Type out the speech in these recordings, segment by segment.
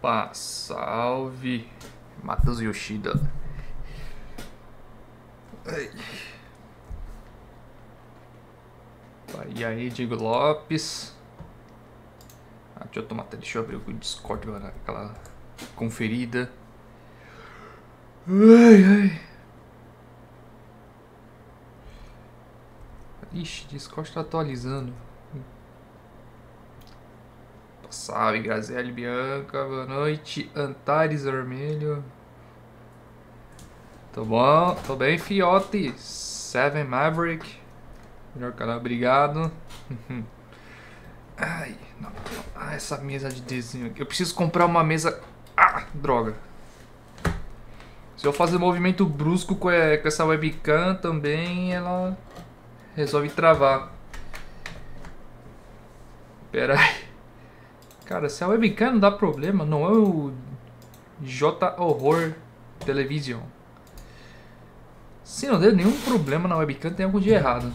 Opa, salve. Matheus Yoshida. Ai. E aí, Diego Lopes. Ah, deixa eu tomar até, deixa eu abrir o Discord agora, aquela conferida. Ai, ai. Ixi, Discord tá atualizando. Salve, Graziele Bianca, boa noite. Antares Vermelho. Tô bom, tô bem, fiote. Seven Maverick. Melhor canal, obrigado. Ai, não. Ah, essa mesa de desenho aqui. Eu preciso comprar uma mesa. Ah, droga. Se eu fazer movimento brusco com essa webcam também, ela resolve travar. Pera aí. Cara, se a webcam não dá problema, não é o J Horror Television. Se não deu nenhum problema na webcam, tem algo de errado.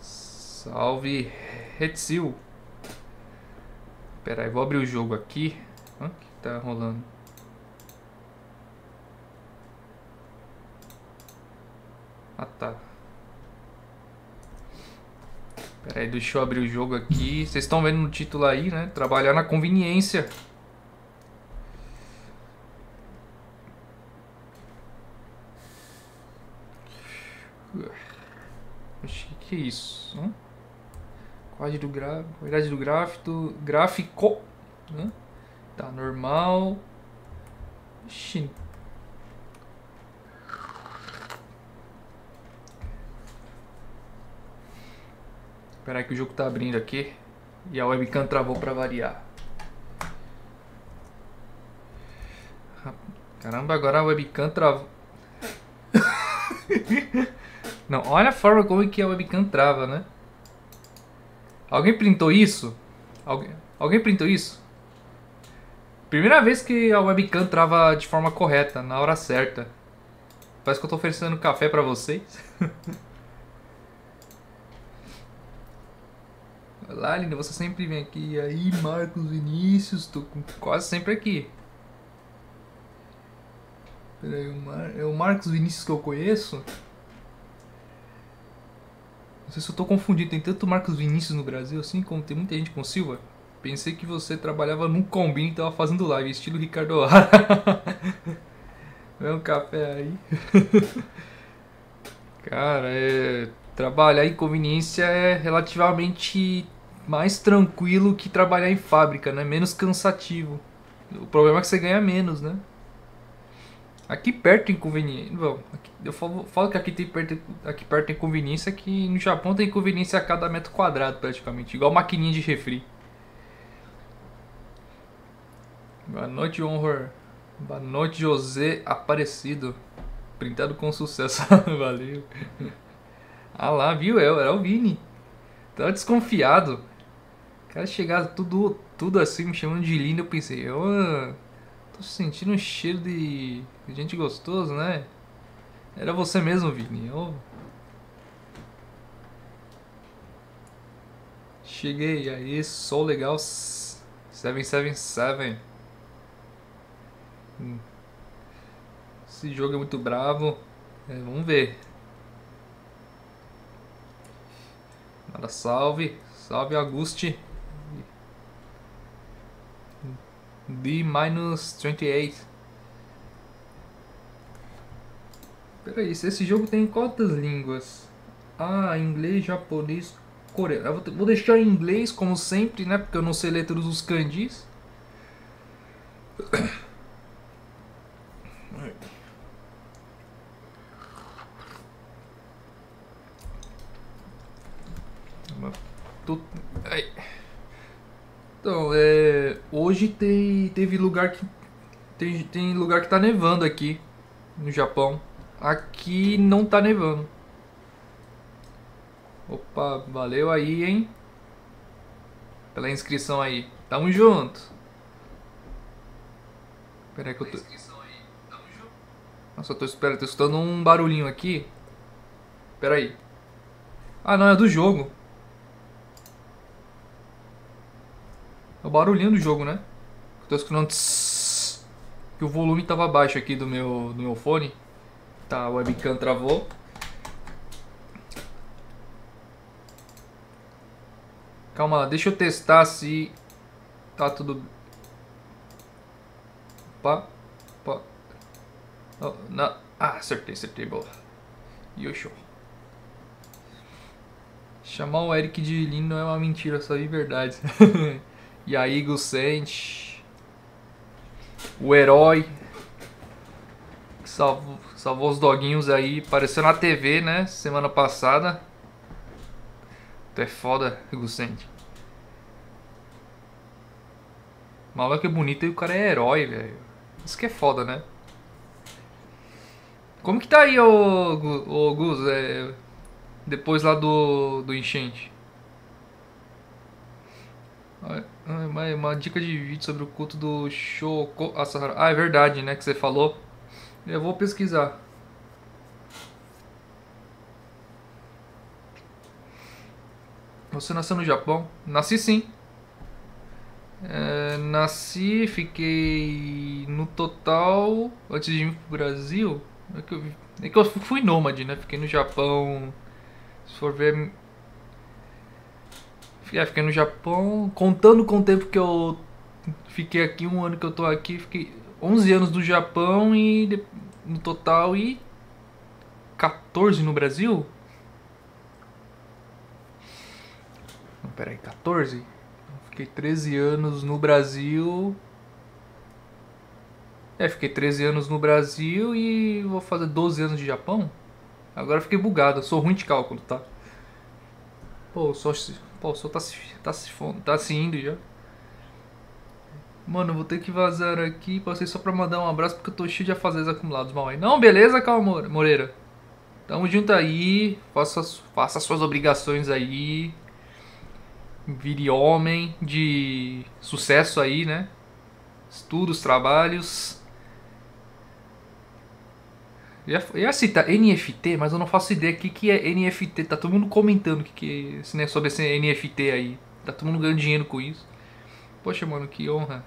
Salve, Hetsil. Pera aí, vou abrir o jogo aqui. O que tá rolando? Ah, tá. Pera aí, deixa eu abrir o jogo aqui. Vocês estão vendo no título aí, né? Trabalhar na conveniência. Oxi, que, é isso? Hã? Quadro do gráfico, qualidade do gráfico, gráfico, né? Tá normal. Oxi, Espera aí que o jogo tá abrindo aqui. E a webcam travou pra variar. Caramba, agora a webcam travou. Não, olha a forma como que a webcam trava, né? Alguém printou isso? Alguém, alguém printou isso? Primeira vez que a webcam trava de forma correta, na hora certa. Parece que eu tô oferecendo café pra vocês. Olá, linda, você sempre vem aqui. E aí, Marcos Vinícius, tô quase sempre aqui. Peraí, o Mar... é o Marcos Vinícius que eu conheço? Não sei se eu tô confundindo, tem tanto Marcos Vinícius no Brasil assim, como tem muita gente com Silva. Pensei que você trabalhava num combine e tava fazendo live, estilo Ricardo O'Hara. Vem um café aí. Cara, é... trabalhar em conveniência é relativamente mais tranquilo que trabalhar em fábrica, né? Menos cansativo. O problema é que você ganha menos, né? Aqui perto tem conveniência. Bom, aqui, eu falo, falo, que aqui, tem perto, aqui perto tem conveniência, que no Japão tem conveniência a cada metro quadrado praticamente. Igual maquininha de refri. Boa noite, Honor. Boa noite, José Aparecido. Printado com sucesso. Valeu. Ah lá, viu? É, era o Vini. Tava desconfiado cara chegava tudo, tudo assim, me chamando de lindo, eu pensei, eu tô sentindo um cheiro de, gente gostoso, né? Era você mesmo, Vini. Eu... Cheguei aí, sou legal 777. Hum. Esse jogo é muito bravo. É, vamos ver. Nada salve. Salve Auguste. B minus 28. Peraí, esse jogo tem quantas línguas? Ah, inglês, japonês, coreano. Eu vou, deixar em inglês, como sempre, né? Porque eu não sei ler todos os kanjis. Ai. Então, é, hoje tem, teve lugar que tem, tem lugar que tá nevando aqui no Japão. Aqui não tá nevando. Opa, valeu aí, hein? Pela inscrição aí. Tamo junto. Pera aí que eu tô... Nossa, eu tô esperando, tô escutando um barulhinho aqui. Pera aí. Ah, não, é do jogo. Barulhinho do jogo, né? Tô escutando tss, que o volume tava baixo aqui do meu, do meu fone. Tá, a webcam travou. Calma lá, deixa eu testar se tá tudo... Opa, opa. Oh, não. Ah, acertei, acertei, boa. Yoshio. Chamar o Eric de lindo não é uma mentira, só de verdade. e aí, Gucente. O herói. Que salvou, salvou os doguinhos aí. Apareceu na TV, né? Semana passada. Tu é foda, Gucente. Maluco é bonito e o cara é herói, velho. Isso que é foda, né? Como que tá aí, ô, ô Gus? É, depois lá do, do enchente. Uma, uma dica de vídeo sobre o culto do Shoko Asahara. Ah, é verdade, né? Que você falou. Eu vou pesquisar. Você nasceu no Japão? Nasci sim. É, nasci, fiquei no total, antes de vir pro Brasil, é que, eu, é que eu fui nômade, né? Fiquei no Japão, se for ver... É, fiquei no Japão, contando com o tempo que eu fiquei aqui, um ano que eu tô aqui, fiquei 11 anos no Japão e no total e 14 no Brasil? Não, peraí, 14? Fiquei 13 anos no Brasil. É, fiquei 13 anos no Brasil e vou fazer 12 anos de Japão. Agora fiquei bugado, sou ruim de cálculo, tá? Pô, sol, pô, o sol tá, se, tá, se, tá se indo já. Mano, vou ter que vazar aqui. Passei só pra mandar um abraço porque eu tô cheio de afazeres acumulados mal aí. Não, beleza, calma, Moreira. Tamo junto aí. Faça, faça suas obrigações aí vire homem de sucesso aí, né? Estudos, trabalhos. Eu ia, citar NFT, mas eu não faço ideia o que, que é NFT. Tá todo mundo comentando que, que, né, sobre esse NFT aí. Tá todo mundo ganhando dinheiro com isso. Poxa, mano, que honra.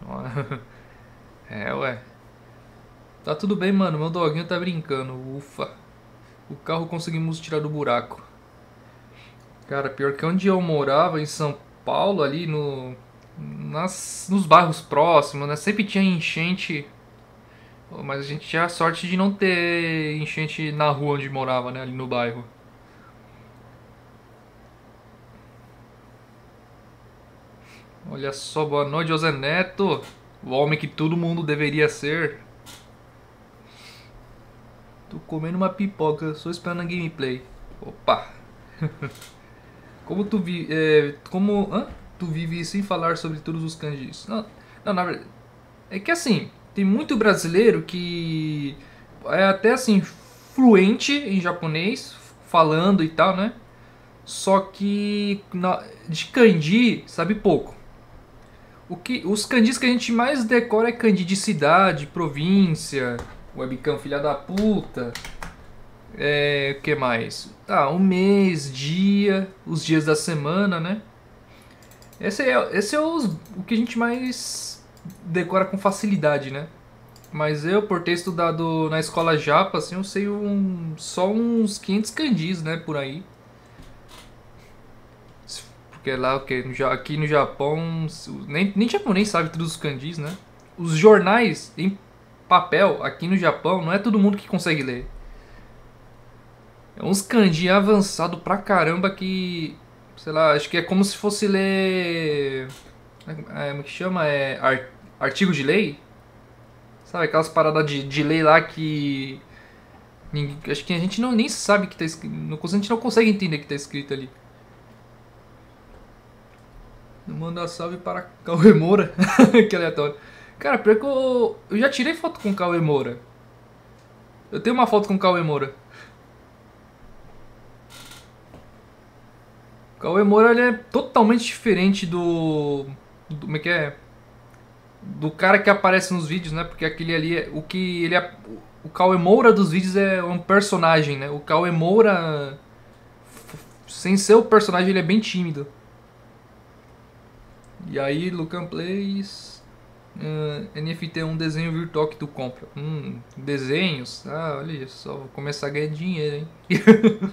É, ué. Tá tudo bem, mano. Meu doguinho tá brincando. Ufa. O carro conseguimos tirar do buraco. Cara, pior que onde eu morava, em São Paulo, ali no, nas, nos bairros próximos, né? Sempre tinha enchente. Mas a gente tinha a sorte de não ter enchente na rua onde morava, né? Ali no bairro. Olha só, boa noite, José Neto. O homem que todo mundo deveria ser. Tô comendo uma pipoca, só esperando a gameplay. Opa! Como tu vi, é, como hã? tu vive sem falar sobre todos os kanjis? Não, não, na verdade é que assim tem muito brasileiro que é até assim fluente em japonês, falando e tal, né? Só que na, de kanji sabe pouco. O que, os kanjis que a gente mais decora é kanji de cidade, província, webcam filha da puta, é, o que mais? Ah, um mês, dia, os dias da semana, né? Esse é, esse é os, o que a gente mais decora com facilidade, né? Mas eu, por ter estudado na escola japa, assim, eu sei um, só uns 500 kanjis, né, por aí. Porque lá, okay, aqui no Japão, nem, nem japonês sabe todos os kanjis, né? Os jornais em papel aqui no Japão, não é todo mundo que consegue ler. É uns kanji avançado pra caramba que. Sei lá, acho que é como se fosse ler. É, como é que chama? É. artigo de lei? Sabe aquelas paradas de, de lei lá que. Ninguém, acho que a gente não, nem sabe que tá escrito. A gente não consegue entender que tá escrito ali. Manda salve para Cauê Moura. que aleatório. Cara, pior que eu, eu já tirei foto com o Cauê Moura. Eu tenho uma foto com o Cauê Moura. O Cauê Moura ele é totalmente diferente do, do. Como é que é? Do cara que aparece nos vídeos, né? Porque aquele ali é. O que ele é. O Cauê Moura dos vídeos é um personagem, né? O Cauê Moura. Sem ser o personagem, ele é bem tímido. E aí, Lucan Plays. Uh, NFT é um desenho virtual que tu compra. Hum, desenhos? Ah, olha só, vou começar a ganhar dinheiro, hein?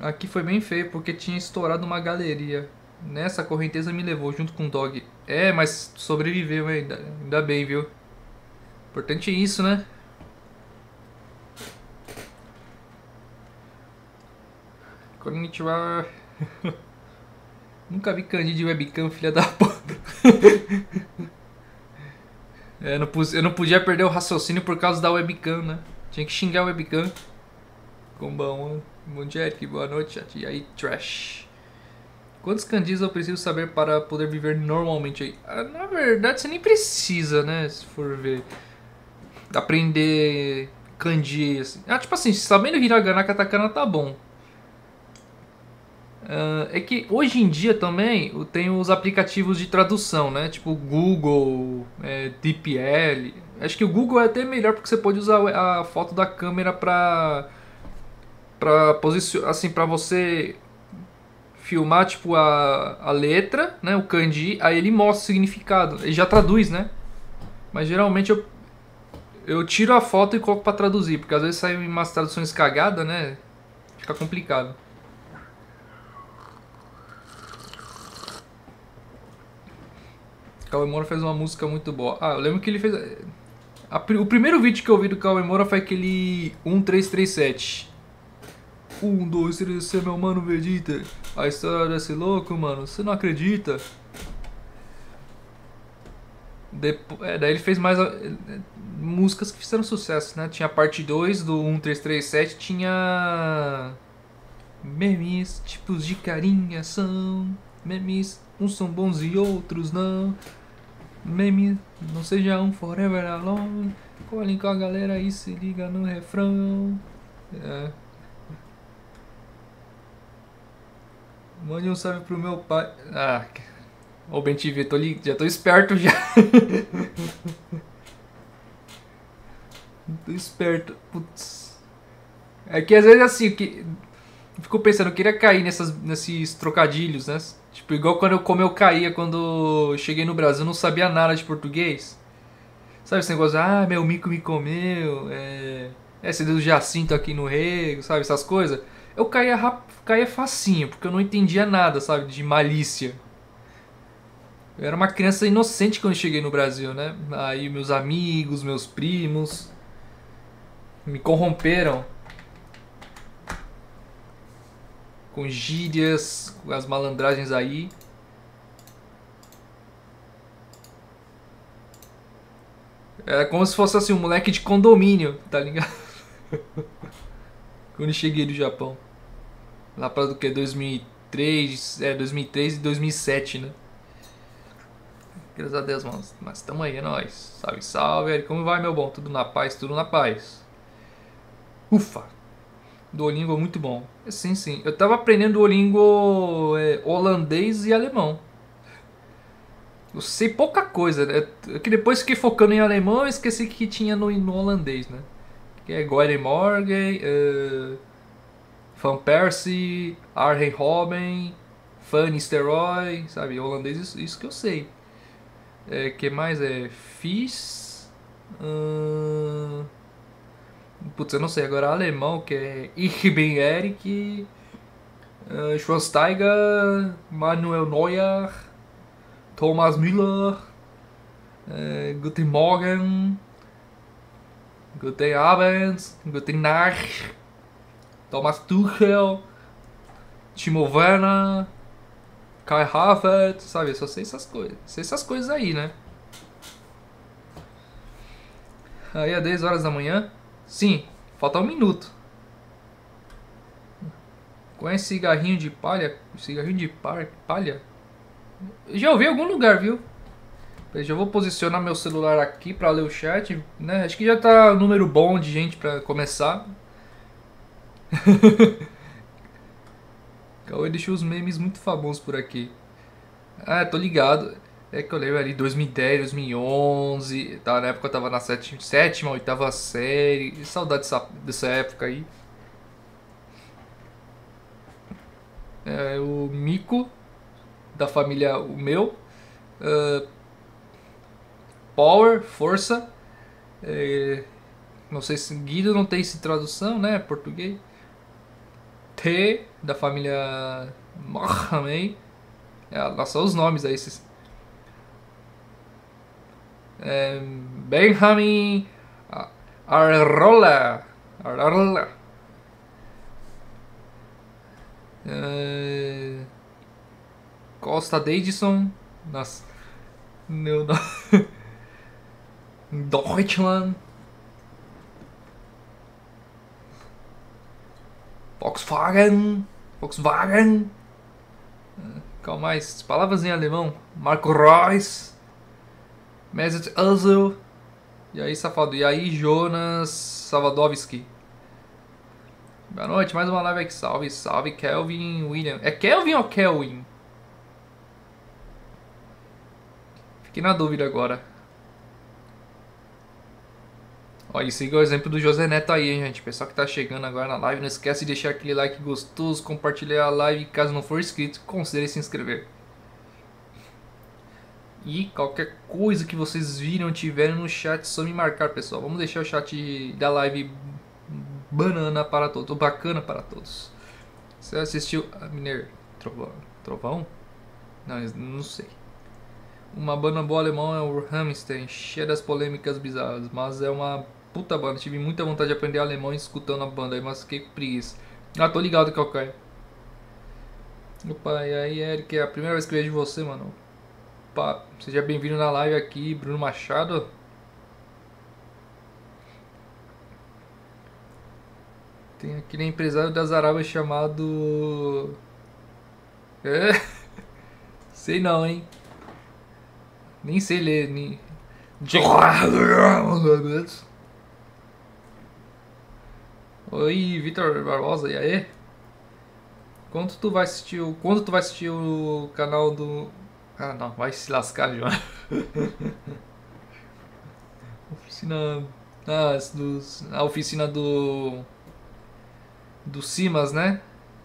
Aqui foi bem feio porque tinha estourado uma galeria. Nessa correnteza me levou junto com o dog. É, mas sobreviveu ainda. Ainda bem, viu? Importante isso, né? Konnichiwa. Nunca vi candy de webcam, filha da puta. é, não, eu não podia perder o raciocínio por causa da webcam, né? Tinha que xingar a webcam. Com bom, bom dia, Eric. Boa noite, chat. E aí, trash. Quantos candis eu preciso saber para poder viver normalmente aí? Ah, na verdade, você nem precisa, né? Se for ver. Aprender kanji, assim. Ah, tipo assim, sabendo hiragana, katakana tá bom. Uh, é que hoje em dia também tem os aplicativos de tradução, né? Tipo Google, é, DeepL. Acho que o Google é até melhor porque você pode usar a foto da câmera para para posicionar, assim, para você filmar tipo a, a letra, né, o kanji, aí ele mostra o significado, ele já traduz, né? Mas geralmente eu eu tiro a foto e coloco para traduzir, porque às vezes saem umas traduções cagadas, né? Fica complicado. Cauê Moura fez uma música muito boa. Ah, eu lembro que ele fez. A, o primeiro vídeo que eu vi do Cauê foi aquele 1337. 1, 2, 3, você é meu mano Vegeta. A história desse louco, mano, você não acredita? É, daí ele fez mais é, músicas que fizeram sucesso, né? Tinha a parte 2 do 1337, tinha. Memes, tipos de carinha são. Memes, uns são bons e outros não. Meme, não seja um forever alone. Colhem com a galera e se liga no refrão. É. Mande um salve pro meu pai. Ah, ô Ben TV, tô li... já tô esperto já. tô esperto. Putz. É que às vezes assim, que... Fico pensando, eu queria cair nessas, nesses trocadilhos, né? Tipo, igual quando eu, como eu caía quando cheguei no Brasil, eu não sabia nada de português. Sabe esse negócio, ah, meu mico me comeu, é. É, CD do Jacinto aqui no Rego, sabe? Essas coisas. Eu caía, rap... caía facinho, porque eu não entendia nada, sabe? De malícia. Eu era uma criança inocente quando cheguei no Brasil, né? Aí meus amigos, meus primos me corromperam com gírias, com as malandragens aí. Era como se fosse assim um moleque de condomínio, tá ligado? Quando cheguei do Japão. Lá para do que 2003, é 2003 e 2007, né? Graças a Deus, mano. Mas tamo aí, é nóis. Salve, salve. Como vai, meu bom? Tudo na paz, tudo na paz. Ufa. Duolingo muito bom. Sim, sim. Eu tava aprendendo Duolingo é, holandês e alemão. Eu sei pouca coisa, né? É que depois fiquei focando em alemão e esqueci que tinha no, no holandês, né? Que é Goeren Morgen, uh, Van Persie, Arjen Robben, Van Nistelrooy, sabe? Holandês, isso, isso que eu sei. É, que mais é? Fiz... Uh, Putz, eu não sei agora alemão, que é Ich bin Erik, uh, Schweinsteiger, Manuel Neuer, Thomas Müller, uh, Guten Morgen, Guten Abend, Guten Nacht, Thomas Tuchel, Timo Werner, Kai Havertz, sabe? Só sei essas coisas. Sei essas coisas aí, né? Aí é 10 horas da manhã. Sim, falta um minuto. Esse cigarrinho de palha. Cigarrinho de palha? Já ouvi em algum lugar, viu? Eu já vou posicionar meu celular aqui para ler o chat, né? Acho que já tá número bom de gente para começar. Cauê deixou os memes muito famosos por aqui. Ah, tô ligado. É que eu lembro ali 2010, 2011, tá? na época eu tava na sétima, sétima oitava série, saudade dessa, dessa época aí. É, o Mico da família o meu. Uh, power, força. É, não sei se Guido não tem essa tradução, né? Português. T da família Mohamed. É, são os nomes aí. Esses. É, Benjamin Arrola. Arrola. É, Costa Davidson. Nossa. Meu Deutschland. Volkswagen. Volkswagen. Qual mais? Palavras em alemão. Marco Reus. Mesut Özil. E aí, safado? E aí, Jonas Savadovski. Boa noite, mais uma live aqui. Salve, salve, Kelvin William. É Kelvin ou Kelvin? Fiquei na dúvida agora. Ó, e siga o exemplo do José Neto aí, hein, gente. Pessoal que tá chegando agora na live, não esquece de deixar aquele like gostoso, compartilhar a live. Caso não for inscrito, considere se inscrever. E qualquer coisa que vocês viram, tiverem no chat, só me marcar, pessoal. Vamos deixar o chat da live banana para todos, bacana para todos. Você assistiu a Miner Trovão? Trovão? Não, não sei. Uma banda boa alemão é o Hammerstein, cheia das polêmicas bizarras, mas é uma puta banda. Tive muita vontade de aprender alemão escutando a banda, mas fiquei com preguiça. Ah, tô ligado que é o Caio. Opa, e aí, Eric, é a primeira vez que vejo você, mano. Opa, seja bem-vindo na live aqui, Bruno Machado. Tem aquele empresário das Arábias chamado. É? Sei não, hein? Nem sei ler. Nem... Oi, Vitor Barbosa, e aí? Quando tu vai assistir o. Quando tu vai assistir o canal do. Ah não, vai se lascar, João. oficina. Ah, dos, a oficina do. Do Simas, né?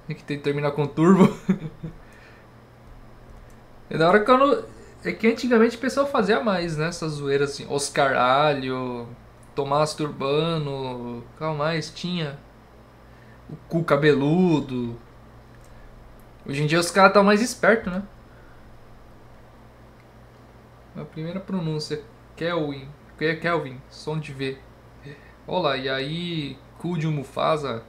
Que tem que terminar com turbo. é da hora que eu não. É que antigamente o pessoal fazia mais, né? Essas zoeiras assim. Oscar Alho. Tomás Turbano, qual mais tinha? O cu cabeludo. Hoje em dia os caras estão mais espertos, né? A primeira pronúncia, Kelvin, Kelvin, som de V. Olá, e aí, cu de Mufasa.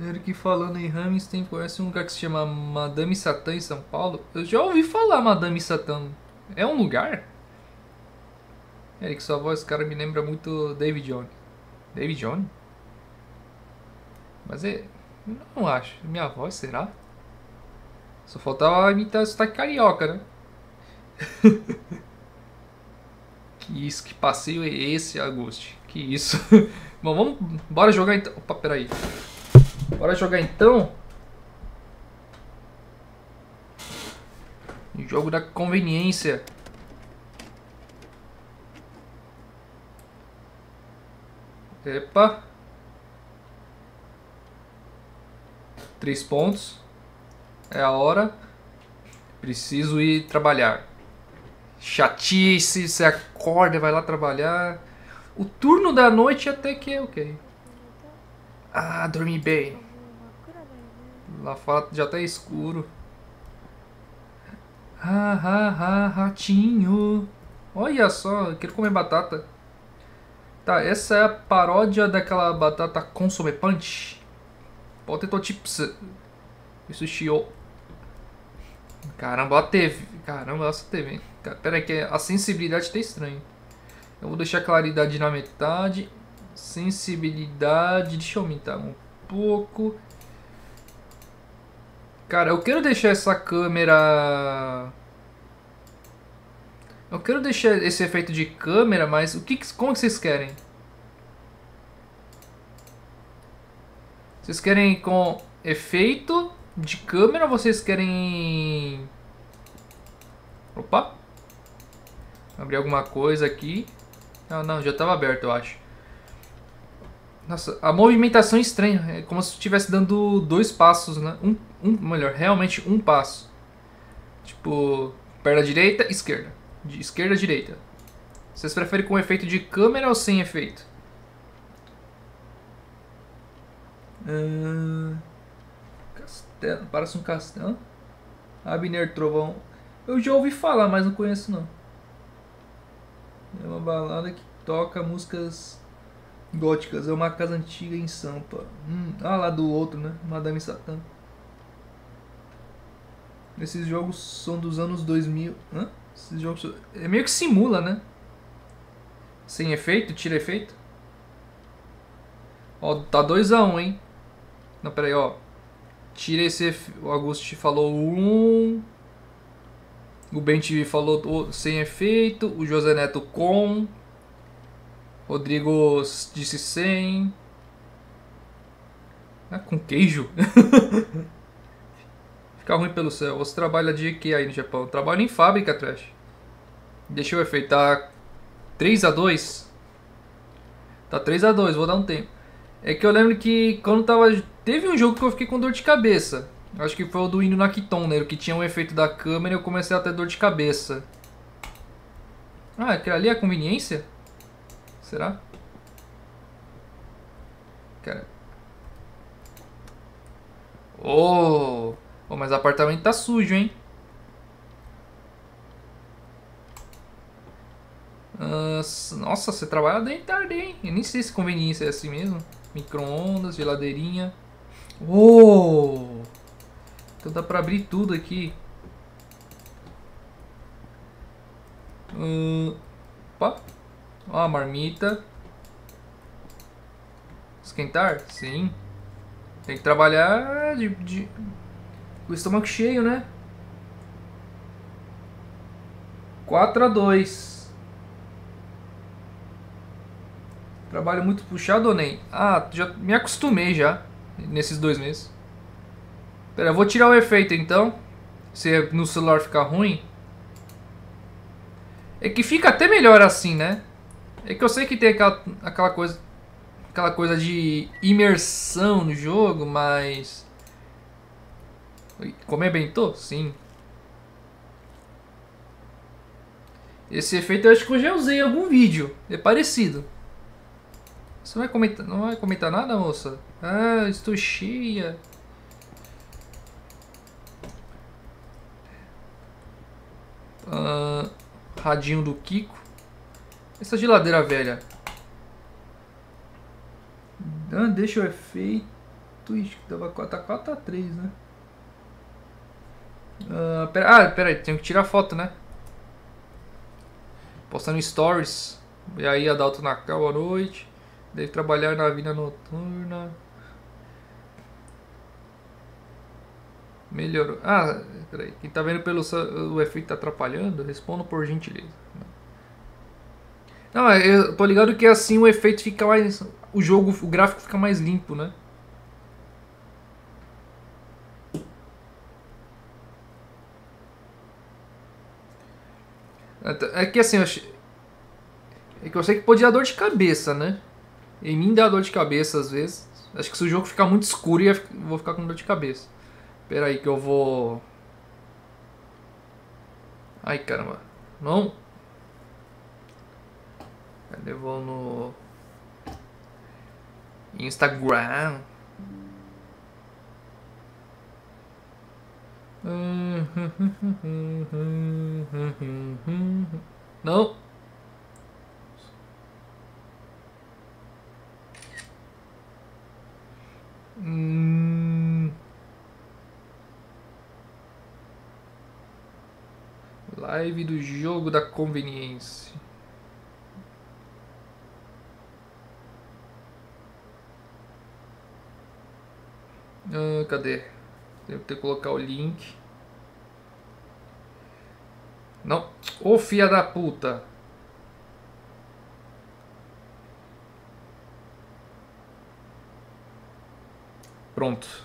Eric falando em Hamilton, conhece um lugar que se chama Madame Satã em São Paulo? Eu já ouvi falar Madame Satã. É um lugar? Eric, sua voz, cara, me lembra muito David Jones. David Jones? Mas é. Não acho. Minha voz, será? Só faltava imitar o sotaque carioca, né? que isso, que passeio é esse, Augusto? Que isso? Bom, vamos. Bora jogar então. Opa, peraí. Bora jogar então. Jogo da conveniência. Epa. Três pontos. É a hora. Preciso ir trabalhar. Chatice, você acorda, vai lá trabalhar. O turno da noite até que é ok. Ah, dormi bem. Lá fora já tá escuro. Ah, ah, ah, ratinho. Olha só, eu quero comer batata. Tá, essa é a paródia daquela batata consomme punch. Potato chips. Isso chiou. Caramba, a TV. Caramba, essa TV. Pera aí, que a sensibilidade tá estranha. Eu vou deixar a claridade na metade. Sensibilidade. Deixa eu aumentar um pouco. Cara, eu quero deixar essa câmera eu quero deixar esse efeito de câmera, mas o que, como que vocês querem? Vocês querem com efeito de câmera ou vocês querem... Opa! Abrir alguma coisa aqui. Não, não, já estava aberto, eu acho. Nossa, a movimentação é estranha. É como se estivesse dando dois passos, né? Um, um, melhor, realmente um passo. Tipo, perna direita, esquerda. De esquerda, direita. Vocês preferem com efeito de câmera ou sem efeito? Uh, castelo, parece um castelo. Abner Trovão. Eu já ouvi falar, mas não conheço não. É uma balada que toca músicas góticas. É uma casa antiga em Sampa. Hum, ah, lá do outro, né? Madame Satã. Esses jogos são dos anos 2000. Hã? Esses jogos. É meio que simula, né? Sem efeito, tira efeito. Ó, tá 2x1, um, hein? Não, pera aí, ó. Tira esse. O Augusto falou 1. Um. O Ben TV falou sem efeito. O José Neto com. Rodrigo disse sem. Ah, com queijo? Fica ruim pelo céu. Você trabalha de que aí no Japão? Trabalho em fábrica, Trash. Deixa eu efeito. Tá 3x2. Tá 3x2, vou dar um tempo. É que eu lembro que quando tava. Teve um jogo que eu fiquei com dor de cabeça. Acho que foi o do Hino né? Que tinha um efeito da câmera e eu comecei a ter dor de cabeça. Ah, aquilo ali é conveniência? Será? Cara. Oh! Oh! Mas o apartamento tá sujo, hein? Nossa, você trabalha bem tarde, hein? Eu nem sei se conveniência é assim mesmo. Micro-ondas, geladeirinha. Oh! Então dá pra abrir tudo aqui. Uh, opa. Ó a marmita. Esquentar? Sim. Tem que trabalhar de, de... com o estômago cheio, né? 4 a 2 Trabalho muito puxado ou nem? Ah, já me acostumei já nesses dois meses. Pera, eu vou tirar o efeito então. Se no celular ficar ruim. É que fica até melhor assim, né? É que eu sei que tem aquela, aquela coisa aquela coisa de imersão no jogo, mas comer bentô? Sim. Esse efeito eu acho que eu já usei em algum vídeo. É parecido. Você vai comentar, não vai comentar nada, moça? Ah, estou cheia. Uh, radinho do Kiko. Essa geladeira velha. Ah, deixa o efeito. Ixi, tava, tá 4x3, né? Uh, pera, ah, pera aí, tenho que tirar foto, né? Postando stories. E aí, Adalto Nacal, boa noite. Deve trabalhar na vida noturna. Melhorou. Ah, peraí. Quem tá vendo pelo o efeito tá atrapalhando, responda por gentileza. Não, eu tô ligado que assim o efeito fica mais. O jogo, o gráfico fica mais limpo, né? É que assim, eu achei... é que eu sei que pode dar dor de cabeça, né? Em mim dá dor de cabeça às vezes. Acho que se o jogo ficar muito escuro, eu vou ficar com dor de cabeça. Espera aí que eu vou... Ai, caramba. Não. Eu vou no... Instagram. Não. Hum... Live do jogo da conveniência. Ah, cadê? Devo ter que colocar o link. Não. Ô, filha da puta. Pronto.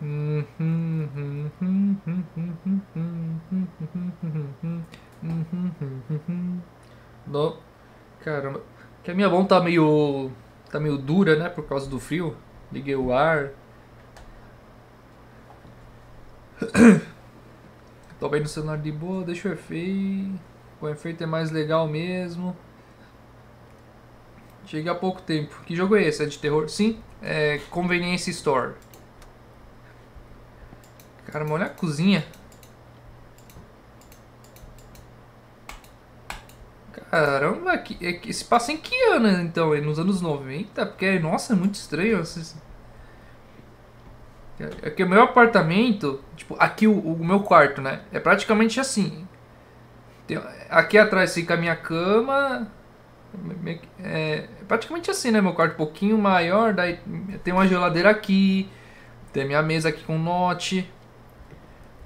Hum, hum, hum, No... Caramba. Que a minha mão tá meio. tá meio dura, né? Por causa do frio. Liguei o ar. Tô vendo o celular de boa, deixa o efeito. O efeito é mais legal mesmo. Cheguei há pouco tempo. Que jogo é esse? É de terror? Sim, é Convenience Store. Caramba, olha a cozinha. Caramba, que, é que, se passa em que ano então? Nos anos 90? Porque, nossa, é muito estranho. Assim. É que o meu apartamento, tipo, aqui o, o meu quarto, né? É praticamente assim. Tem, aqui atrás fica a minha cama. É, é praticamente assim, né? Meu quarto um pouquinho maior. Daí tem uma geladeira aqui. Tem minha mesa aqui com note.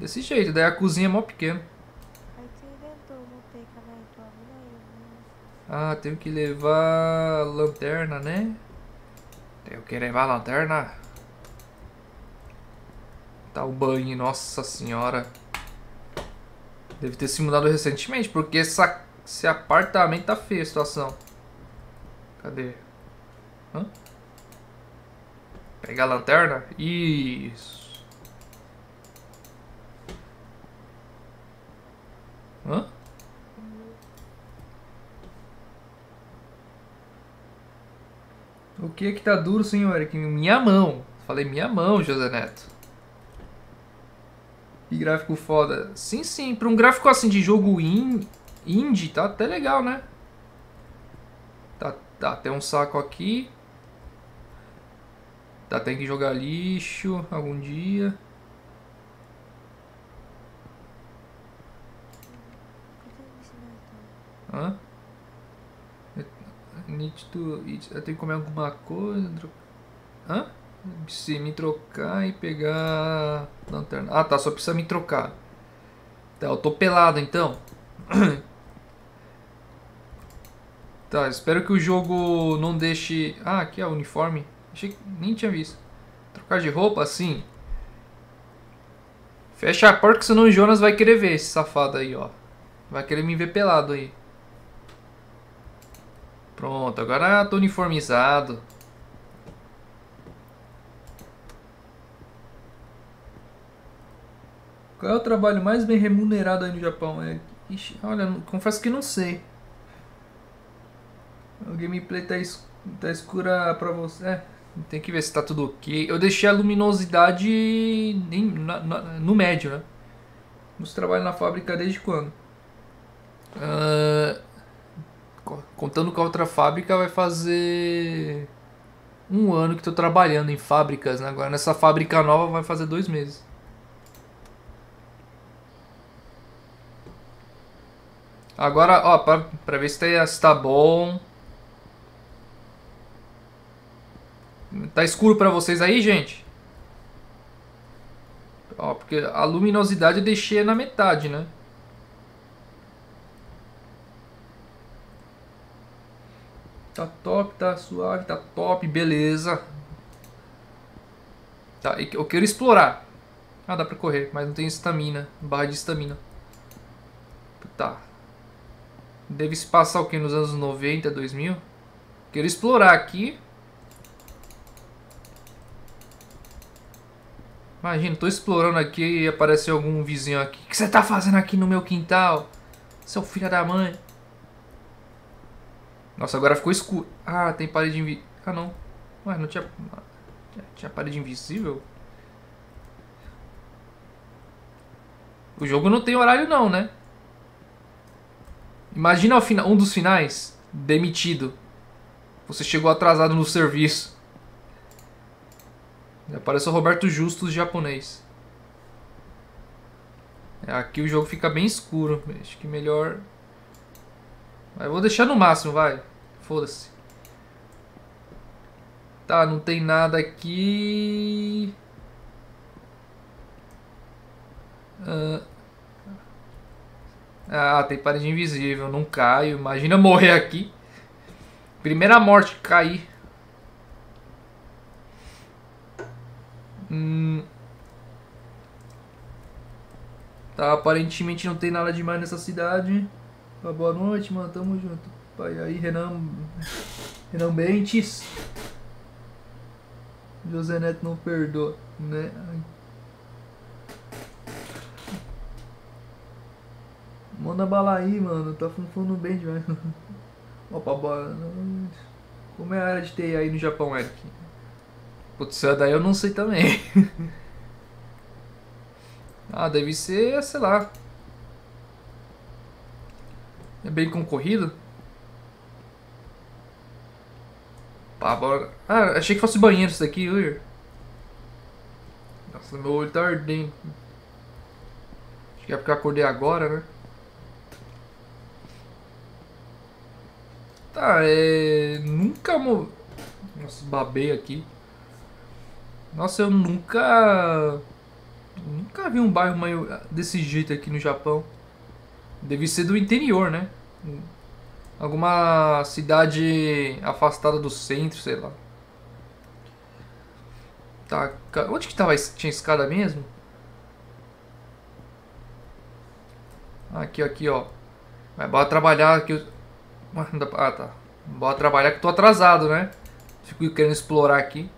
Desse jeito. Daí a cozinha é mó pequena. Ah, tenho que levar lanterna, né? Tenho que levar lanterna. Tá o banho, nossa senhora. Deve ter se mudado recentemente, porque essa, esse apartamento tá feio a situação. Cadê? Hã? Pegar a lanterna? Isso. Hã? O que é que tá duro, senhor? Eric? Minha mão. Falei minha mão, José Neto. Que gráfico foda. Sim, sim. Pra um gráfico assim de jogo in, indie, tá até legal, né? Tá, tá, tem um saco aqui. Tá, tem que jogar lixo algum dia. Hã? Eat. Eu tenho que comer alguma coisa. Hã? Se me trocar e pegar lanterna. Ah, tá. Só precisa me trocar. Tá, eu tô pelado então. tá, espero que o jogo não deixe. Ah, aqui é o uniforme. Achei que nem tinha visto. Trocar de roupa assim. Fecha a porta que senão o Jonas vai querer ver esse safado aí, ó. Vai querer me ver pelado aí. Pronto, agora estou uniformizado. Qual é o trabalho mais bem remunerado aí no Japão? É... Ixi, olha, confesso que não sei. O gameplay tá, es... tá escura pra você. É, tem que ver se tá tudo ok. Eu deixei a luminosidade em... na, na, no médio, né? Você trabalha na fábrica desde quando? Uh, contando com a outra fábrica, vai fazer um ano que estou trabalhando em fábricas. Né? Agora nessa fábrica nova vai fazer dois meses. Agora, ó, pra, pra ver se tá, se tá bom. Tá escuro pra vocês aí, gente? Ó, porque a luminosidade eu deixei na metade, né? Tá top, tá suave, tá top, beleza. Tá, eu quero explorar. Ah, dá pra correr, mas não tem estamina, barra de estamina. Tá. Deve se passar o que? Nos anos 90, 2000? Quero explorar aqui. Imagina, tô explorando aqui e aparece algum vizinho aqui. O que você tá fazendo aqui no meu quintal? Seu filho da mãe. Nossa, agora ficou escuro. Ah, tem parede invisível. Ah, não. Ué, não tinha... Tinha parede invisível? O jogo não tem horário não, né? Imagina um dos finais. Demitido. Você chegou atrasado no serviço. Aparece o Roberto Justus japonês. Aqui o jogo fica bem escuro. Acho que melhor mas vou deixar no máximo, vai. Foda-se. Tá, não tem nada aqui. Ah, ah tem parede invisível. Não caio. Imagina morrer aqui. Primeira morte, cair. Hum. Tá, aparentemente não tem nada demais nessa cidade. Boa noite, mano. Tamo junto. Pai, aí, Renan. Renan Bentes. José Neto não perdoa, né? Manda bala aí, mano. Tá funcionando bem demais. Opa, noite. Como é a área de TI aí no Japão, Eric? Putz, essa daí eu não sei também. ah, deve ser, sei lá. É bem concorrido? Pá, bora. Ah, achei que fosse banheiro isso daqui, ui. Nossa, meu olho tá ardendo. Acho que é porque eu acordei agora, né? Tá, é. Nunca. Mo... Nossa, babei aqui. Nossa, eu nunca. Nunca vi um bairro meio desse jeito aqui no Japão. Deve ser do interior, né? Alguma cidade afastada do centro, sei lá. Tá, onde que tava, tinha escada mesmo? Aqui, aqui, ó. Mas bora trabalhar aqui. Ah, tá. Bora trabalhar que tô atrasado, né? Fico querendo explorar aqui.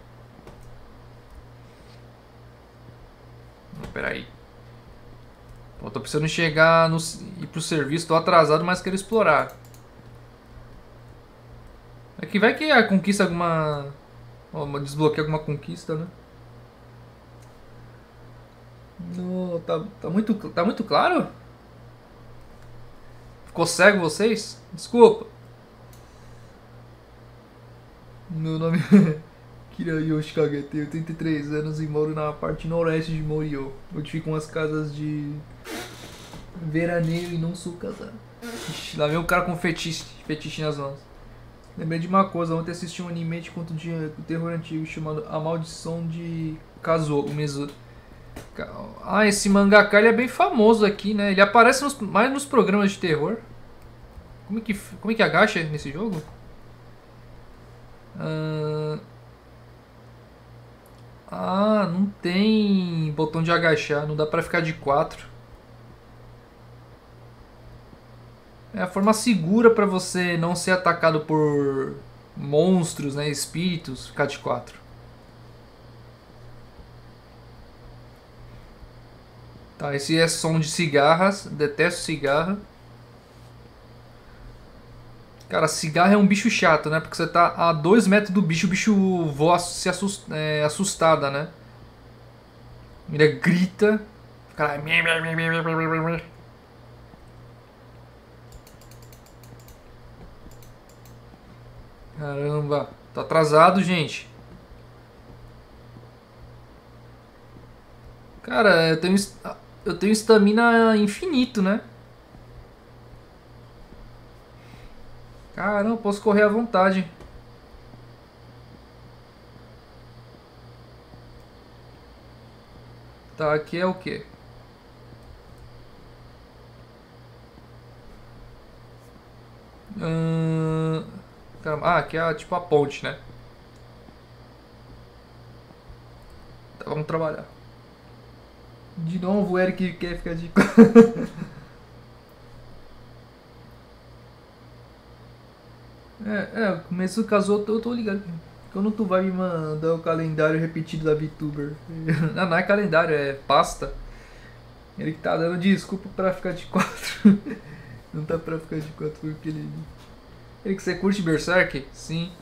Peraí. Pô, tô precisando chegar no, ir pro serviço, tô atrasado, mas quero explorar. É que vai que a conquista alguma. Oh, desbloqueia alguma conquista, né? No, tá, tá, muito, tá muito claro? Ficou cego vocês? Desculpa. Meu nome é Kirayoshi Kage, tenho 83 anos e moro na parte noroeste de Morio, onde ficam as casas de veraneio e não sou casado. Ixi, lá vem um cara com fetiche, fetiche nas mãos. Lembrei de uma coisa, ontem assisti um anime de conto de terror antigo chamado A Maldição de Kazuo, o Mesu. Ah, esse mangaka ele é bem famoso aqui, né? Ele aparece nos, mais nos programas de terror. Como é que, como é que agacha nesse jogo? Uh... Ah, não tem botão de agachar, não dá pra ficar de quatro. É a forma segura para você não ser atacado por monstros, né, espíritos, ficar de quatro. Tá, esse é som de cigarras, detesto cigarra. Cara, cigarro é um bicho chato, né? Porque você tá a dois metros do bicho, o bicho voa se assusta, é, assustada, né? Ele grita. Cara, Caramba, tá atrasado, gente. Cara, eu tenho eu tenho estamina infinito, né? Caramba, posso correr à vontade. Tá, aqui é o quê? Hum... Ah, aqui é tipo a ponte, né? Tá, vamos trabalhar. De novo o Eric quer ficar de... é, é, começou, casou, eu tô ligado. Quando tu vai me mandar o calendário repetido da VTuber? não, não é calendário, é pasta. Ele que tá dando desculpa pra ficar de quatro. não tá pra ficar de quatro porque ele... Ele que você curte Berserk? Sim.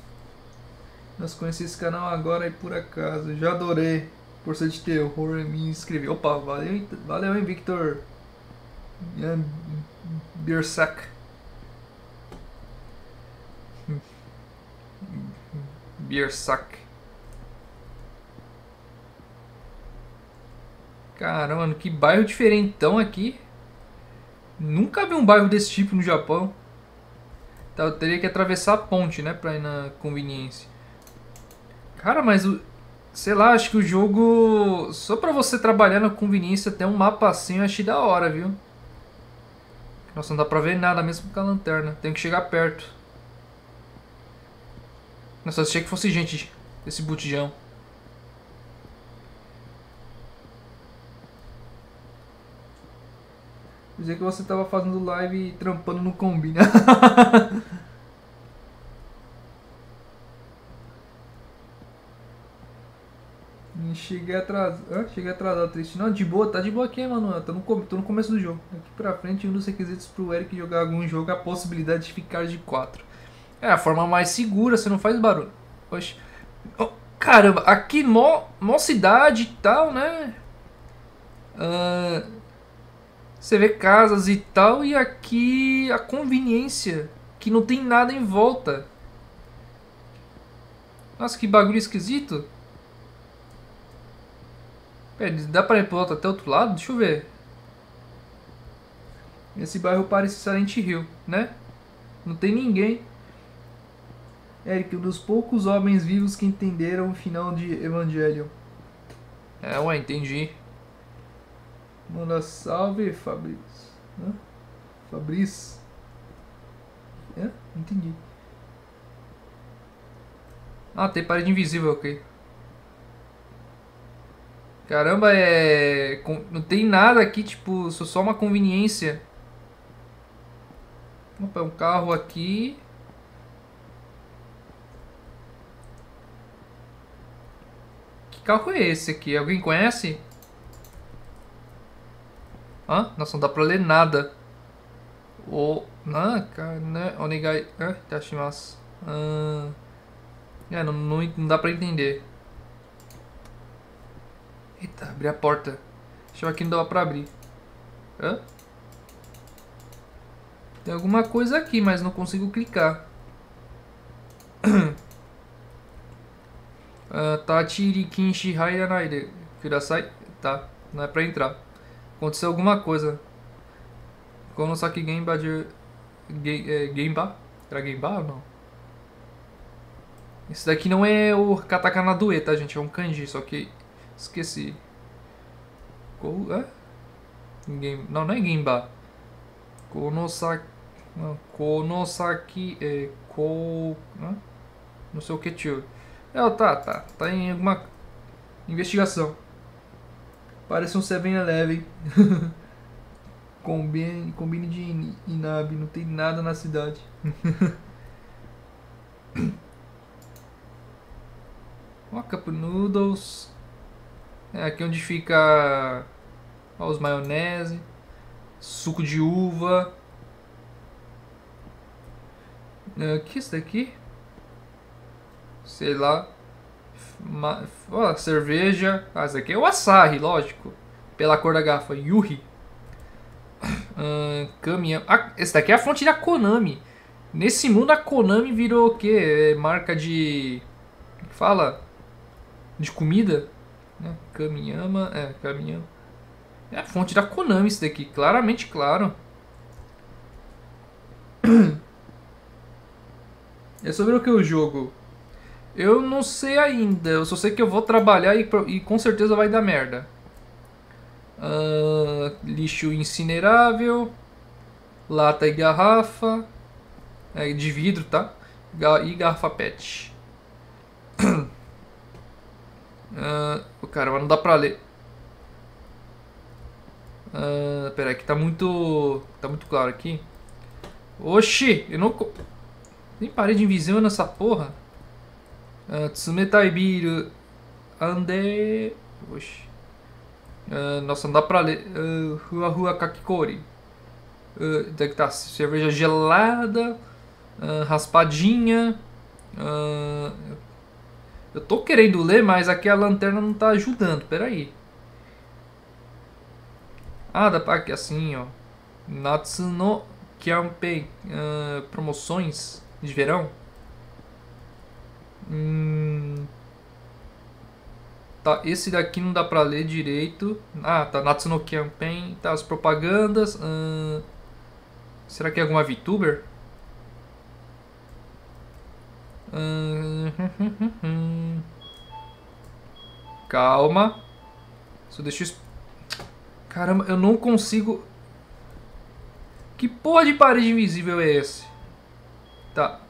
Nós conhecemos esse canal agora e por acaso. Já adorei. Por ser de terror, me inscrevi. Opa, valeu, valeu hein, Victor. Berserk. Berserk. Caramba, que bairro diferentão aqui. Nunca vi um bairro desse tipo no Japão. Tá, eu teria que atravessar a ponte, né? Pra ir na conveniência. Cara, mas o... Sei lá, acho que o jogo... Só pra você trabalhar na conveniência tem um mapa assim, eu achei da hora, viu? Nossa, não dá pra ver nada mesmo com a lanterna. Tem que chegar perto. Nossa, achei que fosse gente desse botijão. Dizer que você tava fazendo live e trampando no Combina. Cheguei atrasado. Hã? Cheguei atrasado, triste. Não, de boa, tá de boa aqui, mano. Tô no, tô no começo do jogo. Daqui pra frente, um dos requisitos pro Eric jogar algum jogo é a possibilidade de ficar de 4. É a forma mais segura, você não faz barulho. Oxe. Oh, caramba, aqui mó, mó cidade e tal, né? Uh, você vê casas e tal, e aqui a conveniência, que não tem nada em volta. Nossa, que bagulho esquisito. Pera, dá pra ir pro outro, até outro lado? Deixa eu ver. Esse bairro parece Silent Hill, né? Não tem ninguém. Eric, um dos poucos homens vivos que entenderam o final de Evangelion. É, ué, entendi. Manda salve, Fabrício. Hã? Fabrício. É? Entendi. Ah, tem parede invisível, ok. Caramba, é. Não tem nada aqui, tipo, só uma conveniência. Opa, um carro aqui. Carro é esse aqui? Alguém conhece? Hã? Nossa, não dá pra ler nada. O... Ah, cara, né? Onegai... Ah, tashimasu. Ah... É, não, não, não dá pra entender. Eita, abri a porta. Achava que não dava pra abrir. Hã? Tem alguma coisa aqui, mas não consigo clicar. uh, Tachiri Kinshi Hairanai Kudasai. Tá, não é pra entrar. Aconteceu alguma coisa. Konosaki Genba de... É, Genba? Era Genba ou não? Esse daqui não é o katakana do tá, gente? É um kanji, só que esqueci. Ko, é? Game, não, não é Genba. Konosaki... Não, Konosaki... É, ko... Não, não sei o que, tio. É, tá, tá. Tá em alguma investigação. Parece um 7-Eleven. combine, combine de Inab, não tem nada na cidade. Ó, Cup Noodles. É aqui onde fica ó, os maionese. Suco de uva. O que é isso daqui? Sei lá. Uma, cerveja. Ah, esse aqui é o Asahi, lógico. Pela cor da garrafa. Yuri. Uh, caminhão. Ah, esse daqui é a fonte da Konami. Nesse mundo a Konami virou o que? É marca de. fala? De comida? Né? Kamiyama. É, caminhão. É a fonte da Konami isso daqui. Claramente claro. É sobre o que o jogo? Eu não sei ainda. Eu só sei que eu vou trabalhar e, e com certeza vai dar merda. Uh, lixo incinerável. Lata e garrafa. É, de vidro, tá? E garrafa pet. uh, caramba, não dá pra ler. Uh, pera aí, que tá muito. Tá muito claro aqui. Oxi, eu não. Tem parede invisível nessa porra. Uh, Tsumetai biru. Ande. Oxi. Uh, nossa, não dá pra ler. Uh, Rua Rua Kakikori. Uh, daqui tá cerveja gelada. Uh, raspadinha. Uh, eu tô querendo ler, mas aqui a lanterna não tá ajudando. Pera aí. Ah, dá pra aqui assim, ó. Natsuno Kyampei. Uh, promoções de verão. Hum, tá, esse daqui não dá pra ler direito. Ah, tá. Natsuno Campaign. Tá, as propagandas. Hum, será que é alguma VTuber? Hum, calma. Só deixa eu... Caramba, eu não consigo... Que porra de parede invisível é esse? Tá.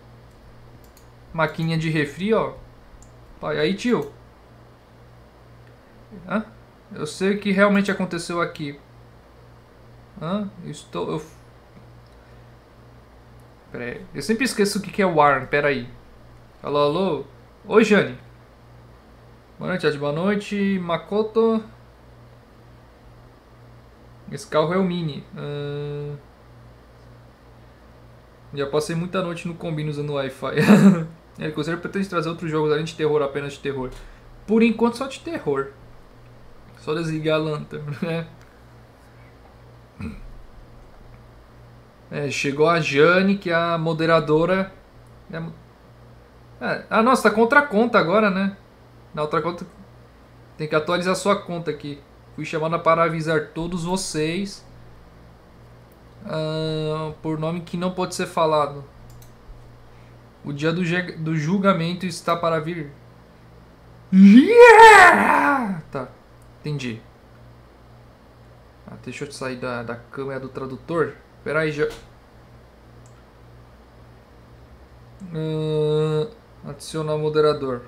Maquininha de refri, ó. Pai, aí, tio. Hã? Eu sei o que realmente aconteceu aqui. Hã? Eu estou. Eu... Pera aí. Eu sempre esqueço o que é Warren. Pera aí. Alô, alô? Oi, Jane. Boa noite, Ed. Boa noite, Makoto. Esse carro é o Mini. Ahn, Já passei muita noite no combine usando Wi-Fi. Ele com certeza pretende trazer outros jogos além de terror, apenas de terror. Por enquanto só de terror. Só desligar a lanterna, né? É, chegou a Jane, que é a moderadora. É, é, ah, nossa, tá com outra conta agora, né? Na outra conta. Tem que atualizar sua conta aqui. Fui chamada para avisar todos vocês. ah, por nome que não pode ser falado. O dia do, do julgamento está para vir. Yeah! Tá, entendi. Ah, deixa eu sair da, da câmera do tradutor. Pera aí, já. Ah, adicionar moderador.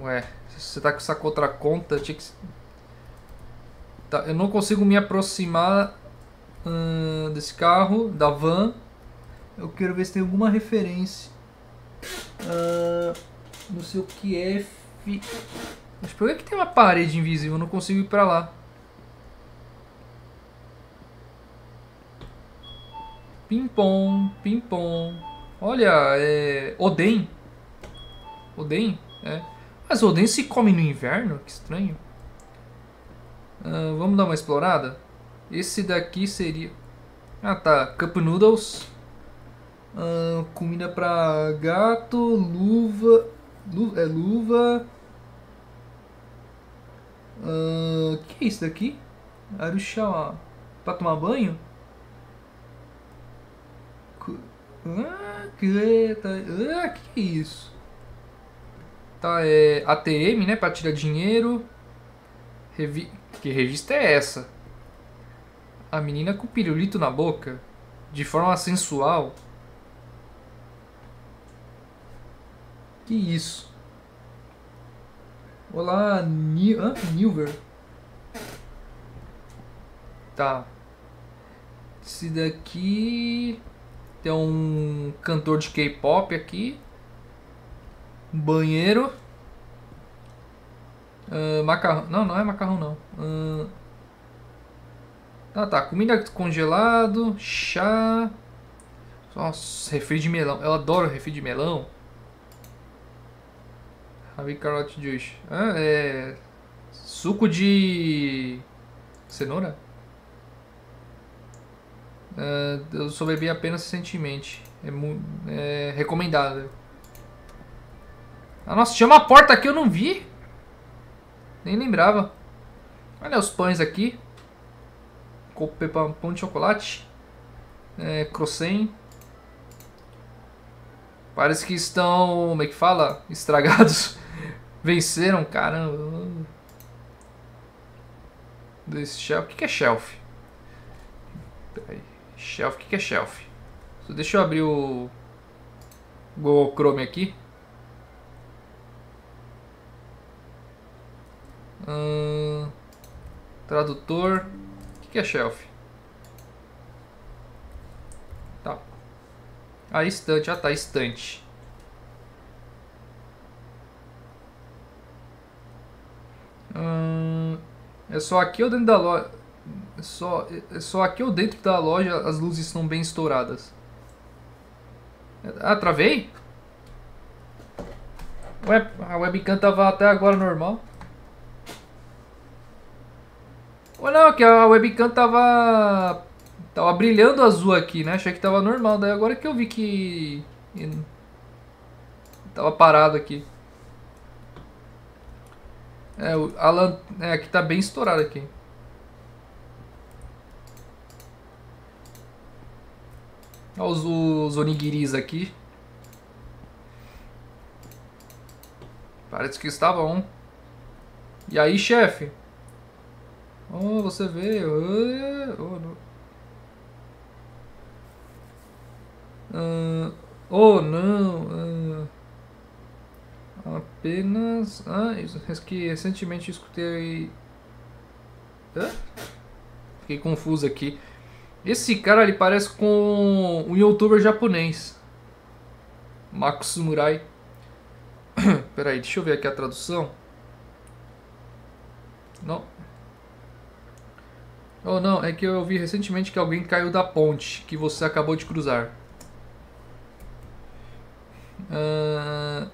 Ué, se você tá com essa outra conta, tinha que. Tá, eu não consigo me aproximar ahn, desse carro, da van. Eu quero ver se tem alguma referência. Ah, não sei o que é. F... Mas por que que tem uma parede invisível? Eu não consigo ir pra lá. Pim-pom, pim-pom. Olha, é. Oden. Oden? É. Mas Oden se come no inverno? Que estranho. Ah, vamos dar uma explorada? Esse daqui seria. Ah tá, Cup Noodles. Ah, comida pra gato, luva. lu- é luva. O que é isso daqui? Arushawa. Pra tomar banho? Ah, que, tá, ah, que é isso? Tá, é ATM, né? Pra tirar dinheiro. Revi... Que revista é essa? A menina com pirulito na boca. De forma sensual. Que isso? Olá? Nilver. Tá. Esse daqui. Tem um cantor de K-pop aqui. Um banheiro. Ah, macarrão. Não, não é macarrão não. Ah, Ah, tá. Comida congelado. Chá. Nossa, refri de melão. Eu adoro refri de melão. Ravi carrot juice. Ah, é. Suco de. Cenoura? Ah, eu só bebi apenas recentemente. É, mu é recomendável. Ah, nossa, tinha uma porta aqui, eu não vi. Nem lembrava. Olha os pães aqui. Pão de chocolate. É, croissant. Parece que estão, como é que fala? Estragados. Venceram, caramba. Desse shelf. O que é shelf? Peraí. Shelf, o que é shelf? Só Deixa eu abrir o Google Chrome aqui. Ahn, tradutor. O que é shelf? Tá. A estante. Ah, tá. Estante. Hum, é só aqui ou dentro da loja? É só, é só aqui ou dentro da loja as luzes estão bem estouradas? Ah, travei? Ué, a webcam tava até agora normal. Ou não, que a webcam tava. Tava brilhando azul aqui, né? Achei que tava normal. Daí agora que eu vi que. Tava parado aqui. É, o Alan. É, aqui tá bem estourado aqui. Olha os, os onigiris aqui. Parece que está bom. E aí, chefe? Oh, você veio. Oh, não. Ah, oh, não. ah, apenas. Ah, isso que recentemente escutei. Hã? Fiquei confuso aqui. Esse cara, ele parece com um youtuber japonês. Mako Samurai. Peraí, deixa eu ver aqui a tradução. Não. Oh, não, é que eu vi recentemente que alguém caiu da ponte que você acabou de cruzar. Uh,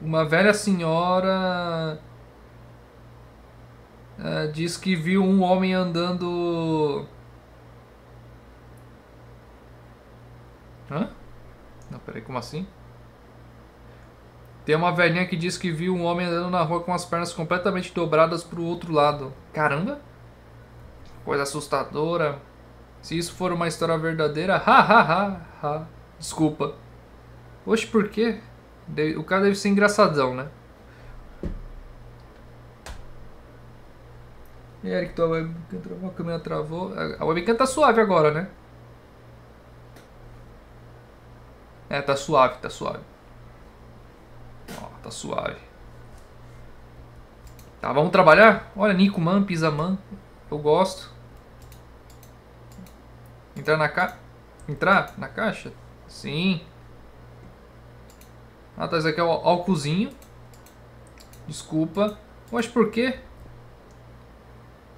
uma velha senhora uh, diz que viu um homem andando. Hã? Não, peraí, como assim? Tem uma velhinha que diz que viu um homem andando na rua com as pernas completamente dobradas para o outro lado. Caramba! Coisa assustadora. Se isso for uma história verdadeira, ha ha ha ha. Desculpa. Oxe, por quê? O cara deve ser engraçadão, né? E Eric, tua webcam travou, a câmera travou. A webcam tá suave agora, né? É, tá suave, tá suave. Ó, tá suave. Tá, vamos trabalhar? Olha, Nico Man, Pisa Man. Eu gosto. Entrar na ca... Entrar na caixa? Sim. Ah, tá. Esse aqui é o álcoolzinho. Desculpa. Mas por quê?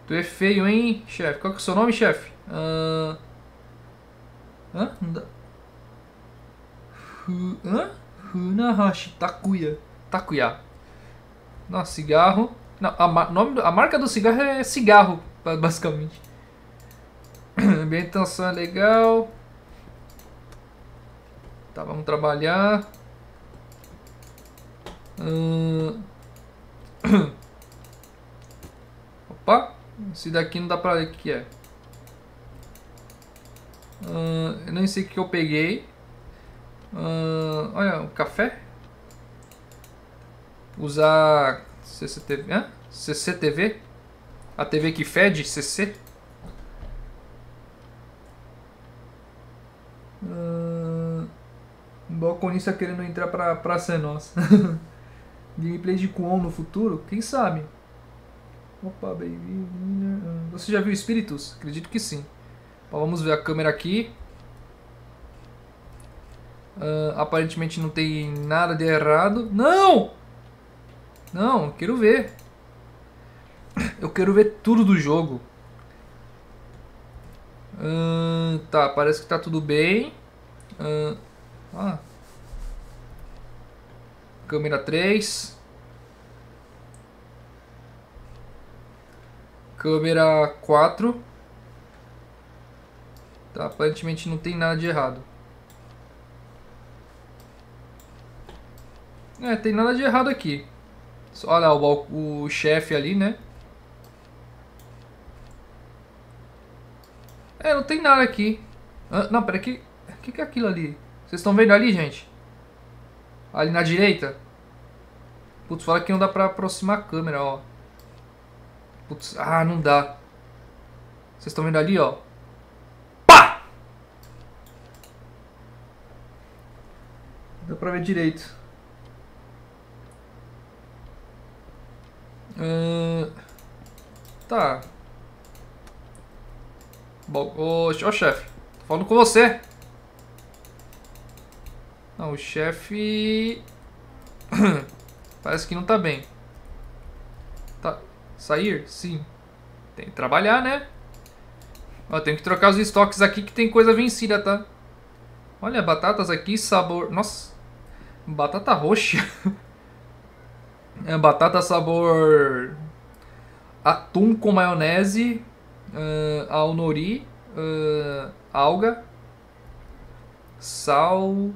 Tu é feio, hein, chefe? Qual que é o seu nome, chefe? Uh... Hã? Não. Hã? Funahashi Takuya. Takuya. Nossa, cigarro. Não, a, nome, a marca do cigarro é cigarro, basicamente. Ambientação é legal. Tá, vamos trabalhar. Hum... Opa! Esse daqui não dá pra ver o que é. Hum, eu nem sei o que eu peguei. Uh, olha, o café. Usar CCTV. Hã? CCTV? A TV que fede? CC? Uh, balconista querendo entrar pra, pra ser nossa. Gameplay de Kwon no futuro? Quem sabe? Opa, baby. Você já viu espíritos? Acredito que sim. vamos ver a câmera aqui. Uh, aparentemente não tem nada de errado. Não! Não, quero ver. Eu quero ver tudo do jogo. Uh, tá, parece que tá tudo bem. Uh, ah. Câmera 3. Câmera 4. Tá, aparentemente não tem nada de errado. É, tem nada de errado aqui. Olha o, o chefe ali, né? É, não tem nada aqui. Ah, não, pera. O que, que é aquilo ali? Vocês estão vendo ali, gente? Ali na direita? Putz, fala que não dá pra aproximar a câmera, ó. Putz, ah, não dá. Vocês estão vendo ali, ó. Pá! Dá pra ver direito. Uh, tá. Bom, ô, ô chefe, tô falando com você. Não, o chefe... Parece que não tá bem. Tá. Sair? Sim. Tem que trabalhar, né? Ó, tenho que trocar os estoques aqui que tem coisa vencida, tá? Olha, batatas aqui, sabor... Nossa. Batata roxa. É batata sabor atum com maionese, uh, ao nori, uh, alga, sal,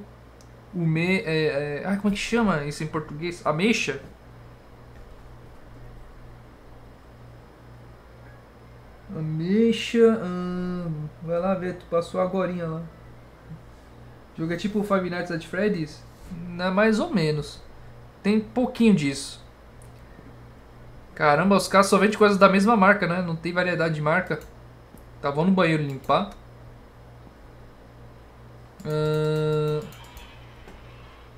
ume, é, é, ah, como é que chama isso em português? Ameixa? Ameixa, hum, vai lá ver, tu passou agora lá. O jogo é tipo Five Nights at Freddy's? Não, mais ou menos. Tem pouquinho disso. Caramba, os caras só vendem coisas da mesma marca, né? Não tem variedade de marca. Tá, vou no banheiro limpar. Uh...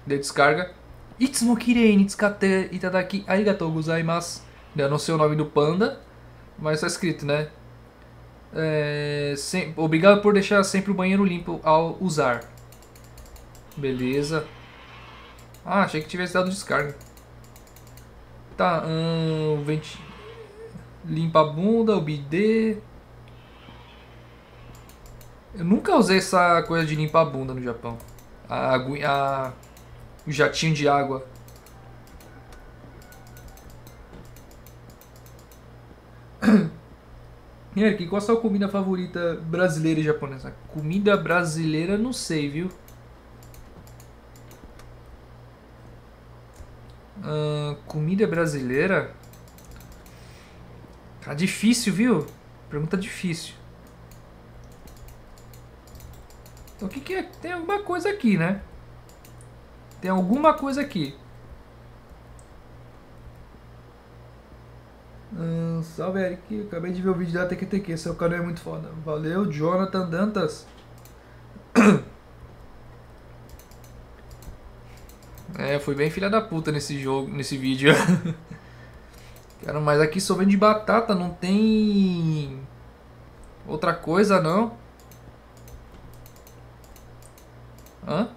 De descarga. Itsumo kirei ni tsukate itadaki arigatou gozaimasu. Eu não sei o nome do panda. Mas tá escrito, né? É, obrigado por deixar sempre o banheiro limpo ao usar. Beleza. Ah, achei que tivesse dado descarga. Tá, hum, limpa a bunda, o bidê. Eu nunca usei essa coisa de limpar a bunda no Japão. A, a, o jatinho de água. Eric, qual a sua comida favorita brasileira e japonesa? Comida brasileira, não sei, viu? Uh, comida brasileira? Tá difícil, viu? Pergunta difícil. Então, o que, que é? Tem alguma coisa aqui, né? Tem alguma coisa aqui. Hum, salve Eric, acabei de ver o vídeo da TQTQ, seu canal é muito foda. Valeu, Jonathan Dantas. É, fui bem filha da puta nesse jogo, nesse vídeo. Cara, mas aqui só vende batata, não tem outra coisa não. Hã?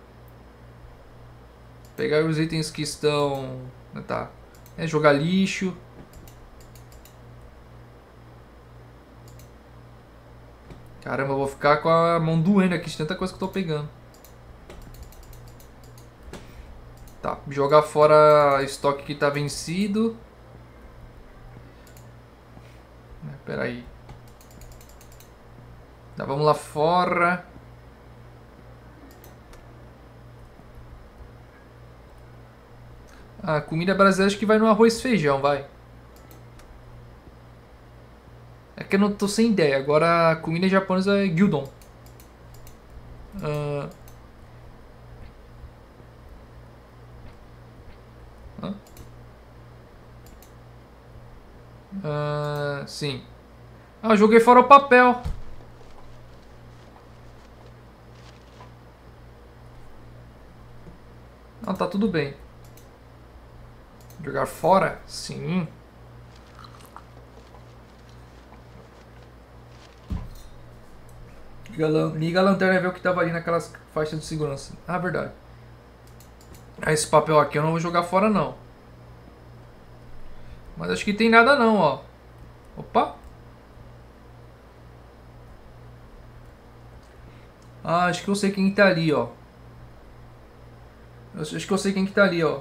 Pegar os itens que estão... Tá. É jogar lixo. Caramba, eu vou ficar com a mão doendo aqui de tanta coisa que eu tô pegando. Tá, jogar fora estoque que tá vencido. É, pera aí. Tá, vamos lá fora. A ah, comida brasileira acho que vai no arroz e feijão, vai. É que eu não tô sem ideia. Agora a comida japonesa é gyudon. Uh... Uh, sim. Ah, eu joguei fora o papel. Não, tá tudo bem. Jogar fora? Sim. Liga a lanterna e vê o que tava ali naquelas faixas de segurança. Ah, verdade. Ah, esse papel aqui eu não vou jogar fora não. Mas acho que tem nada não, ó. Opa. Ah, acho que eu sei quem tá ali, ó. Acho que eu sei quem que tá ali, ó.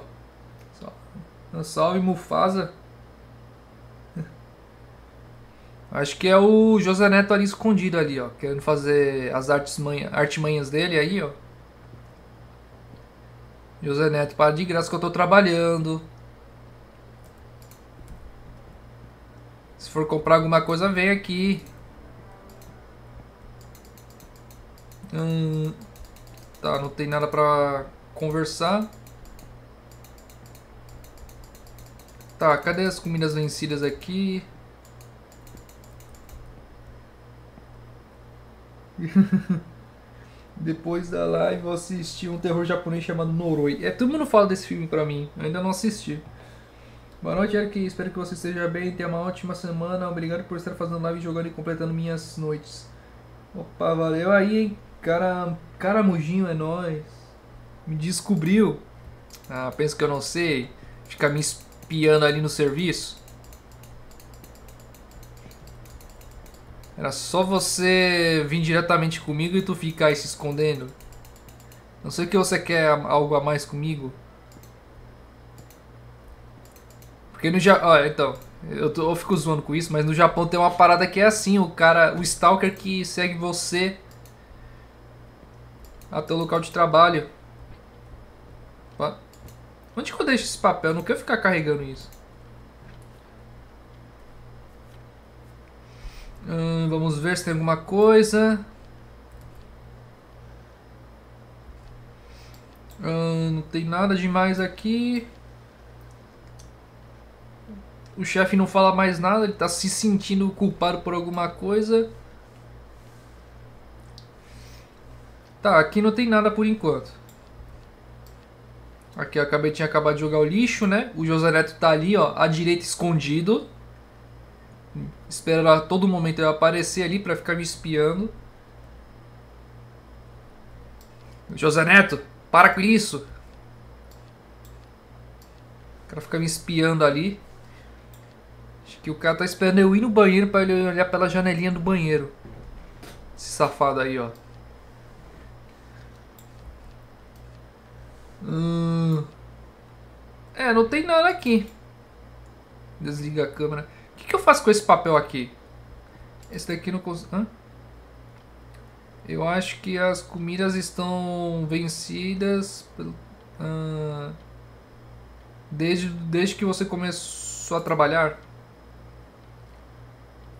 Salve Mufasa. Acho que é o José Neto ali escondido ali, ó. Querendo fazer as artes manha, artimanhas dele aí, ó. José Neto, para de graça que eu tô trabalhando. Se for comprar alguma coisa, vem aqui. Hum, tá, não tem nada pra conversar. Tá, cadê as comidas vencidas aqui? Depois da live eu assisti um terror japonês chamado Noroi. É, todo mundo fala desse filme pra mim, eu ainda não assisti. Boa noite, Eric. Espero que você esteja bem. Tenha uma ótima semana. Obrigado por estar fazendo live, jogando e completando minhas noites. Opa, valeu aí, hein? Cara, caramujinho é nóis. Me descobriu. Ah, pensa que eu não sei. Ficar me espiando ali no serviço. Era só você vir diretamente comigo e tu ficar aí se escondendo. Não sei que você quer algo a mais comigo. Porque no Japão. Olha, então. Eu, tô, eu fico zoando com isso, mas no Japão tem uma parada que é assim: o cara, o stalker que segue você até o local de trabalho. Onde que eu deixo esse papel? Eu não quero ficar carregando isso. Hum, vamos ver se tem alguma coisa. Hum, não tem nada demais aqui. O chefe não fala mais nada, ele está se sentindo culpado por alguma coisa. Tá, aqui não tem nada por enquanto. Aqui eu acabei, tinha acabado de jogar o lixo, né? O José Neto tá ali, ó, à direita escondido. Esperar a todo momento eu aparecer ali pra ficar me espiando. José Neto, para com isso. O cara fica me espiando ali. Acho que o cara tá esperando eu ir no banheiro pra ele olhar pela janelinha do banheiro. Esse safado aí, ó. Hum... É, não tem nada aqui. Desliga a câmera. O que, que eu faço com esse papel aqui? Esse daqui não consigo... Hã? Eu acho que as comidas estão vencidas uh, desde, desde que você começou a trabalhar.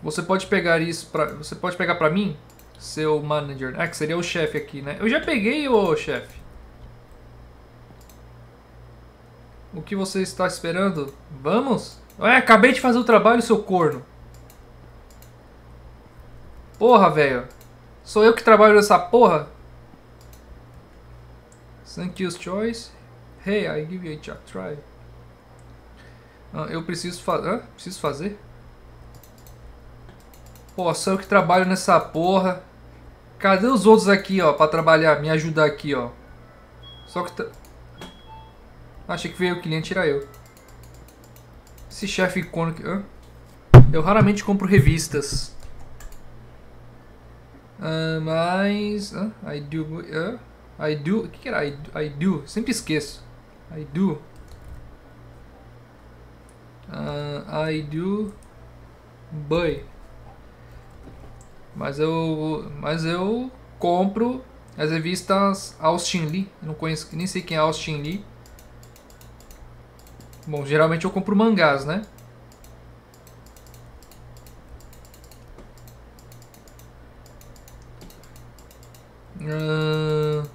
Você pode pegar isso para você pode pegar para mim, seu manager. Ah, que seria o chefe aqui, né? Eu já peguei o chefe. O que você está esperando? Vamos? Ué, acabei de fazer o trabalho, seu corno. Porra, velho. Sou eu que trabalho nessa porra? Thank you, choice. Hey, I give you a try. Ah, eu preciso fazer. Preciso fazer? Pô, sou eu que trabalho nessa porra. Cadê os outros aqui, ó, pra trabalhar, me ajudar aqui, ó? Só que... Achei que veio o cliente, tirar eu. Esse chefe icônico... Hã? Eu raramente compro revistas. Uh, mas. Uh, I do. Uh, I do. O que, que era? I, I do. Sempre esqueço. I do. Uh, I do. Buy. Mas eu. Mas eu compro as revistas Austin Lee. Eu não conheço. Nem sei quem é Austin Lee. Bom, geralmente eu compro mangás, né? Uh...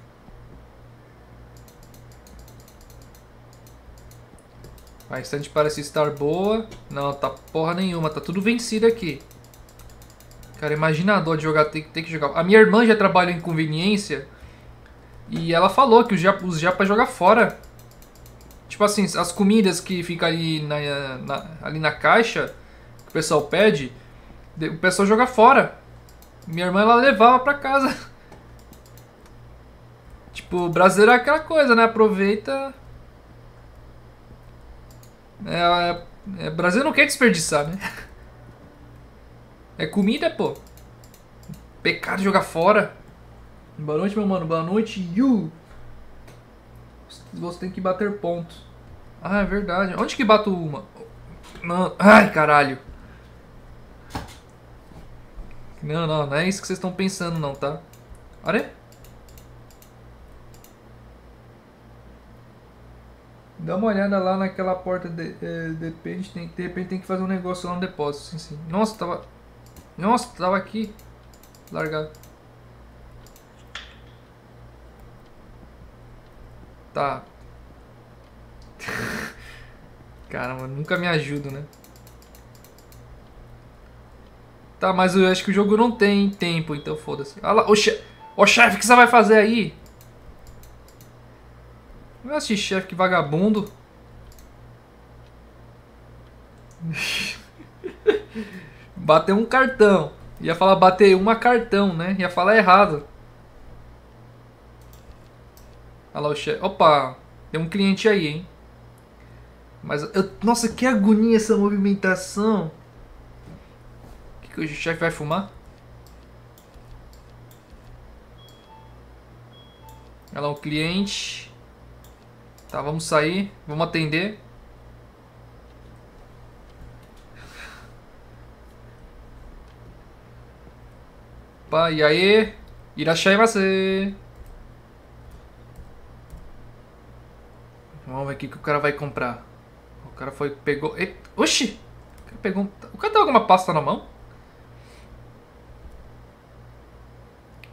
A estante parece estar boa. Não, tá porra nenhuma. Tá tudo vencido aqui. Cara, imagina a dor de jogar, ter, ter que jogar. A minha irmã já trabalha em conveniência. E ela falou que os japa, os japa jogar fora. Tipo assim, as comidas que ficam ali na, na, ali na caixa, que o pessoal pede, o pessoal joga fora. Minha irmã ela levava pra casa. Tipo, brasileiro é aquela coisa, né? Aproveita. É, é, brasileiro não quer desperdiçar, né? É comida, pô. Pecado jogar fora. Boa noite, meu mano. Boa noite, you. Você tem que bater pontos. Ah, é verdade. Onde que bato uma? Não. Ai, caralho. Não, não, não é isso que vocês estão pensando, não, tá? Olha. Dá uma olhada lá naquela porta de, é, depende, tem, de repente tem que fazer um negócio lá no depósito, sim, sim. Nossa, tava. Nossa, tava aqui. Largado. Tá. Caramba, nunca me ajudo, né? Tá, mas eu acho que o jogo não tem tempo, então foda-se. Olha lá, ô, che ô chefe, o que você vai fazer aí? Não assistir chefe que vagabundo. Bateu um cartão. Ia falar bater uma cartão, né? Ia falar errado. Olha lá o chefe. Opa, tem um cliente aí, hein? Mas, eu, nossa, que agonia essa movimentação. O que, que o chefe vai fumar? Olha lá o cliente. Tá, vamos sair. Vamos atender. Opa, e aí? você. Vamos ver o que o cara vai comprar. O cara foi, pegou... E, oxi! O cara pegou... O cara tem alguma pasta na mão?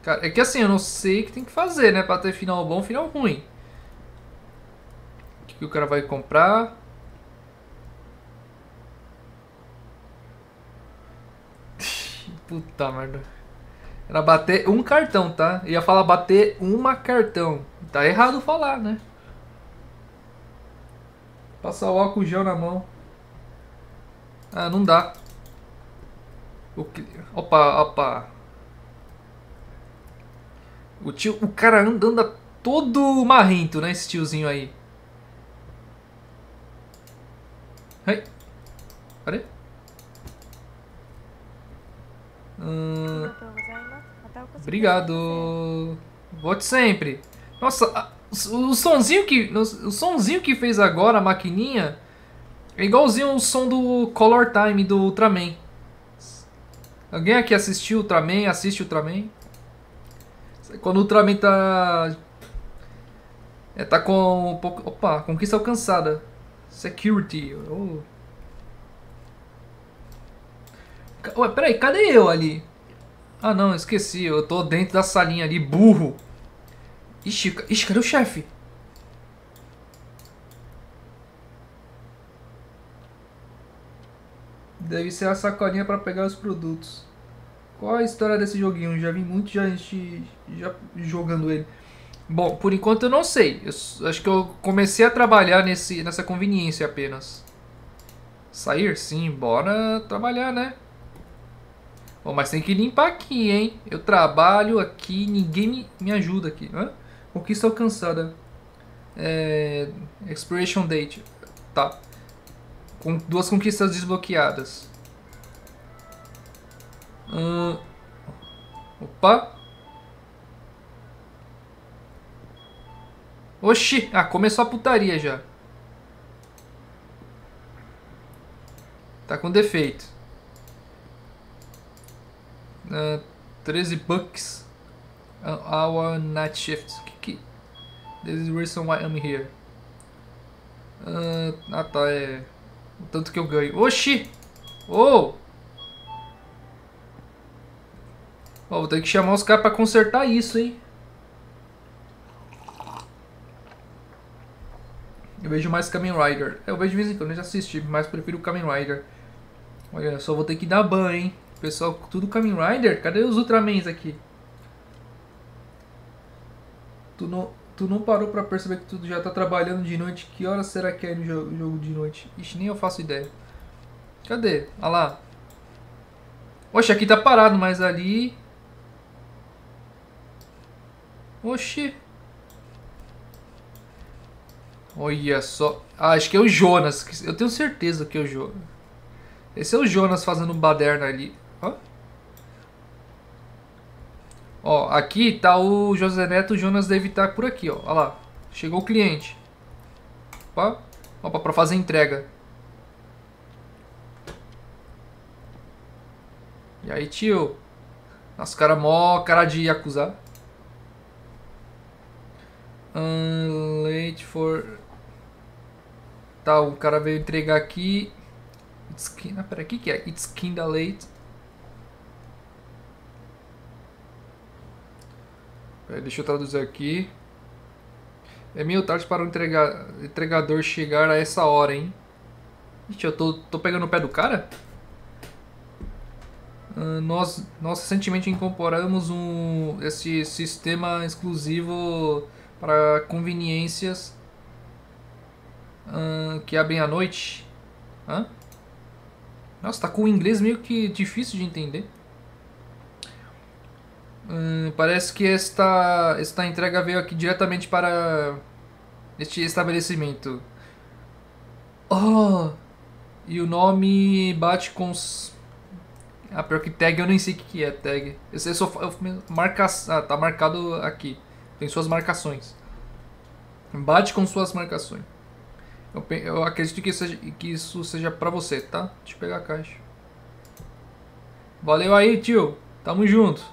Cara, é que assim, eu não sei o que tem que fazer, né? Pra ter final bom, final ruim que o cara vai comprar. Puta merda. Era bater um cartão, tá? ia falar bater uma cartão. Tá errado falar, né? Passar o álcool gel na mão. Ah, não dá. O que... Opa, opa. O tio, o cara anda, anda todo marrento, né? Esse tiozinho aí. Hey. Peraí. Hum, obrigado. Volte sempre. Nossa, o, o sonzinho que o sonzinho que fez agora a maquininha é igualzinho o som do Color Time do Ultraman. Alguém aqui assistiu Ultraman? Assiste Ultraman? Quando o Ultraman tá é, tá com um pouco, opa, conquista alcançada. Security. Oh. Ué, peraí, cadê eu ali? Ah não, esqueci, eu tô dentro da salinha ali, burro. Ixi, ixi cadê o chefe? Deve ser a sacolinha para pegar os produtos. Qual a história desse joguinho? Já vi muita gente já jogando ele. Bom, por enquanto eu não sei. Eu, acho que eu comecei a trabalhar nesse, nessa conveniência apenas. Sair? Sim, bora trabalhar, né? Bom, mas tem que limpar aqui, hein? Eu trabalho aqui, ninguém me, me ajuda aqui. Hã? Conquista alcançada. É, expiration date. Tá. Com duas conquistas desbloqueadas. Hum, opa. Oxi! Ah, começou a putaria já. Tá com defeito. Uh, 13 bucks. Our night shift. This is the reason why I'm here. Uh, ah tá, é... O tanto que eu ganho. Oxi! Oh! oh vou ter que chamar os caras pra consertar isso, hein? Eu vejo mais Kamen Rider. Eu vejo vez em quando, eu já assisti, mas prefiro o Kamen Rider. Olha, só vou ter que dar ban, hein? Pessoal, tudo Kamen Rider? Cadê os Ultramans aqui? Tu não, tu não parou pra perceber que tu já tá trabalhando de noite? Que hora será que é no jogo, jogo de noite? Ixi, nem eu faço ideia. Cadê? Olha lá. Oxe, aqui tá parado, mas ali... Oxi. Olha só. Ah, acho que é o Jonas. Eu tenho certeza que é o Jonas. Esse é o Jonas fazendo baderna ali. Ó. Aqui tá o José Neto. O Jonas deve estar por aqui, ó. Olha lá. Chegou o cliente. Opa. Opa, pra fazer entrega. E aí, tio? Nossa, cara mó cara de acusar. Um, late for Tá, o cara veio entregar aqui. It's Ah, peraí, o que, que é? It's kinda late. Deixa eu traduzir aqui. É meio tarde para o entrega... entregador chegar a essa hora, hein? Ixi, eu tô, tô pegando o pé do cara? Uh, nós, nós recentemente incorporamos um, esse sistema exclusivo para conveniências que abrem à noite. Hã? Nossa, tá com o inglês meio que difícil de entender. Hum, parece que esta, esta entrega veio aqui diretamente para este estabelecimento. Oh! E o nome bate com os... Ah, pior que tag eu nem sei o que é tag. Esse é só... Marca... Ah, tá marcado aqui. Tem suas marcações. Bate com suas marcações. Eu, eu acredito que, seja, que isso seja pra você, tá? Deixa eu pegar a caixa. Valeu aí, tio. Tamo junto.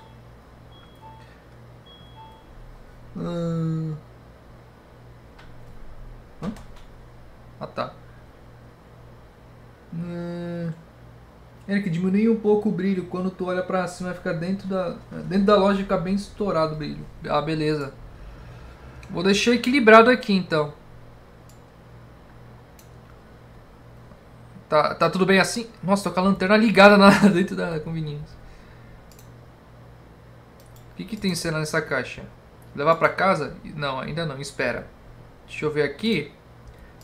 Hum... Ah, tá. Hum... Eric, diminui um pouco o brilho. Quando tu olha pra cima, vai ficar dentro da, dentro da loja fica bem estourado o brilho. Ah, beleza. Vou deixar equilibrado aqui, então. Tá, tá tudo bem assim? Nossa, tô com a lanterna ligada na, dentro da conveniência. O que, que tem cena nessa caixa? Levar pra casa? Não, ainda não, espera. Deixa eu ver aqui.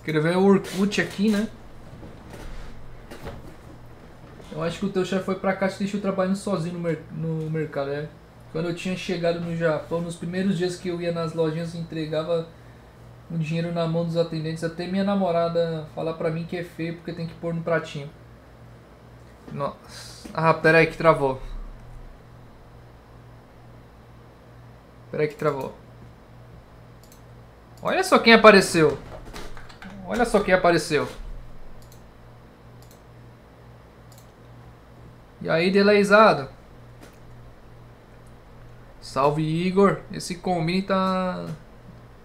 Quero ver o Orkut aqui, né? Eu acho que o teu chefe foi pra cá e te deixou trabalhando sozinho no, mer no mercado, é? Quando eu tinha chegado no Japão, nos primeiros dias que eu ia nas lojinhas entregava o dinheiro na mão dos atendentes, até minha namorada falar pra mim que é feio porque tem que pôr no pratinho. Nossa. Ah, pera aí que travou. Pera aí que travou. Olha só quem apareceu. Olha só quem apareceu. E aí, deleizado? Salve, Igor. Esse combine tá...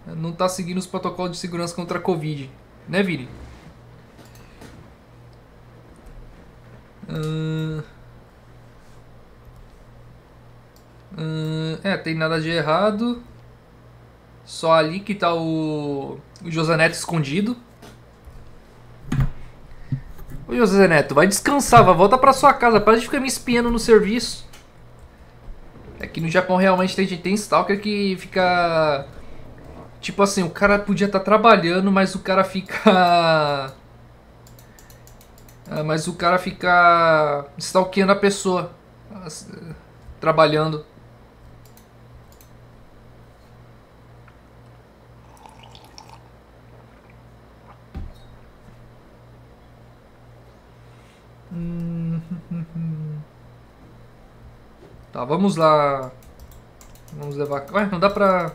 Não tá seguindo os protocolos de segurança contra a Covid. Né, Vini? Hum... Hum... É, tem nada de errado. Só ali que tá o... O José Neto escondido. Ô José Neto, vai descansar, vai voltar pra sua casa, para de ficar me espiando no serviço. É que no Japão realmente tem, tem stalker que fica. Tipo assim, o cara podia estar tá trabalhando, mas o cara fica. Ah, mas o cara fica stalkeando a pessoa. Trabalhando. Tá, vamos lá. Vamos levar... Ué, não dá pra...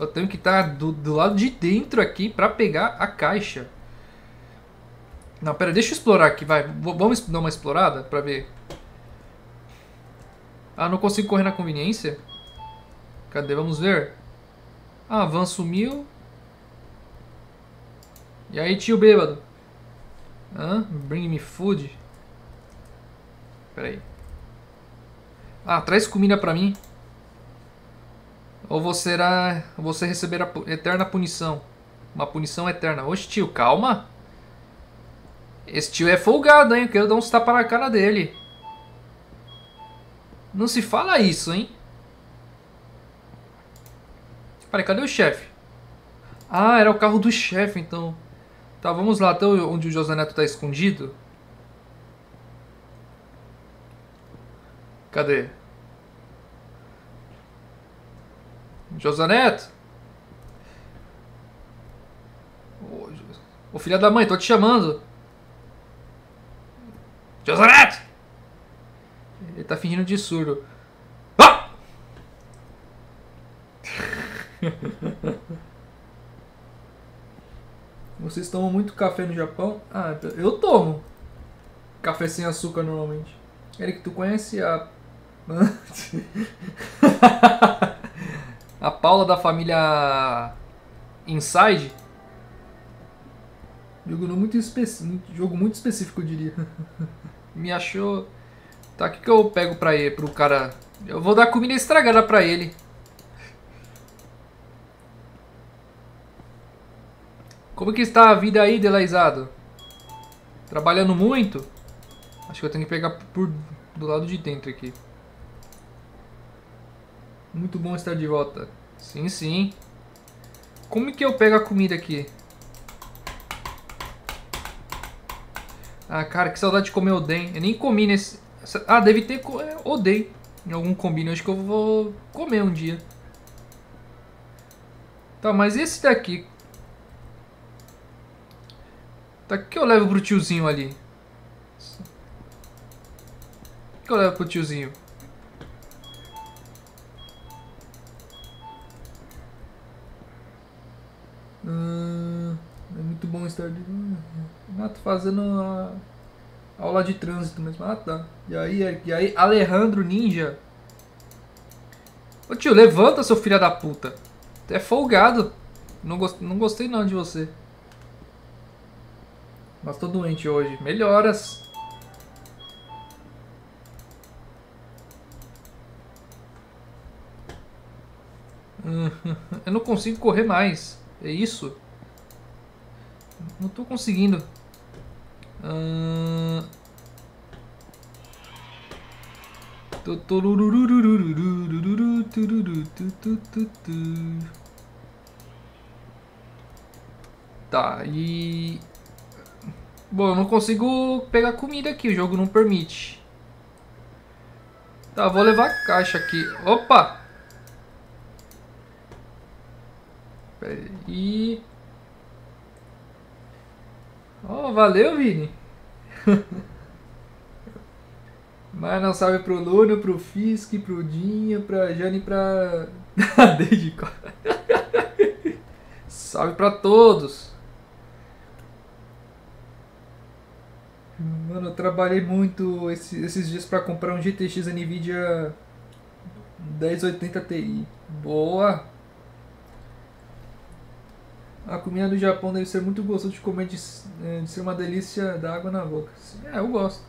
Eu tenho que estar do, do lado de dentro aqui pra pegar a caixa. Não, pera, deixa eu explorar aqui, vai. Vamos dar uma explorada pra ver. Ah, não consigo correr na conveniência? Cadê? Vamos ver. Ah, a van sumiu. E aí, tio bêbado? Hã? Bring me food? Pera aí. Ah, traz comida pra mim. Ou você, irá, você receberá eterna punição. Uma punição eterna. Oxe, tio, calma. Esse tio é folgado, hein? Eu quero dar uns tapas na cara dele. Não se fala isso, hein? Peraí, cadê o chefe? Ah, era o carro do chefe, então. Tá, vamos lá até onde o José Neto tá escondido. Cadê? Josanete? Ô, ô filha da mãe, tô te chamando. Josanete! Ele tá fingindo de surdo. Ah! Vocês tomam muito café no Japão? Ah, eu tomo. Café sem açúcar normalmente. Eric, tu conhece a. A Paula da família Inside. Jogo muito, específico, jogo muito específico, eu diria. Me achou. Tá, o que, que eu pego pra ele, pro cara? Eu vou dar comida estragada pra ele. Como que está a vida aí, Delaizado? Trabalhando muito? Acho que eu tenho que pegar por do lado de dentro aqui. Muito bom estar de volta. Sim, sim. Como que eu pego a comida aqui? Ah, cara, que saudade de comer Oden. Eu nem comi nesse... Ah, deve ter é, Oden em algum combine. Acho que eu vou comer um dia. Tá, mas esse daqui... Tá, o que eu levo pro tiozinho ali? O que eu levo pro tiozinho? Hum, é muito bom estar de. Ah, tô fazendo a aula de trânsito mesmo. Ah, tá. E aí, e aí, Alejandro Ninja. Ô tio, levanta, seu filho da puta. É folgado. Não, gost... não gostei não de você. Mas tô doente hoje. Melhoras. Eu não consigo correr mais. É isso? Não tô conseguindo. Tá, e... Bom, eu não consigo pegar comida aqui, o jogo não permite. Tá, vou levar a caixa aqui. Opa! Pera aí. Oh, valeu, Vini. Mas não salve pro Luno, pro Fisk, pro Dinho, pra Jane e pra. Desde Salve pra todos! Mano, eu trabalhei muito esse, esses dias pra comprar um GTX Nvidia 1080 Ti. Boa! A comida do Japão deve ser muito gostosa de comer, de, é, de ser uma delícia da água na boca. É, eu gosto.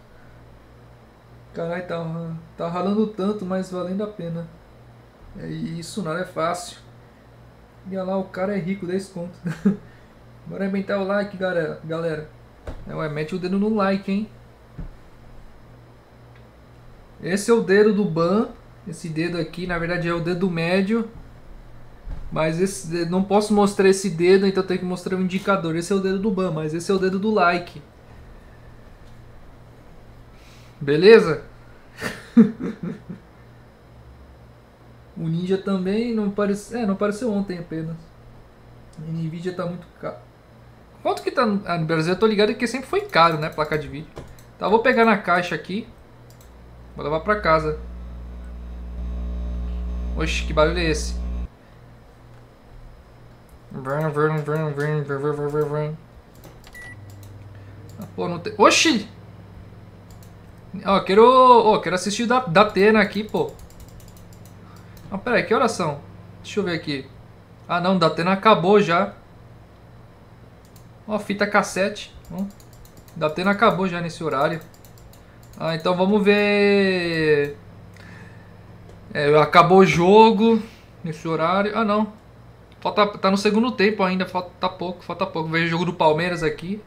Caralho, tá, tá ralando tanto, mas valendo a pena. É isso, nada é fácil. E olha lá, o cara é rico, 10 conto. Bora arrebentar o like, galera. galera. É, ué, mete o dedo no like, hein? Esse é o dedo do ban. Esse dedo aqui, na verdade, é o dedo médio. Mas esse, não posso mostrar esse dedo, então tenho que mostrar o indicador. Esse é o dedo do ban, mas esse é o dedo do like. Beleza? o Ninja também não apareceu. É, não apareceu ontem apenas. A Nvidia tá muito caro. Quanto que tá ah, no Brasil? Eu tô ligado que sempre foi caro, né? Placa de vídeo. Tá, vou pegar na caixa aqui. Vou levar pra casa. Oxe, que barulho é esse? Vrum, vrum, vrum, vrum, vrum, vrum, vrum, vrum. Ah, pô, não tem... Oxi! Ó, quero... Ó, quero assistir da, da Atena aqui, pô. Ah, pera aí, que oração? Deixa eu ver aqui. Ah, não, da Atena acabou já. Ó, fita cassete. Ó. Da Atena acabou já nesse horário. Ah, então vamos ver... É, acabou o jogo nesse horário. Ah, não. Falta, tá no segundo tempo ainda, falta pouco, falta pouco. Vejo o jogo do Palmeiras aqui.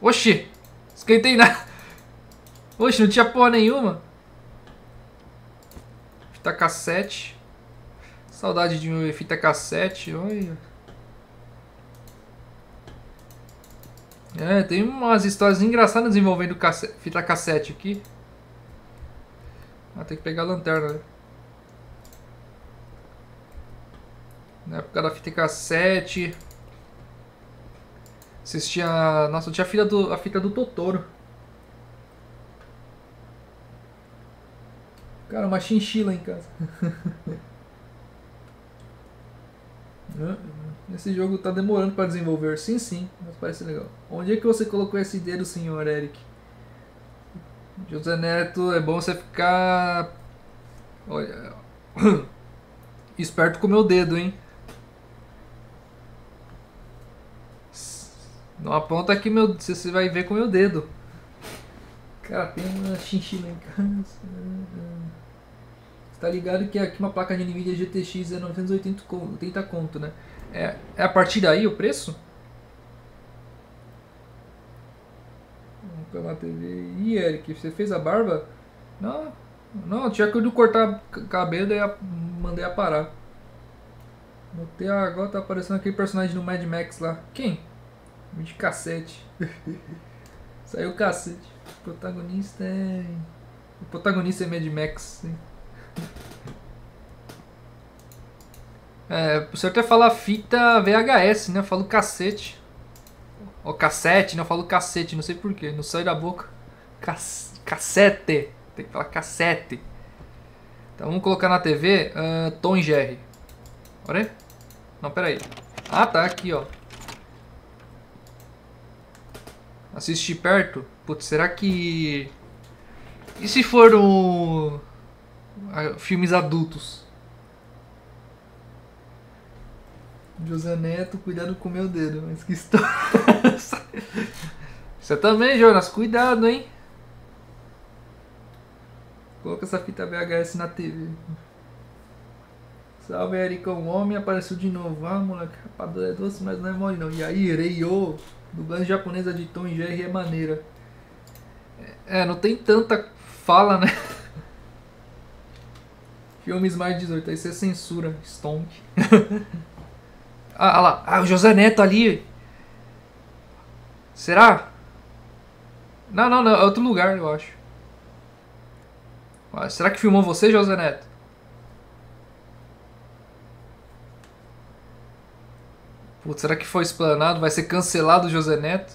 Oxi! Esquentei nada. Oxe, não tinha porra nenhuma. Fita cassete. Saudade de fita cassete, olha. É, tem umas histórias engraçadas envolvendo cassete, fita cassete aqui. Ah, tem que pegar a lanterna, né? Na época da fita cassete. Assistia. Nossa, tinha a fita do, a fita do Totoro. Cara, uma chinchila em casa. Esse jogo tá demorando para desenvolver. Sim, sim, mas parece legal. Onde é que você colocou esse dedo, senhor Eric? José Neto, é bom você ficar. Olha. Esperto com o meu dedo, hein? Não aponta aqui meu. Você vai ver com meu dedo. Cara, tem uma chinchila em casa. Você tá ligado que aqui uma placa de Nvidia GTX é 980 80 conto, né? É, é a partir daí o preço? Pela TV. Ih, Eric, você fez a barba? Não, não, tinha que eu cortar cabelo e mandei a parar. Botei agora tá aparecendo aquele personagem do Mad Max lá. Quem? De cassete. Saiu cacete. O protagonista é. O protagonista é Mad Max. É, o senhor até fala fita VHS, né? Eu falo cacete. Ou cassete, né? Falo cacete, não sei porquê. Não sai da boca. Cac cassete. Tem que falar cassete. Então vamos colocar na TV uh, Tom e Jerry. Olha Não, pera aí. Ah, tá aqui, ó. Assistir perto? Putz, será que... E se for um... filmes adultos? José Neto, cuidado com o meu dedo. Mas que história... Você também, Jonas. Cuidado, hein? Coloca essa fita VHS na TV. Salve, Ericão. O homem apareceu de novo. Ah, moleque. Rapadura é doce, mas não é mole, não. E aí, Reio? Dublagem japonesa de Tom e Jerry é maneira. É, não tem tanta fala, né? Filmes mais 18, isso é censura, stonk. ah, lá, ah, o José Neto ali. Será? Não, não, não. É outro lugar, eu acho. Ah, será que filmou você, José Neto? Putz, será que foi explanado? Vai ser cancelado o José Neto?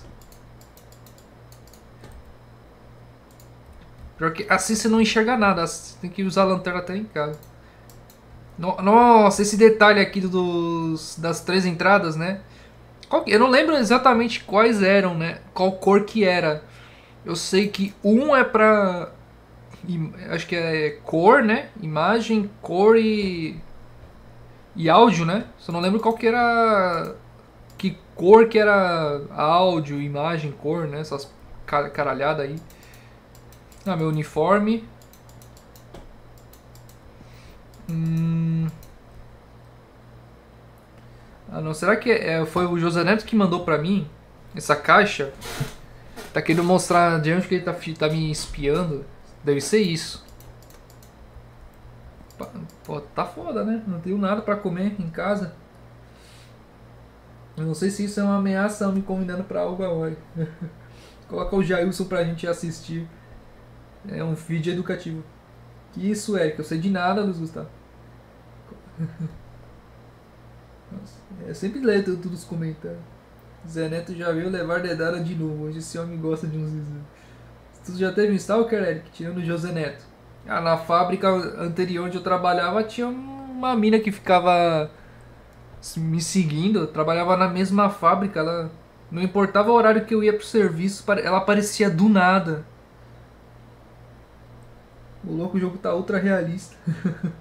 Pior que assim você não enxerga nada. Você tem que usar a lanterna até em casa. Nossa, esse detalhe aqui dos, das três entradas, né? eu não lembro exatamente quais eram, né? Qual cor que era. Eu sei que um é pra. Acho que é cor, né? Imagem, cor e. E áudio, né? Só não lembro qual que era. Que cor que era áudio, imagem, cor, né? Essas caralhadas aí. Ah, meu uniforme. Hum. Ah, não. Será que é, foi o José Neto que mandou pra mim essa caixa? Tá querendo mostrar de onde que ele tá, tá me espiando. Deve ser isso. Pô, tá foda, né? Não tenho nada pra comer em casa. Eu não sei se isso é uma ameaça me convidando pra algo agora. Coloca o Jailson pra gente assistir. É um vídeo educativo. Que isso, Eric? Eu sei de nada, Luiz Gustavo. É sempre ler tudo os comentários. Zé Neto já veio levar dedada de novo. Hoje esse homem gosta de uns Tu já teve um Stalker, Eric? Tirando o José Neto. Ah, na fábrica anterior onde eu trabalhava tinha uma mina que ficava me seguindo. Eu trabalhava na mesma fábrica. Ela não importava o horário que eu ia pro serviço, ela aparecia do nada. O louco o jogo tá ultra realista.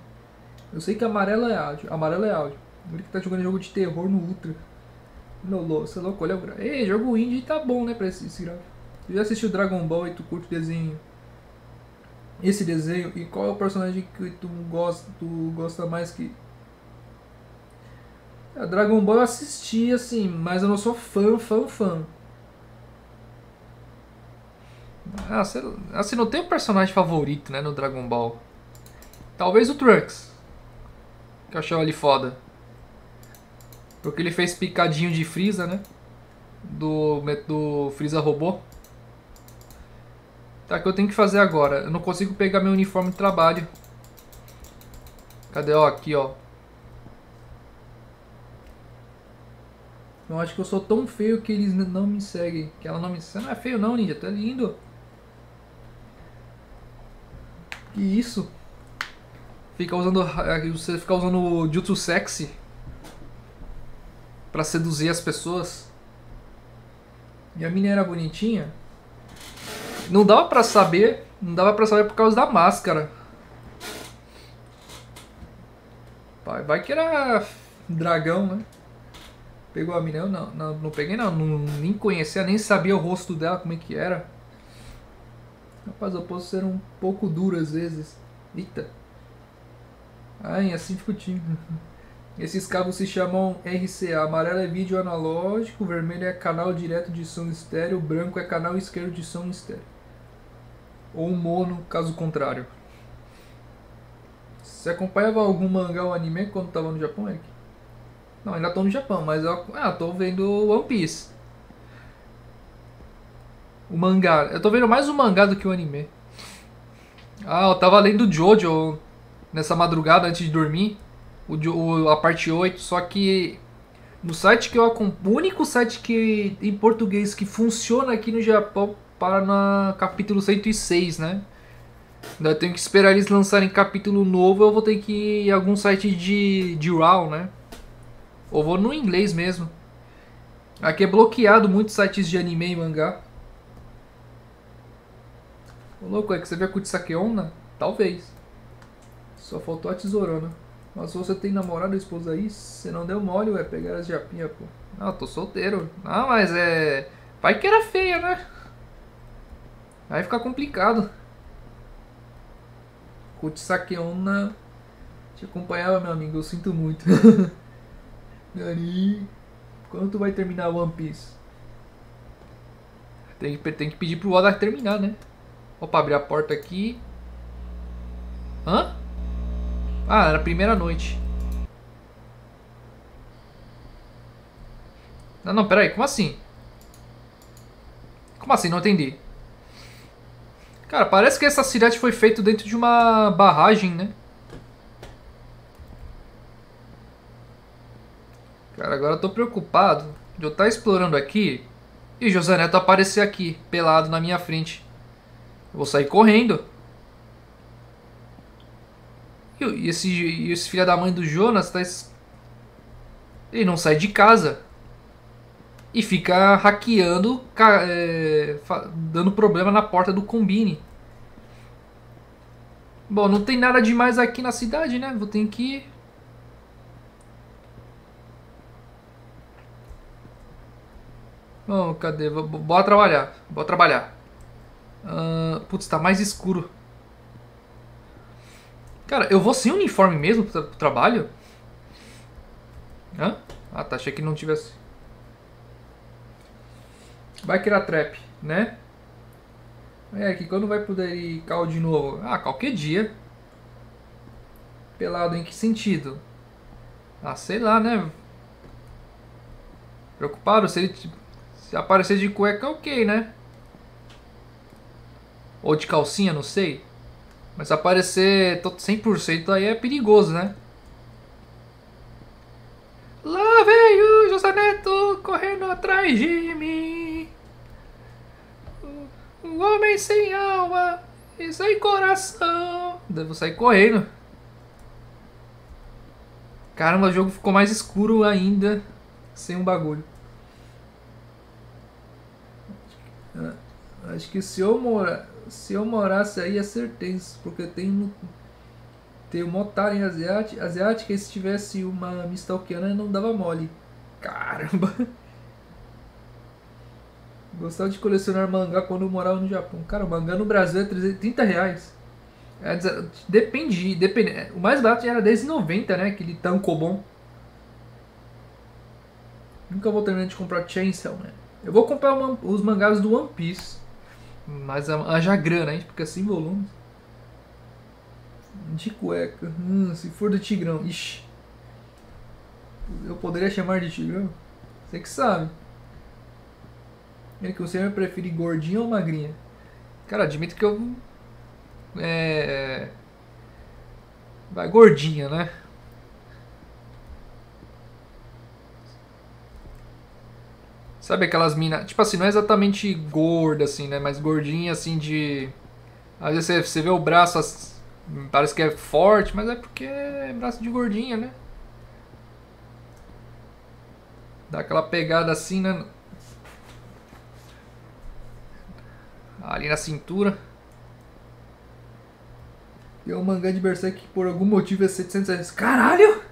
eu sei que amarelo é áudio. Amarelo é áudio. O que tá jogando jogo de terror no ultra. No, você é louco, olha o gráfico. Ei, jogo indie tá bom, né, pra esse, esse gráfico. Tu já assistiu Dragon Ball e tu curte o desenho? Esse desenho? E qual é o personagem que tu gosta, tu gosta mais que... A Dragon Ball eu assisti, assim, mas eu não sou fã, fã, fã. Ah, assim, não tem um personagem favorito, né, no Dragon Ball. Talvez o Trunks. Que eu achava ele foda. Porque ele fez picadinho de Freeza, né? Do, do Freeza robô. Tá, o que eu tenho que fazer agora? Eu não consigo pegar meu uniforme de trabalho. Cadê? Ó, aqui, ó. Eu acho que eu sou tão feio que eles não me seguem. Que ela não me segue. Não é feio não, ninja. Tá lindo. Que isso? Fica usando... Você fica usando o Jutsu Sexy para seduzir as pessoas. E a menina era bonitinha. Não dava para saber, não dava para saber por causa da máscara. Vai que era dragão, né? Pegou a menina? Eu não, não, não peguei não, não, nem conhecia, nem sabia o rosto dela, como é que era. Rapaz, eu posso ser um pouco duro às vezes. Eita. Ai, assim tímido. Esses cabos se chamam RCA. Amarelo é vídeo analógico, vermelho é canal direto de som estéreo, branco é canal esquerdo de som estéreo. Ou mono, caso contrário. Você acompanhava algum mangá ou anime quando estava no Japão, Eric? Não, ainda estou no Japão, mas eu ah, tô vendo One Piece. O mangá. Eu tô vendo mais o mangá do que o anime. Ah, eu tava lendo Jojo nessa madrugada antes de dormir o, o, a parte 8, só que no site que eu acompanho, o único site que em português que funciona aqui no Japão para na capítulo 106, né? Ainda tenho que esperar eles lançarem capítulo novo, eu vou ter que ir em algum site de, de RAW, né? Ou vou no inglês mesmo. Aqui é bloqueado muitos sites de anime e mangá. Ô louco, é que você vê a Kutsakeona? Talvez. Só faltou a tesourona. Mas se você tem namorado ou esposa aí, você não deu mole, ué, pegar as japinhas, pô. Não, tô solteiro. Não, mas é. Vai que era feia, né? Aí fica complicado. Kutsakeona te acompanhava, meu amigo, eu sinto muito. Nani, quando tu vai terminar One Piece? Tem que, tem que pedir pro Oda terminar, né? Opa, abrir a porta aqui. Hã? Ah, era a primeira noite. Não, não, peraí, como assim? Como assim? Não entendi. Cara, parece que essa cidade foi feita dentro de uma barragem, né? Agora eu tô preocupado de eu estar tá explorando aqui e José Neto aparecer aqui, pelado na minha frente. Eu vou sair correndo. E esse, esse filho da mãe do Jonas tá. Ele não sai de casa. E fica hackeando, é, dando problema na porta do Combine. Bom, não tem nada demais aqui na cidade, né? Vou ter que Bom, cadê? Bora trabalhar. Bora trabalhar. Uh, putz, tá mais escuro. Cara, eu vou sem uniforme mesmo pro, pro trabalho? Hã? Ah, tá. Achei que não tivesse. Vai criar trap, né? É, que quando vai poder ir cal de novo? Ah, qualquer dia. Pelado em que sentido? Ah, sei lá, né? Preocupado se ele se aparecer de cueca, ok, né? Ou de calcinha, não sei. Mas se aparecer 100% aí é perigoso, né? Lá veio José Neto correndo atrás de mim. Um homem sem alma e sem coração. Devo sair correndo. Caramba, o jogo ficou mais escuro ainda sem um bagulho. Acho que se eu morar, se eu morasse aí ser tenso, porque tem tem uma otária em asiática, asiática e se tivesse uma me stalkeando não dava mole. Caramba. Gostava de colecionar mangá quando eu morava no Japão. Cara, o mangá no Brasil é 30 reais. É, depende, depende. O mais barato era 10,90, né? Aquele tankobon. Nunca vou terminar de comprar Chainsaw, né? Eu vou comprar uma, os mangás do One Piece. Mas haja grana, hein? Porque assim volumes. De cueca. Hum, se for do Tigrão. Ixi. Eu poderia chamar de Tigrão? Você que sabe. É que você prefere gordinha ou magrinha? Cara, admito que eu. É. Vai gordinha, né? Sabe aquelas minas. Tipo assim, não é exatamente gorda, assim, né? Mas gordinha, assim, de. Às vezes você, você vê o braço. Parece que é forte, mas é porque é braço de gordinha, né? Dá aquela pegada assim, né? Ali na cintura. E é um mangá de Berserk que por algum motivo é 700 reais. Caralho!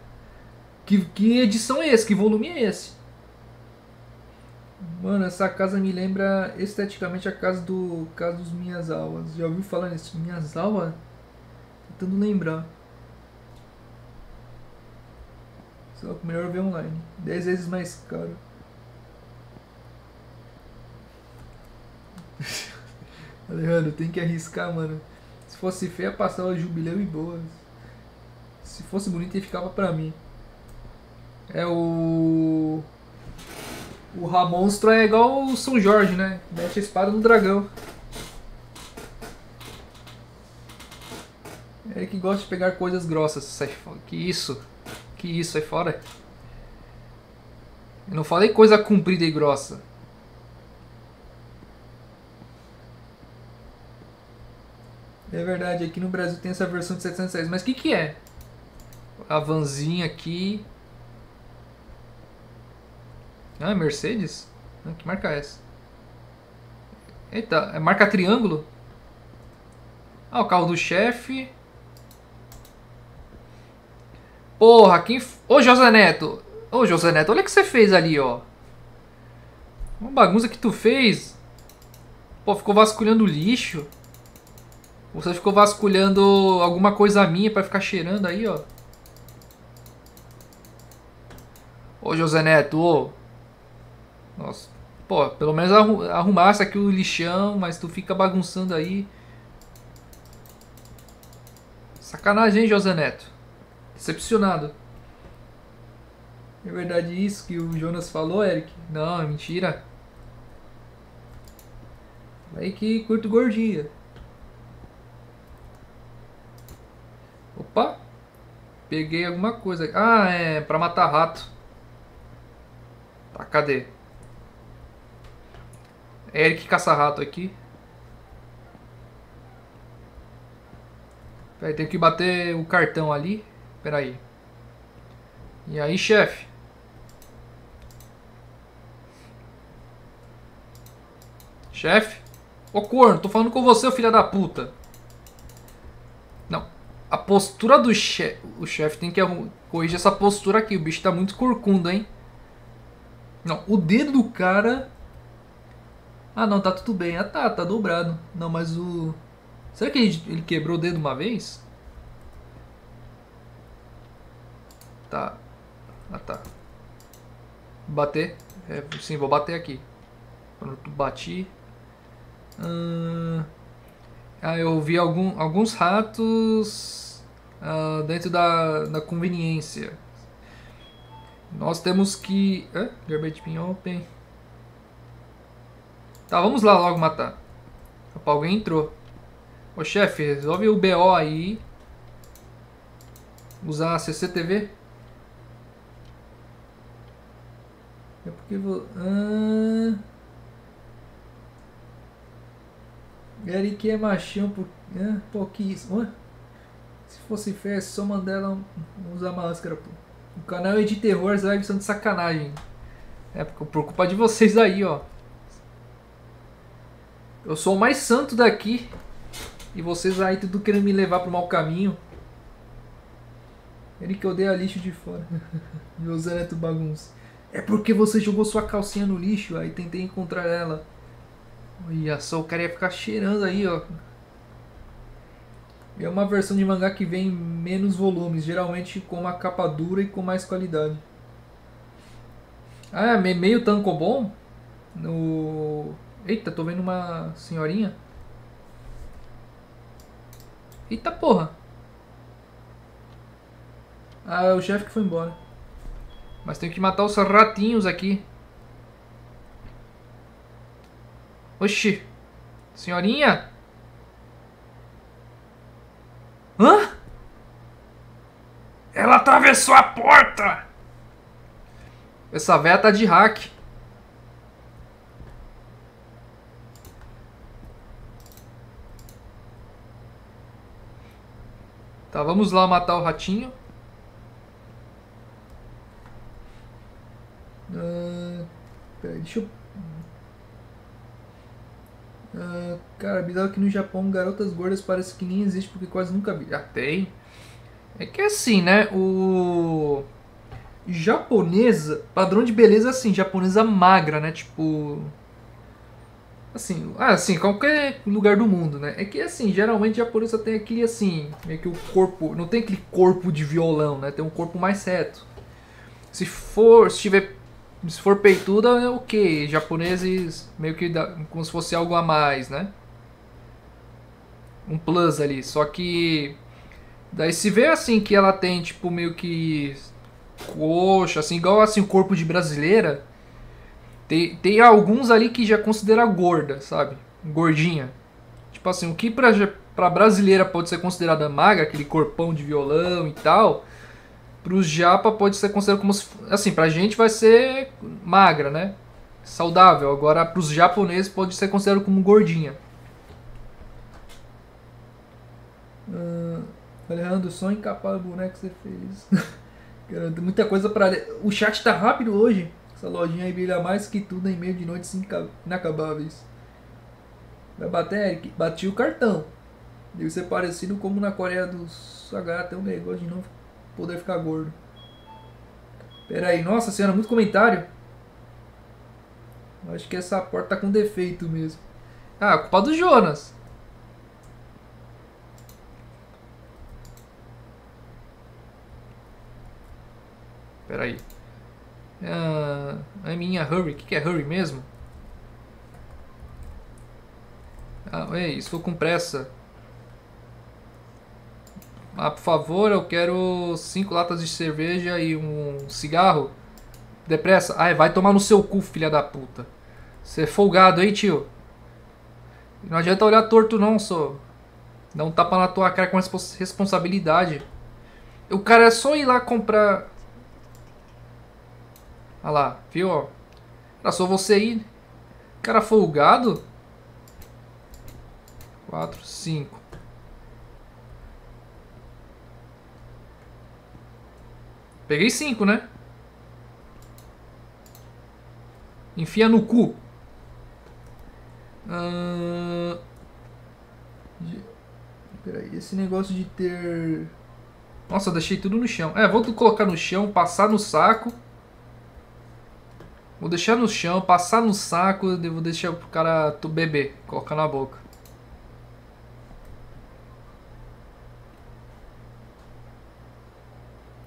Que, que edição é esse? Que volume é esse? Mano, essa casa me lembra esteticamente a casa do casa dos Minhas Aulas. Já ouviu falar nisso? Minhas Aulas? Tentando lembrar. Só que melhor ver online. 10 vezes mais caro. Alejandro, tem que arriscar, mano. Se fosse feia, passava jubileu e boas. Se fosse bonita, ficava pra mim. É o. O Ramonstro é igual o São Jorge, né? Mete a espada no dragão. É que gosta de pegar coisas grossas. Sai fora. Que isso? Que isso? Sai fora. Eu não falei coisa comprida e grossa. É verdade, aqui no Brasil tem essa versão de 706. Mas o que, que é? A vanzinha aqui. Ah, Mercedes? Que marca é essa? Eita, é marca triângulo? Ah, o carro do chefe. Porra, quem... Ô, José Neto. Ô, José Neto, olha o que você fez ali, ó. Uma bagunça que tu fez. Pô, ficou vasculhando lixo. Você ficou vasculhando alguma coisa minha pra ficar cheirando aí, ó. Ô, José Neto, ô. Nossa. Pô, pelo menos arrumasse aqui o lixão, mas tu fica bagunçando aí. Sacanagem, hein, José Neto? Decepcionado. É verdade isso que o Jonas falou, Eric? Não, é mentira. Aí que curto gordinha. Opa! Peguei alguma coisa. Ah, é pra matar rato. Tá, cadê? Eric caça-rato aqui. Peraí, tem que bater o cartão ali. Peraí. E aí, chefe? Chefe? Ô corno, tô falando com você, filha da puta. Não. A postura do chefe. O chefe tem que corrigir essa postura aqui. O bicho tá muito corcunda, hein? Não, o dedo do cara. Ah, não, tá tudo bem. Ah, tá, tá dobrado. Não, mas o. Será que ele, ele quebrou o dedo uma vez? Tá. Ah, tá. Bater? É, sim, vou bater aqui. Pronto, bati. ah, eu vi algum, alguns ratos ah, dentro da, da conveniência. Nós temos que... É? Garbage bin open. Tá, vamos lá logo matar. Opa, alguém entrou. Ô chefe, resolve o BO aí. Usar a CCTV. É porque vou. Ah... Eric é machinho por. Ah, pô, que isso? Ué? Se fosse festa, só mandar ela usar máscara, pô. O canal é de terror, as lives são de sacanagem. É por culpa de vocês aí, ó. Eu sou o mais santo daqui. E vocês aí tudo querendo me levar pro mau caminho. Ele que odeia lixo de fora. José Neto bagunça. É porque você jogou sua calcinha no lixo, aí tentei encontrar ela. Olha só, o cara ia ficar cheirando aí, ó. É uma versão de mangá que vem menos volumes, geralmente com uma capa dura e com mais qualidade. Ah, meio tankobon? No... Eita, tô vendo uma senhorinha. Eita porra. Ah, é o chefe que foi embora. Mas tenho que matar os ratinhos aqui. Oxi. Senhorinha? Hã? Ela atravessou a porta! Essa véia tá de hack. Tá, vamos lá matar o ratinho. Uh, peraí, deixa eu... Uh, cara, bizarro que no Japão garotas gordas parece que nem existe porque quase nunca vi. Já tem. É que assim, né? O japonesa, padrão de beleza assim, japonesa magra, né? Tipo, Assim, ah, assim, qualquer lugar do mundo, né? É que assim, geralmente japonesa tem aquele assim, meio que o corpo, não tem aquele corpo de violão, né? Tem um corpo mais reto. Se for, se tiver se for peituda, é o okay. Japoneses meio que dá, como se fosse algo a mais, né? Um plus ali. Só que daí se vê assim que ela tem tipo meio que coxa, assim, igual assim o corpo de brasileira, tem, tem alguns ali que já considera gorda, sabe? Gordinha. Tipo assim, o que pra, pra brasileira pode ser considerada magra, aquele corpão de violão e tal, pros japa pode ser considerado como se, assim, pra gente vai ser magra, né? Saudável. Agora pros japoneses pode ser considerado como gordinha. Uh, Alejandro, só encapar o boneco. Cara, tem muita coisa para O chat tá rápido hoje. Essa lojinha aí brilha mais que tudo em meio de noites inacabáveis. Vai bater, Eric? Bati o cartão. Deve ser parecido como na Coreia do Sul. Tem um negócio de não poder ficar gordo. Pera aí, nossa senhora, muito comentário. Acho que essa porta tá com defeito mesmo. Ah, culpa do Jonas. Pera aí. Uh, a minha hurry. O que, que é hurry mesmo? Ah, ei, estou com pressa. Ah, por favor, eu quero cinco latas de cerveja e um cigarro. Depressa. Ai, vai tomar no seu cu, filha da puta. Você é folgado, hein, tio? Não adianta olhar torto não, só. Dá um tapa na tua cara com responsabilidade. O cara é só ir lá comprar. Olha lá, viu? Era só você ir. Cara folgado. 4, 5. Peguei 5, né? Enfia no cu. Uh... Peraí, esse negócio de ter... Nossa, deixei tudo no chão. É, vou colocar no chão, passar no saco. Vou deixar no chão, passar no saco, vou deixar pro cara tu beber, colocar na boca.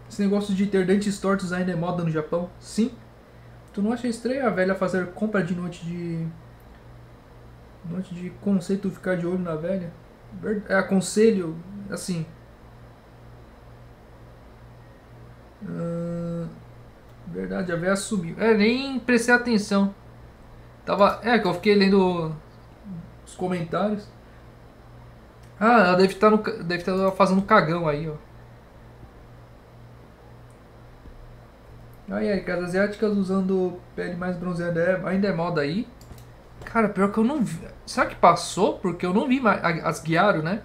Esse negócio de ter dentes tortos ainda é moda no Japão? Sim. Tu não acha estranho a velha fazer compra de noite de. Noite de conceito ficar de olho na velha? É aconselho, assim. Uh, verdade, a velha sumiu. É, nem prestei atenção. Tava. É, que eu fiquei lendo os comentários. Ah, ela deve estar, no, deve estar fazendo cagão aí, ó. Aí, aí, casas asiáticas usando pele mais bronzeada é, ainda é moda aí. Cara, pior que eu não vi. Será que passou? Porque eu não vi mais as guiaram, né?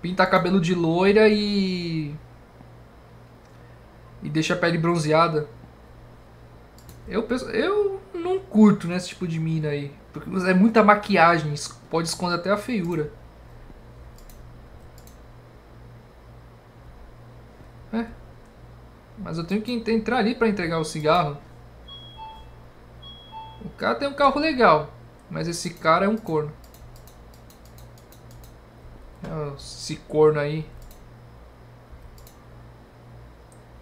Pintar cabelo de loira e. E deixa a pele bronzeada. Eu penso. Eu não curto né, tipo de mina aí. Porque é muita maquiagem, pode esconder até a feiura. É. Mas eu tenho que entrar ali para entregar o cigarro. O cara tem um carro legal. Mas esse cara é um corno. É, esse corno aí.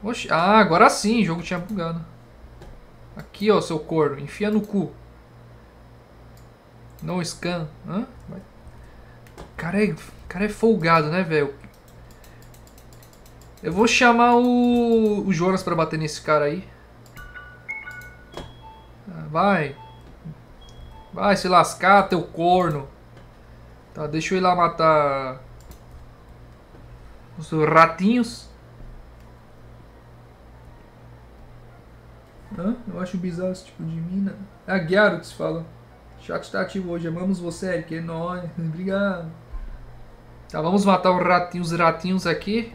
Oxi. Ah, agora sim, o jogo tinha bugado. Aqui, ó, seu corno. Enfia no cu. No scan. Hã? Cara é, cara é folgado, né, velho? Eu vou chamar o, o Jonas pra bater nesse cara aí. Ah, vai. Vai se lascar, teu corno. Tá, deixa eu ir lá matar os ratinhos. Hã? Eu acho bizarro esse tipo de mina. É a Gyaro que se fala. Chat tá ativo hoje. Amamos você, Eric. É nóis. Obrigado. Tá, vamos matar os ratinhos, os ratinhos aqui.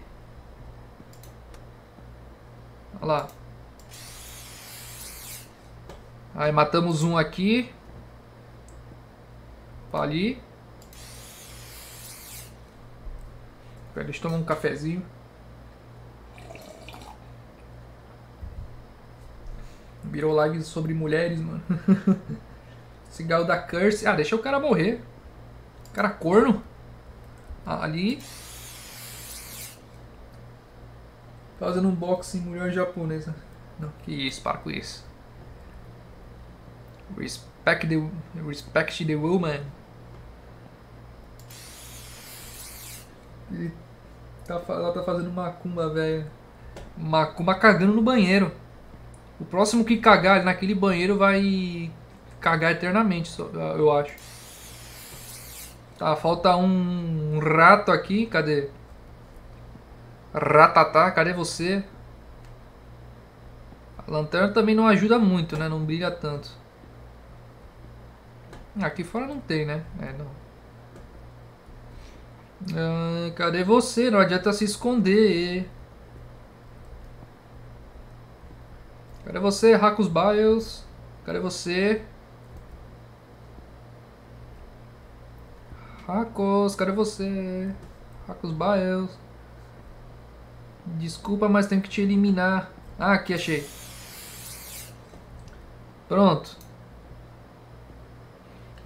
Olha lá. Aí matamos um aqui ali. Deixa eu tomar um cafezinho. Virou live sobre mulheres, mano. Cigarro da Curse. Ah, deixa o cara morrer. Cara corno. Ah, ali. Fazendo um boxing mulher japonesa. Não, que isso, para com isso. Respect the, respect the woman. Tá, ela tá fazendo macumba, velho. Macumba cagando no banheiro. O próximo que cagar naquele banheiro vai cagar eternamente, eu acho. Tá, falta um rato aqui. Cadê? Ratatá, cadê você? A lanterna também não ajuda muito, né? Não brilha tanto. Aqui fora não tem, né? É, não. Ah, cadê você? Não adianta se esconder. Cadê você, Racos Biles? Cadê você? Racos, cadê você? Racos Biles. Desculpa, mas tenho que te eliminar. Ah, aqui achei. Pronto.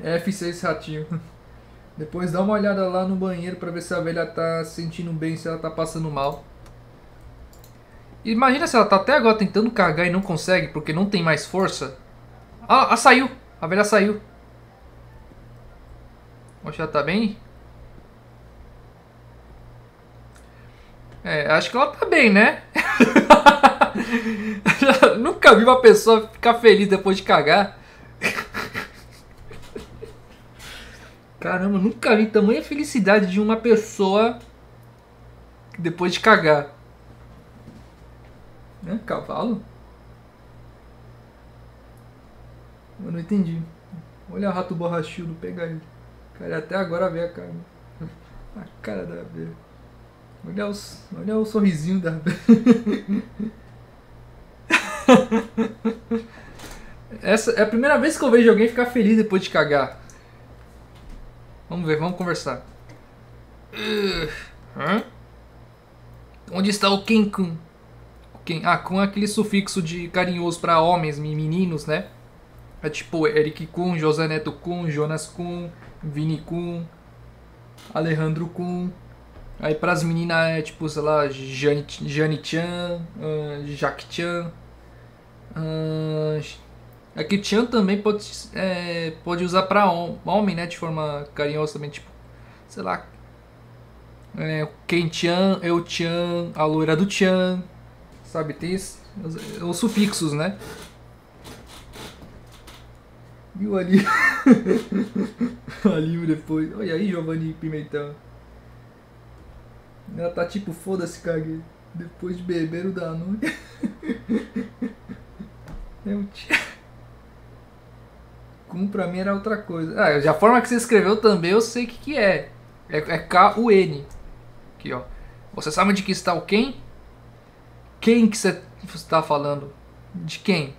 F6 ratinho. Depois dá uma olhada lá no banheiro para ver se a velha tá se sentindo bem, se ela tá passando mal. Imagina se ela tá até agora tentando cagar e não consegue porque não tem mais força. Ah, ah saiu! A velha saiu. Oxe, ela tá bem? É, acho que ela tá bem, né? Nunca vi uma pessoa ficar feliz depois de cagar. Caramba, nunca vi tamanha felicidade de uma pessoa depois de cagar. É, cavalo? Eu não entendi. Olha o rato borrachudo, pegar ele. Cara, até agora vê a cara. A cara da abelha. Olha, os, olha o sorrisinho da abelha. Essa é a primeira vez que eu vejo alguém ficar feliz depois de cagar. Vamos ver, vamos conversar. Uh? Onde está o Kenkun? Ken, ah, com aquele sufixo de carinhoso para homens, meninos, né? É tipo Eric Kun, José Neto Kun, Jonas Kun, Vini Kun, Alejandro Kun. Aí pras meninas é tipo, sei lá, Jane, Jane Chan, uh, Jack Chan. Uh, aqui Chan também pode, é, pode usar pra homem, né? De forma carinhosa também, tipo, sei lá. É, Ken Chan, Eu Chan, a loira do Chan. Sabe, tem os, os sufixos, né? Viu ali? ali depois. Olha aí, Giovanni Pimentão. Ela tá tipo, foda-se, caguei. Depois de beber o Danone. Eu te... Como pra mim era outra coisa. Ah, a forma que você escreveu também eu sei o que, que é. É, é K-U-N. Aqui, ó. Você sabe de que está o quem? Quem que você está falando? De quem?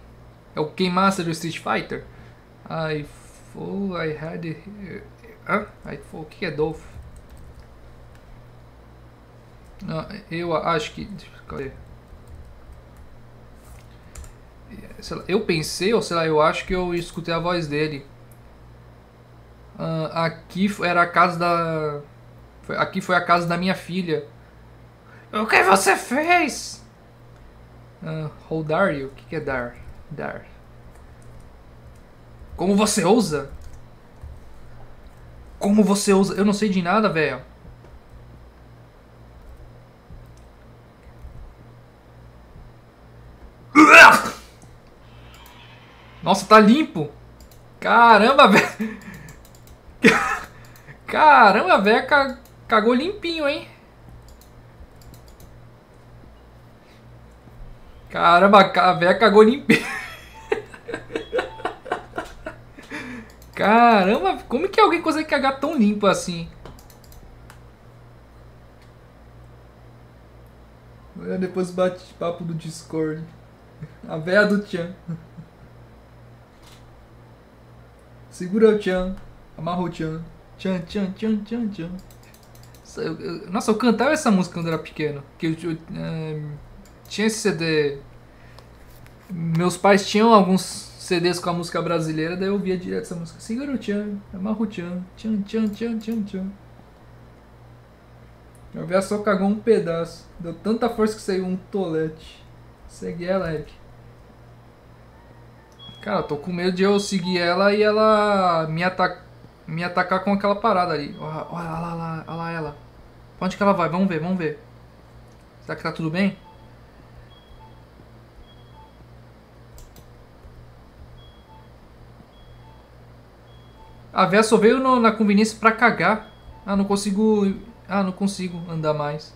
É o Game Master do Street Fighter? I fool, I had. Hã? I fool, o que é Dolph? Não, eu acho que. Cadê? Lá, eu pensei, ou sei lá, eu acho que eu escutei a voz dele. Uh, aqui era a casa da. Aqui foi a casa da minha filha. O que você fez? Uh, how dare you? O que, que é dar? Dar. Como você ousa? Como você ousa? Eu não sei de nada, velho. Nossa, tá limpo. Caramba, velho. Caramba, velho, cagou limpinho, hein? Caramba, a velha cagou limpinho. Caramba, como que alguém consegue cagar tão limpo assim? Depois bate papo do Discord. A véia do Tchan. Segura o Tchan. Amarra o Tchan. Tchan, tchan, tchan, tchan, tchan. Nossa, eu cantava essa música quando era pequeno. Que eu, eu uh, tinha esse CD. Meus pais tinham alguns CDs com a música brasileira, daí eu ouvia direto essa música. Tchan, amarra o tchan, tchan, tchan, tchan, tchan. A véia só cagou um pedaço. Deu tanta força que saiu um tolete. Segue ela, Eric. Cara, tô com medo de eu seguir ela e ela me, ata me atacar com aquela parada ali. Olha, olha lá, lá, olha lá ela. Pra onde que ela vai? Vamos ver, vamos ver. Será que tá tudo bem? A véia só veio no, na conveniência pra cagar. Ah, não consigo... Ah, não consigo andar mais.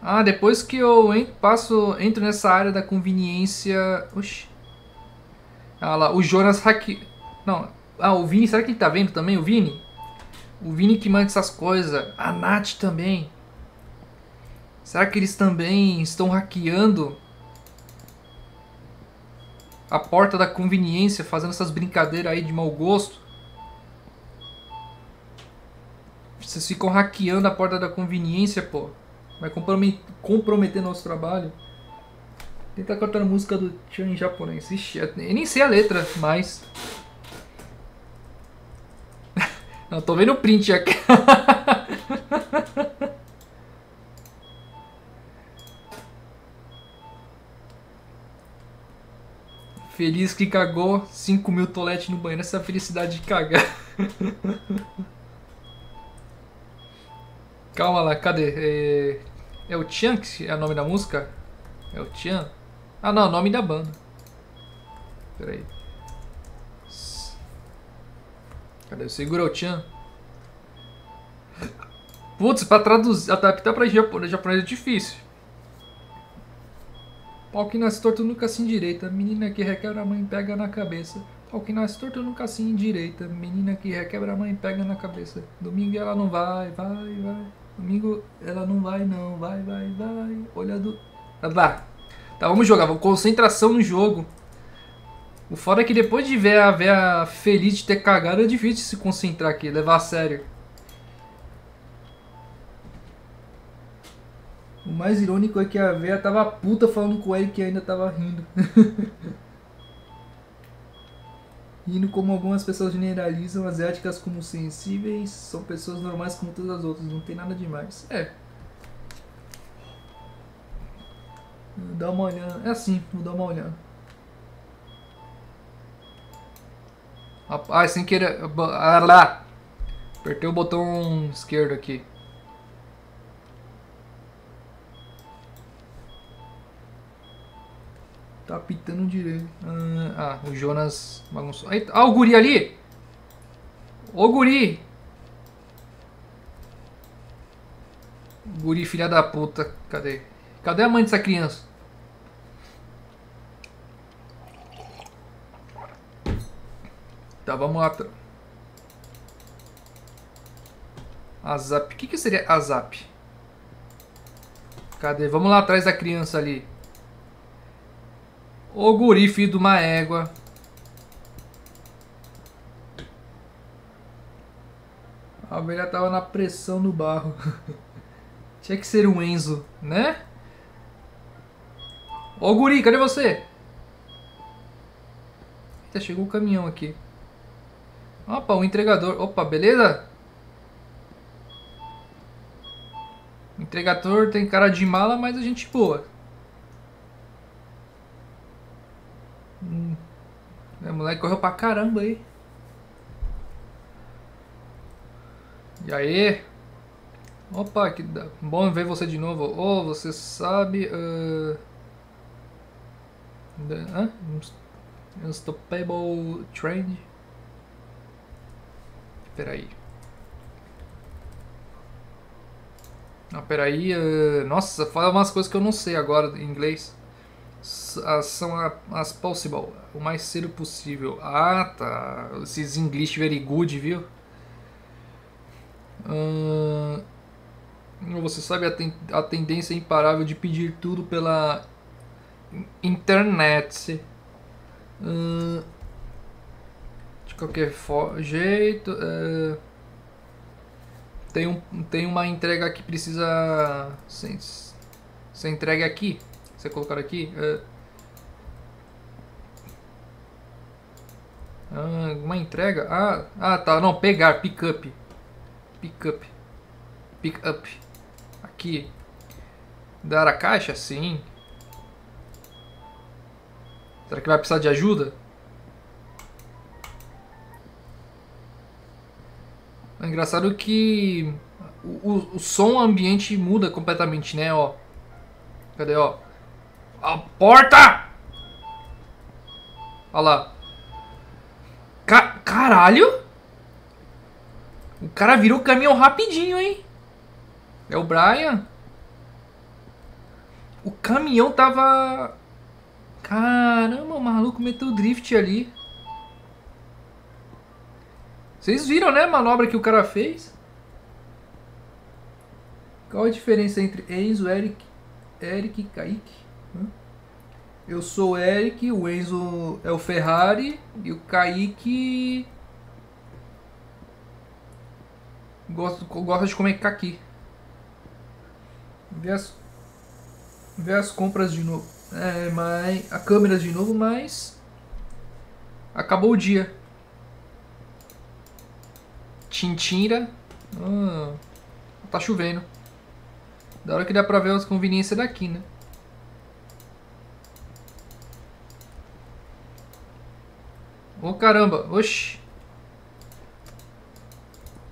Ah, depois que eu passo, entro nessa área da conveniência... Oxi. Ah lá, o Jonas hacke... Não. Ah, o Vini, será que ele tá vendo também, o Vini? O Vini que manda essas coisas. A Nath também. Será que eles também estão hackeando a porta da conveniência, fazendo essas brincadeiras aí de mau gosto. Vocês ficam hackeando a porta da conveniência, pô. Vai comprometer nosso trabalho. Tenta cantar a música do Chan em japonês. Ixi, eu nem sei a letra, mas. Não, tô vendo o print aqui. Feliz que cagou 5 mil toletes no banheiro. Essa felicidade de cagar. Calma lá, cadê? É, é o Tian que é o nome da música? É o Tian? Ah não, nome da banda. Pera aí. Cadê? Segura o Chan. Putz, pra traduzir, adaptar pra japonês é difícil. Pau que nasce torto nunca se endireita. Menina que requebra a mãe pega na cabeça. Pau que nasce torto nunca se endireita. Menina que requebra a mãe pega na cabeça. Domingo ela não vai, vai, vai. Domingo ela não vai, não. Vai, vai, vai. Olha do. Ah, lá. Tá, vamos jogar. Concentração no jogo. O foda é que depois de ver a véia feliz de ter cagado, é difícil se concentrar aqui, levar a sério. O mais irônico é que a véia tava puta falando com ele que ainda tava rindo. rindo como algumas pessoas generalizam asiáticas como sensíveis, são pessoas normais como todas as outras, não tem nada demais. É. Dá uma olhada. É assim, vou dar uma olhada. Ah, sem querer. Ah, lá! Apertei o botão esquerdo aqui. Tá pitando direito. Ah, ah, o Jonas bagunçou. Ah, o guri ali! Ô guri! Guri, filha da puta. Cadê? Cadê a mãe dessa criança? Tá, vamos lá. Azap. O que, que seria Azap? Cadê? Vamos lá atrás da criança ali. O guri, filho de uma égua. A velha tava na pressão no barro. Tinha que ser um Enzo, né? Ô guri, cadê você? Eita, chegou o caminhão aqui. Opa, o entregador. Opa, beleza? Entregador tem cara de mala, mas a gente boa. Hum. O moleque correu pra caramba aí. E aí? Opa, que bom ver você de novo. Oh, você sabe... Uh... Hã? Unstoppable Trend? Peraí. Não, peraí. Uh, nossa, fala umas coisas que eu não sei agora em inglês. As, são as possible. O mais cedo possível. Ah, tá. Esses English very good, viu? Uh, você sabe a, ten, a tendência imparável de pedir tudo pela internet. Uh, de qualquer jeito. É... Tem, um, tem uma entrega que precisa ser, ser entregue aqui. Você colocar aqui. É... Ah, uma entrega? Ah, ah, tá. Não, pegar. Pick up. Pick up. Pick up. Aqui. Dar a caixa? Sim. Será que vai precisar de ajuda? É engraçado que o, o, som ambiente muda completamente, né? Ó. Cadê, ó? A porta! Olha lá. Ca caralho! O cara virou o caminhão rapidinho, hein? É o Brian. O caminhão tava... Caramba, o maluco meteu drift ali. Vocês viram, né, a manobra que o cara fez? Qual a diferença entre Enzo, Eric, Eric e Kaique? Eu sou o Eric, o Enzo é o Ferrari e o Kaique gosta, gosta de comer caqui. Vê as, vê as compras de novo. É, mas a câmera de novo, mas acabou o dia. Tintira. Ah, tá chovendo. Da hora que dá pra ver as conveniências daqui, né? Ô oh, caramba, oxi.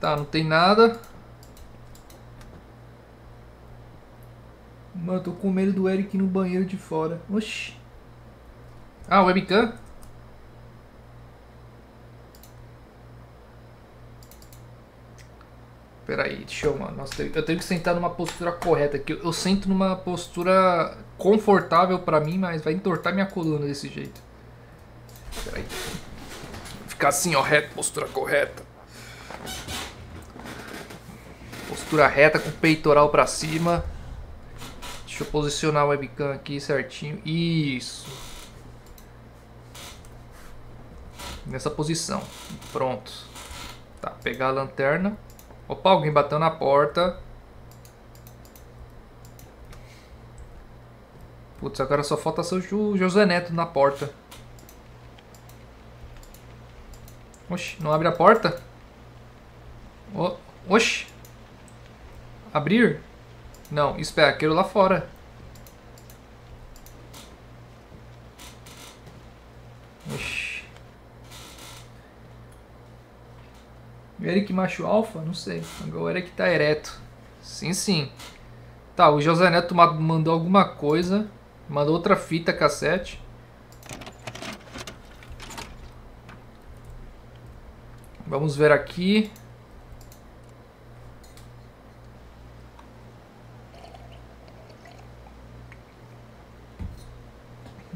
Tá, não tem nada. Mano, eu tô com medo do Eric no banheiro de fora. Oxi. Ah, webcam? Pera aí, deixa eu, mano. Nossa, eu tenho que sentar numa postura correta aqui. Eu sento numa postura confortável pra mim, mas vai entortar minha coluna desse jeito. Pera aí. Ficar assim, ó, reto, postura correta. Postura reta com o peitoral pra cima. Deixa eu posicionar o webcam aqui certinho. Isso. Nessa posição. Pronto. Tá, pegar a lanterna. Opa, alguém bateu na porta. Putz, agora só falta ser o José Neto na porta. Oxi, não abre a porta? oxi. Abrir? Não, espera, aquele lá fora. Oxi. Eric macho alfa? Não sei. Agora o Eric tá ereto. Sim, sim. Tá, o José Neto mandou alguma coisa. Mandou outra fita cassete. Vamos ver aqui.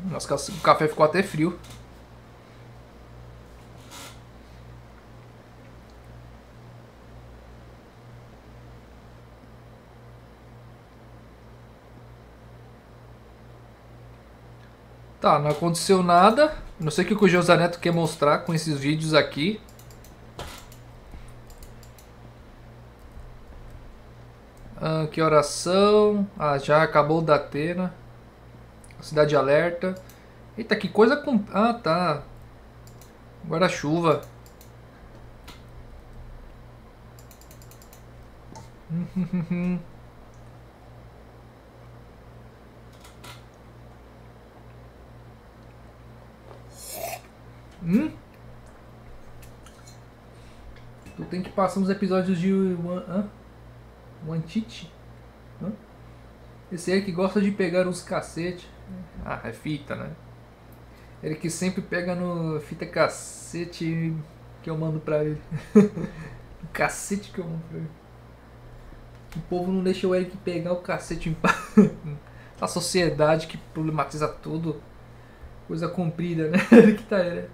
Nossa, o café ficou até frio. Tá, não aconteceu nada. Não sei o que o José Neto quer mostrar com esses vídeos aqui. Ah, que oração. Ah, já acabou da Atena. Cidade alerta. Eita, que coisa com... Ah, tá. Guarda-chuva. Hum? Tu tem que passar uns episódios de One, One Tite? Hã? Esse aí que gosta de pegar uns cacete. Ah, é fita, né? Ele que sempre pega no fita cacete que eu mando pra ele. o cacete que eu mando pra ele. O povo não deixa o Eric pegar o cacete em paz. A sociedade que problematiza tudo. Coisa comprida, né? Eric tá ereto.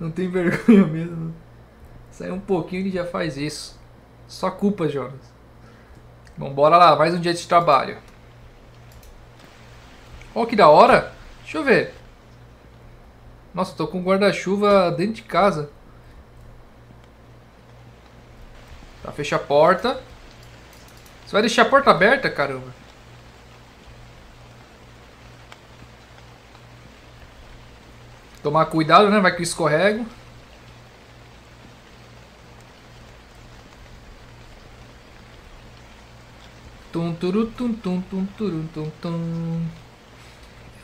Não tem vergonha mesmo. Sai um pouquinho e já faz isso. Só culpa, Jonas. Bom, bora lá, mais um dia de trabalho. Oh, que da hora. Deixa eu ver. Nossa, tô com guarda-chuva dentro de casa. Tá, fecha a porta. Você vai deixar a porta aberta, caramba? Tomar cuidado, né? Vai que escorrego. Tum, turu, tum, tum, tum, tum, tum, tum.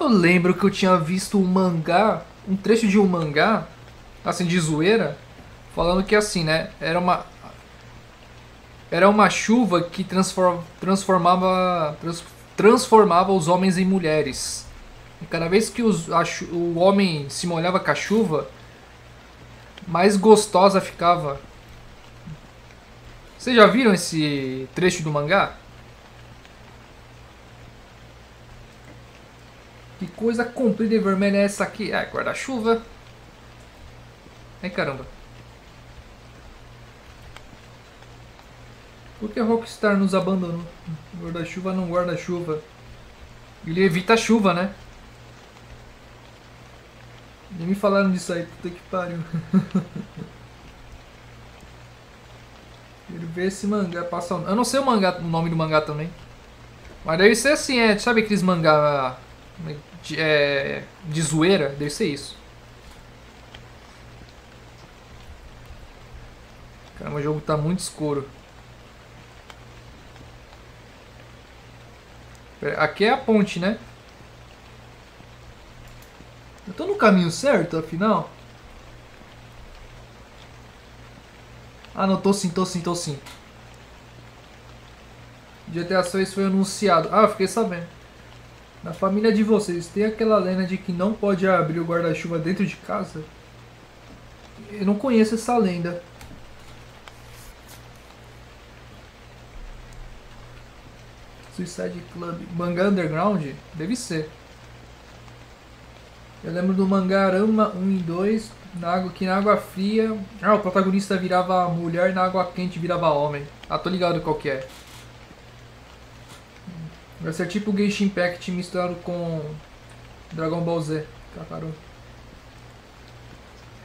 Eu lembro que eu tinha visto um mangá, um trecho de um mangá, assim, de zoeira, falando que assim, né? Era uma. Era uma chuva que transformava, transformava os homens em mulheres. E cada vez que os, a, o homem se molhava com a chuva, mais gostosa ficava. Vocês já viram esse trecho do mangá? Que coisa comprida e vermelha é essa aqui? É, guarda-chuva. Ai, caramba. Por que Rockstar nos abandonou? Guarda-chuva não guarda-chuva. Ele evita a chuva, né? Nem me falaram disso aí, puta que pariu. Quero ver esse mangá passar. Eu não sei o mangá, o nome do mangá também. Mas deve ser assim, é. Sabe aqueles mangá de, é, de zoeira? Deve ser isso. Caramba, o jogo tá muito escuro. Aqui é a ponte, né? Eu tô no caminho certo, afinal? Ah, não, tô sim, tô sim, tô sim. GTA 6 foi anunciado. Ah, fiquei sabendo. Na família de vocês, tem aquela lenda de que não pode abrir o guarda-chuva dentro de casa? Eu não conheço essa lenda. Suicide Club. Mangá Underground? Deve ser. Eu lembro do mangá Arama 1 e 2, na água, que na água fria... Ah, o protagonista virava mulher e na água quente virava homem. Ah, tô ligado qual que é. Vai ser tipo Genshin Impact misturado com Dragon Ball Z. Cacarou.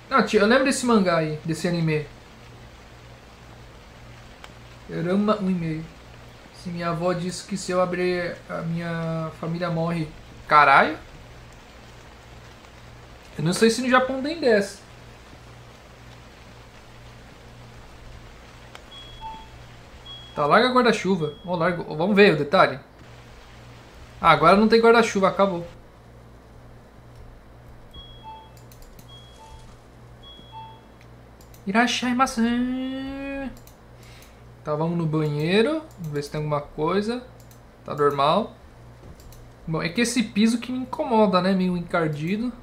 Ah, tia, eu lembro desse mangá aí, desse anime. Erama 1,5. Se minha avó disse que se eu abrir a minha família morre. Caralho. Eu não sei se no Japão tem dessa. Tá, larga guarda-chuva. Oh, larga... Vamos ver o detalhe. Ah, agora não tem guarda-chuva, acabou. Irashaimasu. Tá, vamos no banheiro. Vamos ver se tem alguma coisa. Tá normal. Bom, é que esse piso que me incomoda, né? Meio encardido.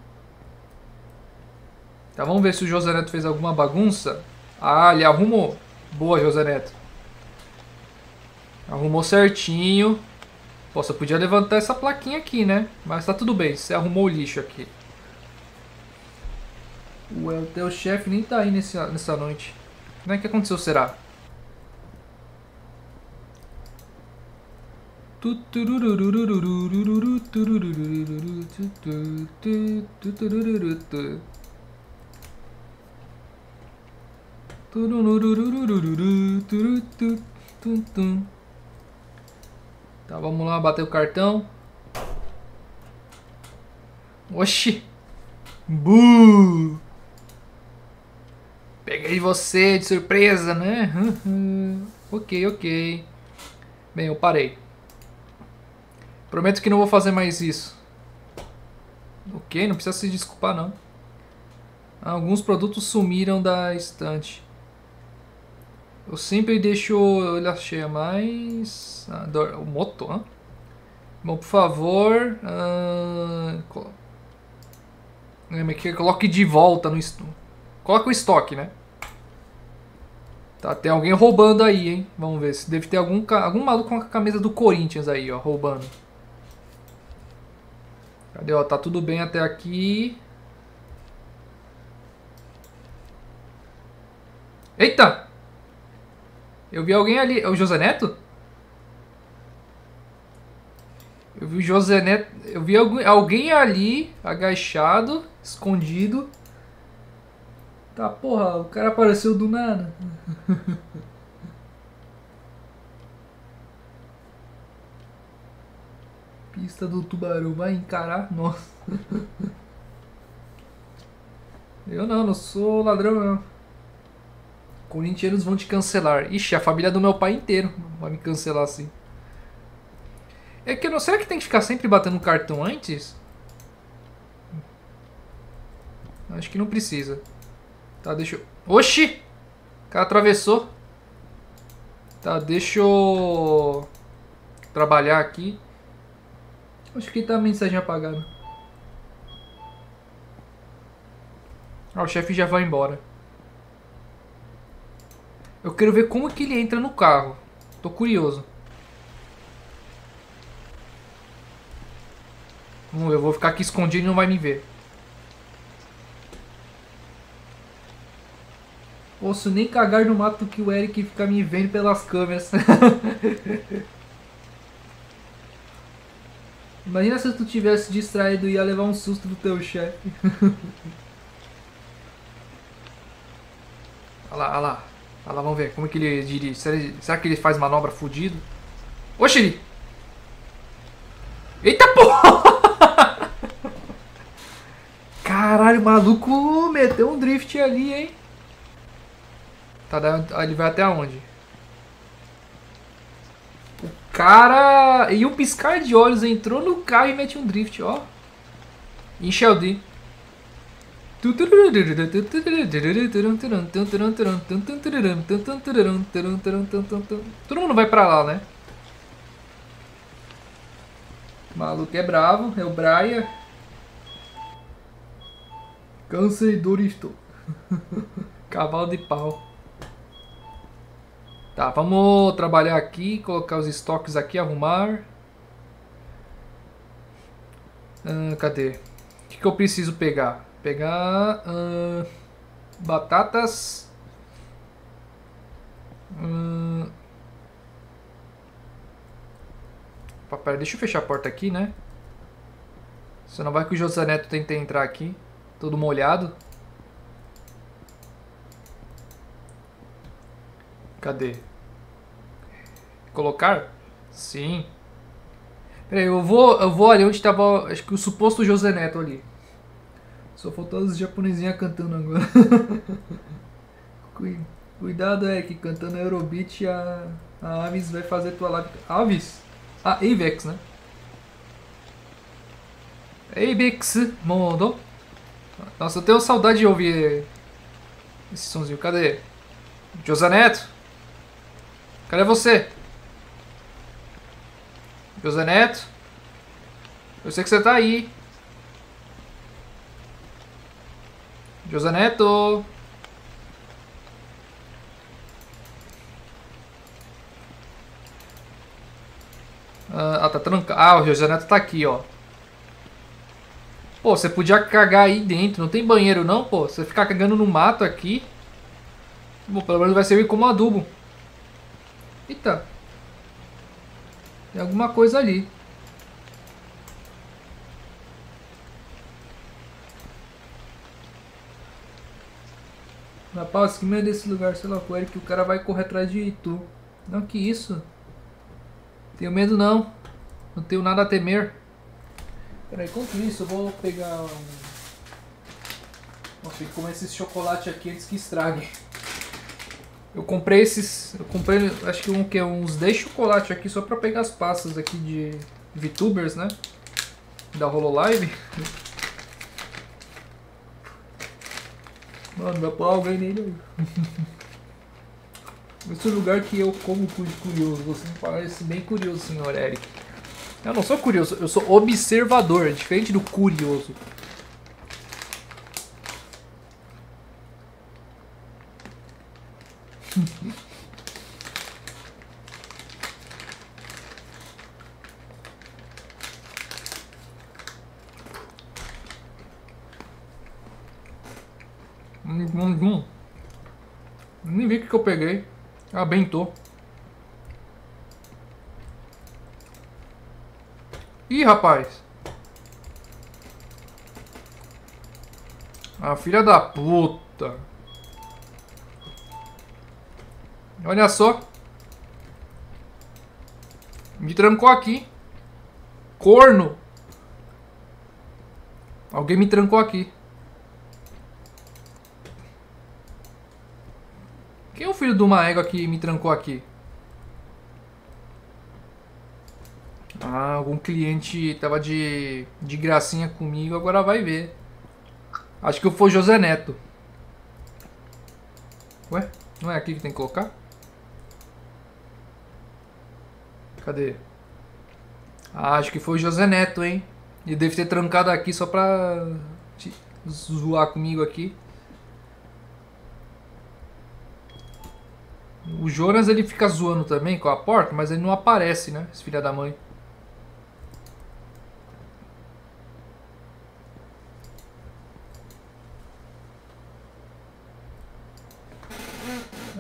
Tá, vamos ver se o José Neto fez alguma bagunça. Ah, ele arrumou. Boa, José Neto. Arrumou certinho. Poxa, podia levantar essa plaquinha aqui, né? Mas tá tudo bem, você arrumou o lixo aqui. O teu chefe nem tá aí nesse, nessa noite. Como é que aconteceu, será? Tá, vamos lá, bater o cartão. Oxi! Buuu! Peguei você de surpresa, né? ok, ok. Bem, eu parei. Prometo que não vou fazer mais isso. Ok, não precisa se desculpar não. Alguns produtos sumiram da estante. Eu sempre deixo ele mas... Ah, o moto, hein? Bom, por favor... Uh... Coloque de volta no... Coloca o estoque, né? Tá, tem alguém roubando aí, hein? Vamos ver se deve ter algum, algum maluco com a camisa do Corinthians aí, ó, roubando. Cadê, ó? Tá tudo bem até aqui. Eita! Eu vi alguém ali. É o José Neto? Eu vi o José Neto. Eu vi alguém ali, agachado, escondido. Tá, porra, o cara apareceu do nada. Pista do tubarão, vai encarar? Nossa. Eu não, não sou ladrão não. Corintianos vão te cancelar. Ixi, a família do meu pai inteiro vai me cancelar assim. É que não. Será que tem que ficar sempre batendo cartão antes? Acho que não precisa. Tá, deixa eu. Oxi! O cara atravessou. Tá, deixa eu. Trabalhar aqui. Acho que tá a mensagem apagada. Ah, o chefe já vai embora. Eu quero ver como que ele entra no carro. Tô curioso. Ver, eu vou ficar aqui escondido e não vai me ver. Posso nem cagar no mato que o Eric fica me vendo pelas câmeras. Imagina se tu tivesse distraído e ia levar um susto do teu chefe. olha lá, olha lá. Olha lá, vamos ver como é que ele dirige. Será, será que ele faz manobra fudido? Oxi! Eita porra! Caralho, o maluco meteu um drift ali, hein? Tá, ele vai até onde? O cara, em um piscar de olhos, entrou no carro e mete um drift, ó. Em Sheldon. Todo mundo vai pra lá, né? O maluco é bravo, é o Braia. Canseidor estou. Cavalo de pau. Tá, vamos trabalhar aqui, colocar os estoques aqui, arrumar. Ah, cadê? O que, que eu preciso pegar? Pegar batatas. Hum... Pera, deixa eu fechar a porta aqui, né? Senão vai que o José Neto tenta entrar aqui. Todo molhado. Cadê? Colocar? Sim. Peraí, eu vou, eu vou ali onde tava, acho que o suposto José Neto ali. Só faltou as japonesinhas cantando agora. Cuidado é que cantando Eurobeat a, a Aves vai fazer tua live. Aves? Ah, Avex, né? Avex Modo. Nossa, eu tenho saudade de ouvir esse sonzinho. Cadê? José Neto? Cadê você? José Neto? Eu sei que você tá aí. José Neto? Ah, tá trancado. Ah, o José Neto tá aqui, ó. Pô, você podia cagar aí dentro. Não tem banheiro não, pô. Você ficar cagando no mato aqui. Bom, pelo menos vai servir como adubo. Eita. Tem alguma coisa ali. Rapaz, que medo desse lugar, sei lá, com ele que o cara vai correr atrás de tu. Não, que isso? Tenho medo não. Não tenho nada a temer. Peraí, enquanto isso eu vou pegar um... Nossa, tem que comer esse chocolate aqui antes que estrague. Eu comprei esses. Eu comprei acho que um que uns 10 chocolates aqui só pra pegar as pastas aqui de VTubers, né? Da Hololive. Mano, vai pôr alguém nele aí. Esse é o lugar que eu como curioso. Você me parece bem curioso, senhor Eric. Eu não sou curioso, eu sou observador, é diferente do curioso. hum. Nem vi o que eu peguei. Ah, bem tô. Ih, rapaz. Ah, filha da puta. Olha só. Me trancou aqui. Corno. Alguém me trancou aqui. Quem é o filho de uma égua que me trancou aqui? Ah, algum cliente tava de, de gracinha comigo, agora vai ver. Acho que fui José Neto. Ué? Não é aqui que tem que colocar? Cadê? Ah, acho que foi José Neto, hein? Ele deve ter trancado aqui só pra zoar comigo aqui. O Jonas ele fica zoando também com a porta, mas ele não aparece, né? Esse filho da mãe.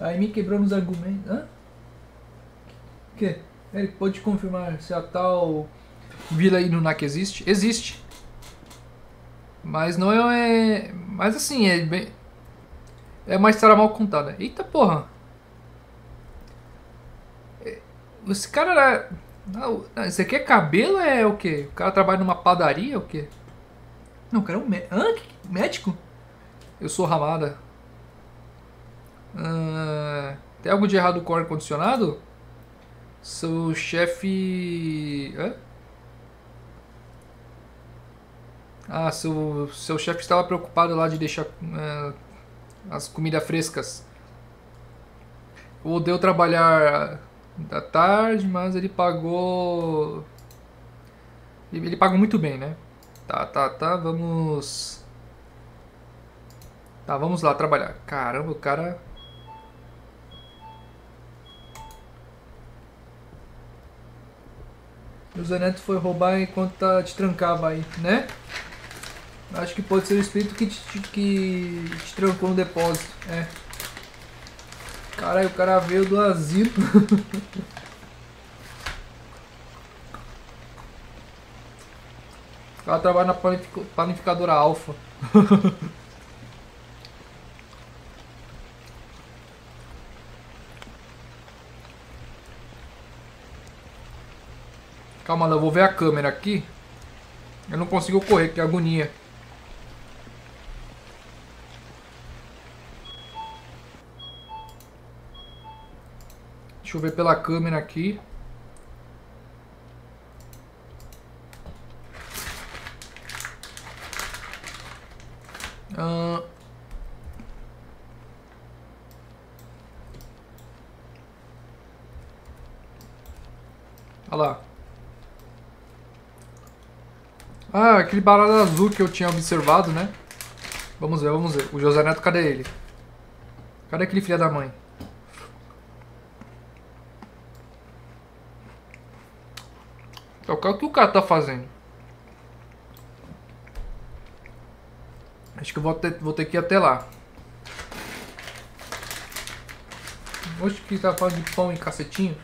Aí me quebrou nos argumentos. Hã? Que? Ele pode confirmar se a tal Vila Inunak existe? Existe. Mas não é. Mas assim, é bem. É uma história mal contada. Eita porra! Esse cara era. Não, esse aqui é cabelo é o quê? O cara trabalha numa padaria o quê? Não, o cara é um médico. Hã? Médico? Eu sou Ramada. Uh, tem algo de errado com o ar-condicionado? Seu chefe. Hã? Ah, seu, seu chefe estava preocupado lá de deixar uh, as comidas frescas. Odeio trabalhar da tarde, mas ele pagou. Ele pagou muito bem, né? Tá, tá, tá, vamos. Tá, vamos lá trabalhar. Caramba, o cara. O Zaneto foi roubar enquanto tá, te trancava aí, né? Acho que pode ser o espírito que te, que te trancou no depósito. É. Caralho, o cara veio do asilo. o cara trabalha na panificadora alfa. Calma eu vou ver a câmera aqui. Eu não consigo correr, que agonia. Deixa eu ver pela câmera aqui. Ah... Olha lá. Ah, aquele baralho azul que eu tinha observado, né? Vamos ver, vamos ver. O José Neto, cadê ele? Cadê aquele filho da mãe? É o que o cara tá fazendo? Acho que eu vou ter, vou ter que ir até lá. Hoje que tá falando de pão e cacetinho.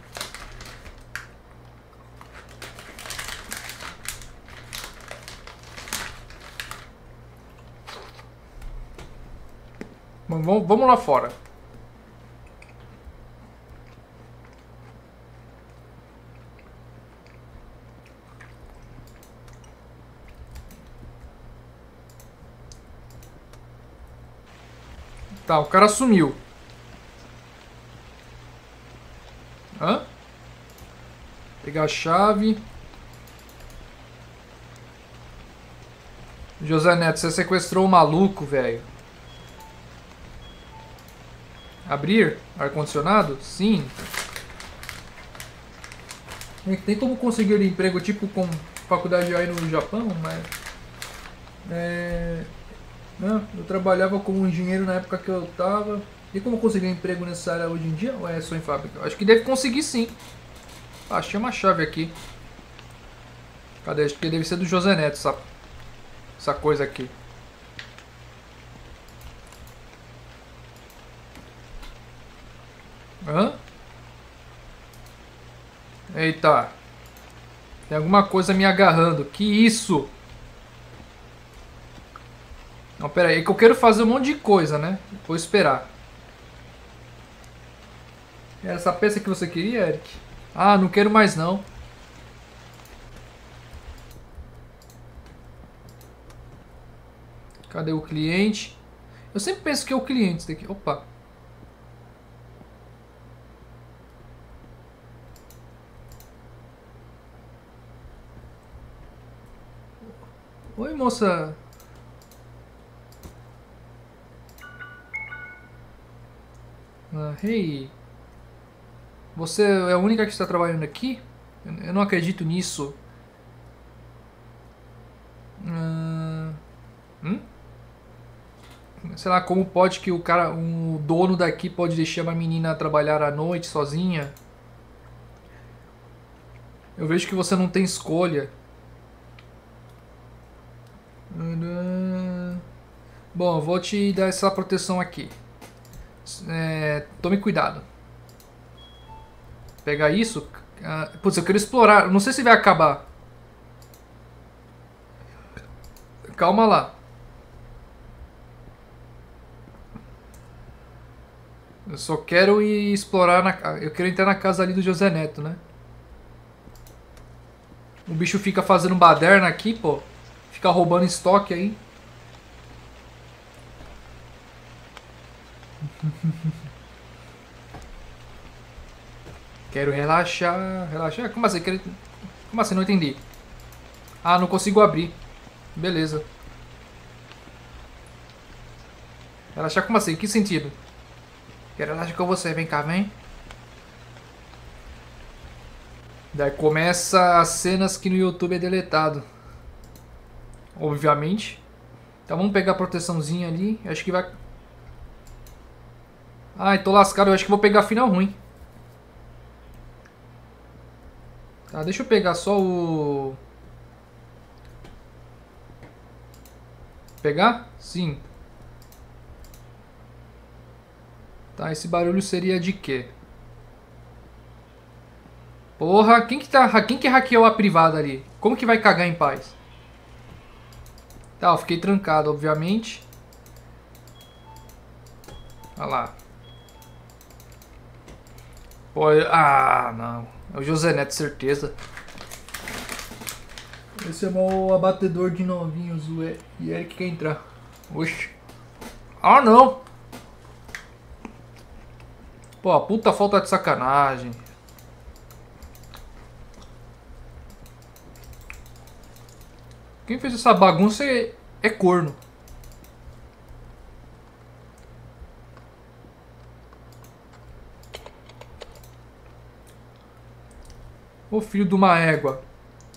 Vamos, vamos lá fora. Tá, o cara sumiu. Hã? Pegar a chave. José Neto, você sequestrou o maluco, velho. Abrir ar-condicionado? Sim. Tem como conseguir emprego tipo com faculdade aí no Japão, mas... É... Não, eu trabalhava como engenheiro na época que eu tava. E como conseguir emprego nessa área hoje em dia? Ou é só em fábrica? Acho que deve conseguir sim. Ah, achei uma chave aqui. Cadê? Acho que deve ser do José Neto essa, essa coisa aqui. Hã? Eita. Tem alguma coisa me agarrando. Que isso? Não, pera aí, que eu quero fazer um monte de coisa, né? Vou esperar. Era essa peça que você queria, Eric? Ah, não quero mais não. Cadê o cliente? Eu sempre penso que é o cliente daqui. Opa. Oi, moça. Uh, hey. Você é a única que está trabalhando aqui? Eu não acredito nisso. Uh, hum? Sei lá, como pode que o cara, um dono daqui pode deixar uma menina trabalhar à noite sozinha? Eu vejo que você não tem escolha. Bom, eu vou te dar essa proteção aqui. É, tome cuidado. Pegar isso. Ah, putz, eu quero explorar. Não sei se vai acabar. Calma lá. Eu só quero ir explorar na... Eu quero entrar na casa ali do José Neto, né? O bicho fica fazendo baderna aqui, pô. Fica roubando estoque aí. Quero relaxar, relaxar. Como assim? Quero... Como assim? Não entendi. Ah, não consigo abrir. Beleza. Relaxar como assim? Que sentido? Quero relaxar com você. Vem cá, vem. Daí começa as cenas que no YouTube é deletado obviamente. Então vamos pegar a proteçãozinha ali. Acho que vai... Ai, tô lascado. Eu acho que vou pegar final ruim. Tá, deixa eu pegar só o... Pegar? Sim. Tá, esse barulho seria de quê? Porra, quem que, tá, quem que hackeou a privada ali? Como que vai cagar em paz? Tá, eu fiquei trancado, obviamente. Olha lá. Ah, não. É o José Neto, certeza. Esse é o abatedor de novinhos, o Eric quer entrar. Oxi. Ah, não. Pô, puta falta de sacanagem. Quem fez essa bagunça é, é corno. Ô filho de uma égua.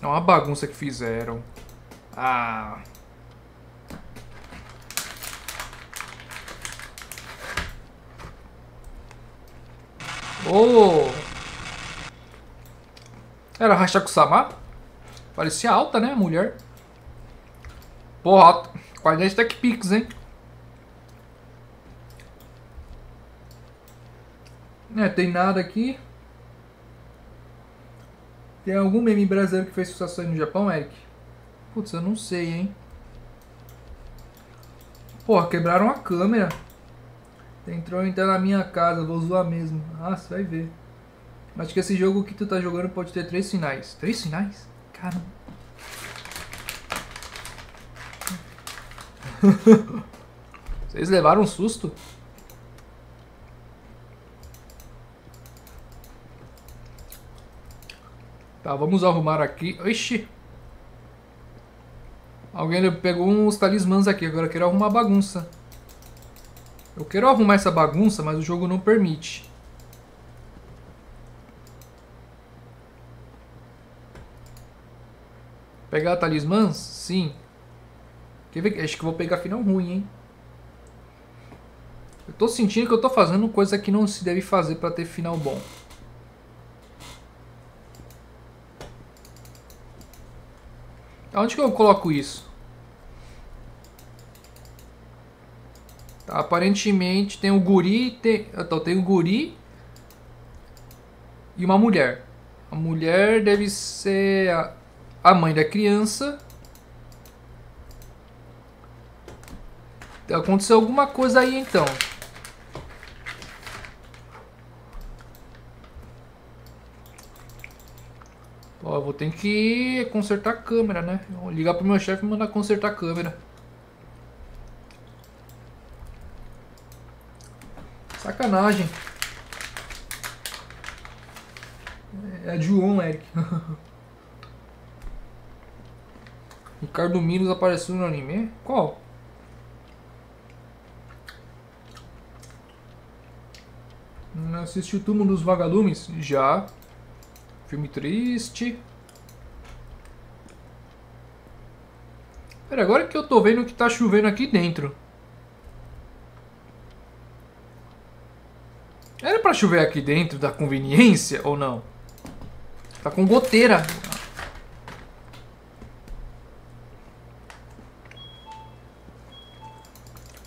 É uma bagunça que fizeram. Ah. Oh. Era Hashaku-sama? Parecia alta, né, mulher? Porra, qualidade Tech Pix, hein? É, tem nada aqui. Tem algum meme brasileiro que fez sucesso aí no Japão, Eric? Putz, eu não sei, hein? Porra, quebraram a câmera. Entrou então na minha casa, vou zoar mesmo. Ah, você vai ver. Acho que esse jogo que tu tá jogando pode ter três finais. Três finais? Caramba. Vocês levaram um susto? Tá, vamos arrumar aqui. Ixi! Alguém pegou uns talismãs aqui, agora eu quero arrumar bagunça. Eu quero arrumar essa bagunça, mas o jogo não permite. Pegar talismãs? Sim. Quer ver? Acho que vou pegar final ruim, hein? Eu tô sentindo que eu tô fazendo coisa que não se deve fazer pra ter final bom. Onde que eu coloco isso? Tá, aparentemente tem o guri, tem, então, tem o guri e uma mulher. A mulher deve ser a, a mãe da criança. Aconteceu alguma coisa aí então. Ó, eu vou ter que consertar a câmera, né? Vou ligar pro meu chefe e mandar consertar a câmera. Sacanagem. É a João, Eric. Ricardo Minos apareceu no anime? Qual? Assistiu o Túmulo dos Vagalumes? Já. Filme triste. Pera, agora que eu tô vendo que tá chovendo aqui dentro. Era pra chover aqui dentro da conveniência ou não? Tá com goteira.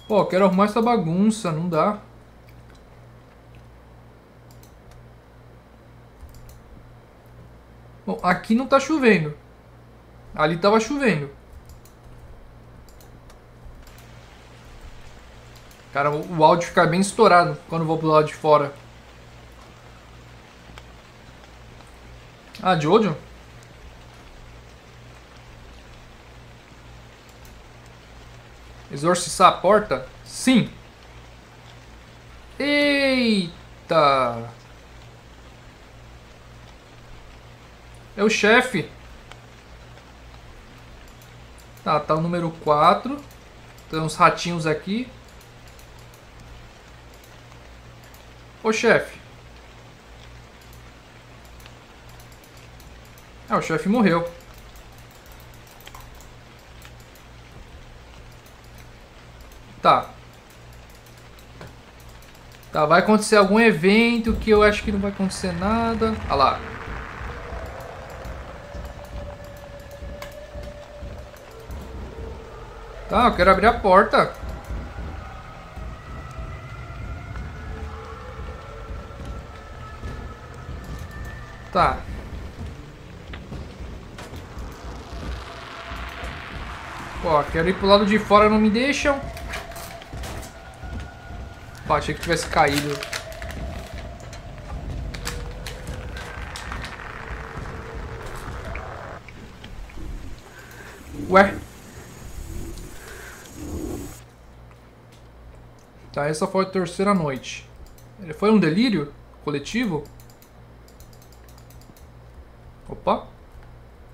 Pô, quero arrumar essa bagunça, não dá. Bom, aqui não tá chovendo. Ali tava chovendo. Cara, o áudio fica bem estourado quando vou pro lado de fora. Ah, Jojo? Exorcizar a porta? Sim. Eita. É o chefe. Tá, tá o número 4. Tem uns ratinhos aqui. Ô chefe. Ah, o chefe morreu. Tá. Tá, vai acontecer algum evento que eu acho que não vai acontecer nada. Olha lá. Tá, eu quero abrir a porta. Tá. Quero ir pro lado de fora, não me deixam. Pô, achei que tivesse caído. Ué? Tá, essa foi a terceira noite. Foi um delírio coletivo? Opa.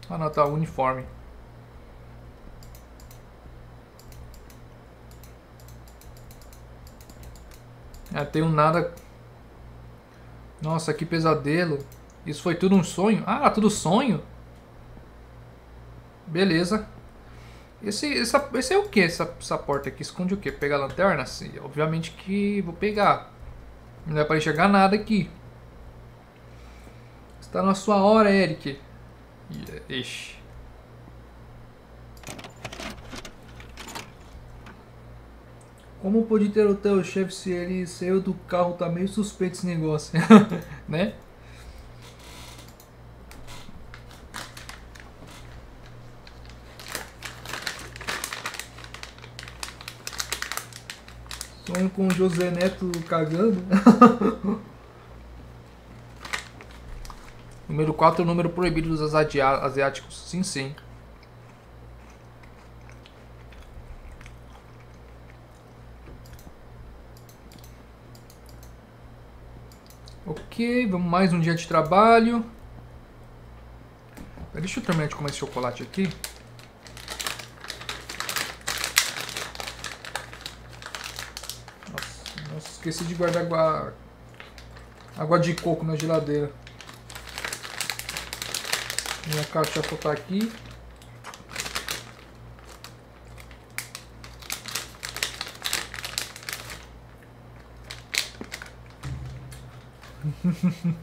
Ah não, tá, uniforme. É, tem um nada... Nossa, que pesadelo. Isso foi tudo um sonho? Ah, tudo sonho? Beleza. Esse, essa, esse é o que? Essa, essa porta aqui esconde o que? Pegar lanterna? Sim, obviamente que vou pegar. Não é para enxergar nada aqui. Está na sua hora, Eric. Ixi. Como pode ter o teu chefe se ele saiu do carro? Tá meio suspeito esse negócio, né? Sonho com o José Neto cagando. número 4 é o número proibido dos asiáticos. Sim, sim. Ok, vamos mais um dia de trabalho. Deixa eu terminar de comer esse chocolate aqui. Nossa, nossa esqueci de guardar água, água de coco na geladeira. Minha caixa tá aqui.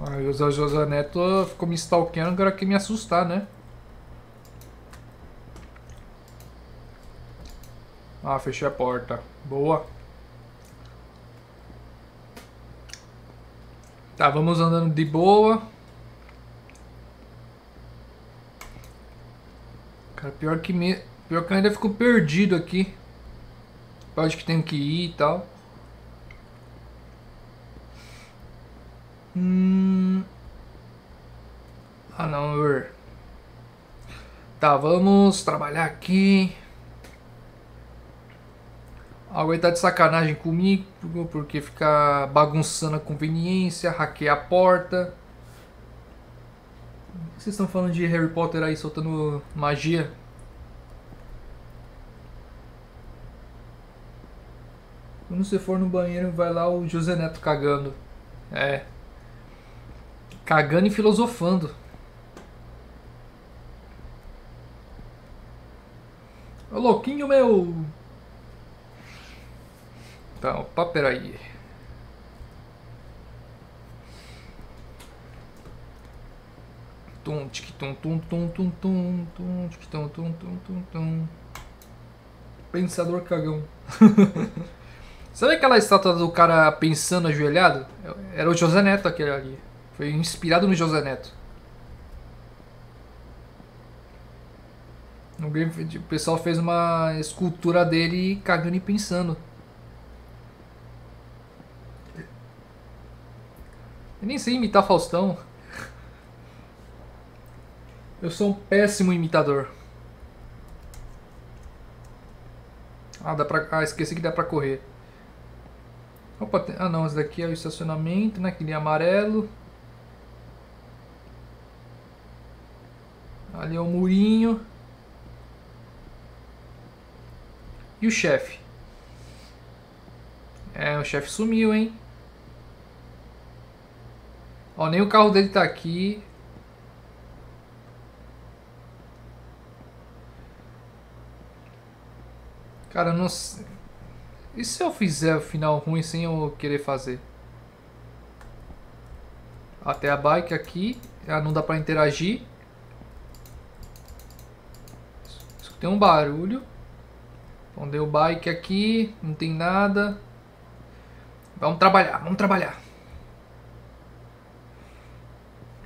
Aí o José Neto ficou me stalkeando, agora quer me assustar, né? Ah, fechei a porta. Boa. Tá, vamos andando de boa. Cara, pior que me... Pior que eu ainda fico perdido aqui. Onde que tenho que ir e tal. Hum... Ah não. Tá, vamos trabalhar aqui. Alguém tá de sacanagem comigo porque fica bagunçando a conveniência, hackeia a porta. Vocês estão falando de Harry Potter aí soltando magia? Quando você for no banheiro, vai lá o José Neto cagando. É. Cagando e filosofando. Ô louquinho meu! Tá, opa, peraí. Tum, tic, tum, tum, tum, tum, tum, tum, tic, tum, tum, tum, tum, tum. Pensador cagão. Sabe aquela estátua do cara pensando ajoelhado? Era o José Neto aquele ali. Foi inspirado no José Neto. O pessoal fez uma escultura dele cagando e pensando. Eu nem sei imitar Faustão. Eu sou um péssimo imitador. Ah, dá pra... ah esqueci que dá pra correr. Opa, tem... ah não, esse daqui é o estacionamento, né? Aquele amarelo. Ali é o murinho. E o chefe? É, o chefe sumiu, hein? Ó, nem o carro dele tá aqui. Cara, não sei. E se eu fizer o final ruim sem eu querer fazer? Até a bike aqui. Ah, não dá pra interagir. Tem um barulho. Então deu bike aqui, não tem nada. Vamos trabalhar, vamos trabalhar.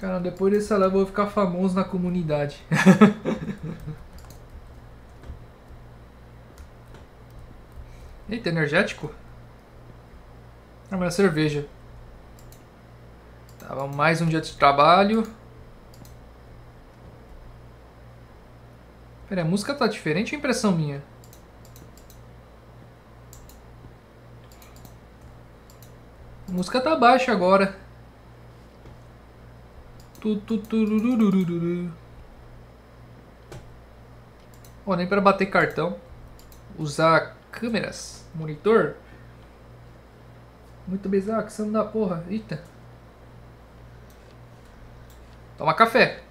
Cara, depois dessa live eu vou ficar famoso na comunidade. Eita, energético? Ah, é cerveja. Tá, mais um dia de trabalho. Pera, a música tá diferente ou impressão minha? A música tá baixa agora. Oh, nem para bater cartão. Usar câmeras, monitor. Muito bizarro, que não da porra. Eita. Toma café.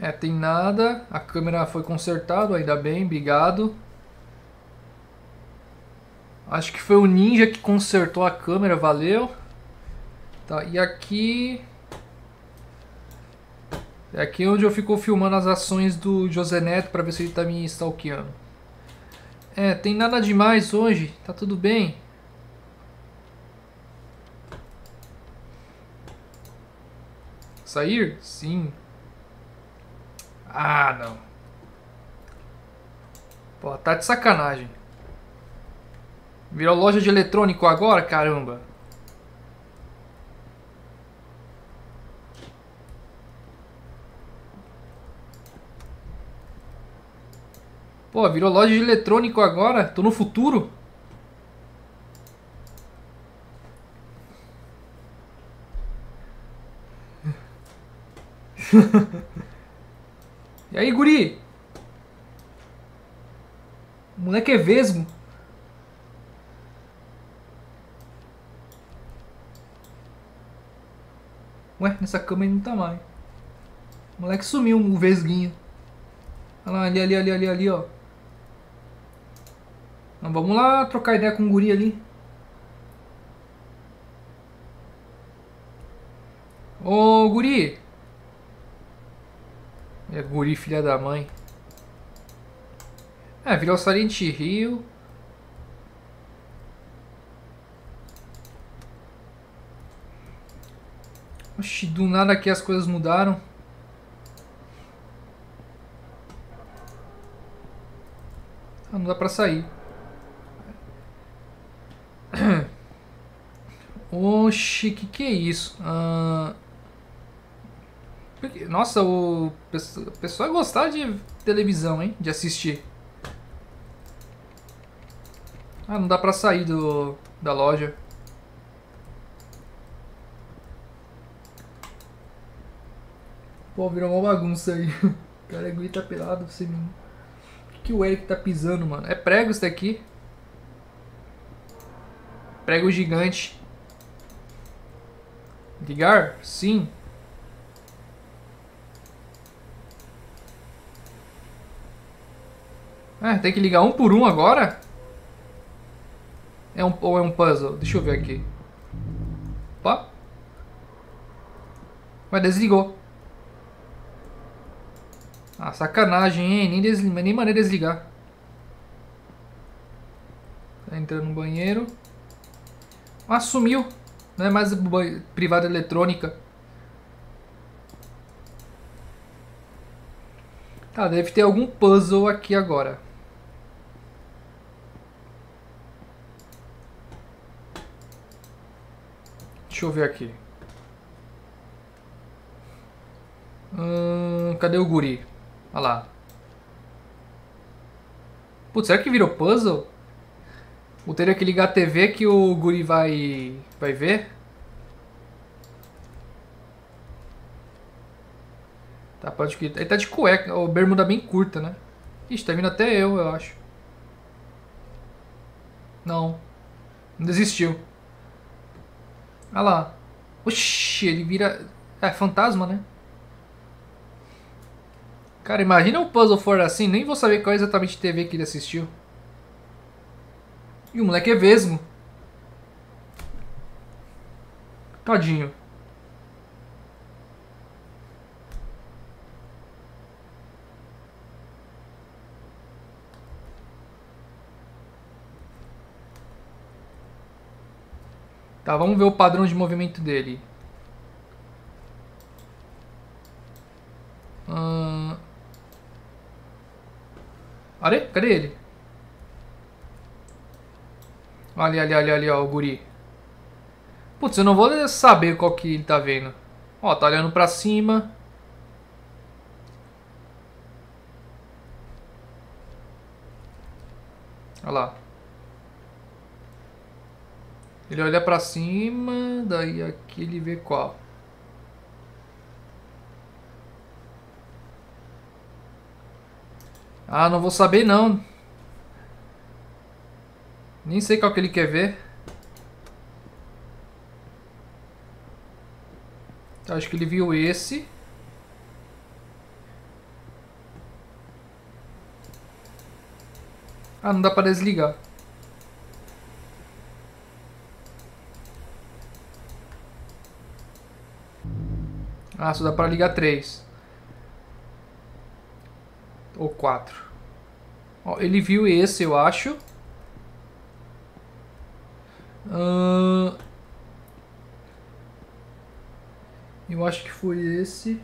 É, tem nada. A câmera foi consertada, ainda bem, obrigado. Acho que foi o Ninja que consertou a câmera, valeu. Tá, e aqui... É aqui onde eu fico filmando as ações do José Neto para ver se ele tá me stalkeando. É, tem nada demais hoje, tá tudo bem. Sair? Sim. Ah, não. Pô, tá de sacanagem. Virou loja de eletrônico agora? Caramba. Pô, virou loja de eletrônico agora? Tô no futuro? e aí, guri? O moleque é vesgo. Ué, nessa cama ele não tá mais. O moleque sumiu, o vesguinho. Olha lá, ali, ali, ali, ali, ali, ó. Então, vamos lá trocar ideia com o guri ali. Ô, guri. É guri, filha da mãe. É, virou Silent Rio. Oxi, do nada aqui as coisas mudaram. Ah, não dá pra sair. Oxi, que que é isso? Ah... Nossa, o pessoal é gostar de televisão, hein? De assistir. Ah, não dá pra sair do, da loja. Pô, virou uma bagunça aí. O cara grita pelado, você. O que, que o Eric tá pisando, mano? É prego isso daqui. Prego gigante. Ligar? Sim. É, tem que ligar um por um agora? É um, ou é um puzzle? Deixa eu ver aqui. Opa. Mas desligou. Ah, sacanagem, hein? Nem, desli... nem maneira de desligar. Tá entrando no banheiro. Ah, sumiu. Não é mais privada eletrônica. Tá, deve ter algum puzzle aqui agora. Deixa eu ver aqui. Hum, cadê o guri? Olha lá. Putz, será que virou puzzle? Vou ter que ligar a TV que o guri vai, vai ver. Tá, pode que ele tá de cueca, o bermuda bem curta, né? Ixi, tá vindo até eu, eu acho. Não. Não desistiu. Olha lá. Oxi, ele vira... É, fantasma, né? Cara, imagina o puzzle for assim, nem vou saber qual é exatamente TV que ele assistiu. E o moleque é vesgo. Tadinho. Tá, vamos ver o padrão de movimento dele. Hum... Ali, cadê ele? Ali, ali, ali, ali, ó, o guri. Putz, eu não vou saber qual que ele tá vendo. Ó, tá olhando pra cima. Olha lá. Ele olha pra cima, daí aqui ele vê qual. Ah, não vou saber não. Nem sei qual que ele quer ver. Acho que ele viu esse. Ah, não dá pra desligar. Ah, só dá pra ligar três. Ou quatro. Ó, ele viu esse, eu acho. Uh... Eu acho que foi esse.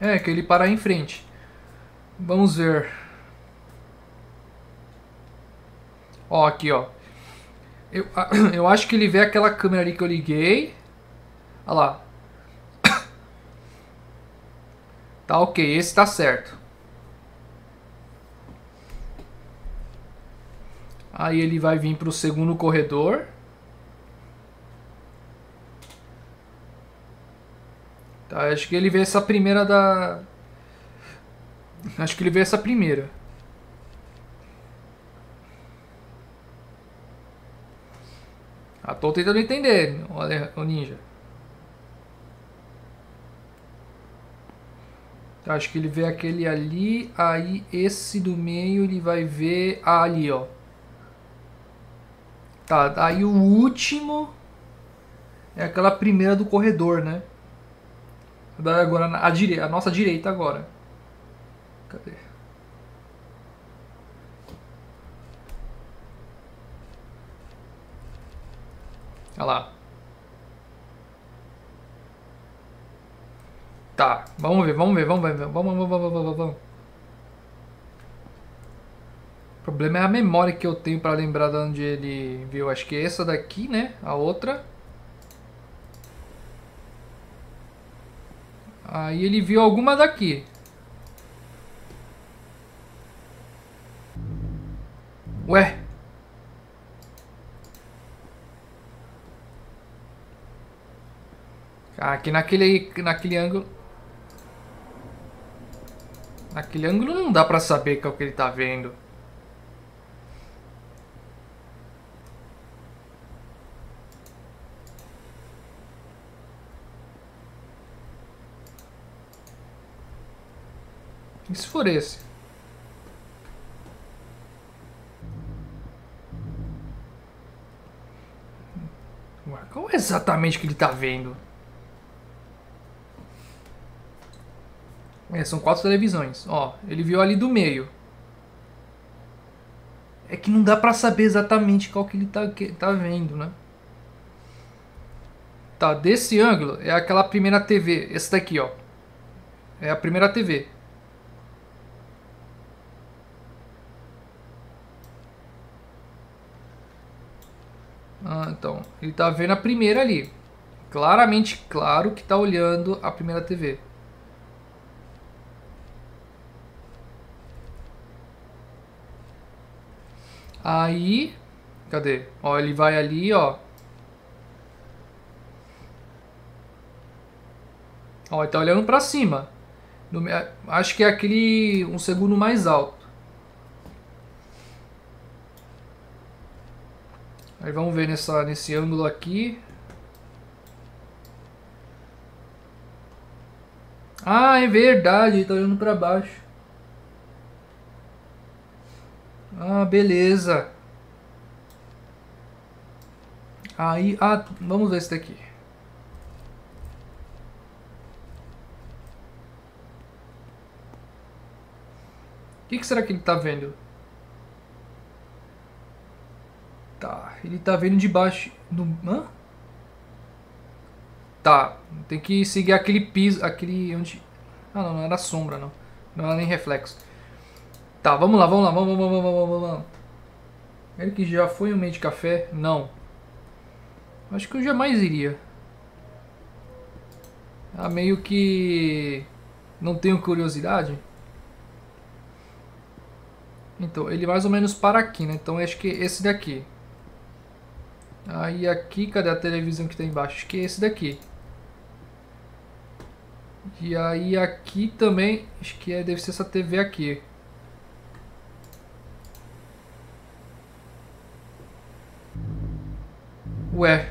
É, que ele parar em frente. Vamos ver. Ó, aqui, ó. Eu, eu acho que ele vê aquela câmera ali que eu liguei. Olha lá. Tá ok, esse tá certo. Aí ele vai vir para o segundo corredor. Tá, acho que ele vê essa primeira da... Acho que ele vê essa primeira. Ah, tô tentando entender, olha o ninja. Acho que ele vê aquele ali, aí esse do meio ele vai ver ali, ó. Tá, aí o último é aquela primeira do corredor, né? Agora a, direita, a nossa direita agora. Cadê? Olha lá. Tá, vamos ver, vamos ver, vamos ver, vamos, vamos, vamos, vamos, vamos. O problema é a memória que eu tenho para lembrar de onde ele viu. Acho que é essa daqui, né? A outra. Aí ele viu alguma daqui. Ué? Aqui naquele, naquele ângulo... Naquele ângulo não dá pra saber qual que ele tá vendo. E se for esse? Qual é exatamente que ele tá vendo? É, são quatro televisões. Ó, ele viu ali do meio. É que não dá pra saber exatamente qual que ele tá, que, tá vendo, né? Tá, desse ângulo é aquela primeira TV. Esse daqui, ó. É a primeira TV. Ah, então. Ele tá vendo a primeira ali. Claramente claro que tá olhando a primeira TV. Aí, cadê? Ó, ele vai ali, ó. Ó, ele tá olhando pra cima. No, acho que é aquele um segundo mais alto. Aí vamos ver nessa, nesse ângulo aqui. Ah, é verdade, ele tá olhando pra baixo. Ah, beleza. Aí, ah, vamos ver esse daqui. O que, que será que ele tá vendo? Tá, ele tá vendo de baixo. Hã? Tá, tem que seguir aquele piso, aquele onde... Ah, não, não era sombra, não. Não era nem reflexo. Tá, vamos lá, vamos lá, vamos, vamos, vamos, vamos, vamos. Ele que já foi um meio de café? Não. Acho que eu jamais iria. Ah, meio que... Não tenho curiosidade. Então, ele mais ou menos para aqui, né? Então, acho que esse daqui. Aí aqui, cadê a televisão que tem embaixo? Acho que é esse daqui. E aí aqui também, acho que é, deve ser essa TV aqui. Ué.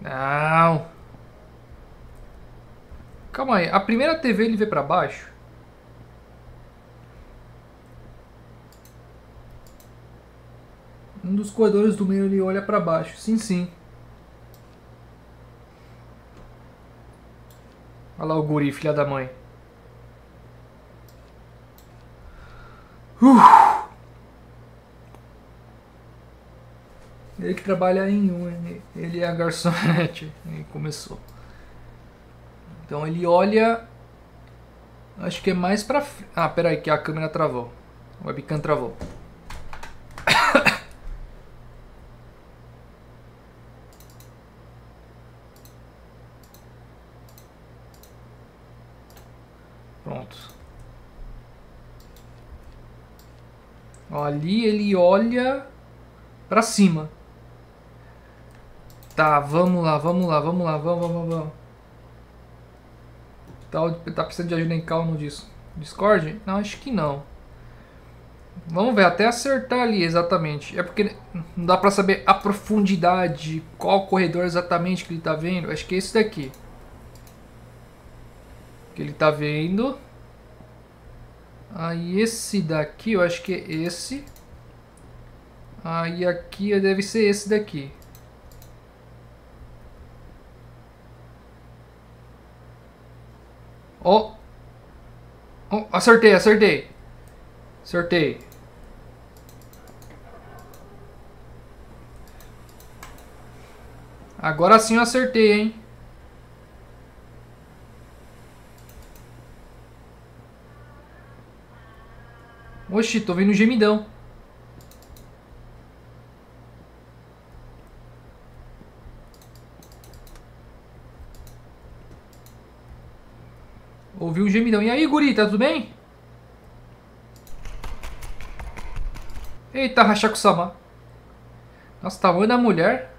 Não. Calma aí, a primeira TV ele vê pra baixo? Um dos corredores do meio ele olha para baixo. Sim, sim. Olha lá o guri, filha da mãe. Uh! Ele que trabalha em um, ele é a garçonete. E começou. Então ele olha. Acho que é mais pra. Ah, pera aí, que a câmera travou. O webcam travou. Ali ele olha para cima. Tá, vamos lá, vamos lá, vamos lá, vamos, vamos, vamos. Tá, tá precisando de ajuda em cal no Discord? Não, acho que não. Vamos ver, até acertar ali exatamente. É porque não dá pra saber a profundidade, qual corredor exatamente que ele tá vendo. Acho que é esse daqui. Que ele tá vendo. Aí esse daqui, eu acho que é esse. Aí aqui deve ser esse daqui. Oh. oh, acertei, acertei. Acertei. Agora sim eu acertei, hein. Oxi, tô vendo gemidão. Ouvi um gemidão. E aí, guri, tá tudo bem? Eita, Hachaku-sama. Nossa, tamanho da mulher.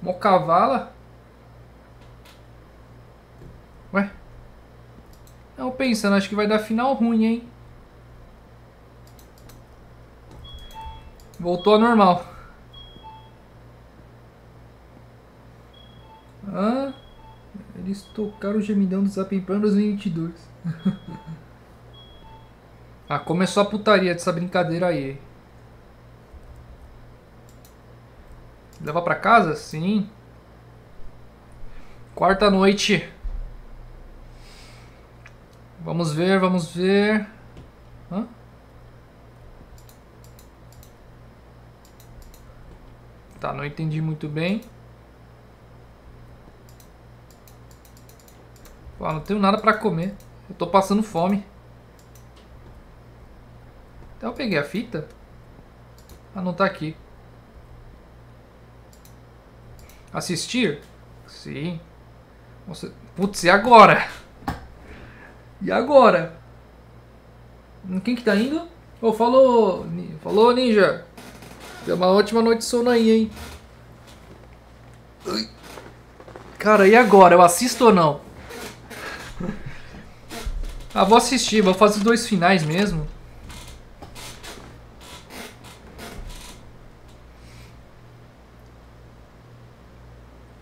Mó cavala. Ué? Eu pensando, acho que vai dar final ruim, hein? Voltou a normal. Ah, eles tocaram o gemidão do Zap Plan 2022. ah, começou a putaria dessa brincadeira aí. Levar pra casa? Sim. Quarta noite. Vamos ver, vamos ver. Hã? Tá, não entendi muito bem. Pô, não tenho nada pra comer. Eu tô passando fome. Então eu peguei a fita. Ah, não tá aqui. Assistir? Sim. Você... Putz, e agora? E agora? Quem que tá indo? Oh, falou... Falou, ninja. Tem uma ótima noite de sono aí, hein? Cara, e agora? Eu assisto ou não? Ah, vou assistir. Vou fazer os dois finais mesmo.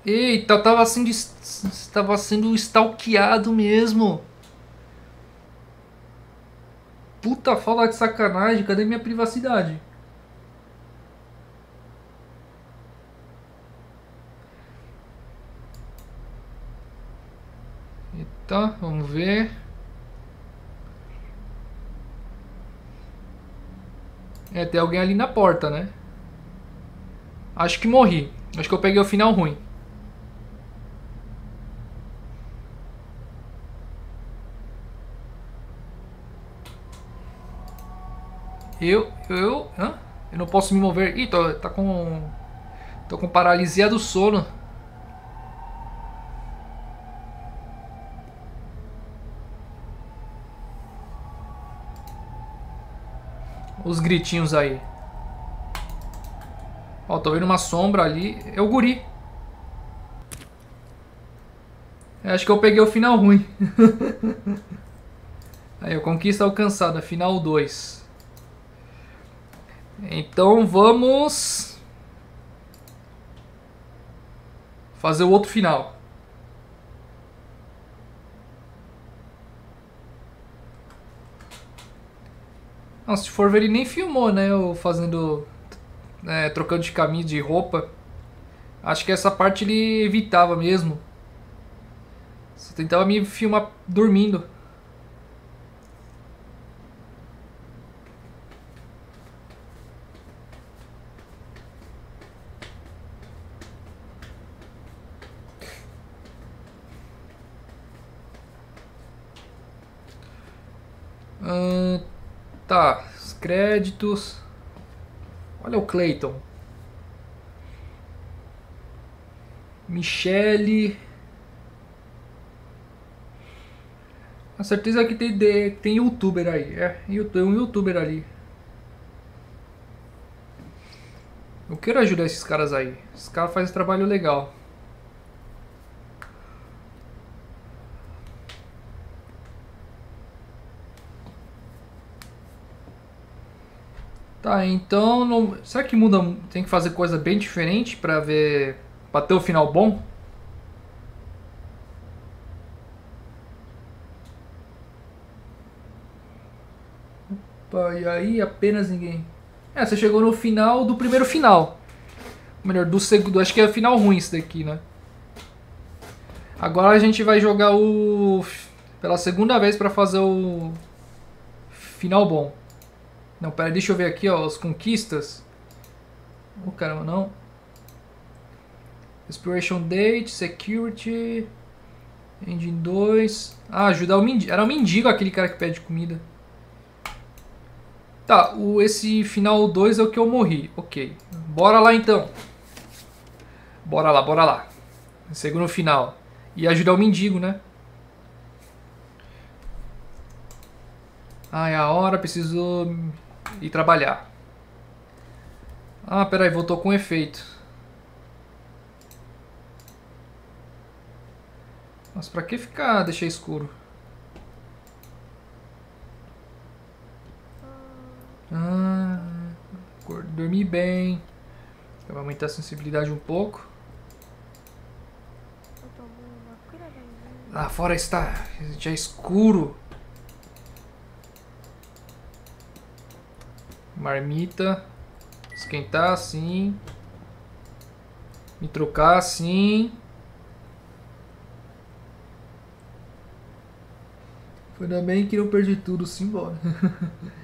Eita, tava sendo, tava sendo stalkeado mesmo. puta falta de sacanagem. Cadê minha privacidade? Tá, vamos ver. É, tem alguém ali na porta, né? Acho que morri. Acho que eu peguei o final ruim. Eu, eu, hã? Eu não posso me mover. Ih, tô, tá com, tô com paralisia do sono. Os gritinhos aí. Ó, tô vendo uma sombra ali. É o guri. Acho que eu peguei o final ruim. aí, conquista alcançada, final 2. Então vamos fazer o outro final. Não, se for ver, ele nem filmou, né? Eu fazendo. É, trocando de caminho de roupa. Acho que essa parte ele evitava mesmo. Só tentava me filmar dormindo. Tá, os créditos. Olha o Clayton. Michele. A certeza que tem, tem youtuber aí. É, tem um youtuber ali. Eu quero ajudar esses caras aí. Esses caras fazem trabalho legal. Tá, então não... será que muda? Tem que fazer coisa bem diferente para ver para ter o final bom? Opa, e aí apenas ninguém. É, você chegou no final do primeiro final. Melhor, do segundo. Acho que é o final ruim isso daqui, né? Agora a gente vai jogar o. pela segunda vez para fazer o. Final bom. Não, pera, deixa eu ver aqui, ó, as conquistas. Oh, caramba, não. Expiration Date, Security, Engine 2. Ah, ajudar o mendigo. Era o mendigo aquele cara que pede comida. Tá, o, esse final 2 é o que eu morri. Ok. Bora lá então. Bora lá, bora lá. Segundo final. E ajudar o mendigo, né? Ah, é a hora, preciso e trabalhar. Ah, peraí, voltou com efeito. Mas pra que ficar, deixar escuro? Ah, dormir bem. Vai aumentar a sensibilidade um pouco. Lá fora está já escuro. Marmita. Esquentar assim. Me trocar assim. Ainda bem que eu perdi tudo, simbora.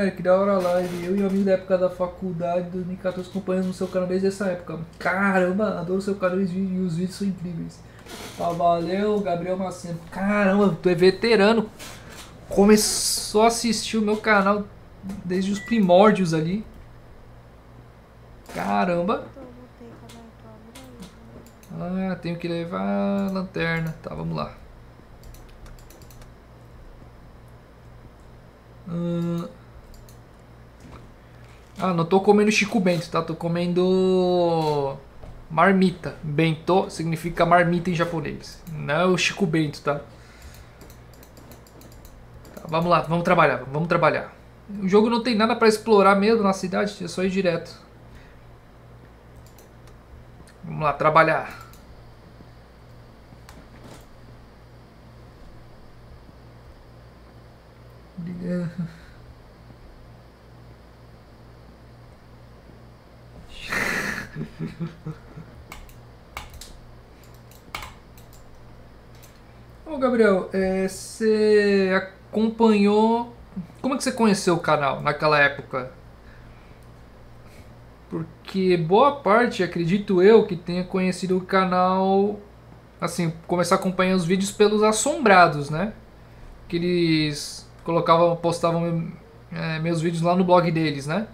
É, que da hora live. Eu e o amigo da época da faculdade, 2014, acompanhando no seu canal desde essa época. Caramba, adoro seu canal e os vídeos são incríveis. Tá, valeu, Gabriel Maceno. Caramba, tu é veterano começou a assistir o meu canal desde os primórdios ali. Caramba! Ah, tenho que levar a lanterna. Tá, vamos lá. Hum... Ah, não tô comendo Chico Bento, tá? Tô comendo marmita. Bento significa marmita em japonês. Não é o Chico Bento, tá? Vamos lá, vamos trabalhar, vamos trabalhar. O jogo não tem nada para explorar mesmo na cidade, é só ir direto. Vamos lá, trabalhar. Ô Gabriel, é, você acompanhou. Como é que você conheceu o canal naquela época? Porque boa parte, acredito eu, que tenha conhecido o canal. Assim, começar a acompanhar os vídeos pelos assombrados, né? Que eles colocavam, postavam é, meus vídeos lá no blog deles, né?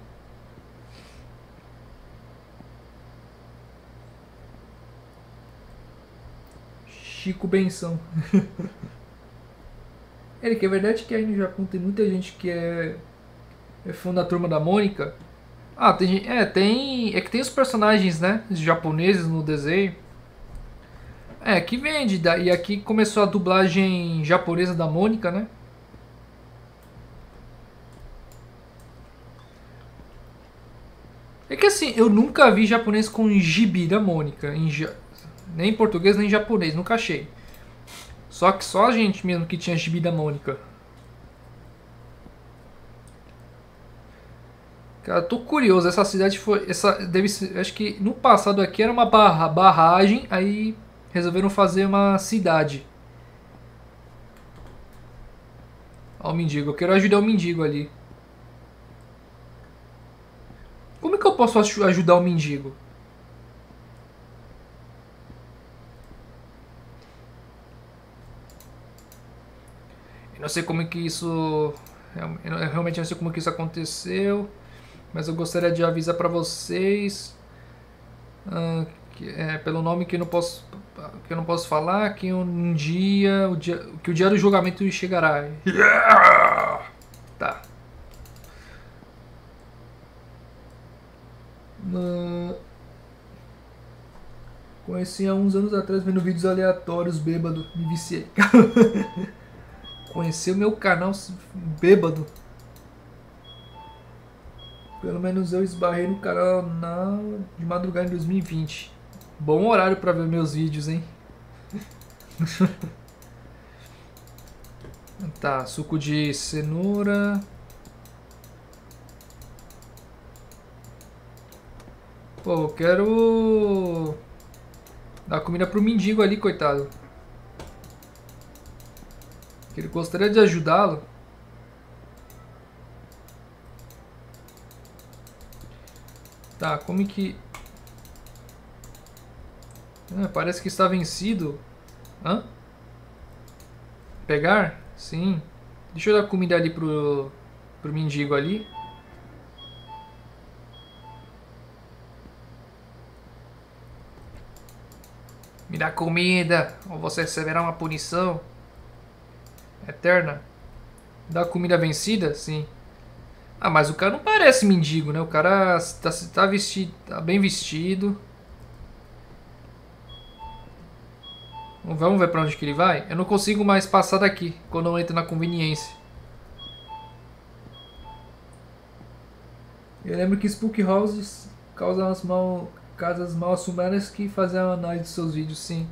Chico Benção. Ele que é verdade que aí no Japão tem muita gente que é, é fã da turma da Mônica. Ah, tem é, tem é que tem os personagens, né, japoneses no desenho. É, que vende, e aqui começou a dublagem japonesa da Mônica, né? É que assim, eu nunca vi japonês com gibi da Mônica, em, nem em português nem em japonês, nunca achei. Só que só a gente mesmo que tinha gibi da Mônica. Cara, tô curioso, essa cidade foi. Essa deve ser. Acho que no passado aqui era uma barra, barragem, aí resolveram fazer uma cidade. Ó o mendigo, eu quero ajudar o mendigo ali. Como é que eu posso ajudar o mendigo? Eu não sei como que isso. Eu realmente não sei como que isso aconteceu. Mas eu gostaria de avisar para vocês. Uh, que, é, pelo nome que eu não posso. Que eu não posso falar, que um dia. O dia que o dia do julgamento chegará. Yeah! Tá. Conheci há uns anos atrás vendo vídeos aleatórios bêbado, me viciei. Conheci o meu canal bêbado. Pelo menos eu esbarrei no canal na, de madrugada em 2020. Bom horário para ver meus vídeos, hein? tá, suco de cenoura. Pô, eu quero dar comida pro mendigo ali, coitado. Ele gostaria de ajudá-lo. Tá, como que... Ah, parece que está vencido. Hã? Pegar? Sim. Deixa eu dar comida ali pro, pro mendigo ali. Me dá comida, ou você receberá uma punição. Eterna. Dá comida vencida? Sim. Ah, mas o cara não parece mendigo, né? O cara tá, tá vestido, tá bem vestido. Vamos ver pra onde que ele vai? Eu não consigo mais passar daqui quando eu entro na conveniência. Eu lembro que Spook Houses causam as mal, casas mal assombradas que fazem a análise dos seus vídeos, sim.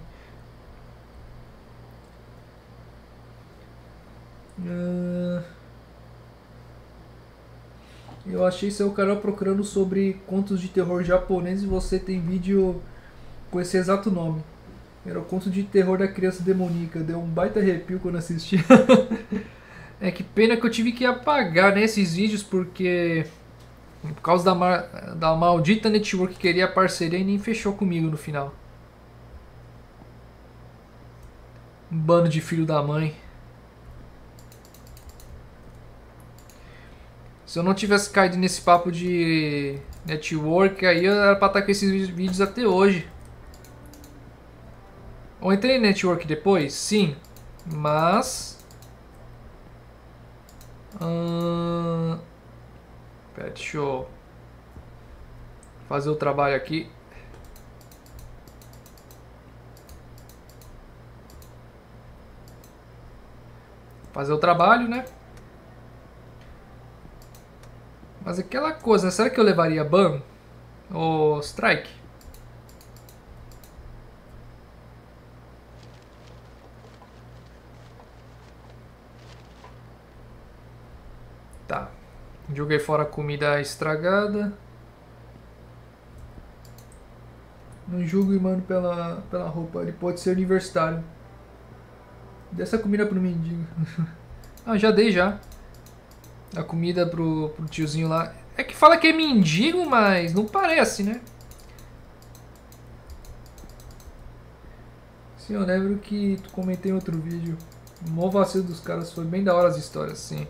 Eu achei seu canal procurando sobre contos de terror japonês e você tem vídeo com esse exato nome. Era o conto de terror da criança demoníaca. Deu um baita arrepio quando assisti. é que pena que eu tive que apagar né, esses vídeos porque por causa da, da maldita network que queria parceria e nem fechou comigo no final. Um bando de filho da mãe. Se eu não tivesse caído nesse papo de network, aí eu era pra estar com esses vídeos até hoje. Eu entrei em network depois? Sim. Mas... Hum... Pera, deixa eu... Fazer o trabalho aqui. Fazer o trabalho, né? Mas aquela coisa, será que eu levaria ban? Ou strike? Joguei fora a comida estragada. Não julgue, mano, pela, pela roupa. Ele pode ser universitário. Dê essa comida pro mendigo. ah, já dei já. A comida pro, pro tiozinho lá. É que fala que é mendigo, mas não parece, né? Sim, eu lembro que tu comentei em outro vídeo. O maior vacilo dos caras foi bem da hora as histórias, sim.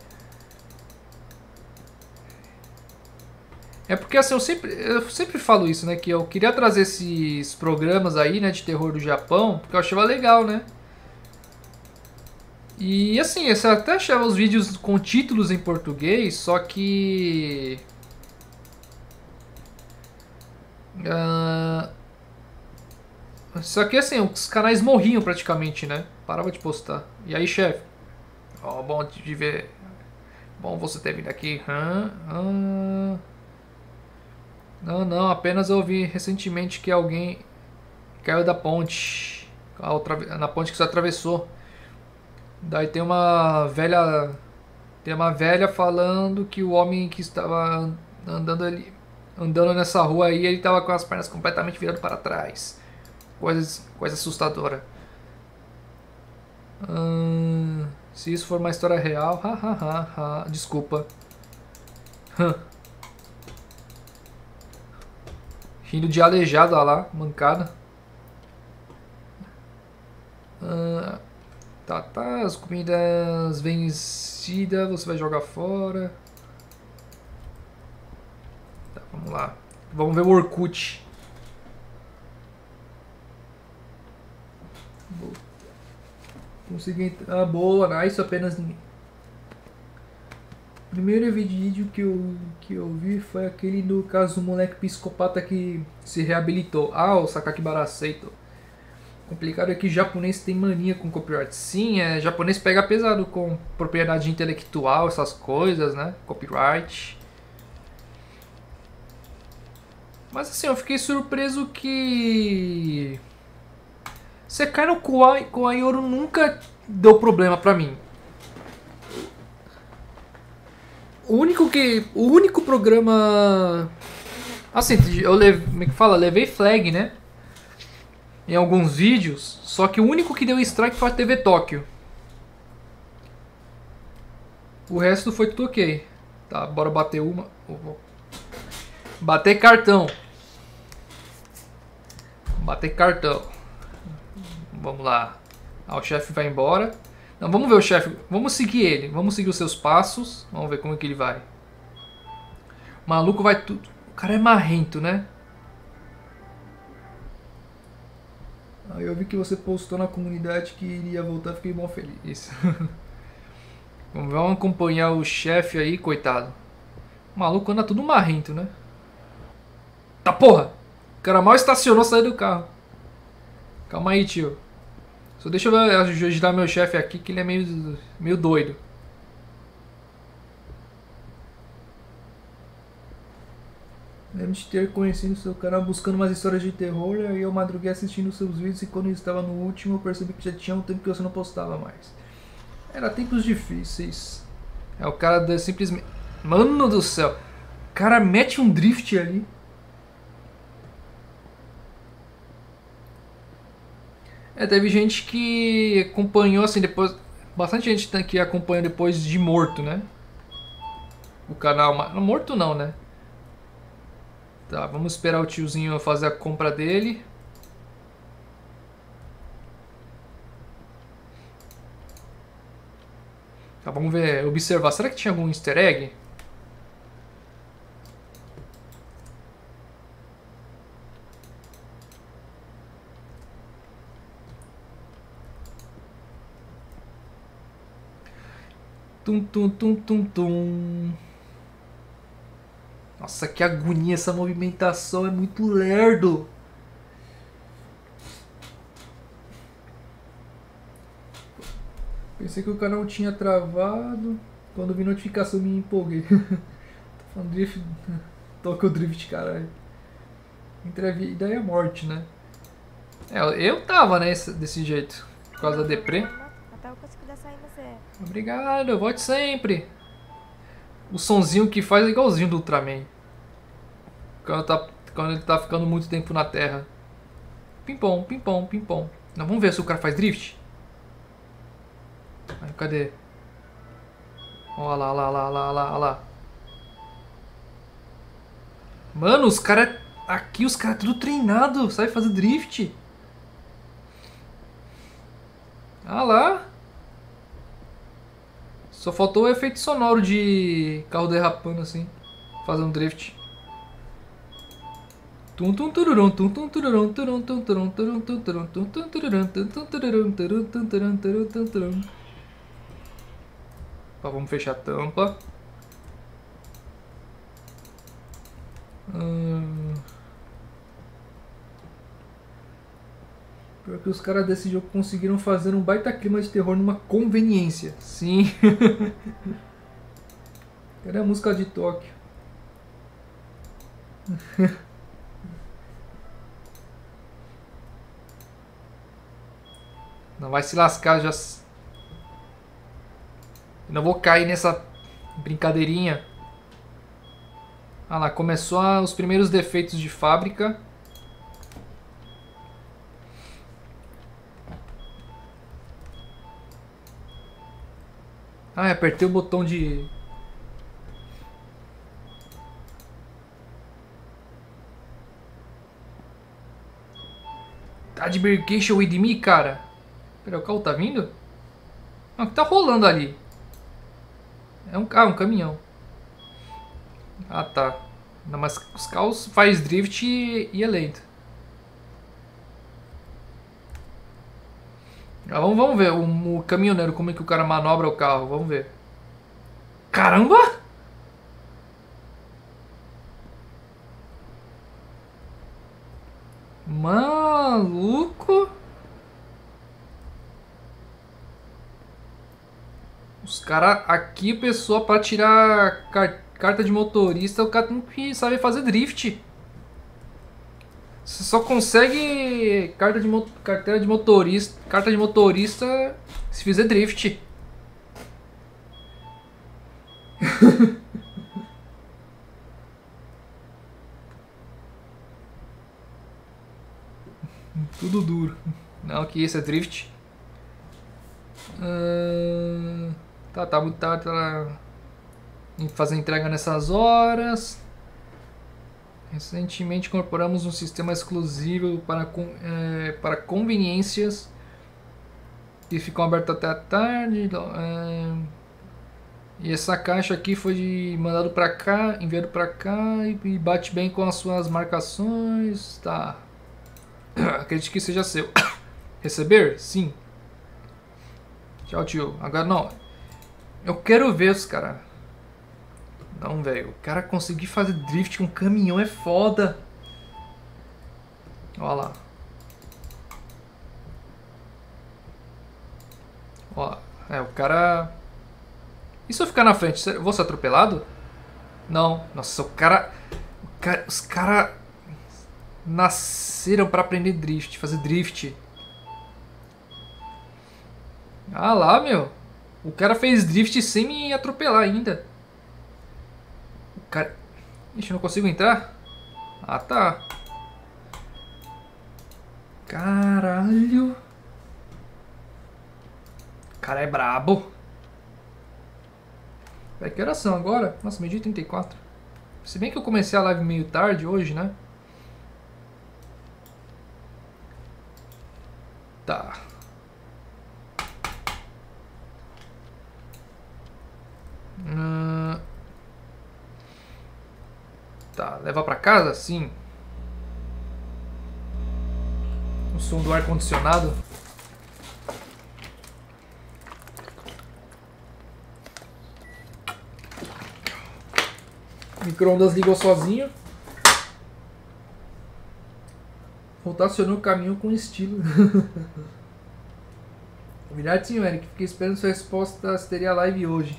É porque assim, eu sempre, eu sempre falo isso, né? Que eu queria trazer esses programas aí, né, de terror do Japão, porque eu achava legal, né? E assim, eu até achava os vídeos com títulos em português, só que. Uh... Só que assim, os canais morriam praticamente, né? Parava de postar. E aí, chefe? Ó, oh, bom de ver. Bom você ter vindo aqui. Hã? Hã? Não, não, apenas ouvi recentemente que alguém caiu da ponte. Na ponte que você atravessou. Daí tem uma velha. Tem uma velha falando que o homem que estava andando ali. Andando nessa rua aí, ele estava com as pernas completamente viradas para trás. Coisa, coisa assustadora. Hum, se isso for uma história real, hahaha, desculpa. Hum. Rindo de aleijado lá, mancada. Ah, tá, tá. As comidas vencidas, você vai jogar fora. Tá, vamos lá. Vamos ver o Orkut. Consegui entrar. Ah, boa, nice. Apenas primeiro vídeo que eu, que eu vi foi aquele do caso do moleque psicopata que se reabilitou. Ah, o Sakaki Baraseito. Complicado é que japonês tem mania com copyright. Sim, é, japonês pega pesado com propriedade intelectual, essas coisas, né? Copyright. Mas assim, eu fiquei surpreso que... Sekai no Kuai, Kuai Ouro nunca deu problema pra mim. O único que. O único programa. Assim, eu. Como é que fala? Levei flag, né? Em alguns vídeos. Só que o único que deu strike foi a TV Tóquio. O resto foi tudo ok. Tá, bora bater uma. Bater cartão. Bater cartão. Vamos lá. Ah, o chefe vai embora. Não, vamos ver o chefe. Vamos seguir ele. Vamos seguir os seus passos. Vamos ver como é que ele vai. O maluco vai tudo. O cara é marrento, né? Aí eu vi que você postou na comunidade que iria voltar. Fiquei bom feliz. vamos, vamos acompanhar o chefe aí, coitado. O maluco anda tudo marrento, né? Tá porra! O cara mal estacionou, saiu do carro. Calma aí, tio. Só deixa eu ajudar meu chefe aqui que ele é meio, meio doido. Lembro de ter conhecido seu canal buscando umas histórias de terror e eu madruguei assistindo seus vídeos e quando estava no último eu percebi que já tinha um tempo que você não postava mais. Era tempos difíceis. É o cara simplesmente... Mano do céu! O cara mete um drift ali. É, teve gente que acompanhou assim depois. Bastante gente que acompanhou depois de morto, né? O canal. Morto não, né? Tá, vamos esperar o tiozinho fazer a compra dele. Tá, vamos ver, observar. Será que tinha algum easter egg? Tum, tum, tum, tum, tum. Nossa, que agonia essa movimentação, é muito lerdo. Pensei que o canal tinha travado. Quando vi notificação me empolguei. Tô falando drift. Toca o drift, caralho. Entre a vida e a morte, né? É, eu tava, né, desse jeito. Por causa da deprê. Obrigado, volte sempre. O sonzinho que faz é igualzinho do Ultraman. Quando, tá, quando ele tá ficando muito tempo na Terra. Pimpom, pimpom, pimpom. Não, vamos ver se o cara faz drift. Aí, cadê? Olha lá, olha lá, olha lá, olha lá, olha. Mano, os caras... Aqui os caras tudo treinado, sabe fazer drift. Ah lá. Só faltou o efeito sonoro de carro derrapando assim, fazendo drift. Tum tum tururum, tum tum tururum, turum tum turum, turum tum turum, tum tum tururum, tum tum tururum, turum tum turum, turum tum turum. Tá, vamos fechar a tampa. Hum... Pior que os caras desse jogo conseguiram fazer um baita clima de terror numa conveniência. Sim. Cadê a música de Tóquio? Não vai se lascar já. não vou cair nessa brincadeirinha. Ah lá, começou os primeiros defeitos de fábrica. Ah, apertei o botão de... Tá de Birkation with me, cara? Pera, o carro tá vindo? Não, o que tá rolando ali? É um carro, um caminhão. Ah, tá. Não, mas os carros faz drift e, e é lento. Ah, vamos, vamos ver o, o caminhoneiro, como é que o cara manobra o carro. Vamos ver. Caramba! Maluco! Os caras aqui, pessoa, para tirar car carta de motorista, o cara tem que saber fazer drift. Você só consegue carta de carteira de motorista, carta de motorista se fizer drift. Tudo duro. Não, que isso é drift. Uh, tá, tá tarde. Tá, fazer entrega nessas horas. Recentemente incorporamos um sistema exclusivo para, é, para conveniências que ficam abertos até a tarde. É, e essa caixa aqui foi mandado para cá, enviado para cá e, bate bem com as suas marcações. Tá. Acredito que seja seu. Receber? Sim. Tchau, tio. Agora não. Eu quero ver os caras. Não, velho. O cara conseguir fazer drift com um caminhão é foda. Olha lá. Ó, é, o cara... E se eu ficar na frente, vou ser atropelado? Não. Nossa, o cara... O cara os caras nasceram para aprender drift, fazer drift. Ah lá, meu. O cara fez drift sem me atropelar ainda. Cara... Ixi, não consigo entrar? Ah, tá. Caralho. O cara é brabo. Peraí, que horas são agora? Nossa, meio dia 34. Se bem que eu comecei a live meio tarde hoje, né? Tá. Hum... Tá, levar pra casa? Sim. O som do ar-condicionado. Micro-ondas ligou sozinho. Rotacionou o caminho com estilo. Obrigado, senhor Eric. Fiquei esperando sua resposta se teria live hoje.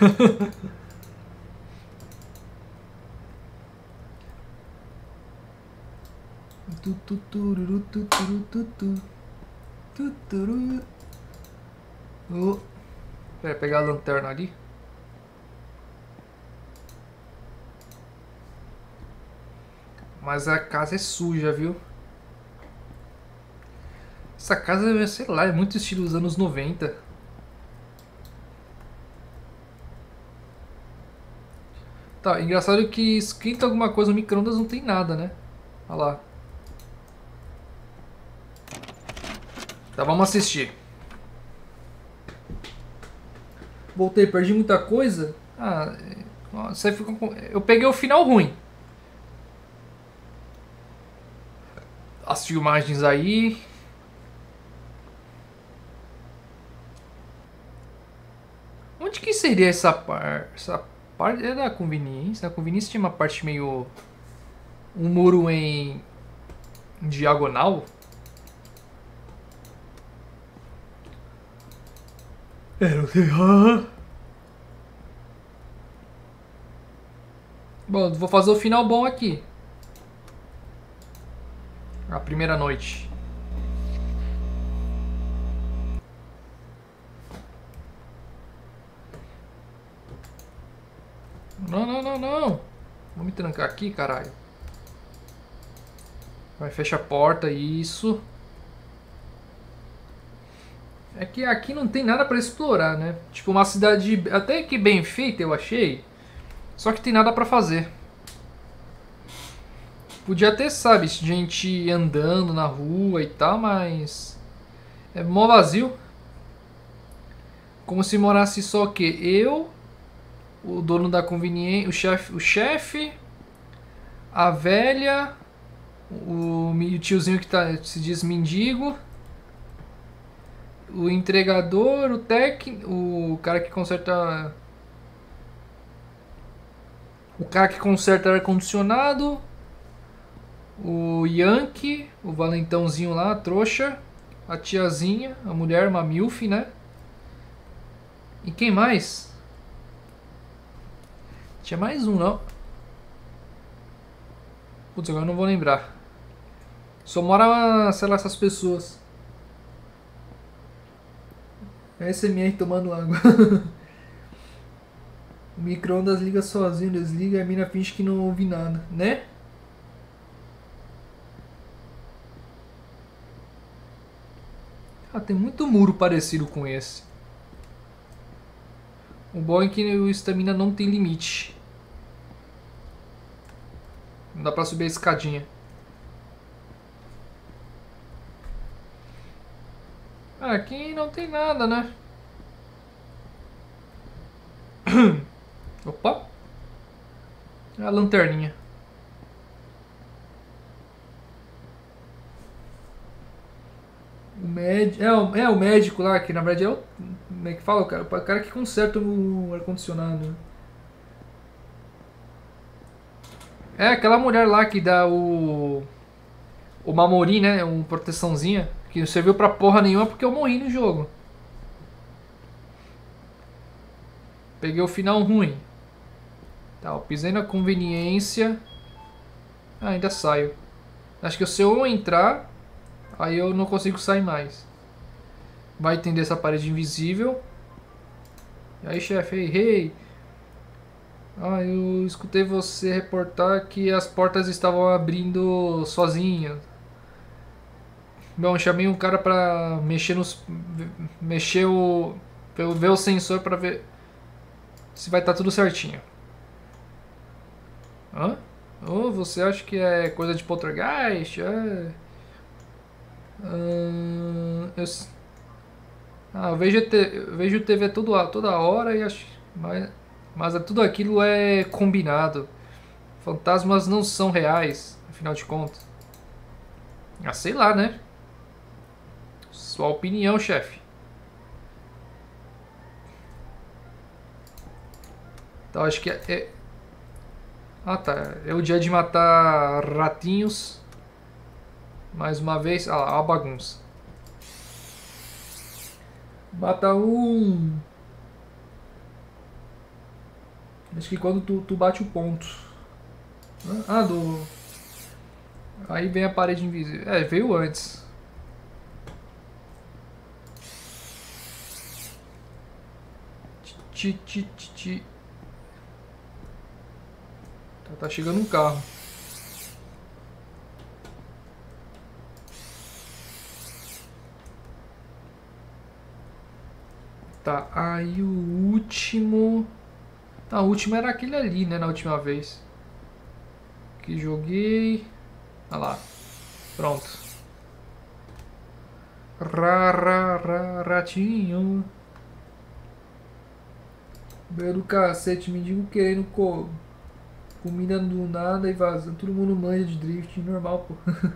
Oh. Pegar a lanterna ali. Mas a casa é suja, viu? Essa casa, sei lá, é muito estilo dos anos 90. Tá, engraçado que esquenta alguma coisa no micro-ondas não tem nada, né? Olha lá. Tá, vamos assistir. Voltei, perdi muita coisa. Ah, você ficou com... eu peguei o final ruim. As filmagens aí. Onde que seria essa parte? Essa parte é da conveniência. A conveniência tinha uma parte meio. Um muro em diagonal. É, não sei. Bom, vou fazer o final bom aqui. A primeira noite. Não, não, não, não. Vou me trancar aqui, caralho. Vai, fecha a porta, isso. É que aqui não tem nada pra explorar, né? Tipo, uma cidade até que bem feita, eu achei. Só que tem nada pra fazer. Podia ter, sabe, gente andando na rua e tal, mas... É mó vazio. Como se morasse só o quê? Eu, o dono da conveniência, o chefe, o chefe, a velha, o, o tiozinho que tá, se diz mendigo, o entregador, o técnico, o cara que conserta o cara que conserta ar condicionado, o Yankee, o valentãozinho lá, a trouxa, a tiazinha, a mulher, uma milf, né? E quem mais? Tinha mais um, não? Putz, agora não vou lembrar. Só mora, sei lá, essas pessoas. É SMR tomando água. o micro-ondas liga sozinho, desliga e a mina finge que não ouve nada, né? Ah, tem muito muro parecido com esse. O bom é que o estamina não tem limite. Não dá pra subir a escadinha. Aqui não tem nada, né? Opa! A lanterninha. O médico. É, o, é o médico lá, que na verdade é o. Como é que fala? O cara, o cara que conserta o ar-condicionado. Né? É aquela mulher lá que dá o. O Mamori, né? Um proteçãozinha. Que não serviu pra porra nenhuma porque eu morri no jogo. Peguei o final ruim. Tá, eu pisei na conveniência. Ah, ainda saio. Acho que se eu entrar, aí eu não consigo sair mais. Vai entender essa parede invisível. E aí, chefe, ei, hey, ah, eu escutei você reportar que as portas estavam abrindo sozinhas. Bom, chamei um cara pra mexer nos. mexer o. ver o sensor pra ver se vai estar tá tudo certinho. Hã? Oh, você acha que é coisa de poltergeist? É. Hum, eu, ah, eu vejo, eu vejo TV toda, toda hora e acho. Mas mas tudo aquilo é combinado. Fantasmas não são reais, afinal de contas. Ah, sei lá, né? Sua opinião, chefe. Então, acho que é, é... Ah, tá. É o dia de matar ratinhos. Mais uma vez. Ah lá, a bagunça. Mata um. Acho que quando tu, tu bate o ponto. Ah, do. Aí vem a parede invisível. É, veio antes. ti, ti, ti, ti. Tá, tá chegando um carro. Tá, aí o último... Tá, o último era aquele ali, né, na última vez. Que joguei... Lá. Pronto. Ra, ra, ra, ratinho. Meu do cacete, mendigo querendo co comida do nada e vazando. Todo mundo manja de drift, normal, pô.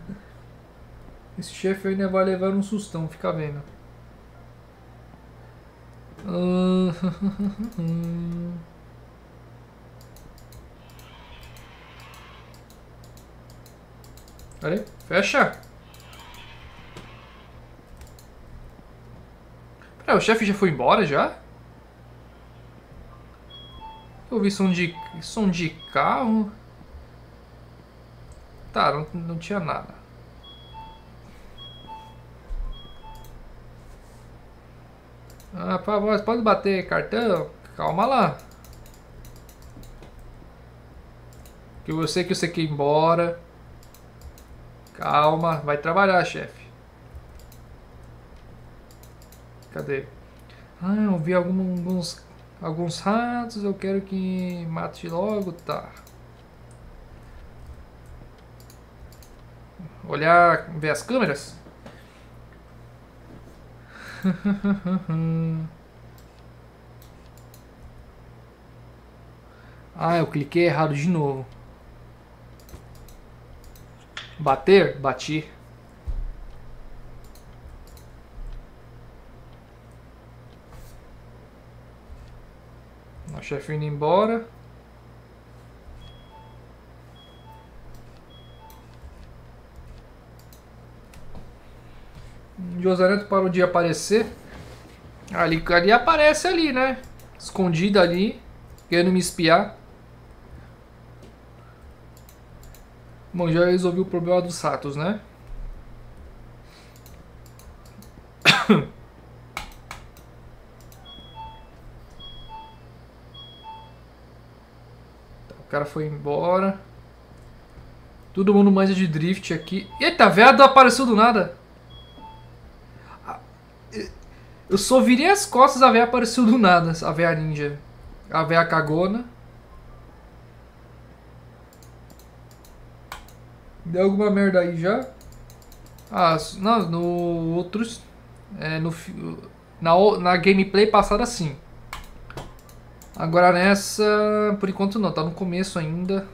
Esse chefe ainda vai levar um sustão, fica vendo. Peraí, fecha! Peraí, o chefe já foi embora já? Eu ouvi som de, som de carro. Tá, não, não tinha nada. Ah, por favor, pode bater cartão? Calma lá. Que eu sei que você quer ir embora. Calma, vai trabalhar, chefe. Cadê? Ah, eu vi alguns, alguns ratos, eu quero que mate logo, tá. Olhar, ver as câmeras? ah, eu cliquei errado de novo. Bater? Bati. O chefe indo embora. José Neto parou de aparecer. Ali, ali aparece ali, né? Escondido ali. Querendo me espiar. Bom, já resolvi o problema dos ratos, né? o cara foi embora. Todo mundo manja de drift aqui. Eita, veado apareceu do nada. Eu só virei as costas, a véia apareceu do nada, a véia ninja. A véia cagona. Deu alguma merda aí já? Ah, não, no outros... É, no, na, na gameplay passada sim. Agora nessa, por enquanto não, tá no começo ainda.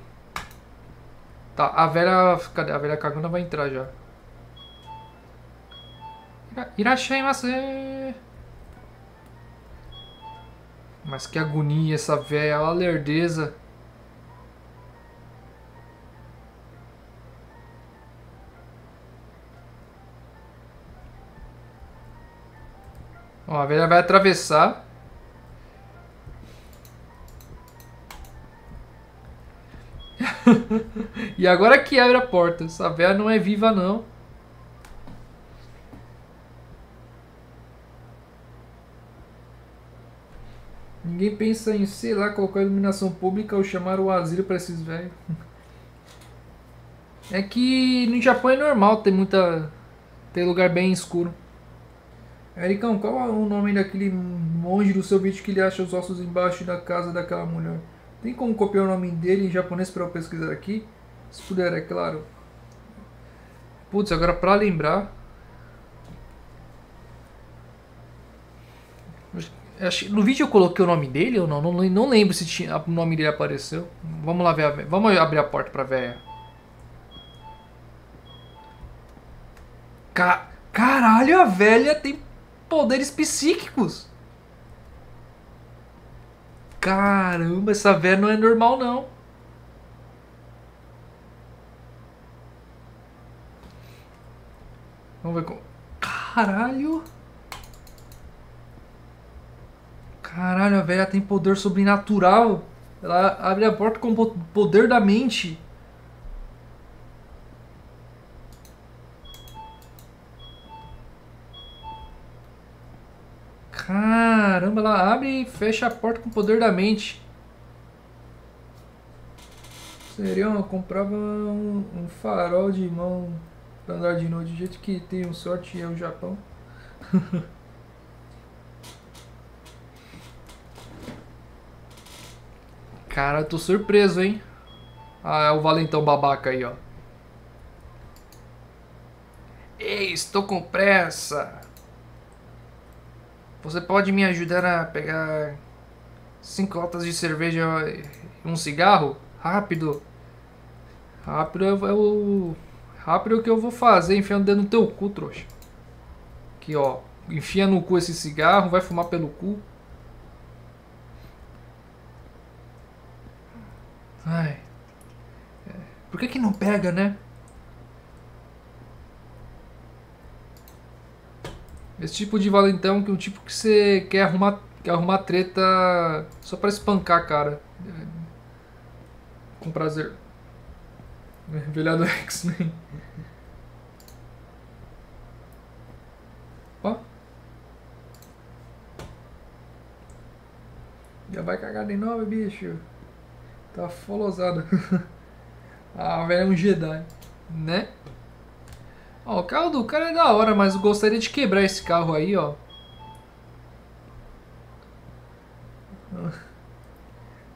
Tá, a velha, cadê? A velha cagona vai entrar já. Irashimase! Mas que agonia essa velha, a lerdeza. Ó, a velha vai atravessar. e agora que abre a porta. Essa velha não é viva não. Ninguém pensa em, sei lá, colocar iluminação pública ou chamar o asilo para esses velhos. É que no Japão é normal ter muita. ter lugar bem escuro. Ericão, qual é o nome daquele monge do seu vídeo que ele acha os ossos embaixo da casa daquela mulher? Tem como copiar o nome dele em japonês para eu pesquisar aqui? Se puder, é claro. Putz, agora pra lembrar. No vídeo eu coloquei o nome dele ou não? Não, não lembro se tinha, o nome dele apareceu. Vamos lá ver a. Vamos abrir a porta pra véia. Ca Caralho, a velha tem poderes psíquicos. Caramba, essa velha não é normal não. Vamos ver como... Caralho. Caralho, a velha tem poder sobrenatural. Ela abre a porta com o poder da mente. Caramba, ela abre e fecha a porta com o poder da mente. Seria uma, comprava um, um farol de mão pra andar de novo, do jeito que tenho sorte é o Japão. Cara, eu tô surpreso, hein? Ah, é o valentão babaca aí, ó. Ei, estou com pressa. Você pode me ajudar a pegar cinco latas de cerveja e um cigarro? Rápido. Rápido é o... Rápido é o que eu vou fazer, enfiando dentro no teu cu, trouxa. Aqui, ó. Enfia no cu esse cigarro, vai fumar pelo cu. Ai. É. Por que que não pega, né? Esse tipo de valentão que é um tipo que você quer arrumar, quer arrumar treta só pra espancar, cara. Com prazer. Velhado X-Men. Ó. Já vai cagar de novo, bicho. Tá folosado. ah, velho, é um Jedi. Né? Ó, o carro do cara é da hora, mas eu gostaria de quebrar esse carro aí, ó.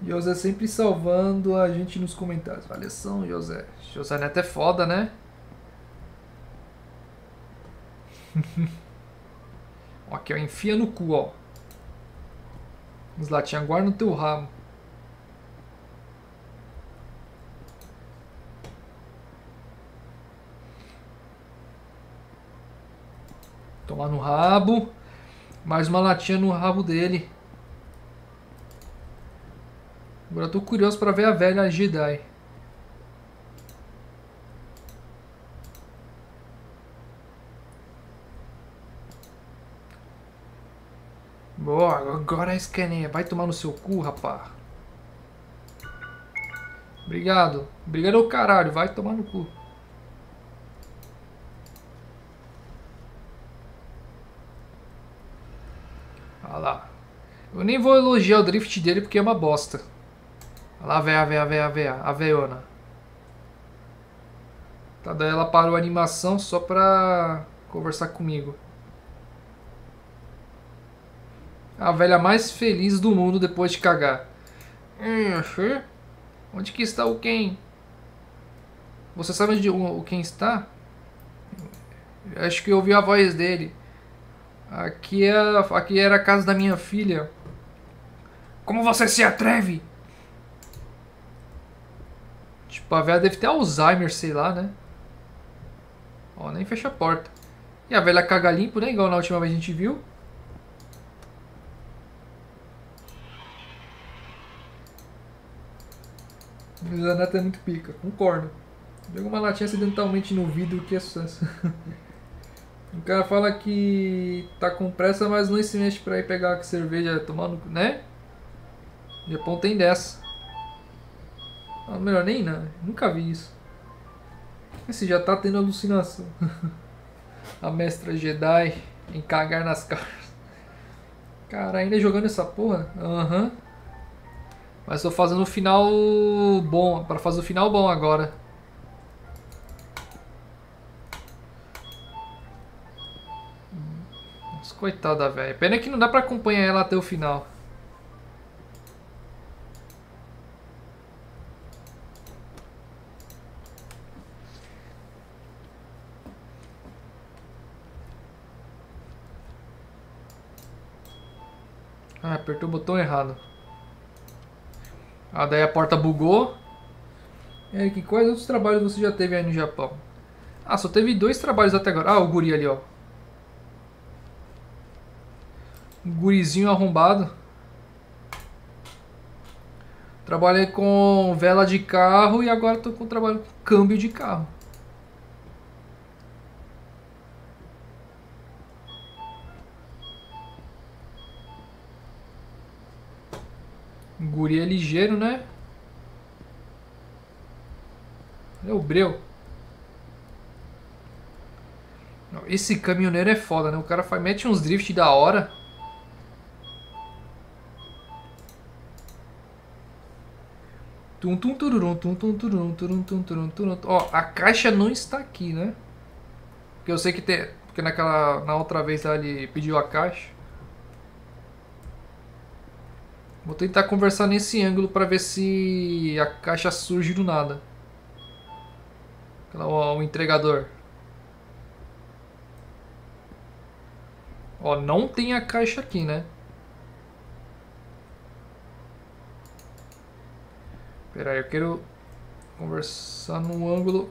José sempre salvando a gente nos comentários. Valeu, São José. José Neto é foda, né? aqui, ó. Enfia no cu, ó. Os latinhas guarda no teu rabo. Tomar no rabo. Mais uma latinha no rabo dele. Agora tô curioso pra ver a velha Jedi. Boa, agora escaneia. Vai tomar no seu cu, rapá. Obrigado. Obrigado ao caralho. Vai tomar no cu. Olha lá. Eu nem vou elogiar o drift dele porque é uma bosta. Olha lá véia, véia, véia, véia, a veiona. Tá, daí ela parou a animação só pra conversar comigo. A velha mais feliz do mundo depois de cagar. Hum, onde que está o quem? Você sabe onde o, quem está? Acho que eu ouvi a voz dele. Aqui, é, aqui era a casa da minha filha. Como você se atreve? Tipo, a velha deve ter Alzheimer, sei lá, né? Ó, nem fecha a porta. E a velha caga limpo, né? Igual na última vez a gente viu. Zanata é muito pica, concordo. Joga uma latinha acidentalmente no vidro que é sucesso. O cara fala que tá com pressa, mas não se mexe pra ir pegar cerveja tomando, né? Japão tem dessa. Ah, melhor nem, né? Nunca vi isso. Esse já tá tendo alucinação. A mestra Jedi em cagar nas caras. Cara, ainda jogando essa porra? Aham. Uhum. Mas tô fazendo o final bom, para fazer o final bom agora. Coitada, velho. Pena que não dá pra acompanhar ela até o final. Ah, apertou o botão errado. Ah, daí a porta bugou. Eric, quais outros trabalhos você já teve aí no Japão? Ah, só teve dois trabalhos até agora. Ah, o guri ali, ó. Gurizinho arrombado. Trabalhei com vela de carro e agora estou com trabalho com câmbio de carro. Guri é ligeiro, né? É o breu. Esse caminhoneiro é foda, né? O cara faz, mete uns drift da hora. Tum, tum, tururum, tum, tum, turum, turum, tum, turum, turum. Ó, a caixa não está aqui, né? Porque eu sei que tem... Porque naquela... Na outra vez ele pediu a caixa. Vou tentar conversar nesse ângulo para ver se a caixa surge do nada. O, o entregador. Ó, não tem a caixa aqui, né? Pera aí, eu quero conversar no ângulo...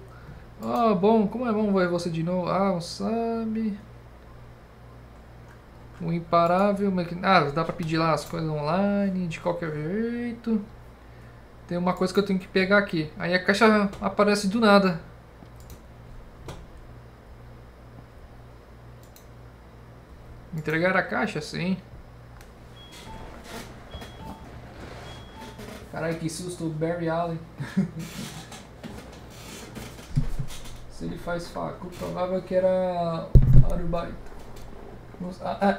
Ah, bom, como é bom ver você de novo? Ah, sabe... O imparável... Ah, dá pra pedir lá as coisas online, de qualquer jeito. Tem uma coisa que eu tenho que pegar aqui. Aí a caixa aparece do nada. Entregar a caixa, sim. Caralho, que susto, Barry Allen. Se ele faz faco, provável que era Arubaito.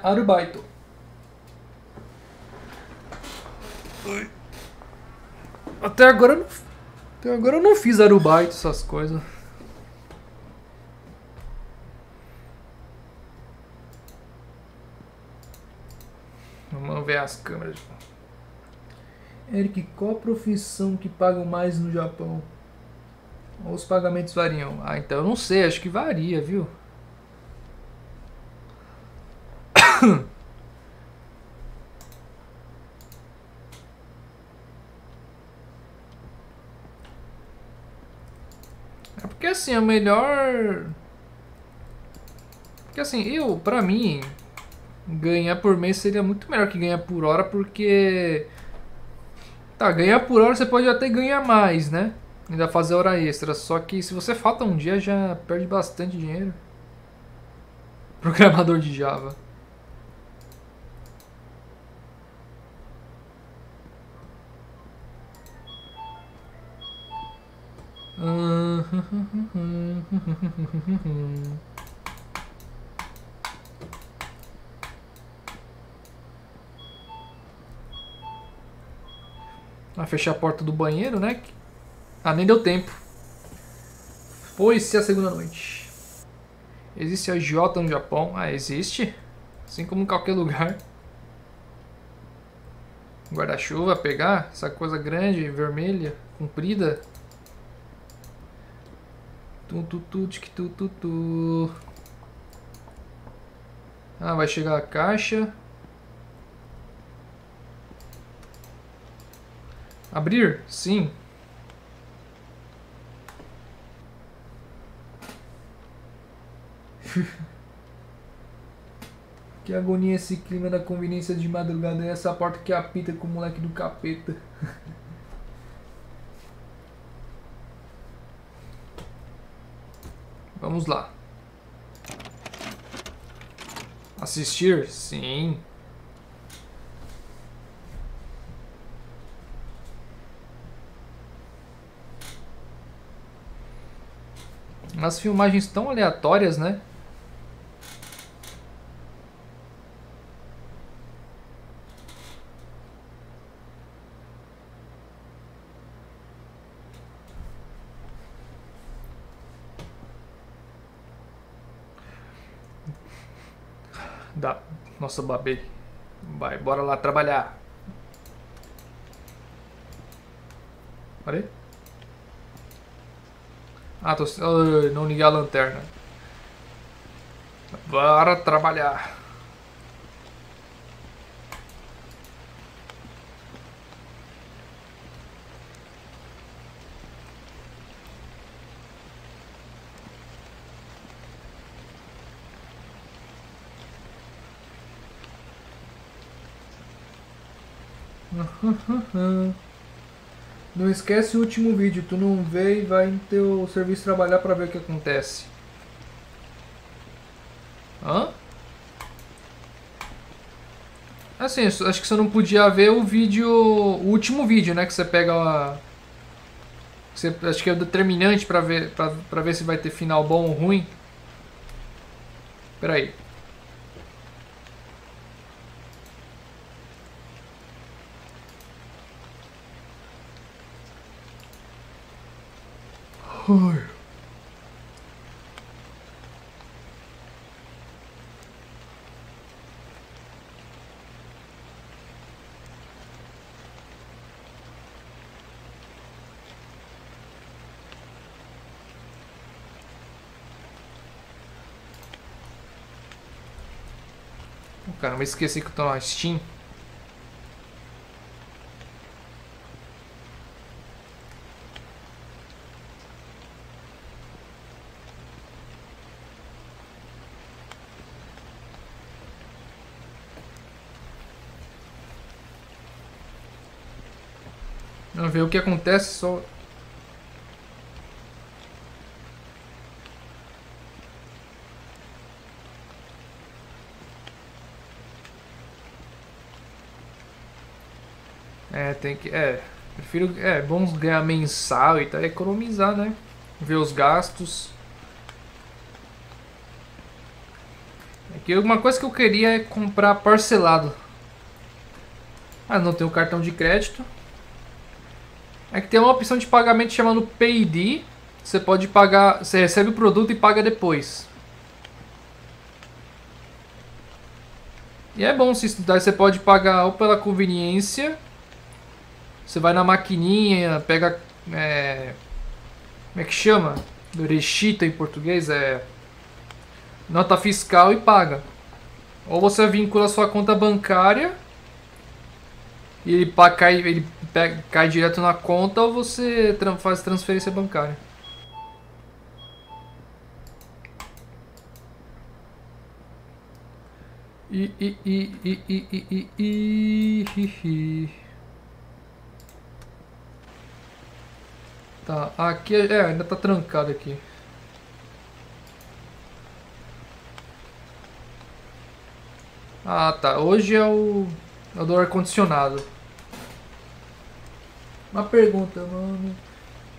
Arubaito. Até agora eu não, até agora eu não fiz Arubaito, essas coisas. Vamos ver as câmeras. Eric, qual a profissão que pagam mais no Japão? Ou os pagamentos variam? Ah, então eu não sei, acho que varia, viu? É porque assim, é melhor. Porque assim, eu, pra mim, ganhar por mês seria muito melhor que ganhar por hora, porque. Tá, ganhar por hora você pode até ganhar mais, né? Ainda fazer hora extra. Só que se você falta um dia já perde bastante dinheiro. Programador de Java. Fechar a porta do banheiro, né? Ah, nem deu tempo. Foi-se a segunda noite. Existe a Jota no Japão? Ah, existe. Assim como em qualquer lugar. Guarda-chuva, pegar essa coisa grande, vermelha, comprida. Tu, tu, tu, tu, tu, tu. Ah, vai chegar a caixa. Abrir? Sim. que agonia esse clima da conveniência de madrugada e essa porta que apita com o moleque do capeta. Vamos lá. Assistir? Sim. Umas filmagens tão aleatórias, né? Dá. Nossa, babei. Vai, bora lá trabalhar. Aí. Ah, tô... Oh, não liguei a lanterna. Bora trabalhar. Não esquece o último vídeo, tu não vê e vai no teu serviço trabalhar pra ver o que acontece. Hã? Assim, acho que você não podia ver o vídeo, o último vídeo, né? Que você pega a... Você, acho que é o determinante pra ver, pra ver se vai ter final bom ou ruim. Pera aí. Ai. Caramba, esqueci que eu tô na Steam. Ver o que acontece só. É, tem que. É. Prefiro. É bom ganhar mensal e tal, economizar, né? Ver os gastos. É que uma coisa que eu queria é comprar parcelado. Mas não tenho cartão de crédito. É que tem uma opção de pagamento chamando Payd. Você pode pagar, você recebe o produto e paga depois. E é bom se daí você pode pagar ou pela conveniência. Você vai na maquininha, pega é, como é que chama? Rechita em português é nota fiscal e paga. Ou você vincula sua conta bancária e ele cai, ele pega, cai direto na conta ou você faz transferência bancária. E, e, e, e, e, e, e, e, Tá, aqui é, ainda tá trancado aqui. Ah, tá. Hoje é o, é o do ar-condicionado. Uma pergunta, mano.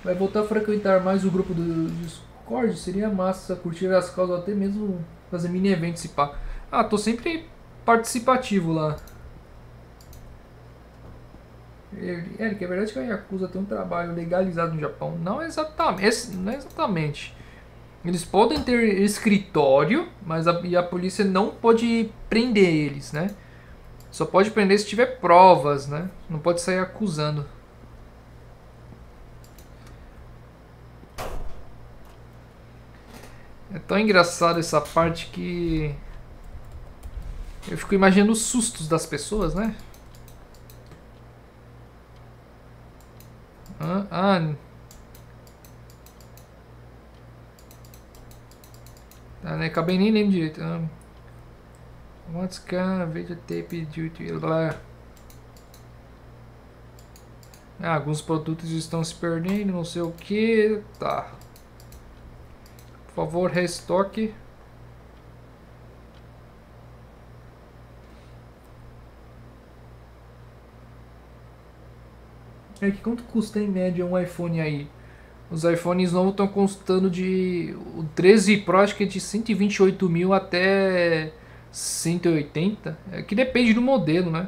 Vai voltar a frequentar mais o grupo do Discord? Seria massa curtir as causas, até mesmo fazer mini eventos e pá. Ah, tô sempre participativo lá. Eric, é verdade que a Yakuza tem um trabalho legalizado no Japão? Não exatamente. Não exatamente. Eles podem ter escritório, mas a, e a polícia não pode prender eles, né? Só pode prender se tiver provas, né? Não pode sair acusando. É tão engraçado essa parte que eu fico imaginando os sustos das pessoas, né? Ah, ah. Ah, né? Acabei nem lendo direito. Ah. What's kind of videotape duty? Lá. Ah, alguns produtos estão se perdendo, não sei o que. Tá. Por favor, restoque. É que quanto custa em média um iPhone aí? Os iPhones novos estão custando de. O 13 Pro acho que é de 128 mil até 180. É que depende do modelo, né?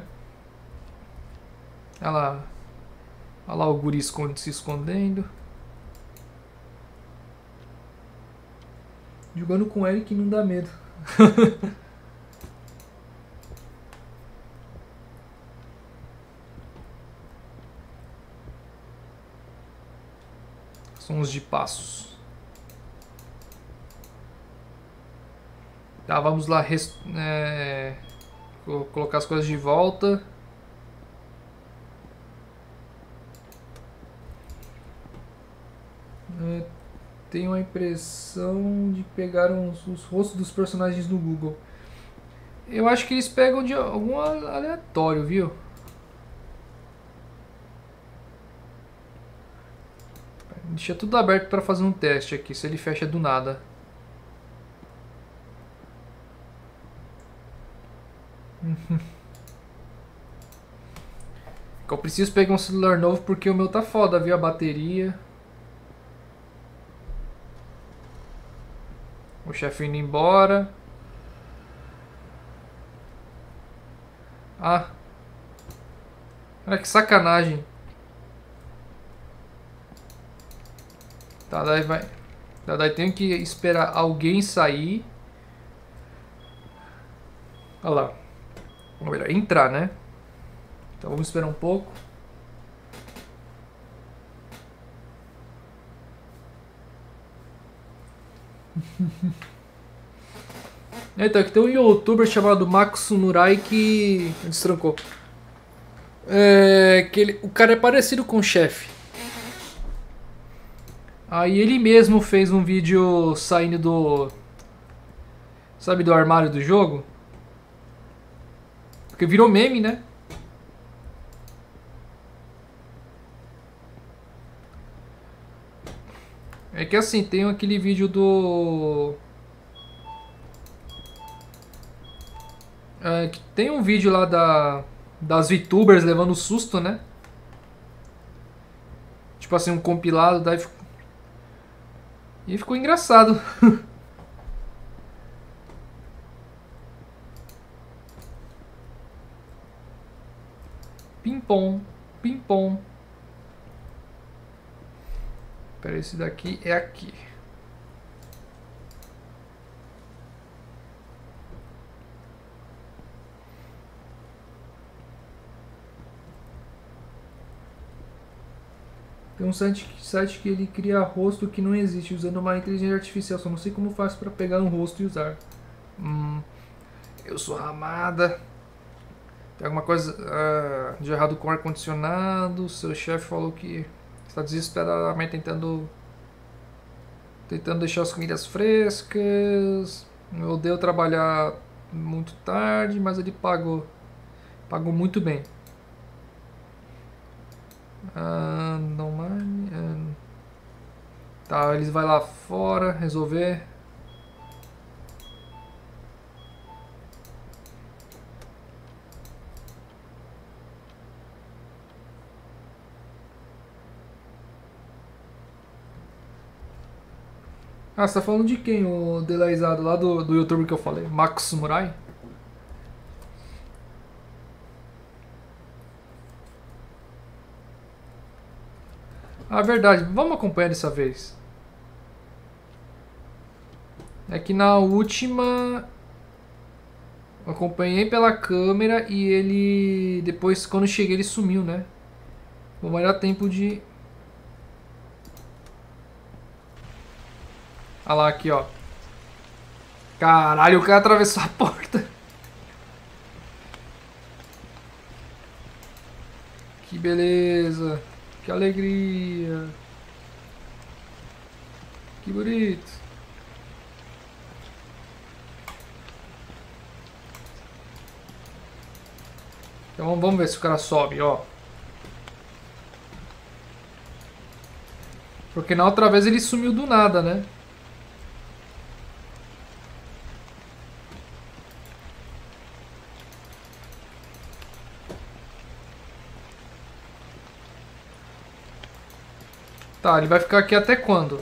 Olha lá. Olha lá o guri se escondendo. Jogando com ele que não dá medo. Sons de passos. Tá, vamos lá é, colocar as coisas de volta. É, tenho a impressão de pegar os, os rostos dos personagens no Google. Eu acho que eles pegam de algum aleatório, viu? Deixa tudo aberto para fazer um teste aqui, se ele fecha do nada. Eu preciso pegar um celular novo porque o meu tá foda, viu? A bateria. O chefe indo embora. Ah. Olha que sacanagem. Tá, daí vai. Tá, daí tenho que esperar alguém sair. Olha lá. Vamos entrar, né? Então vamos esperar um pouco. Então, aqui tem um youtuber chamado Max Murai que. Destrancou. É, que ele, o cara é parecido com o chefe. Aí ele mesmo fez um vídeo saindo do. Sabe, do armário do jogo? Porque virou meme, né? É que assim, tem aquele vídeo do. É, tem um vídeo lá da, das VTubers levando susto, né? Tipo assim, um compilado, daí ficou... E ficou engraçado. Pim-pom. Pera, esse daqui é aqui. Tem um site, site que ele cria rosto que não existe, usando uma inteligência artificial. Só não sei como faz para pegar um rosto e usar. Hum, eu sou Ramada. Tem alguma coisa uh, de errado com o ar-condicionado. Seu chefe falou que está desesperadamente tentando tentando deixar as comidas frescas. Eu odeio trabalhar muito tarde, mas ele pagou pagou muito bem. Ah, não mais. Ah, tá, eles vai lá fora resolver. Ah, você tá falando de quem, o Delaizado, lá do, do youtuber que eu falei? Max Murai? Ah, verdade. Vamos acompanhar dessa vez. É que na última... Acompanhei pela câmera e ele... Depois, quando cheguei, ele sumiu, né? Vai dar tempo de... Olha lá, aqui, ó. Caralho, o cara atravessou a porta. Que beleza. Que alegria. Que bonito. Então vamos ver se o cara sobe, ó. Porque na outra vez ele sumiu do nada, né? Tá, ele vai ficar aqui até quando?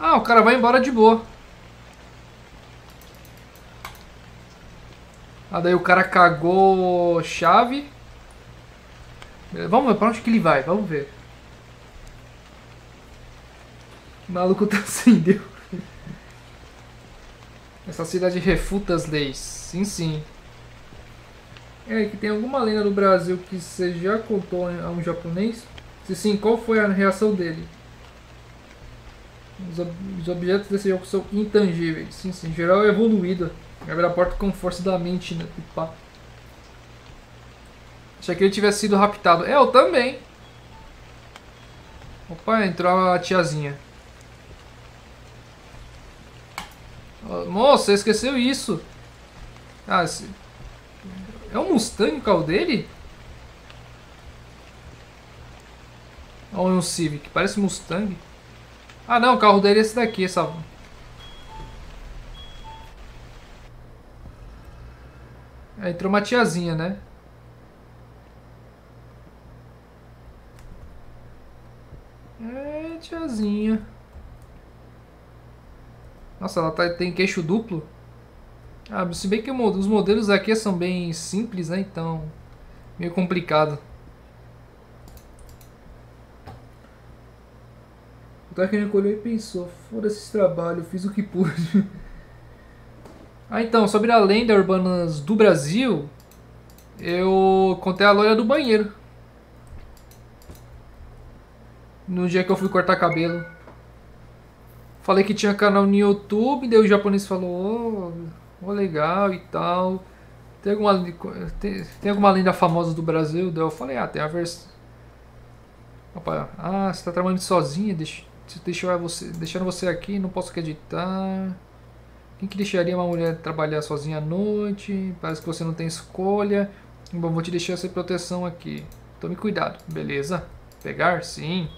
Ah, o cara vai embora de boa. Ah, daí o cara cagou chave. Vamos ver pra onde que ele vai, vamos ver. O maluco tá acendeu. Essa cidade refuta as leis. Sim, sim. É, que tem alguma lenda no Brasil que você já contou a um japonês? Se sim, qual foi a reação dele? Os, ob os objetos desse jogo são intangíveis. Sim, sim. Em geral é evoluído. Abre a porta com força da mente, né? Pá. Achei que ele tivesse sido raptado. É, eu também. Opa, entrou a tiazinha. Moça, esqueceu isso. Ah, esse... É um Mustang o carro dele? Ou é um Civic? Parece Mustang. Ah não, o carro dele é esse daqui, essa... É, entrou uma tiazinha, né? É, tiazinha. Nossa, ela tá, tem queixo duplo. Ah, se bem que os modelos aqui são bem simples, né? Então, meio complicado. O técnico olhou e pensou, foda-se esse trabalho, fiz o que pude. ah, então, sobre a lenda urbanas do Brasil, eu contei a loira do banheiro. No dia que eu fui cortar cabelo. Falei que tinha canal no YouTube, daí o japonês falou, oh, oh legal e tal. Tem alguma, tem, tem alguma lenda famosa do Brasil? Daí eu falei, ah, tem a versão. Ah, você tá trabalhando sozinha, deixa, deixa você, deixando você aqui, não posso acreditar. Quem que deixaria uma mulher trabalhar sozinha à noite? Parece que você não tem escolha. Bom, vou te deixar sem proteção aqui. Tome cuidado, beleza? Pegar? Sim.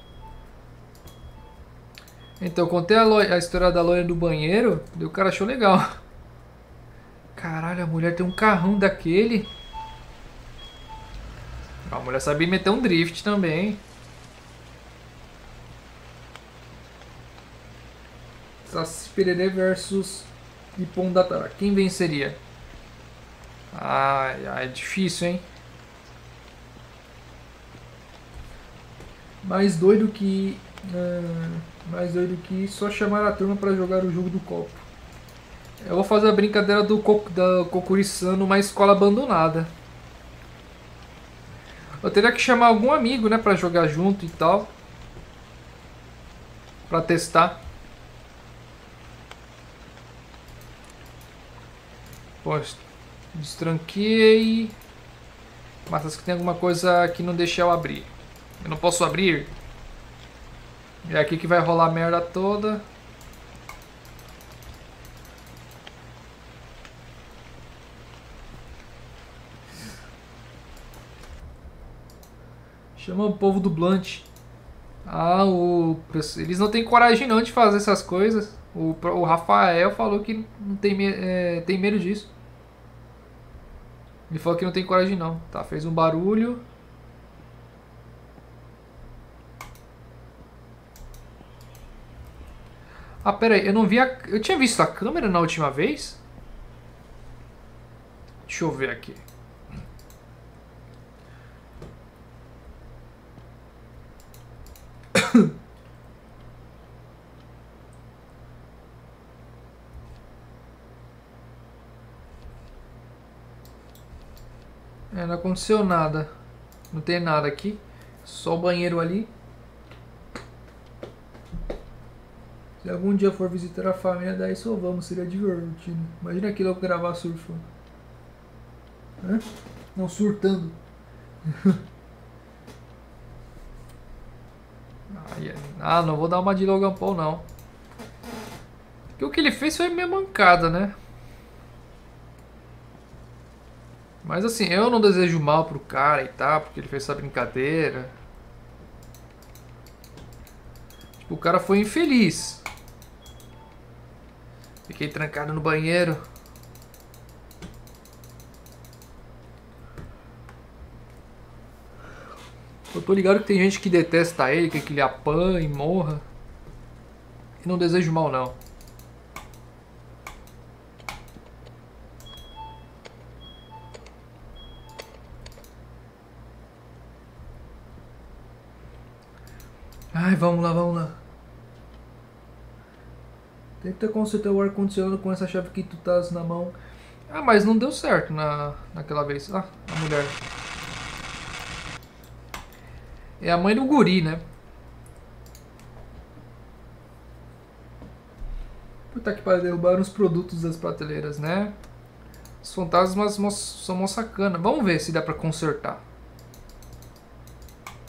Então, contei a, a história da loira do banheiro, e o cara achou legal. Caralho, a mulher tem um carrão daquele. A mulher sabia meter um drift também. Saci Pererê versus Ipondatara. Quem venceria? Ai, ai, é difícil, hein? Mais doido que... Uh, mais doido que só chamar a turma para jogar o jogo do copo. Eu vou fazer a brincadeira do da Kokuri-san numa escola abandonada. Eu teria que chamar algum amigo, né, pra jogar junto e tal. Pra testar. Poxa, destranquei. Mas que tem alguma coisa que não deixa eu abrir. Eu não posso abrir. É aqui que vai rolar a merda toda. Chama o povo do Blunt. Ah, o... eles não têm coragem não de fazer essas coisas. O, o Rafael falou que não tem, é, tem medo disso. Ele falou que não tem coragem não. Tá, fez um barulho. Ah, pera aí, eu não vi a... Eu tinha visto a câmera na última vez? Deixa eu ver aqui. É, não aconteceu nada. Não tem nada aqui. Só o banheiro ali. Se algum dia for visitar a família, daí só vamos, seria divertido. Imagina aquilo eu gravar surfando. Não, surtando. ah, não vou dar uma de Logan Paul, não. Porque o que ele fez foi minha mancada, né? Mas assim, eu não desejo mal pro cara e tal, porque ele fez essa brincadeira. Tipo, o cara foi infeliz. Fiquei trancado no banheiro. Eu tô ligado que tem gente que detesta ele, que ele apanhe, morra. E não desejo mal não. Ai, vamos lá, vamos lá. Tenta consertar o ar-condicionado com essa chave que tu tá na mão. Ah, mas não deu certo na, naquela vez. Ah, a mulher. É a mãe do guri, né? Puta que pariu, derrubaram os produtos das prateleiras, né? Os fantasmas são mó sacana. Vamos ver se dá pra consertar.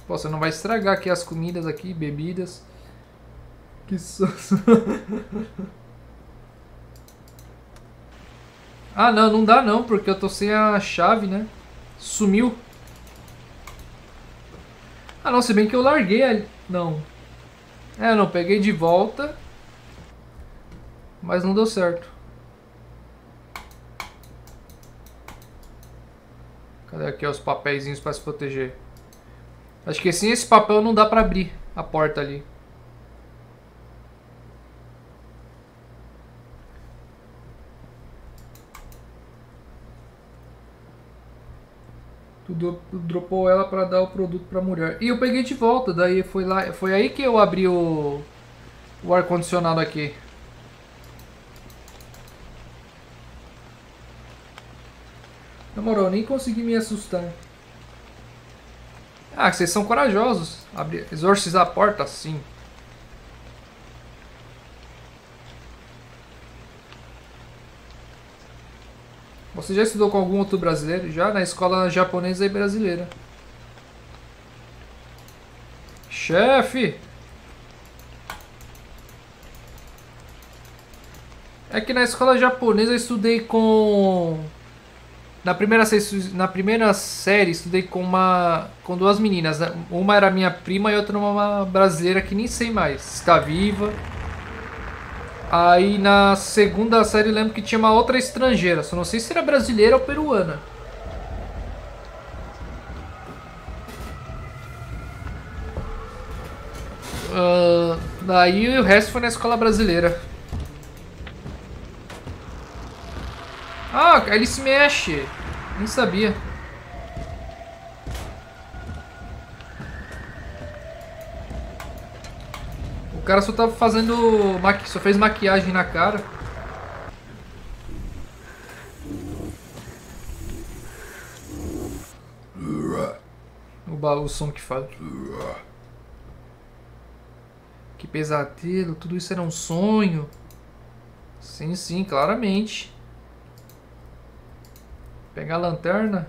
Você não vai estragar aqui as comidas aqui, bebidas. Que soço. ah, não, não dá não, porque eu tô sem a chave, né? Sumiu. Ah, não, se bem que eu larguei ali. Não. É, não, peguei de volta. Mas não deu certo. Cadê aqui os papeizinhos para se proteger? Acho que sem esse papel não dá pra abrir a porta ali. Tu dropou ela para dar o produto para mulher. E eu peguei de volta, daí foi lá, foi aí que eu abri o o ar condicionado aqui. Na moral, nem consegui me assustar. Ah, vocês são corajosos. Abrir, exorcizar a porta, sim. Você já estudou com algum outro brasileiro? Já na escola japonesa e brasileira. Chefe! É que na escola japonesa eu estudei com. Na primeira, na primeira série estudei com uma. com duas meninas. Né? Uma era minha prima e outra uma brasileira que nem sei mais. Está viva. Aí na segunda série lembro que tinha uma outra estrangeira. Só não sei se era brasileira ou peruana. Uh, daí o resto foi na escola brasileira. Ah, ele se mexe. Nem sabia. Cara só tava fazendo... Maqui... Só fez maquiagem na cara. O, o som que fala. Que pesadelo, tudo isso era um sonho. Sim, sim, claramente. Pegar a lanterna.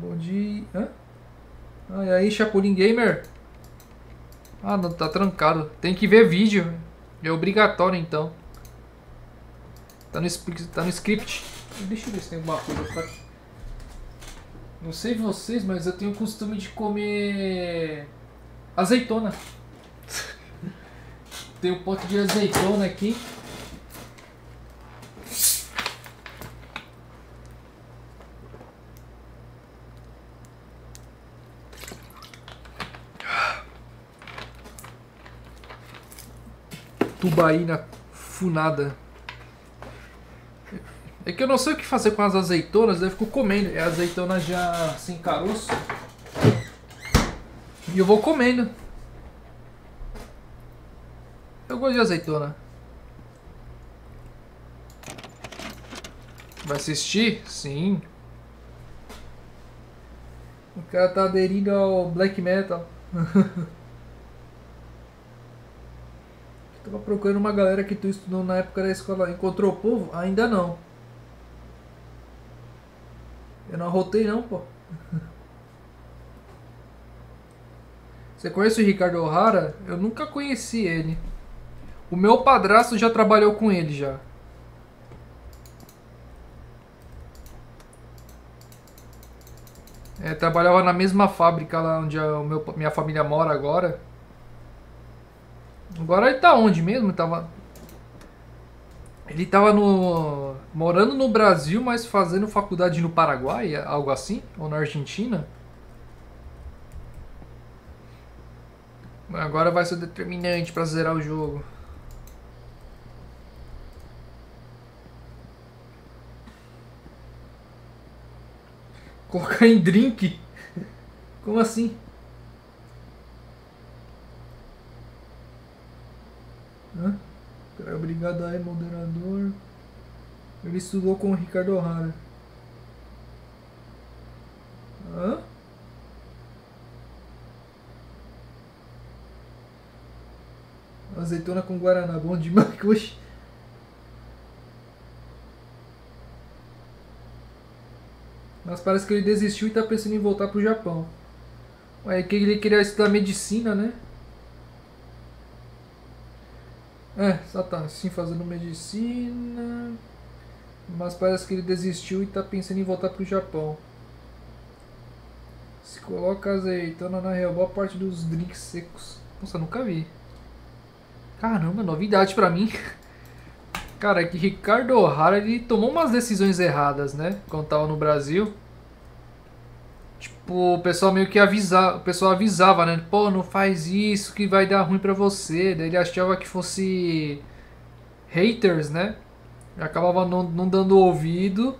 Bom dia. Hã? Aí, Chapolin Gamer? Ah, não, tá trancado. Tem que ver vídeo. É obrigatório, então. Tá no, tá no script. Deixa eu ver se tem alguma coisa pra... Não sei vocês, mas eu tenho o costume de comer... Azeitona. tem um pote de azeitona aqui. Tubaína funada. É que eu não sei o que fazer com as azeitonas, eu fico comendo. É azeitona já sem caroço. E eu vou comendo. Eu gosto de azeitona. Vai assistir? Sim. O cara tá aderindo ao black metal. Tava procurando uma galera que tu estudou na época da escola. Encontrou o povo? Ainda não. Eu não arrotei não, pô. Você conhece o Ricardo O'Hara? Eu nunca conheci ele. O meu padrasto já trabalhou com ele já. É, trabalhava na mesma fábrica lá onde a minha família mora agora. Agora ele tá onde mesmo? Ele tava. Ele tava no. morando no Brasil, mas fazendo faculdade no Paraguai, algo assim? Ou na Argentina? Agora vai ser determinante para zerar o jogo. Colocar em drink? Como assim? Hã? Obrigado aí, moderador. Ele estudou com o Ricardo O'Hara. Hã? Azeitona com Guaraná, bom demais. Oxi. Mas parece que ele desistiu e está pensando em voltar pro Japão. Ué, que ele queria estudar medicina, né? É, só tá assim fazendo medicina. Mas parece que ele desistiu e tá pensando em voltar pro Japão. Se coloca azeitona na real, boa parte dos drinks secos. Nossa, nunca vi. Caramba, novidade pra mim. Cara, é que Ricardo O'Hara ele tomou umas decisões erradas, né? Quando tava no Brasil. Tipo, o pessoal meio que avisava, o pessoal avisava, né? Pô, não faz isso que vai dar ruim pra você. Daí ele achava que fosse haters, né? Acabava não, não dando ouvido.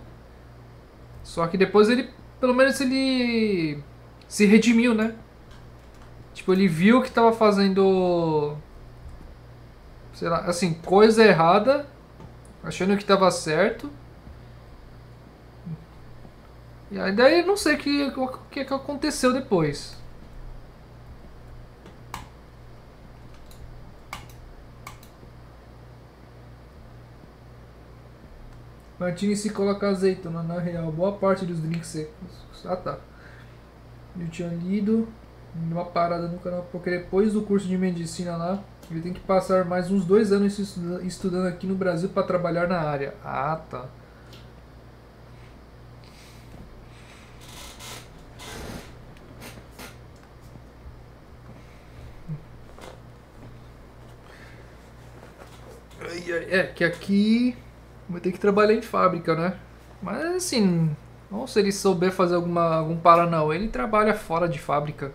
Só que depois ele, pelo menos ele se redimiu, né? Tipo, ele viu que tava fazendo sei lá, assim, coisa errada, achando que tava certo. E aí daí não sei o que, que, que aconteceu depois. Martini se coloca azeitona, na real. Boa parte dos drinks secos. Ah, tá. Eu tinha lido uma parada no canal, porque depois do curso de medicina lá, ele tem que passar mais uns dois anos estudando aqui no Brasil para trabalhar na área. Ah, tá. É, que aqui vai ter que trabalhar em fábrica, né? Mas assim, ou se ele souber fazer alguma, algum Paranauê, ele trabalha fora de fábrica.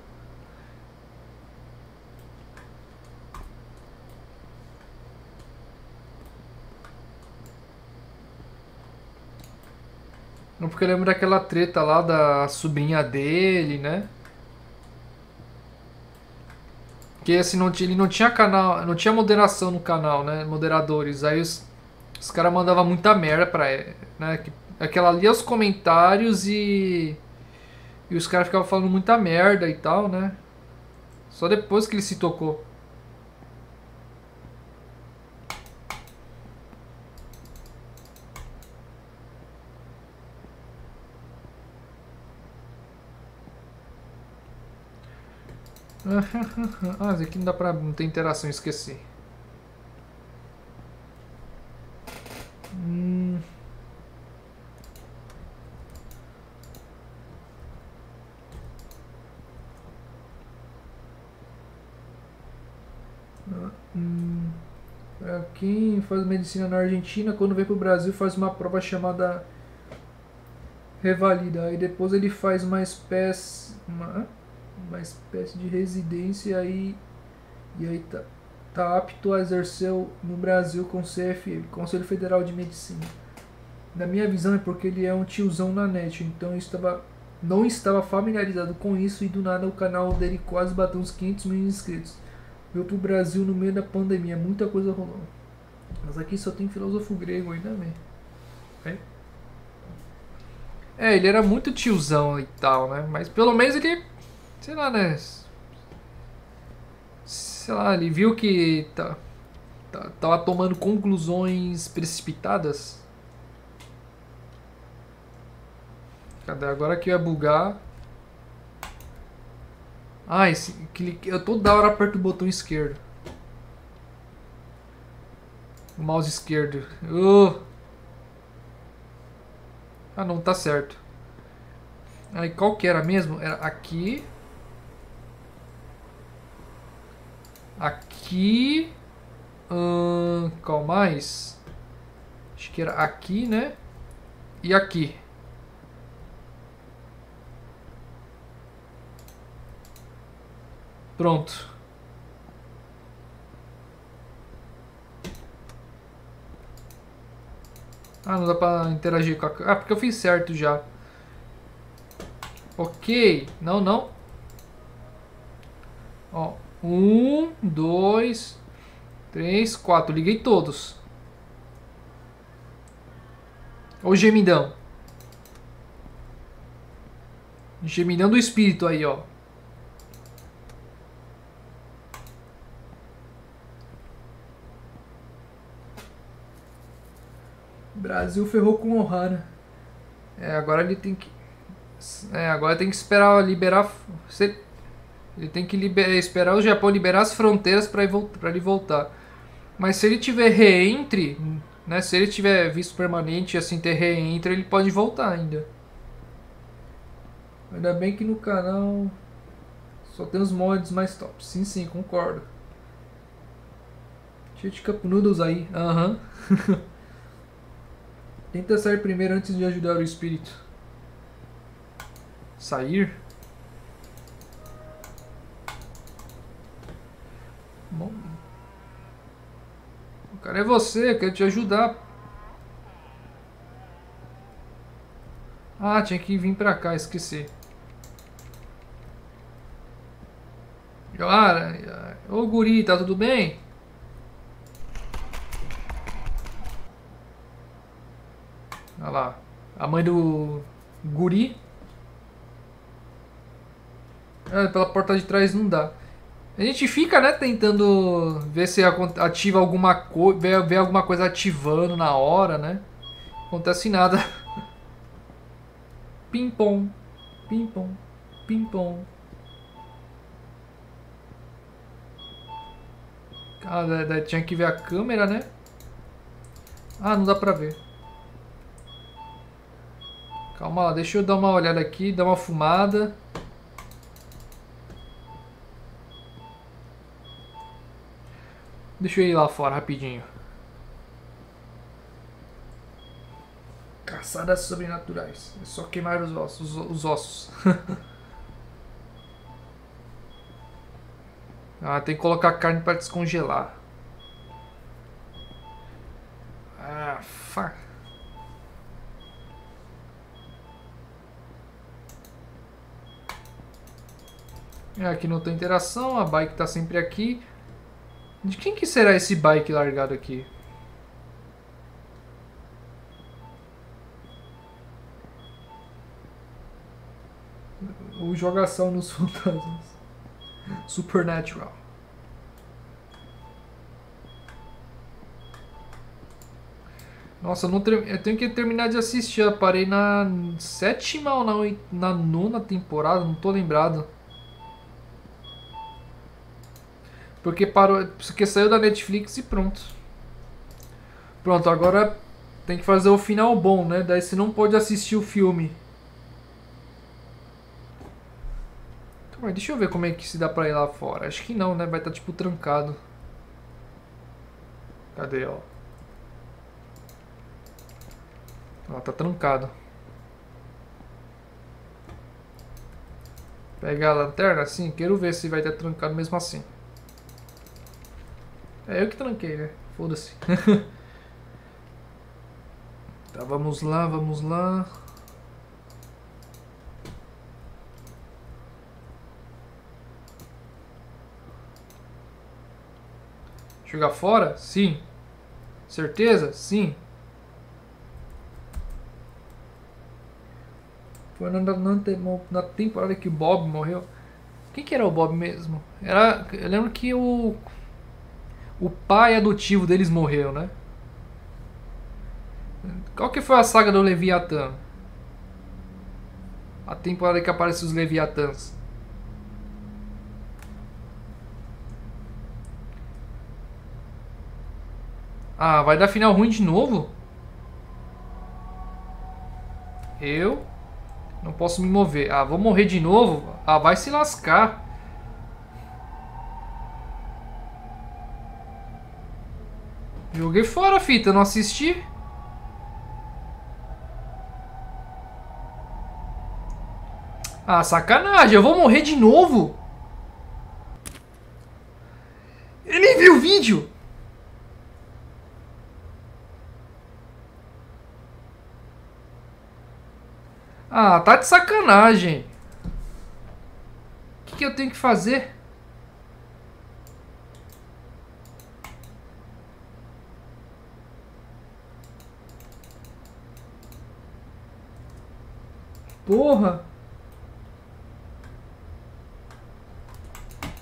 Não porque eu lembro daquela treta lá da sobrinha dele, né? Que assim, não, ele não tinha canal, não tinha moderação no canal, né? Moderadores. Aí os, os caras mandavam muita merda pra ele, né? Aquela ali é os comentários e. E os caras ficavam falando muita merda e tal, né? Só depois que ele se tocou. ah, aqui não dá pra não ter interação, esqueci. Hum. Hum. quem faz medicina na Argentina, quando vem pro Brasil faz uma prova chamada revalida. Aí depois ele faz uma espécie. Uma, uma espécie de residência aí e aí tá, tá apto a exercer no Brasil com o CFM, Conselho Federal de Medicina. Na minha visão é porque ele é um tiozão na net, então eu estava não estava familiarizado com isso e do nada o canal dele quase bateu uns 500 mil inscritos. Veio pro Brasil no meio da pandemia, muita coisa rolando. Mas aqui só tem filósofo grego ainda bem. É? é, ele era muito tiozão e tal, né? Mas pelo menos ele sei lá, né? Sei lá, ele viu que tá, tá, tava tomando conclusões precipitadas. Cadê? Agora que ia bugar. Ah, esse, clique, eu toda hora aperto o botão esquerdo. O mouse esquerdo. Uh. Ah, não, tá certo. Aí qual que era mesmo? Era aqui. Aqui. Hum, qual mais? Acho que era aqui, né? E aqui. Pronto. Ah, não dá pra interagir com a... Ah, porque eu fiz certo já. Ok. Não, não. Ó. Um, dois, três, quatro. Liguei todos. Ó o gemidão. Gemidão do espírito aí, ó. Brasil ferrou com Ohara. É, agora ele tem que. É, agora tem que esperar liberar. Ele tem que liberar, esperar o Japão liberar as fronteiras para ele voltar. Mas se ele tiver reentre, né, se ele tiver visto permanente assim ter reentre, ele pode voltar ainda. Ainda bem que no canal só tem os mods mais top. Sim, sim, concordo. Cheio de Cup Noodles aí. Aham. Uhum. Tenta sair primeiro antes de ajudar o espírito. Sair? Bom. Cara é você, quer te ajudar. Ah, tinha que vir pra cá, esqueci. Cara, ô guri, tá tudo bem? Olha lá. A mãe do guri. Ah, pela porta de trás não dá. A gente fica, né, tentando ver se ativa alguma coisa, ver, ver alguma coisa ativando na hora, né? Acontece nada. Pim-pom. Pim-pom. Pim-pom. Ah, daí tinha que ver a câmera, né? Ah, não dá pra ver. Calma lá, deixa eu dar uma olhada aqui, dar uma fumada. Deixa eu ir lá fora rapidinho. Caçadas sobrenaturais. É só queimar os ossos. Os ossos. ah, tem que colocar carne para descongelar. Ah, fuck. É, aqui não tem interação, a bike tá sempre aqui. De quem que será esse bike largado aqui? O jogação nos fantasmas. Supernatural. Nossa, eu, eu tenho que terminar de assistir. Eu parei na sétima ou na, na nona temporada, não tô lembrado. Porque parou, porque saiu da Netflix e pronto. Pronto, agora tem que fazer o final bom, né? Daí você não pode assistir o filme. Então, deixa eu ver como é que se dá pra ir lá fora. Acho que não, né? Vai estar tá, tipo trancado. Cadê, ó? Ó, tá trancado. Pegar a lanterna assim, quero ver se vai estar trancado mesmo assim. É eu que tranquei, né? Foda-se. tá, vamos lá, vamos lá. Jogar fora? Sim. Certeza? Sim. Foi na, temporada que o Bob morreu. Quem que era o Bob mesmo? Era, eu lembro que o o pai adotivo deles morreu, né? Qual que foi a saga do Leviatã? A temporada que aparece os Leviatãs. Ah, vai dar final ruim de novo? Eu não posso me mover. Ah, vou morrer de novo? Ah, vai se lascar. Joguei fora a fita, não assisti. Ah, sacanagem, eu vou morrer de novo? Ele nem viu o vídeo! Ah, tá de sacanagem. O que, que eu tenho que fazer? Porra!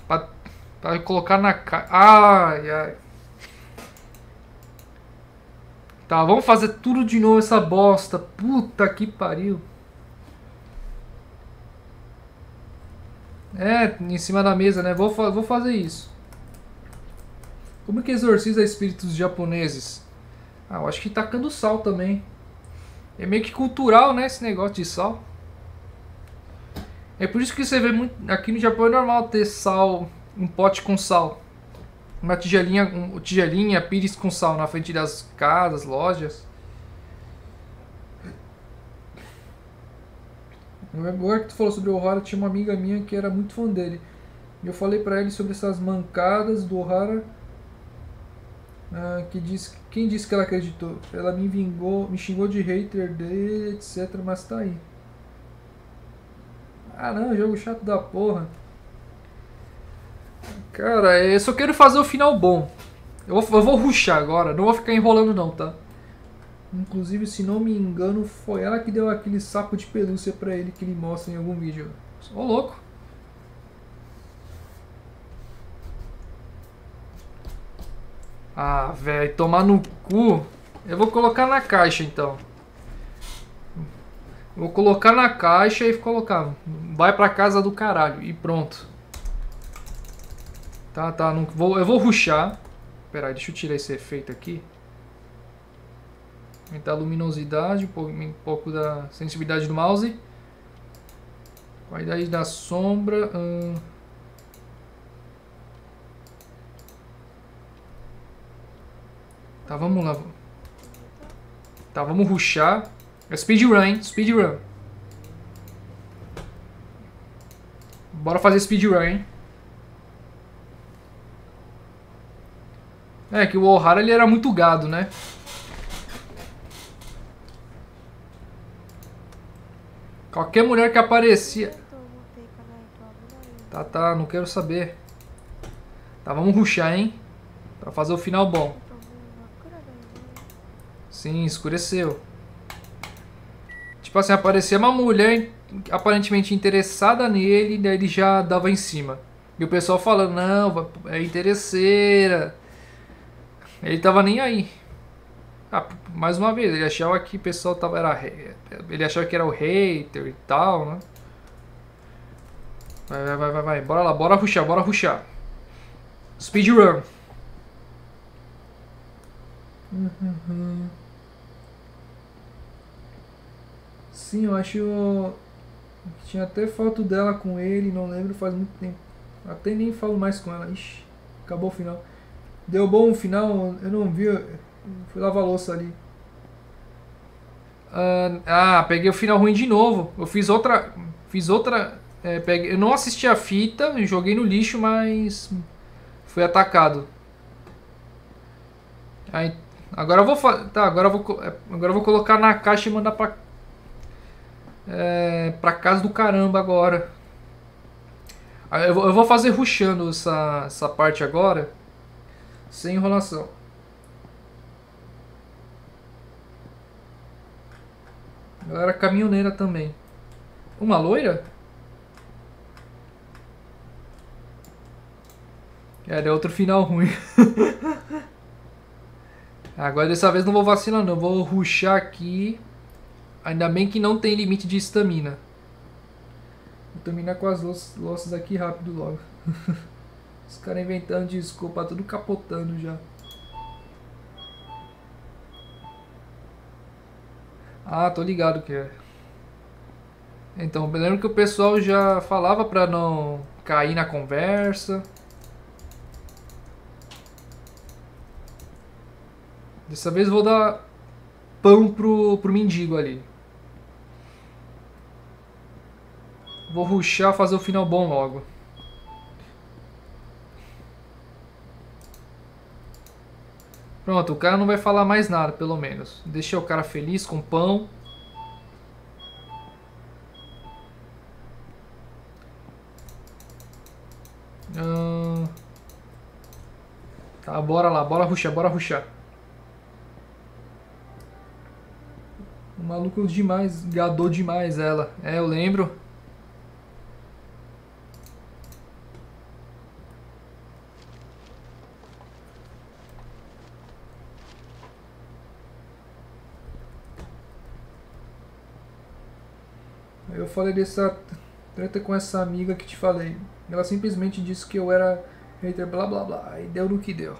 Pra, pra colocar na cara. Ai, ai. Tá, vamos fazer tudo de novo essa bosta. Puta que pariu. É, em cima da mesa, né? Vou, vou fazer isso. Como que exorciza espíritos japoneses? Ah, eu acho que tacando sal também. É meio que cultural, né? Esse negócio de sal. É por isso que você vê muito. Aqui no Japão é normal ter sal, um pote com sal. Uma tigelinha, um, tigelinha, pires com sal na frente das casas, lojas. Agora que tu falou sobre o Ohara, tinha uma amiga minha que era muito fã dele. Eu falei pra ele sobre essas mancadas do Ohara. Ah, que diz, quem disse que ela acreditou? Ela me vingou, me xingou de hater dele, etc. Mas tá aí. Ah não, jogo chato da porra. Cara, eu só quero fazer o final bom. Eu vou, eu vou ruxar agora, não vou ficar enrolando não, tá? Inclusive, se não me engano, foi ela que deu aquele sapo de pelúcia pra ele que ele mostra em algum vídeo. Ô louco. Ah, velho, tomar no cu. Eu vou colocar na caixa então. Vou colocar na caixa e colocar. Vai pra casa do caralho. E pronto. Tá, tá. Não, vou, eu vou ruxar. Pera aí, deixa eu tirar esse efeito aqui. Aumentar a luminosidade, um pouco, da sensibilidade do mouse. Qualidade da sombra. Hum. Tá, vamos lá. Tá, vamos ruxar. É speedrun, speedrun. Bora fazer speedrun, hein? É, que o O'Hara ele era muito gado, né? Qualquer mulher que aparecia... Tá, tá, não quero saber. Tá, vamos ruxar, hein? Pra fazer o final bom. Sim, escureceu. Tipo assim, aparecia uma mulher aparentemente interessada nele, daí ele já dava em cima. E o pessoal falando, não, é interesseira. Ele tava nem aí. Ah, mais uma vez, ele achava que o pessoal tava. Era, ele achava que era o hater e tal, né? Vai, vai, vai, vai. Bora lá, bora ruxar, bora ruxar. Speedrun. Uhum. Sim, eu acho. Tinha até foto dela com ele, não lembro, faz muito tempo. Até nem falo mais com ela. Ixi, acabou o final. Deu bom o final, eu não vi. Fui lavar a louça ali. Uh, ah, peguei o final ruim de novo. Eu fiz outra. Fiz outra. É, peguei, eu não assisti a fita, joguei no lixo, mas. Fui atacado. Aí, agora eu vou. Tá, agora eu vou, é, agora eu vou colocar na caixa e mandar pra. É, pra casa do caramba agora. Eu vou, eu vou fazer ruxando essa, essa parte agora. Sem enrolação. Galera caminhoneira também. Uma loira? É, deu outro final ruim. Agora dessa vez não vou vacilar não. Vou ruxar aqui. Ainda bem que não tem limite de estamina. Vou terminar com as louças aqui rápido logo. Os caras inventando desculpa, tudo capotando já. Ah, tô ligado que é. Então, eu lembro que o pessoal já falava pra não cair na conversa. Dessa vez vou dar pão pro, pro mendigo ali. Vou ruxar, fazer o final bom logo. Pronto, o cara não vai falar mais nada, pelo menos. Deixei o cara feliz com pão. Tá, bora lá, bora ruxar, bora ruxar. Maluco demais, gadou demais ela. É, eu lembro. Eu falei dessa treta com essa amiga que te falei. Ela simplesmente disse que eu era hater, blá blá blá. E deu no que deu.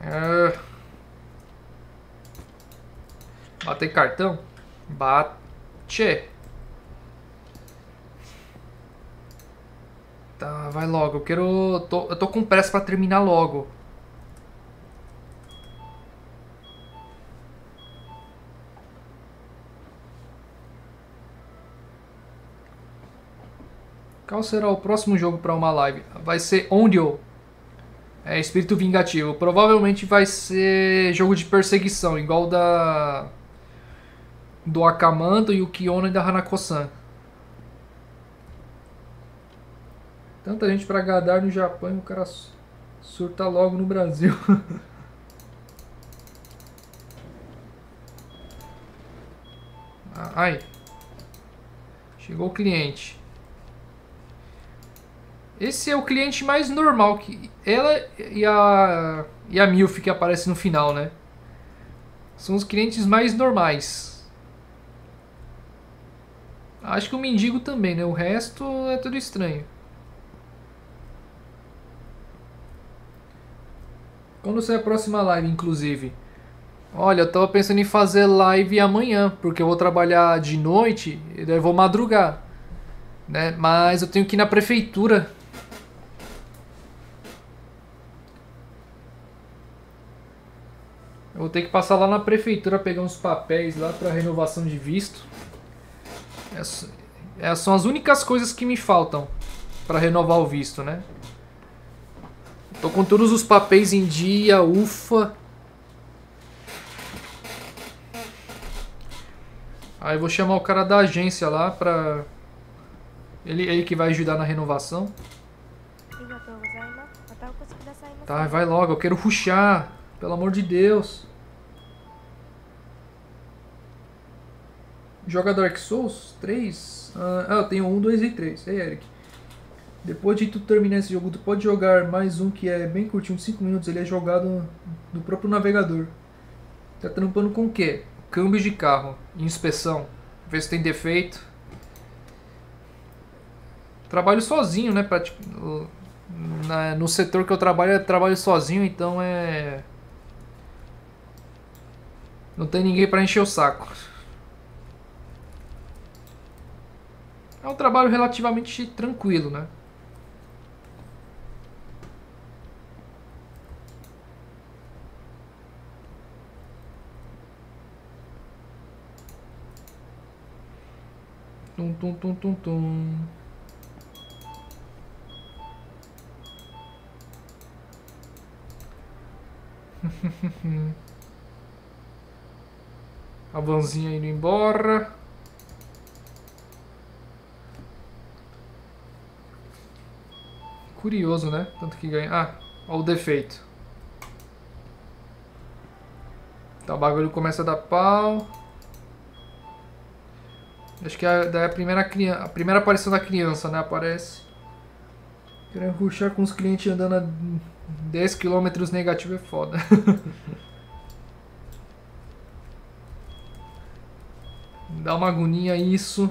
É... Bater cartão? Bate. Tá, vai logo. Eu quero. Tô, eu tô com pressa pra terminar logo. Qual será o próximo jogo para uma live? Vai ser Ondio. É espírito vingativo. Provavelmente vai ser jogo de perseguição, igual da do Akamanto e o Kiona e da Hanako-san. Tanta gente para gadar no Japão e o cara surta logo no Brasil. Ai. Chegou o cliente. Esse é o cliente mais normal que ela e a e a Milf que aparece no final, né? São os clientes mais normais. Acho que o mendigo também, né? O resto é tudo estranho. Quando sai a próxima live, inclusive? Olha, eu tava pensando em fazer live amanhã, porque eu vou trabalhar de noite e daí eu vou madrugar. Né? Mas eu tenho que ir na prefeitura. Eu vou ter que passar lá na prefeitura pegar uns papéis lá para renovação de visto. Essas, essas são as únicas coisas que me faltam para renovar o visto, né? Tô com todos os papéis em dia, ufa. Aí eu vou chamar o cara da agência lá pra... Ele, ele que vai ajudar na renovação. Tá, vai logo, eu quero ruxar. Pelo amor de Deus. Joga Dark Souls 3? Ah, eu tenho 1, 2 e 3. Ei, Eric. Depois de tu terminar esse jogo, tu pode jogar mais um que é bem curtinho, 5 minutos. Ele é jogado no próprio navegador. Tá trampando com o quê? Câmbio de carro, inspeção, ver se tem defeito. Trabalho sozinho, né? Pra, tipo, na, no setor que eu trabalho, eu trabalho sozinho, então é. Não tem ninguém para encher o saco. É um trabalho relativamente tranquilo, né? Tum, tum, tum, tum, tum. A vanzinha indo embora. Curioso, né? Tanto que ganha. Ah, olha o defeito. Então o bagulho começa a dar pau. Acho que é, daí a primeira, criança, a primeira aparição da criança, né? Aparece. Querendo ruxar com os clientes andando a 10 km negativo é foda. Dá uma agonia isso.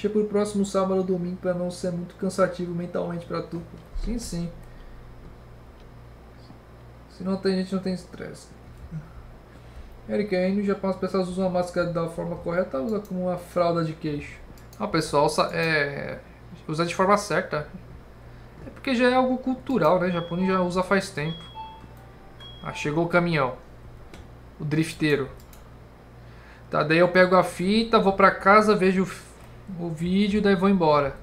Deixa pro próximo sábado ou domingo para não ser muito cansativo mentalmente para tu. Sim, sim. Se não tem gente, não tem estresse. Eric, aí no Japão as pessoas usam a máscara da forma correta ou usa como uma fralda de queixo? Ah, pessoal é, usa de forma certa. É porque já é algo cultural, né? O Japão já usa faz tempo. Ah, chegou o caminhão. O drifteiro. Tá, daí eu pego a fita, vou pra casa, vejo o vídeo, daí vou embora.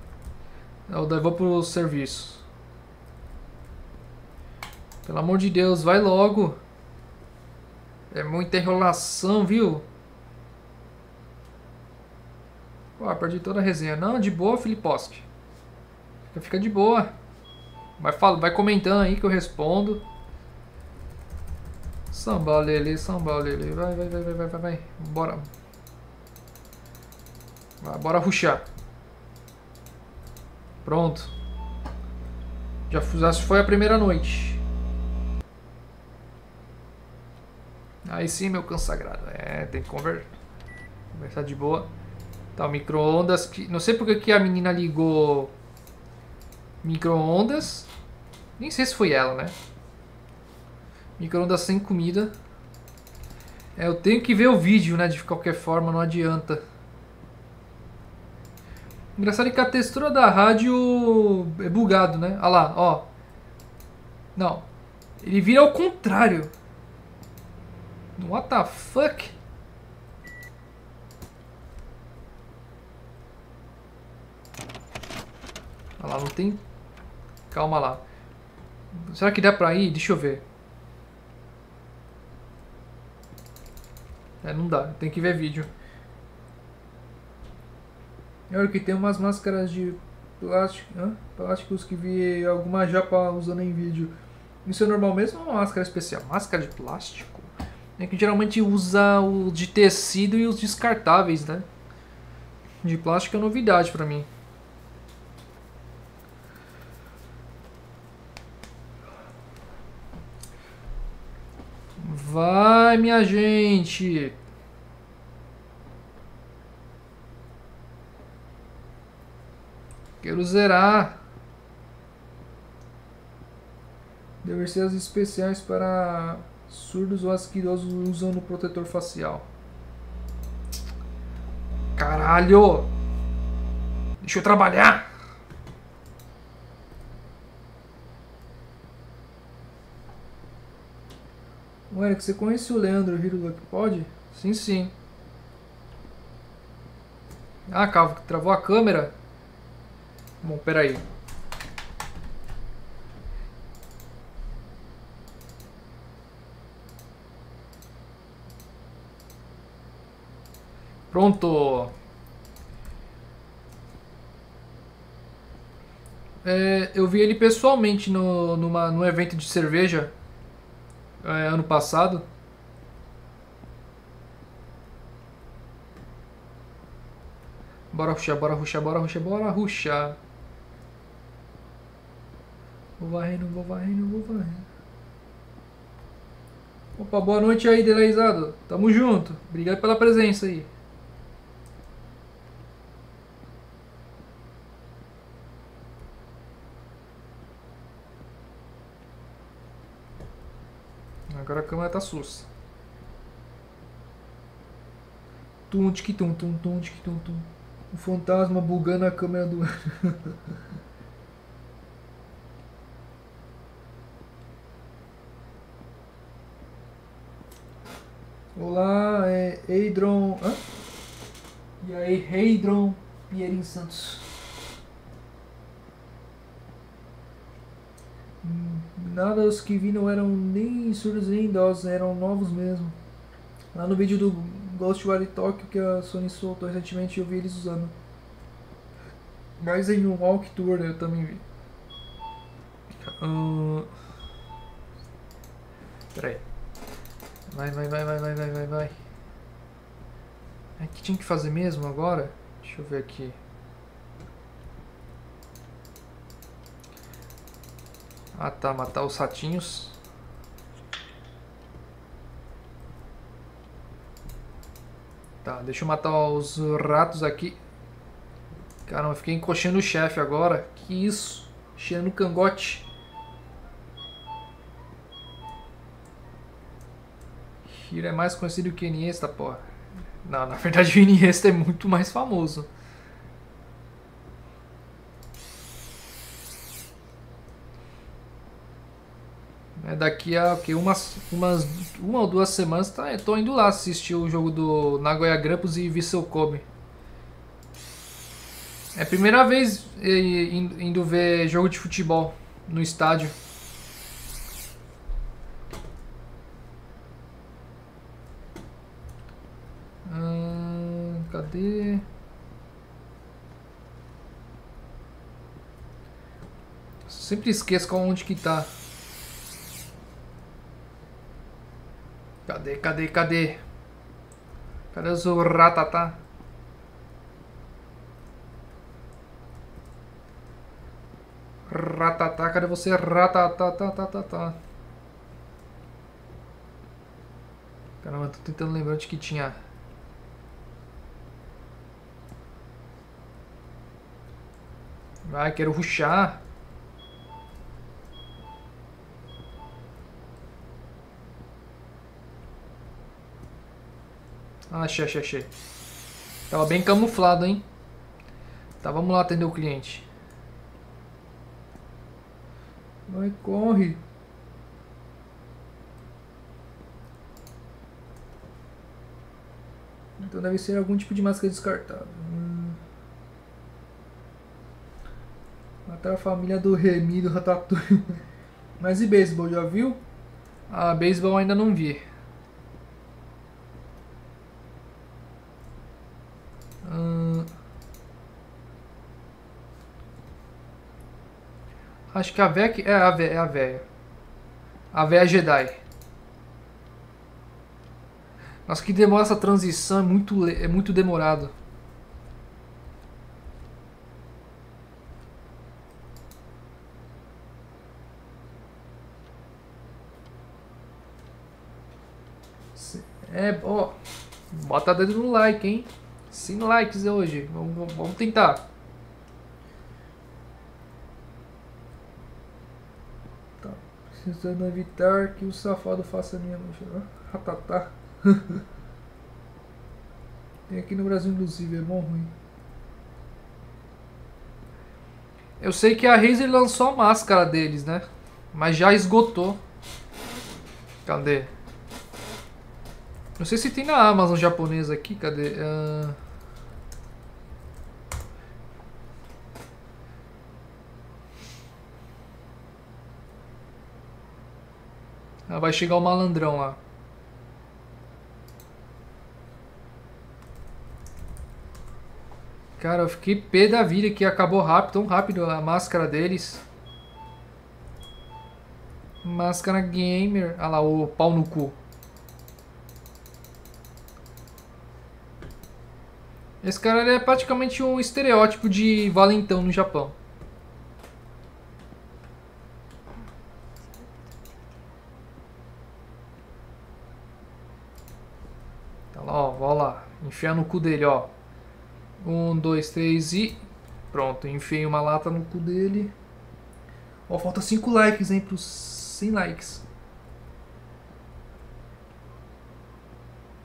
Ou daí vou pro serviço. Pelo amor de Deus, vai logo. É muita enrolação, viu? Pô, perdi toda a resenha. Não, de boa, Filiposki. Fica, fica de boa. Vai, fala, vai comentando aí que eu respondo. Samba lele, samba lele. Vai, vai, vai, vai, vai, vai. Bora. Vai, bora ruxar. Pronto. Já, foi a primeira noite. Aí sim, meu consagrado. É, tem que conversar. Conversar de boa. Tá, micro-ondas. Que... Não sei porque que a menina ligou micro-ondas. Nem sei se foi ela, né? Micro-ondas sem comida. É, eu tenho que ver o vídeo, né? De qualquer forma, não adianta. Engraçado é que a textura da rádio é bugado, né? Olha lá, ó. Não. Ele vira ao contrário. What the fuck? Olha lá, não tem... Calma lá. Será que dá pra ir? Deixa eu ver. É, não dá. Tem que ver vídeo. Olha que tem umas máscaras de plástico, hã? plásticos que vi alguma japa usando em vídeo. Isso é normal mesmo ou é uma máscara especial? Máscara de plástico? É que geralmente usa o de tecido e os descartáveis, né? De plástico é novidade pra mim. Vai, minha gente. Quero zerar. Deve ser as especiais para surdos ou asquidosos usando protetor facial. Caralho! Deixa eu trabalhar! O Eric, você conhece o Leandro Hiro que pode? Sim, sim. Ah, calma, travou a câmera. Bom, peraí. Pronto. É, eu vi ele pessoalmente no, numa, num evento de cerveja é, ano passado. Bora ruxar, bora ruxar, bora ruxar, bora ruxar. Vou varrendo, vou varrendo, vou varrendo. Opa, boa noite aí, Deleizado. Tamo junto. Obrigado pela presença aí. Agora a câmera tá sussa. Tum, tic, tum, tum, tum, tic, tum, tum. O fantasma bugando a câmera do. Olá, é Eidron. Hã? E aí, Eidron Pierin Santos. Hum, Nada, os que vi não eram nem surdos nem idosos, eram novos mesmo. Lá no vídeo do Ghostwire Tokyo que a Sony soltou recentemente eu vi eles usando. Mas em um Walk Tour eu também vi. Uh... Peraí. Vai, vai, vai, vai, vai, vai, vai, vai. É que tinha que fazer mesmo agora? Deixa eu ver aqui. Ah tá, matar os ratinhos. Tá, deixa eu matar os ratos aqui. Caramba, fiquei encoxando o chefe agora. Que isso? Cheirando cangote. Hiro é mais conhecido que Iniesta, porra. Não, na verdade o Iniesta é muito mais famoso. É daqui a okay, umas, umas uma ou duas semanas tá, eu indo lá assistir o jogo do Nagoya Grampus e Vissel Kobe. É a primeira vez indo ver jogo de futebol no estádio. Hum, cadê? Sempre esqueço onde que tá. Cadê, cadê, cadê? Cadê os ratatá? Ratatá, cadê você? Ratatá, tá, tá, tá, tá. Caramba, tô tentando lembrar de que tinha. Vai, quero ruxar. Ah, achei, achei, achei. Tava bem camuflado, hein? Tá, vamos lá atender o cliente. Vai, corre. Então deve ser algum tipo de máscara descartável. Hum. Matar a família do Remy do Ratatouille. Mas e beisebol, já viu? Ah, beisebol ainda não vi. Hum... Acho que a que... É a véia, é a véia. A véia Jedi. Nossa, que demora essa transição, é muito, é muito demorado. É, ó. Bota dedo no like, hein? 100 likes hoje. Vamos, vamos tentar. Tá. Precisando evitar que o safado faça minha Ratatá. Tem aqui no Brasil, inclusive, é bom ruim. Eu sei que a Razer lançou a máscara deles, né? Mas já esgotou. Cadê? Não sei se tem na Amazon japonesa aqui, cadê? Uh... Ah, vai chegar o malandrão lá. Cara, eu fiquei pé da vida que acabou rápido, tão rápido a máscara deles. Máscara gamer. Olha lá, o pau no cu. Esse cara é praticamente um estereótipo de valentão no Japão. Tá lá, ó, ó lá. Enfiar no cu dele, ó. Um, dois, três e... Pronto, enfiei uma lata no cu dele. Ó, falta 5 likes, hein, pros 100 likes.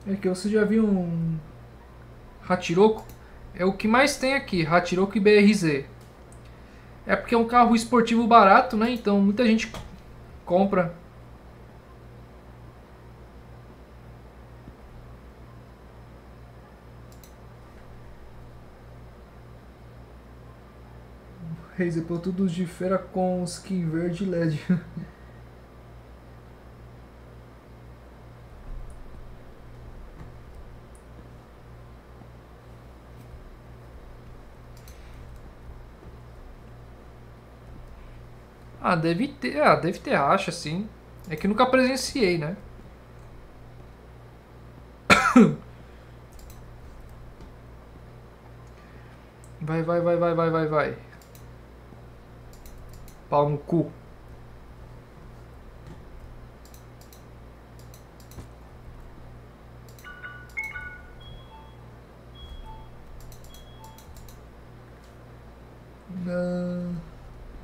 É que você já viu um Hatiroco? É o que mais tem aqui, Hatiroco e BRZ. É porque é um carro esportivo barato, né? Então muita gente compra Razer tudo de feira com skin verde LED. ah, deve ter, ah, deve ter acha sim. É que nunca presenciei, né? Vai, vai, vai, vai, vai, vai, vai. Pau no cu.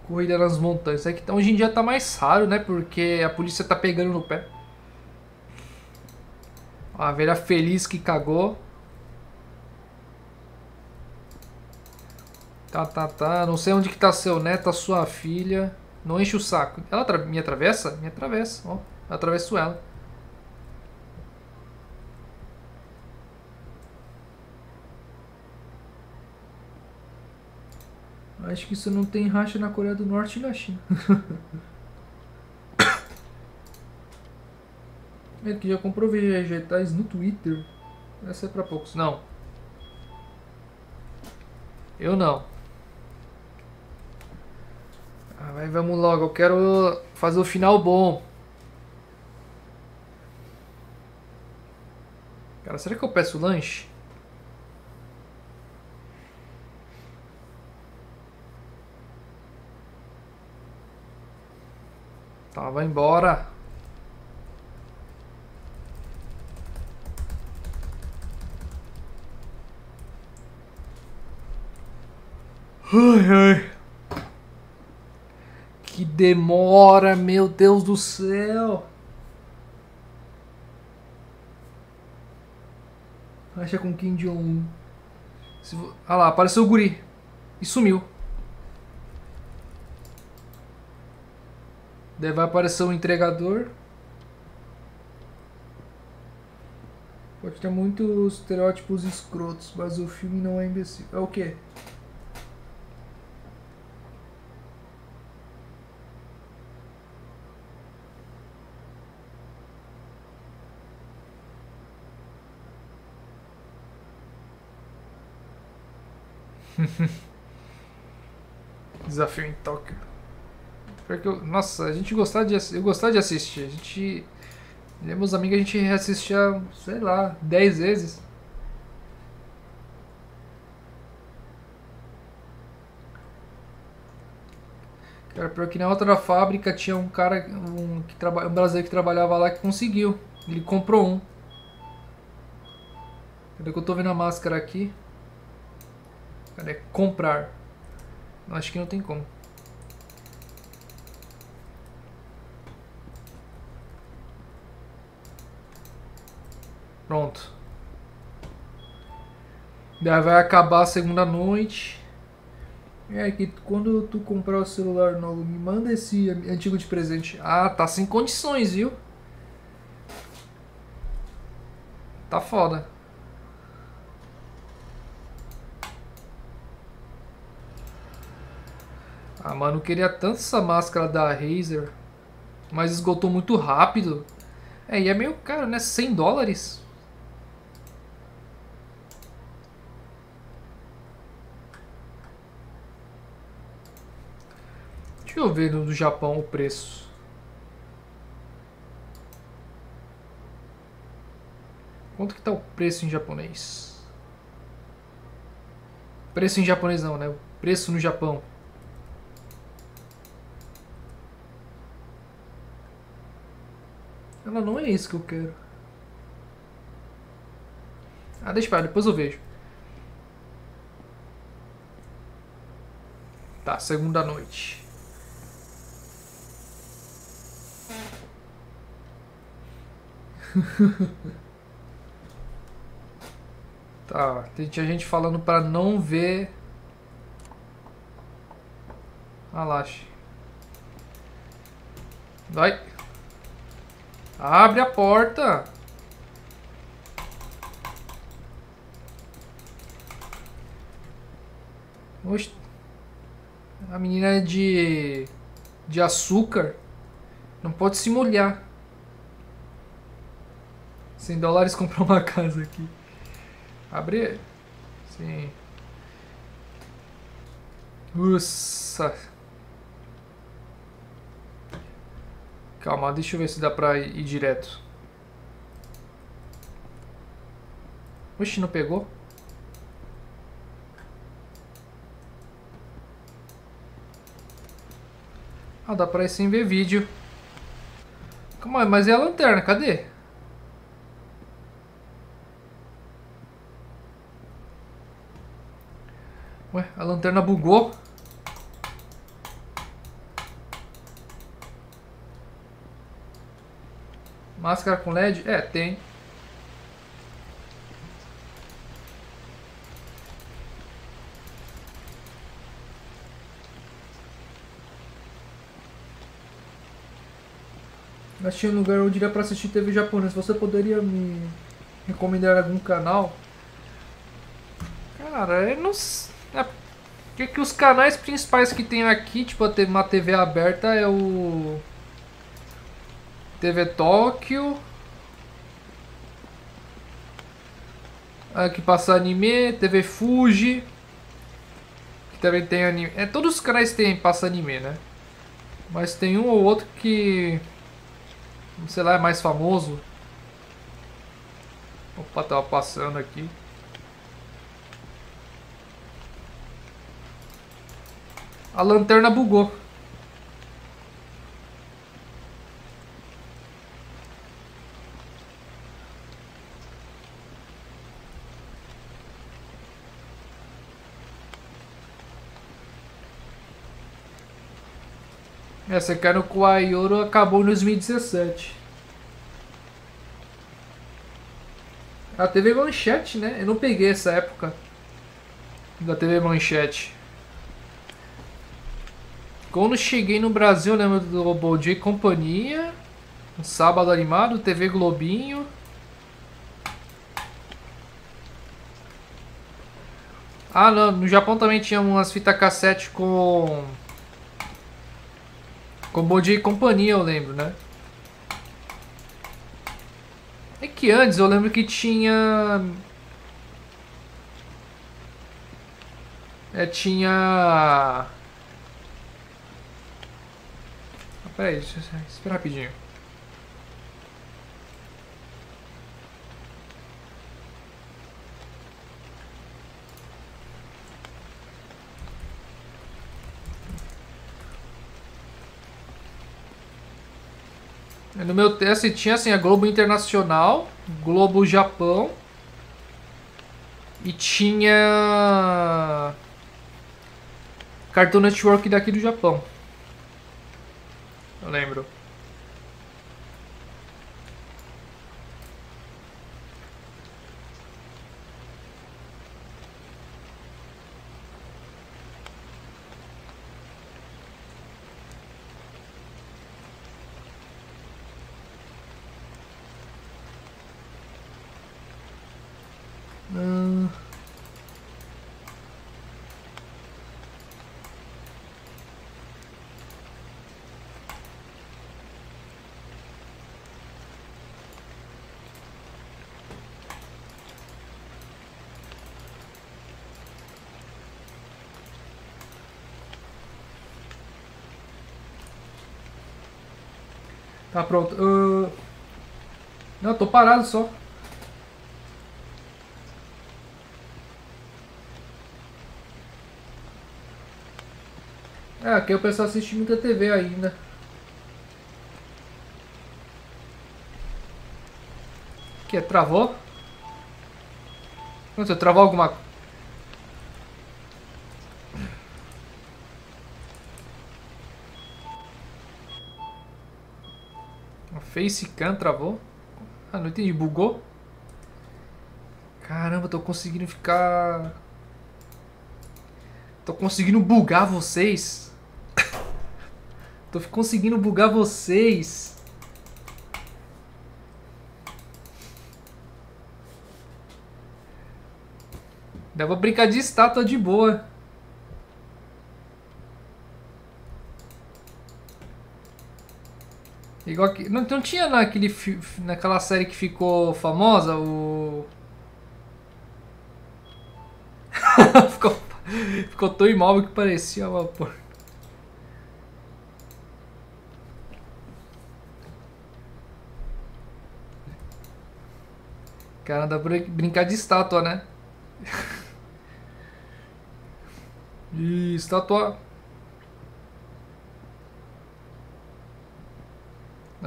Corrida nas montanhas. É que então, hoje em dia tá mais raro, né? Porque a polícia tá pegando no pé. A velha feliz que cagou. Tá, tá, tá. Não sei onde que tá seu neto, a sua filha. Não enche o saco. Ela me atravessa? Me atravessa. Ó, eu atravesso ela. Acho que isso não tem racha na Coreia do Norte e na China. Ele que já comprou vegetais no Twitter. Essa é pra poucos. Não. Eu não. Ah, vai, vamos logo, eu quero fazer o final bom. Cara, será que eu peço lanche? Tá, vai embora. Ai, ai. Que demora, meu Deus do céu. Acha com Kim Jong-un. Ah lá, apareceu o guri. E sumiu. Daí vai aparecer o entregador. Pode ter muitos estereótipos escrotos, mas o filme não é imbecil. É o quê? Desafio em Tóquio. Porque nossa, a gente gostar de eu gostar de assistir. A gente meus amigos a gente reassistia, sei lá, 10 vezes. Cara, pior que na outra fábrica tinha um cara, um, que um brasileiro que trabalhava lá que conseguiu. Ele comprou um. Cadê que eu tô vendo a máscara aqui? Cadê? Comprar. Acho que não tem como. Pronto. Daí vai acabar a segunda noite. É que quando tu comprar o celular novo, me manda esse antigo de presente. Ah, tá sem condições, viu? Tá foda. Ah, mano, eu queria tanto essa máscara da Razer. Mas esgotou muito rápido. É, e é meio caro, né? 100 dólares. Deixa eu ver no Japão o preço. Quanto que tá o preço em japonês? Preço em japonês não, né? O preço no Japão. Ela não é isso que eu quero. Ah, deixa pra depois eu vejo. Tá, segunda noite. tá, tinha gente falando pra não ver a laje. Vai. Abre a porta. Oxe. A menina é de de açúcar. Não pode se molhar. 100 dólares comprar uma casa aqui. Abre. Sim. Nossa. Calma, deixa eu ver se dá pra ir direto. Oxi, não pegou? Ah, dá pra ir sem ver vídeo. Calma, mas e a lanterna? Cadê? Ué, a lanterna bugou. Máscara com LED? É, tem. Achei um lugar onde iria para assistir TV japonesa. Você poderia me recomendar algum canal? Cara, eu não sei. É, que, que os canais principais que tem aqui, tipo uma TV aberta, é o TV Tóquio. Aqui passa anime, TV Fuji. Que também tem anime. É, todos os canais tem passa anime, né? Mas tem um ou outro que. Sei lá, é mais famoso. Opa, tava passando aqui. A lanterna bugou. Essa era o Kuayoro acabou em 2017. A TV Manchete, né? Eu não peguei essa época da TV Manchete. Quando cheguei no Brasil, lembro do Bom Companhia, um Sábado Animado, TV Globinho. Ah, não, no Japão também tinha umas fitas cassete com com Bom Dia e Companhia, eu lembro, né? É que antes eu lembro que tinha... É, tinha... Ah, peraí, deixa eu... Espera rapidinho. No meu teste tinha assim a Globo Internacional, Globo Japão. E tinha. Cartoon Network daqui do Japão. Eu lembro. Tá pronto. Ah, Não, tô parado só. É, aqui o pessoal assiste muita TV ainda. Que é, travou? Não sei, travou alguma A Facecam travou? Ah, não entendi, bugou? Caramba, tô conseguindo ficar. Tô conseguindo bugar vocês. Tô conseguindo bugar vocês. Dá pra brincar de estátua de boa. Igual que. Não, não tinha naquele, naquela série que ficou famosa o. ficou, ficou tão imóvel que parecia uma. Cara, dá pra brincar de estátua, né? E estátua.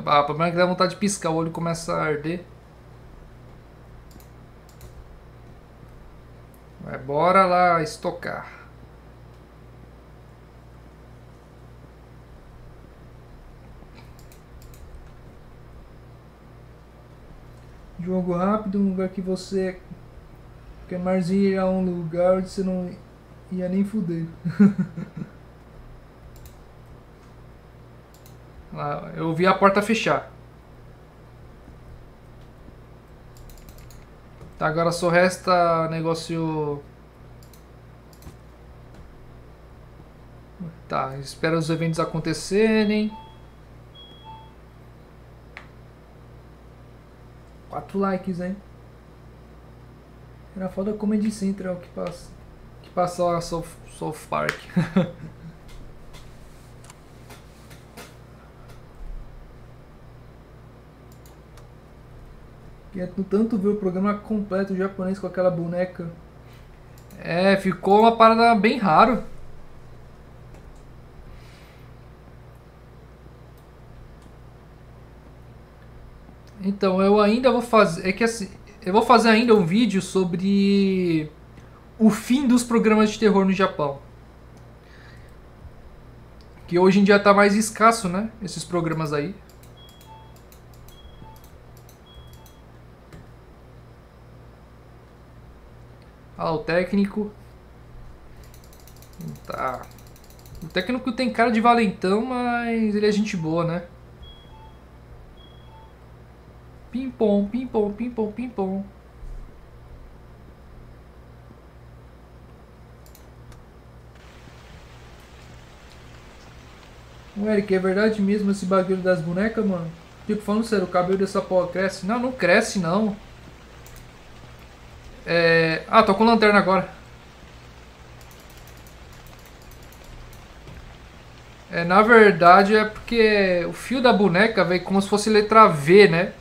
Ah, o problema é que dá vontade de piscar, o olho começa a arder. Vai, bora lá estocar. Jogo rápido, um lugar que você quer mais ir a um lugar onde você não ia nem fuder. Ah, Eu vi a porta fechar. Tá, agora só resta negócio. Tá, espera os eventos acontecerem. Quatro likes, hein? Era foda Comedy Central que passa. Que passa lá South, South Park. Queria tanto ver o programa completo japonês com aquela boneca. É, ficou uma parada bem raro. Então, eu ainda vou fazer. É que assim. Eu vou fazer ainda um vídeo sobre o fim dos programas de terror no Japão. Que hoje em dia tá mais escasso, né? Esses programas aí. Ah, o técnico. Tá. O técnico tem cara de valentão, mas ele é gente boa, né? Pim-pom, pim-pom, pim-pom, pim-pom. Ô Eric, é verdade mesmo esse bagulho das bonecas, mano? Tipo, falando sério, o cabelo dessa porra cresce? Não, não cresce não. É... Ah, tô com lanterna agora. É, na verdade é porque o fio da boneca veio como se fosse letra V, né?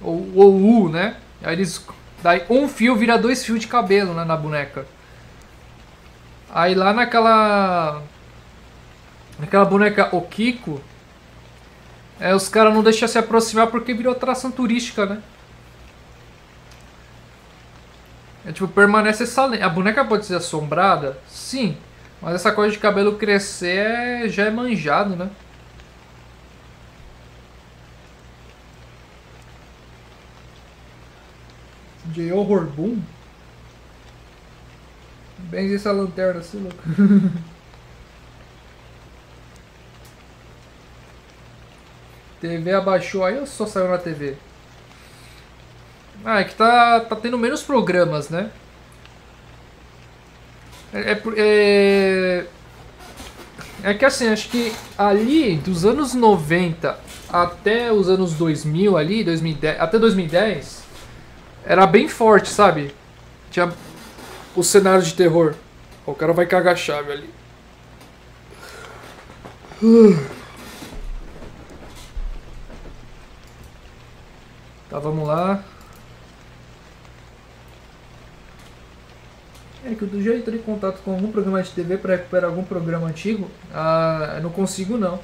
Ou, ou U, né? Aí eles. Daí um fio vira dois fios de cabelo né, na boneca. Aí lá naquela. Naquela boneca Okiko. É, os caras não deixam se aproximar porque virou atração turística, né? É tipo, permanece essa lenda. A boneca pode ser assombrada? Sim. Mas essa coisa de cabelo crescer é... já é manjado, né? De horror boom? Bem essa lanterna assim, louco. TV abaixou aí ou só saiu na TV? Ah, é que tá, tá tendo menos programas, né? É, é, é, é que assim, acho que ali dos anos 90 até os anos 2000 ali, 2010, até 2010, era bem forte, sabe? Tinha o cenário de terror. O cara vai cagar a chave ali. Tá, vamos lá. É que do jeito de contato com algum programa de TV para recuperar algum programa antigo, ah, não consigo não.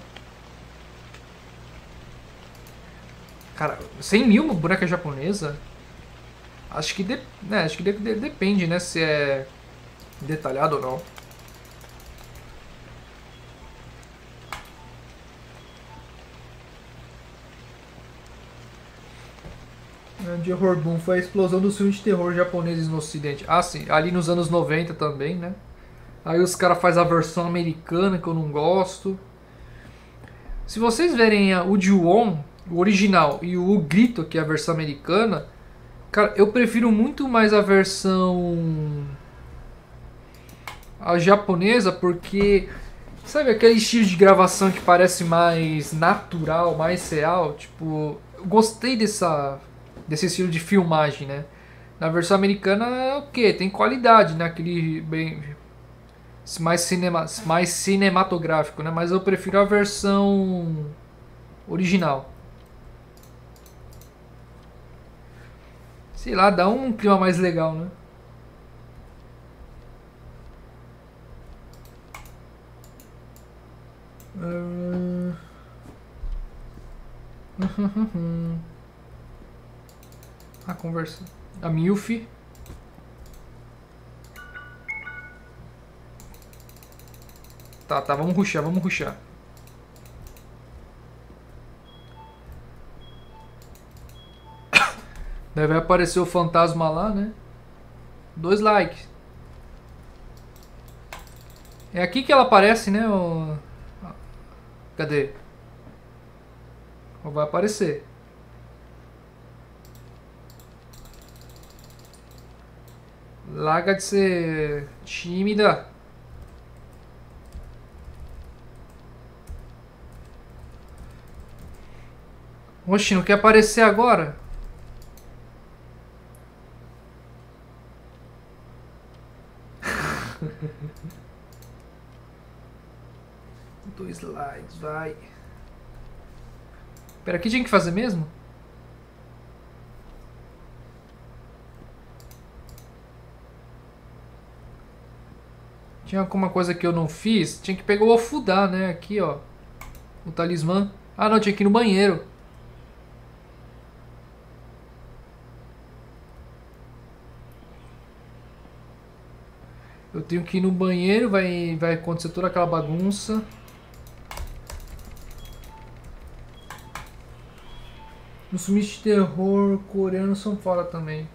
Cara, 100 mil boneca japonesa? Acho que, de, né, acho que de, de, depende, né, se é detalhado ou não. De horror boom foi a explosão dos filmes de terror japoneses no ocidente. Ah, sim, ali nos anos 90 também, né? Aí os caras fazem a versão americana que eu não gosto. Se vocês verem o Ju-On, o original, e o Grito, que é a versão americana, cara, eu prefiro muito mais a versão a japonesa porque sabe aquele estilo de gravação que parece mais natural, mais real, tipo, eu gostei dessa desse estilo de filmagem, né? Na versão americana é o que? Tem qualidade, né? Aquele bem mais, cinema, mais cinematográfico, né? Mas eu prefiro a versão original. Sei lá, dá um clima mais legal, né? Uh... a conversa. A Milf. Tá, tá, vamos ruxar, vamos ruxar. Vai aparecer o fantasma lá, né? Dois likes. É aqui que ela aparece, né? O... Cadê? Vai aparecer. Larga de ser tímida. Oxi, não quer aparecer agora? Dois slides, vai. Pera, que tinha que fazer mesmo? Tinha alguma coisa que eu não fiz? Tinha que pegar o Ofudá, né? Aqui, ó. O talismã. Ah, não, tinha que ir no banheiro. Eu tenho que ir no banheiro, vai, vai acontecer toda aquela bagunça. Os filmes de terror coreanos são fora também.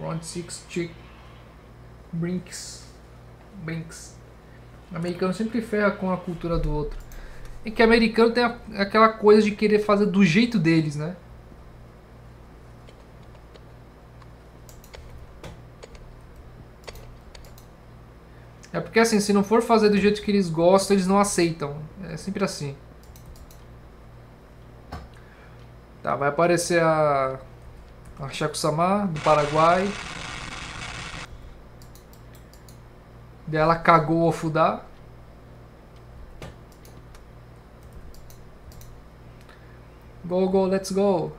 Round Six Chick Brinks. Brinks. O americano sempre ferra com a cultura do outro. E que o americano tem a, aquela coisa de querer fazer do jeito deles, né? É porque assim, se não for fazer do jeito que eles gostam, eles não aceitam. É sempre assim. Tá, vai aparecer a. A Shakusama do Paraguai. Daí ela cagou o Fudá. Go, go, let's go.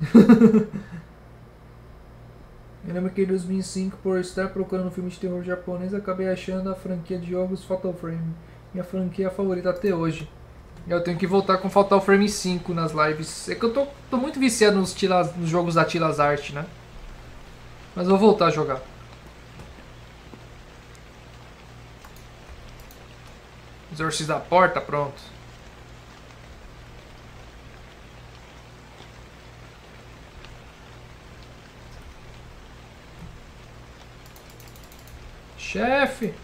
Eu lembro que em 2005, por estar procurando um filme de terror japonês, acabei achando a franquia de jogos Fatal Frame, minha franquia favorita até hoje. Eu tenho que voltar com Fatal Frame 5 nas lives. É que eu tô, tô muito viciado nos, tila, nos jogos da Tilas Art, né? Mas vou voltar a jogar. Exorcista da porta, pronto. Chefe.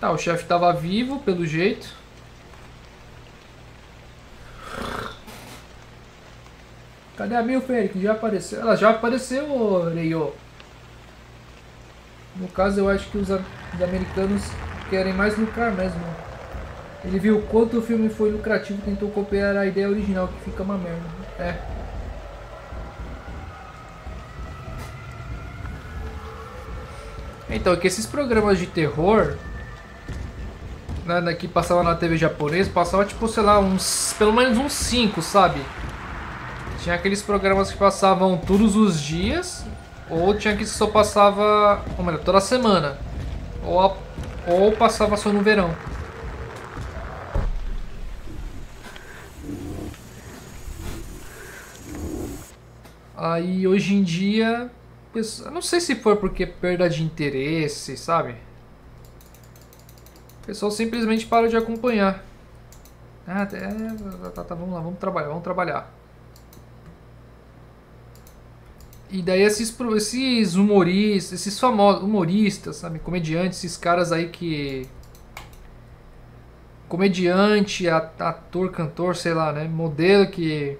Tá, o chefe tava vivo, pelo jeito. Cadê a Milfer que já apareceu? Ela já apareceu, Reio. No caso, eu acho que os, os americanos querem mais lucrar mesmo. Ele viu quanto o filme foi lucrativo e tentou copiar a ideia original, que fica uma merda. É. Então, é que esses programas de terror né, que passava na TV japonesa, passava tipo, sei lá, uns. pelo menos uns 5, sabe? Tinha aqueles programas que passavam todos os dias, ou tinha que só passava, ou melhor, toda semana. Ou, ou passava só no verão. Aí hoje em dia, não sei se foi porque perda de interesse, sabe? O pessoal simplesmente para de acompanhar. Ah, é, tá, tá, vamos lá, vamos trabalhar, vamos trabalhar. E daí esses, esses humoristas, esses famosos humoristas, sabe, comediantes, esses caras aí que comediante, ator, cantor, sei lá, né, modelo que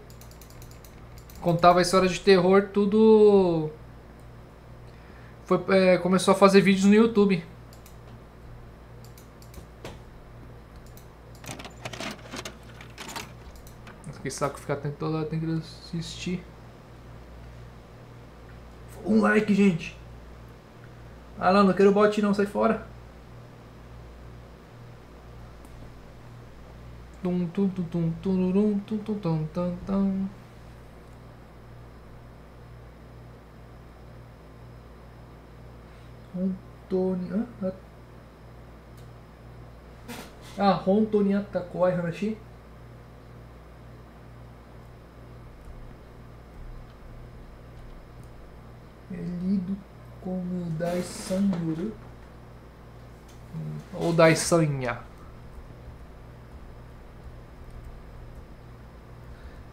contava histórias de terror, tudo foi, é, começou a fazer vídeos no YouTube. Que saco ficar toda hora tem que assistir. Um like, gente. Ah não, não quero bot não, sai fora. Tum tum tum tum tum tum tum tum tum tum Rontoni. Ah, ah Rontoni atacou a Hanashi. É lido como Daisanyoru ou Daisanya.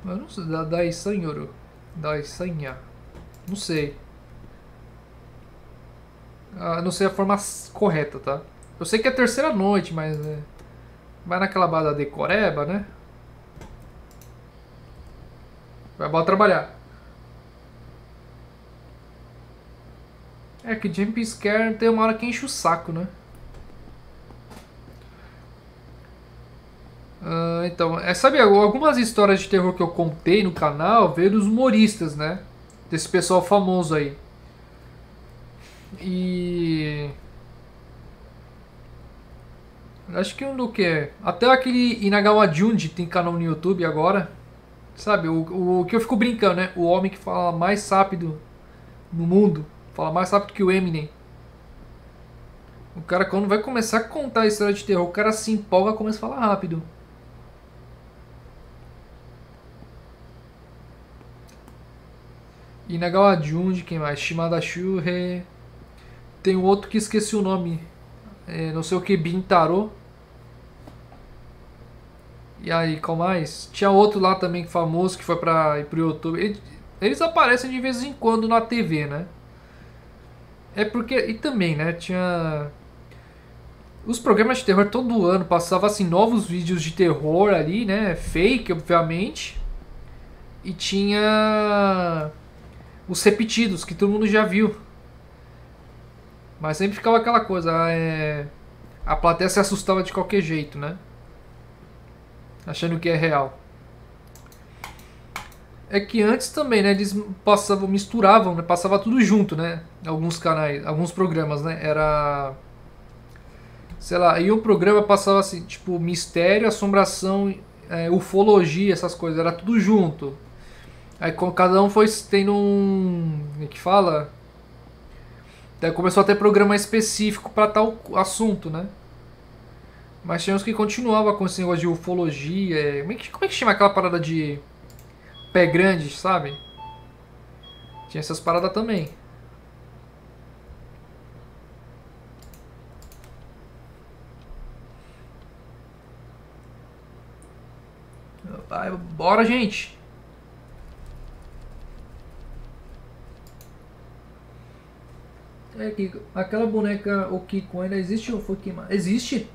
Mas não sei, da Daisanyoru, Daisanya, não sei. Ah, não sei a forma correta, tá? Eu sei que é terceira noite, mas é, vai naquela bada de Coreba, né? Vai embora trabalhar. É que Jump Scare tem uma hora que enche o saco, né? Uh, então, é, sabe, algumas histórias de terror que eu contei no canal veio dos humoristas, né? Desse pessoal famoso aí. E. Acho que um do que? Até aquele Inagawa Junji tem canal no YouTube agora. Sabe, o, o que eu fico brincando, né? O homem que fala mais rápido no mundo. Fala mais rápido que o Eminem. O cara, quando vai começar a contar a história de terror, o cara se empolga e começa a falar rápido. Inagawa Junji, quem mais? Shimada Shuhei. Tem um outro que esqueci o nome. É, não sei o que, Bintaro. E aí, qual mais? Tinha outro lá também famoso que foi pra ir pro YouTube. Eles aparecem de vez em quando na TV, né? É porque. E também, né? Tinha. Os programas de terror todo ano passavam assim novos vídeos de terror ali, né? Fake, obviamente. E tinha os repetidos que todo mundo já viu. Mas sempre ficava aquela coisa, é... a plateia se assustava de qualquer jeito, né? Achando que é real é que antes também, né, eles passavam, misturavam, né, passava tudo junto, né? Alguns canais, alguns programas, né? Era sei lá, e um programa passava assim, tipo, mistério, assombração, é, ufologia, essas coisas, era tudo junto. Aí cada um foi tendo um, como é que fala? Daí começou a ter programa específico para tal assunto, né? Mas tinha uns que continuavam com esse negócio de ufologia. é, Como é que, como é que chama aquela parada de pé grande, sabe? Tinha essas paradas também. Vai, bora, gente! É que aquela boneca o Kiko ainda existe ou foi queimada? Existe?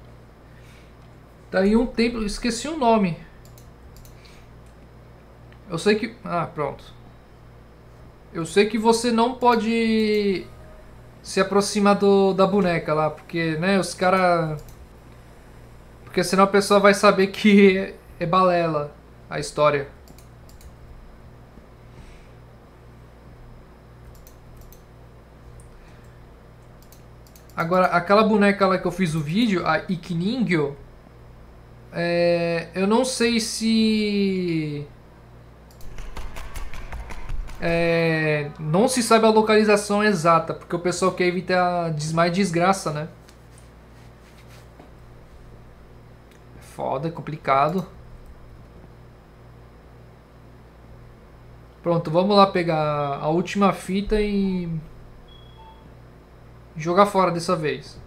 Tá aí um templo, esqueci o nome. Eu sei que. Ah, pronto. Eu sei que você não pode se aproximar do, da boneca lá, porque, né, os caras. Porque senão a pessoa vai saber que é, balela a história. Agora, aquela boneca lá que eu fiz o vídeo, a Ikiningyo, é, eu não sei se. É, não se sabe a localização exata, porque o pessoal quer evitar mais desgraça, né? É Foda, é complicado. Pronto, vamos lá pegar a última fita e jogar fora dessa vez.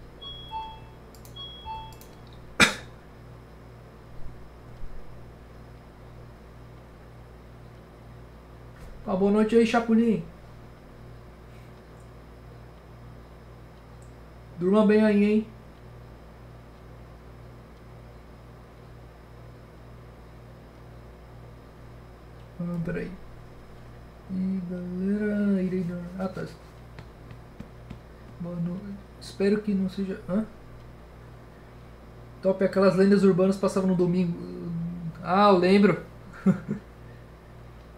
Boa noite aí, Chapulim. Durma bem aí, hein? Ah, peraí. Ih, galera. Irei dormir. Ah, tá. Mano, espero que não seja. Hã? Top, aquelas lendas urbanas passavam no domingo. Ah, eu lembro.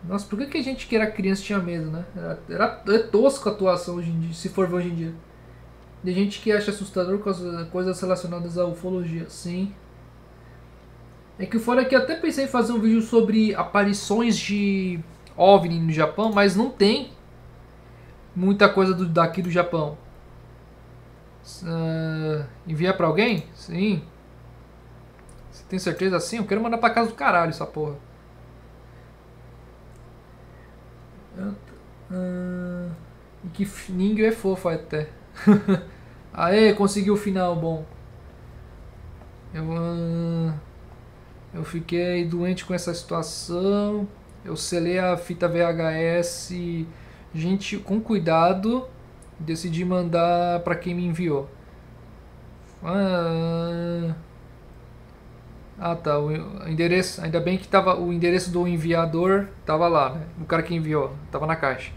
Nossa, por que, que a gente que era criança tinha medo, né? Era, era é tosco a atuação hoje em dia, se for ver hoje em dia. Tem gente que acha assustador com as coisas relacionadas à ufologia. Sim. É que fora é que eu até pensei em fazer um vídeo sobre aparições de OVNI no Japão, mas não tem muita coisa do, daqui do Japão. Ah, enviar pra alguém? Sim. Você tem certeza assim? Eu quero mandar pra casa do caralho essa porra. E que Ningyo é fofo até. Aê, conseguiu o final bom. Eu, ah, eu fiquei doente com essa situação. Eu selei a fita VHS, gente, com cuidado. Decidi mandar pra quem me enviou. Ah, ah tá, o endereço, ainda bem que tava o endereço do enviador tava lá, né? O cara que enviou, tava na caixa.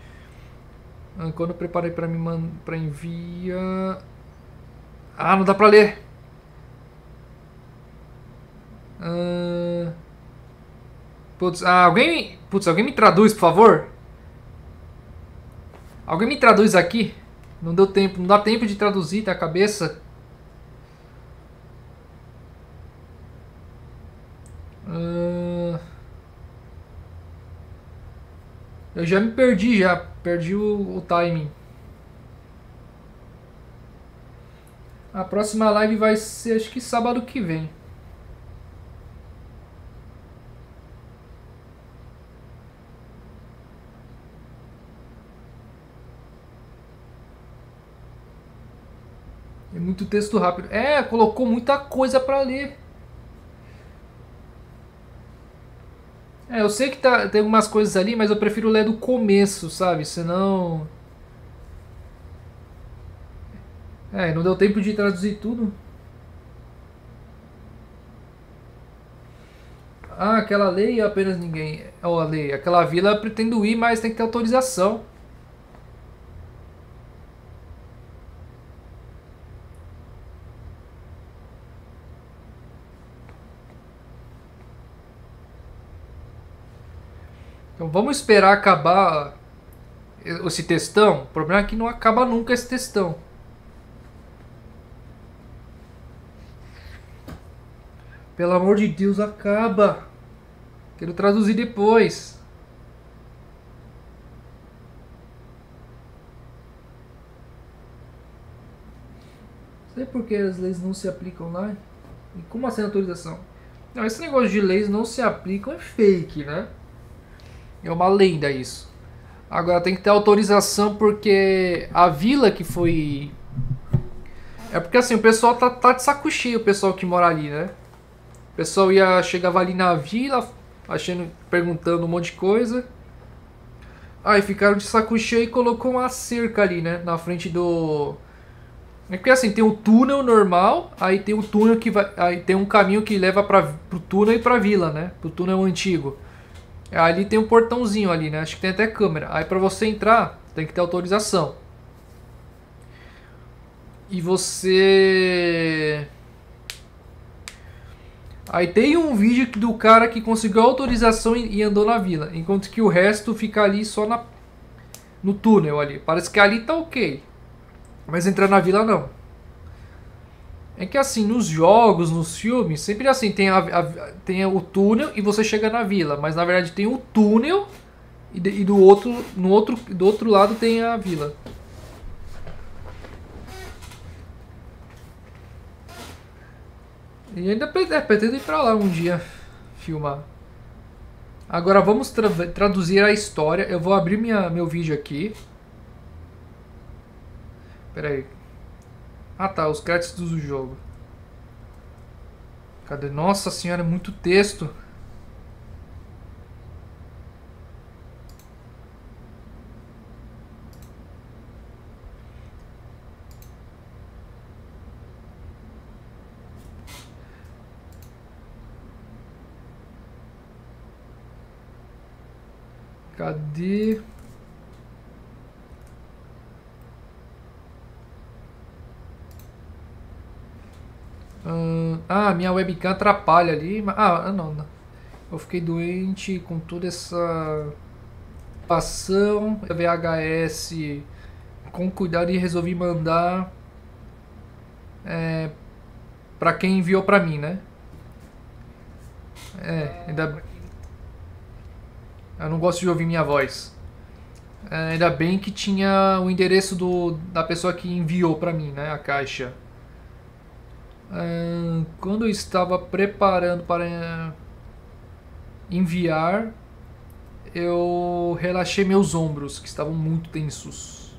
Ah, Quando eu preparei pra me man... para enviar. Ah, não dá pra ler. Ah, Putz, ah, alguém, putz, alguém me traduz, por favor? Alguém me traduz aqui? Não deu tempo, não dá tempo de traduzir da cabeça. Ah, Eu já me perdi já, perdi o, o timing. A próxima live vai ser acho que sábado que vem. É muito texto rápido. É, colocou muita coisa pra ler. É, eu sei que tá, tem algumas coisas ali, mas eu prefiro ler do começo, sabe? Senão. É, não deu tempo de traduzir tudo. Ah, aquela lei apenas ninguém. Ou a lei, aquela vila pretendo ir, mas tem que ter autorização. Então vamos esperar acabar esse textão. O problema é que não acaba nunca esse textão. Pelo amor de Deus, acaba. Quero traduzir depois. Sei por que as leis não se aplicam lá. E como assim autorização? Não, esse negócio de leis não se aplicam é fake, né? É uma lenda isso. Agora tem que ter autorização porque a vila que foi. É porque assim, o pessoal tá, tá de saco cheio, o pessoal que mora ali, né? O pessoal ia, chegava ali na vila, achando, perguntando um monte de coisa. Aí ficaram de saco cheio e colocou uma cerca ali, né? Na frente do. É porque assim, tem o túnel normal, aí tem o túnel que vai. Aí tem um caminho que leva para pro túnel e pra vila, né? Pro túnel antigo. Ali tem um portãozinho ali, né? Acho que tem até câmera. Aí para você entrar, tem que ter autorização. E você. Aí tem um vídeo do cara que conseguiu autorização e andou na vila, enquanto que o resto fica ali só na no túnel ali. Parece que ali tá ok. Mas entrar na vila não. É que assim, nos jogos, nos filmes, sempre assim, tem, a, a, tem o túnel e você chega na vila. Mas na verdade tem o túnel e, de, e do, outro, no outro, do outro lado tem a vila. E ainda é, pretendo ir pra lá um dia filmar. Agora vamos tra traduzir a história. Eu vou abrir minha, meu vídeo aqui. Pera aí. Ah tá, os créditos do jogo. Cadê? Nossa senhora, é muito texto. Cadê? Ah, minha webcam atrapalha ali. Ah, não, não. Eu fiquei doente com toda essa ação VHS com cuidado e resolvi mandar é, para quem enviou para mim, né? É, ainda eu não gosto de ouvir minha voz. É, ainda bem que tinha o endereço do, da pessoa que enviou para mim, né, a caixa. Quando eu estava preparando para enviar, eu relaxei meus ombros, que estavam muito tensos.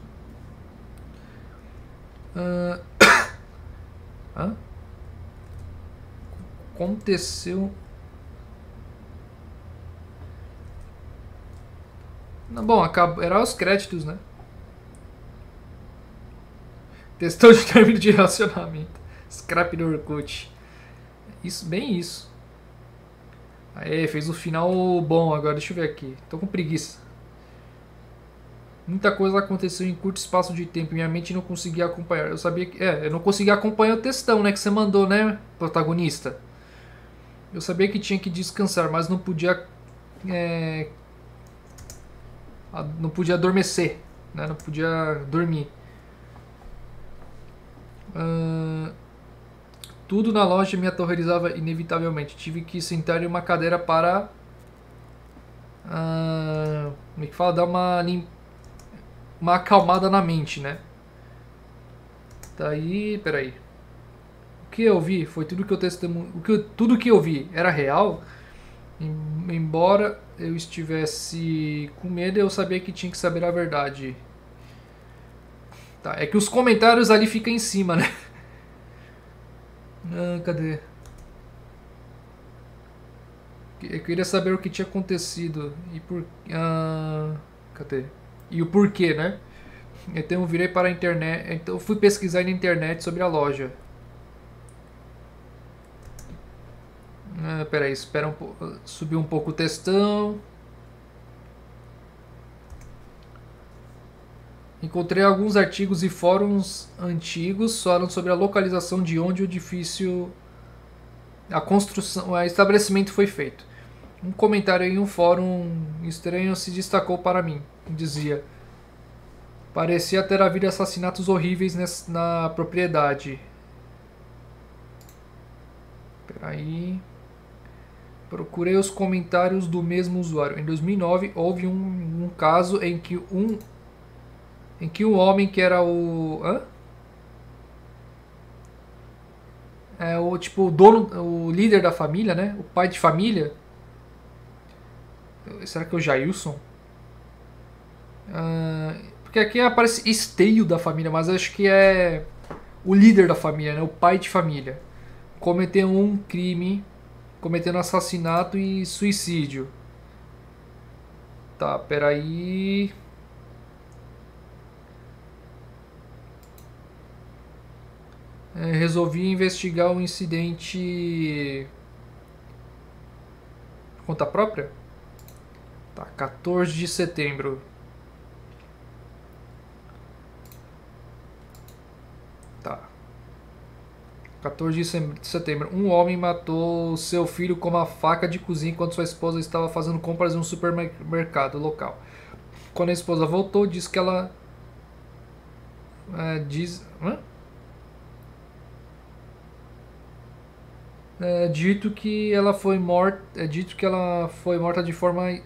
Uh, hã? Aconteceu Bom, acabou, era os créditos, né? Textão de término de relacionamento. Scrap do Orkut. Isso, bem isso. Aê, fez o final bom agora. Deixa eu ver aqui. Tô com preguiça. Muita coisa aconteceu em curto espaço de tempo. Minha mente não conseguia acompanhar. Eu sabia que. É, eu não conseguia acompanhar o textão, né? Que você mandou, né, protagonista? Eu sabia que tinha que descansar, mas não podia é, não podia adormecer, né? não podia dormir. Uh, tudo na loja me aterrorizava inevitavelmente. Tive que sentar em uma cadeira para. Uh, como é que fala? Dar uma, uma acalmada na mente, né? Daí. Peraí. O que eu vi foi tudo que eu testemunho. O que, tudo que eu vi era real. Embora eu estivesse com medo, eu sabia que tinha que saber a verdade. Tá, é que os comentários ali ficam em cima, né? Ah, cadê? Eu queria saber o que tinha acontecido e por. Ah, cadê? E o porquê, né? Então eu virei para a internet. Então fui pesquisar na internet sobre a loja. Ah, peraí, espera um pouco. Subir um pouco o textão. Encontrei alguns artigos e fóruns antigos falando sobre a localização de onde o edifício, a construção, o estabelecimento foi feito. Um comentário em um fórum estranho se destacou para mim. Dizia: Parecia ter havido assassinatos horríveis na propriedade. Peraí. Procurei os comentários do mesmo usuário. Em 2009 houve um, um caso em que um em que um homem que era o hã? é o tipo o dono, o líder da família, né? O pai de família. Será que é o Jailson? Ah, porque aqui aparece esteio da família, mas acho que é o líder da família, né? O pai de família. Cometeu um crime, cometendo assassinato e suicídio. Tá, peraí. É, resolvi investigar um incidente. Conta própria? Tá, 14 de setembro. Tá. 14 de setembro. Um homem matou seu filho com uma faca de cozinha enquanto sua esposa estava fazendo compras em um supermercado local. Quando a esposa voltou, disse que ela. É, diz. Hã? É dito que ela foi morta, é dito que ela foi morta de forma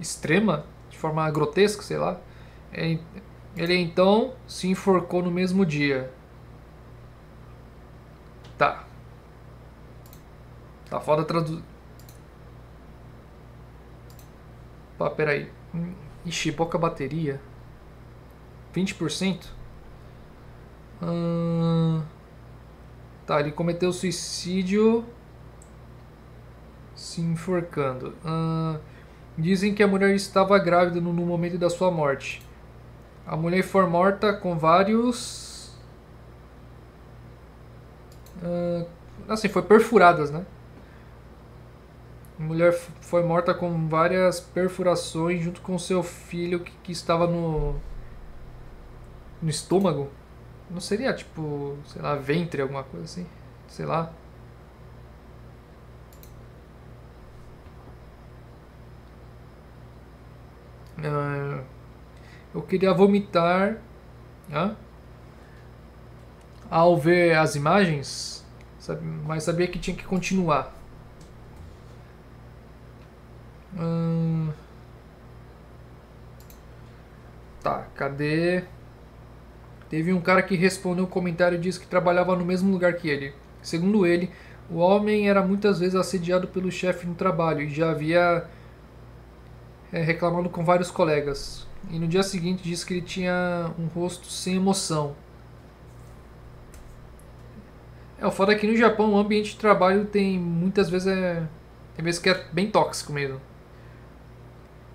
extrema, de forma grotesca, sei lá. É, ele então se enforcou no mesmo dia. Tá. Tá foda traduzir. Pá, peraí. Ixi, pouca bateria. 20%? Hum... Tá, ele cometeu suicídio se enforcando. Dizem que a mulher estava grávida no, no, momento da sua morte. A mulher foi morta com vários. Uh, assim, foi perfuradas, né? A mulher foi morta com várias perfurações junto com seu filho que, que estava no. no estômago. Não seria tipo, sei lá, ventre, alguma coisa assim? Sei lá. Uh, eu queria vomitar uh, ao ver as imagens, mas sabia que tinha que continuar. Uh, tá, cadê? Teve um cara que respondeu um comentário e disse que trabalhava no mesmo lugar que ele. Segundo ele, o homem era muitas vezes assediado pelo chefe no trabalho e já havia é, reclamado com vários colegas. E no dia seguinte disse que ele tinha um rosto sem emoção. É, o foda é que no Japão o ambiente de trabalho tem muitas vezes é. Tem vezes que é bem tóxico mesmo.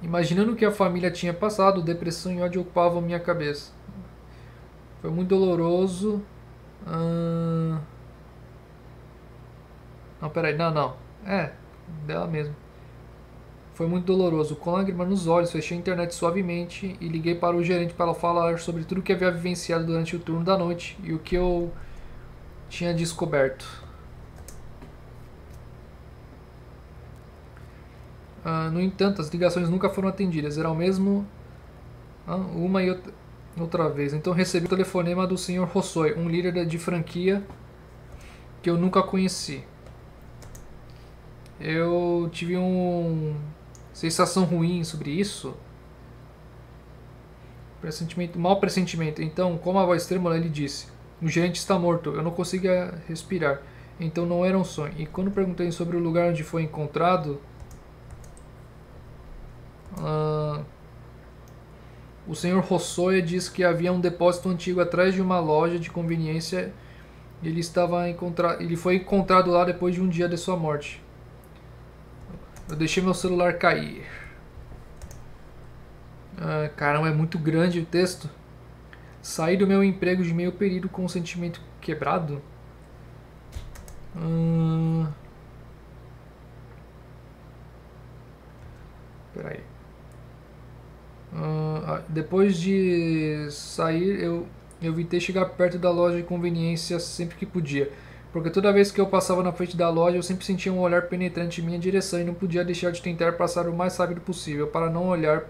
Imaginando o que a família tinha passado, depressão e ódio ocupavam minha cabeça. Foi muito doloroso. Hum... Não, peraí, não, não. É, dela mesmo. Foi muito doloroso. Com lágrimas nos olhos, fechei a internet suavemente e liguei para o gerente para falar sobre tudo que havia vivenciado durante o turno da noite e o que eu tinha descoberto. Ah, no entanto, as ligações nunca foram atendidas. Era o mesmo. Ah, uma e outra outra vez. Então recebi o telefonema do Sr. Rossoi, um líder de franquia que eu nunca conheci. Eu tive uma sensação ruim sobre isso. Pressentimento, mau pressentimento. Então, como a voz trêmula, ele disse: O gerente está morto, eu não conseguia respirar. Então não era um sonho. E quando perguntei sobre o lugar onde foi encontrado. Uh, o senhor Rossoia diz que havia um depósito antigo atrás de uma loja de conveniência ele, estava encontra... ele foi encontrado lá depois de um dia de sua morte. Eu deixei meu celular cair. Ah, caramba, é muito grande o texto. Saí do meu emprego de meio período com um sentimento quebrado. Hum... Peraí. Uh, depois de sair, eu evitei chegar perto da loja de conveniência sempre que podia, porque toda vez que eu passava na frente da loja eu sempre sentia um olhar penetrante em minha direção e não podia deixar de tentar passar o mais rápido possível para não olhar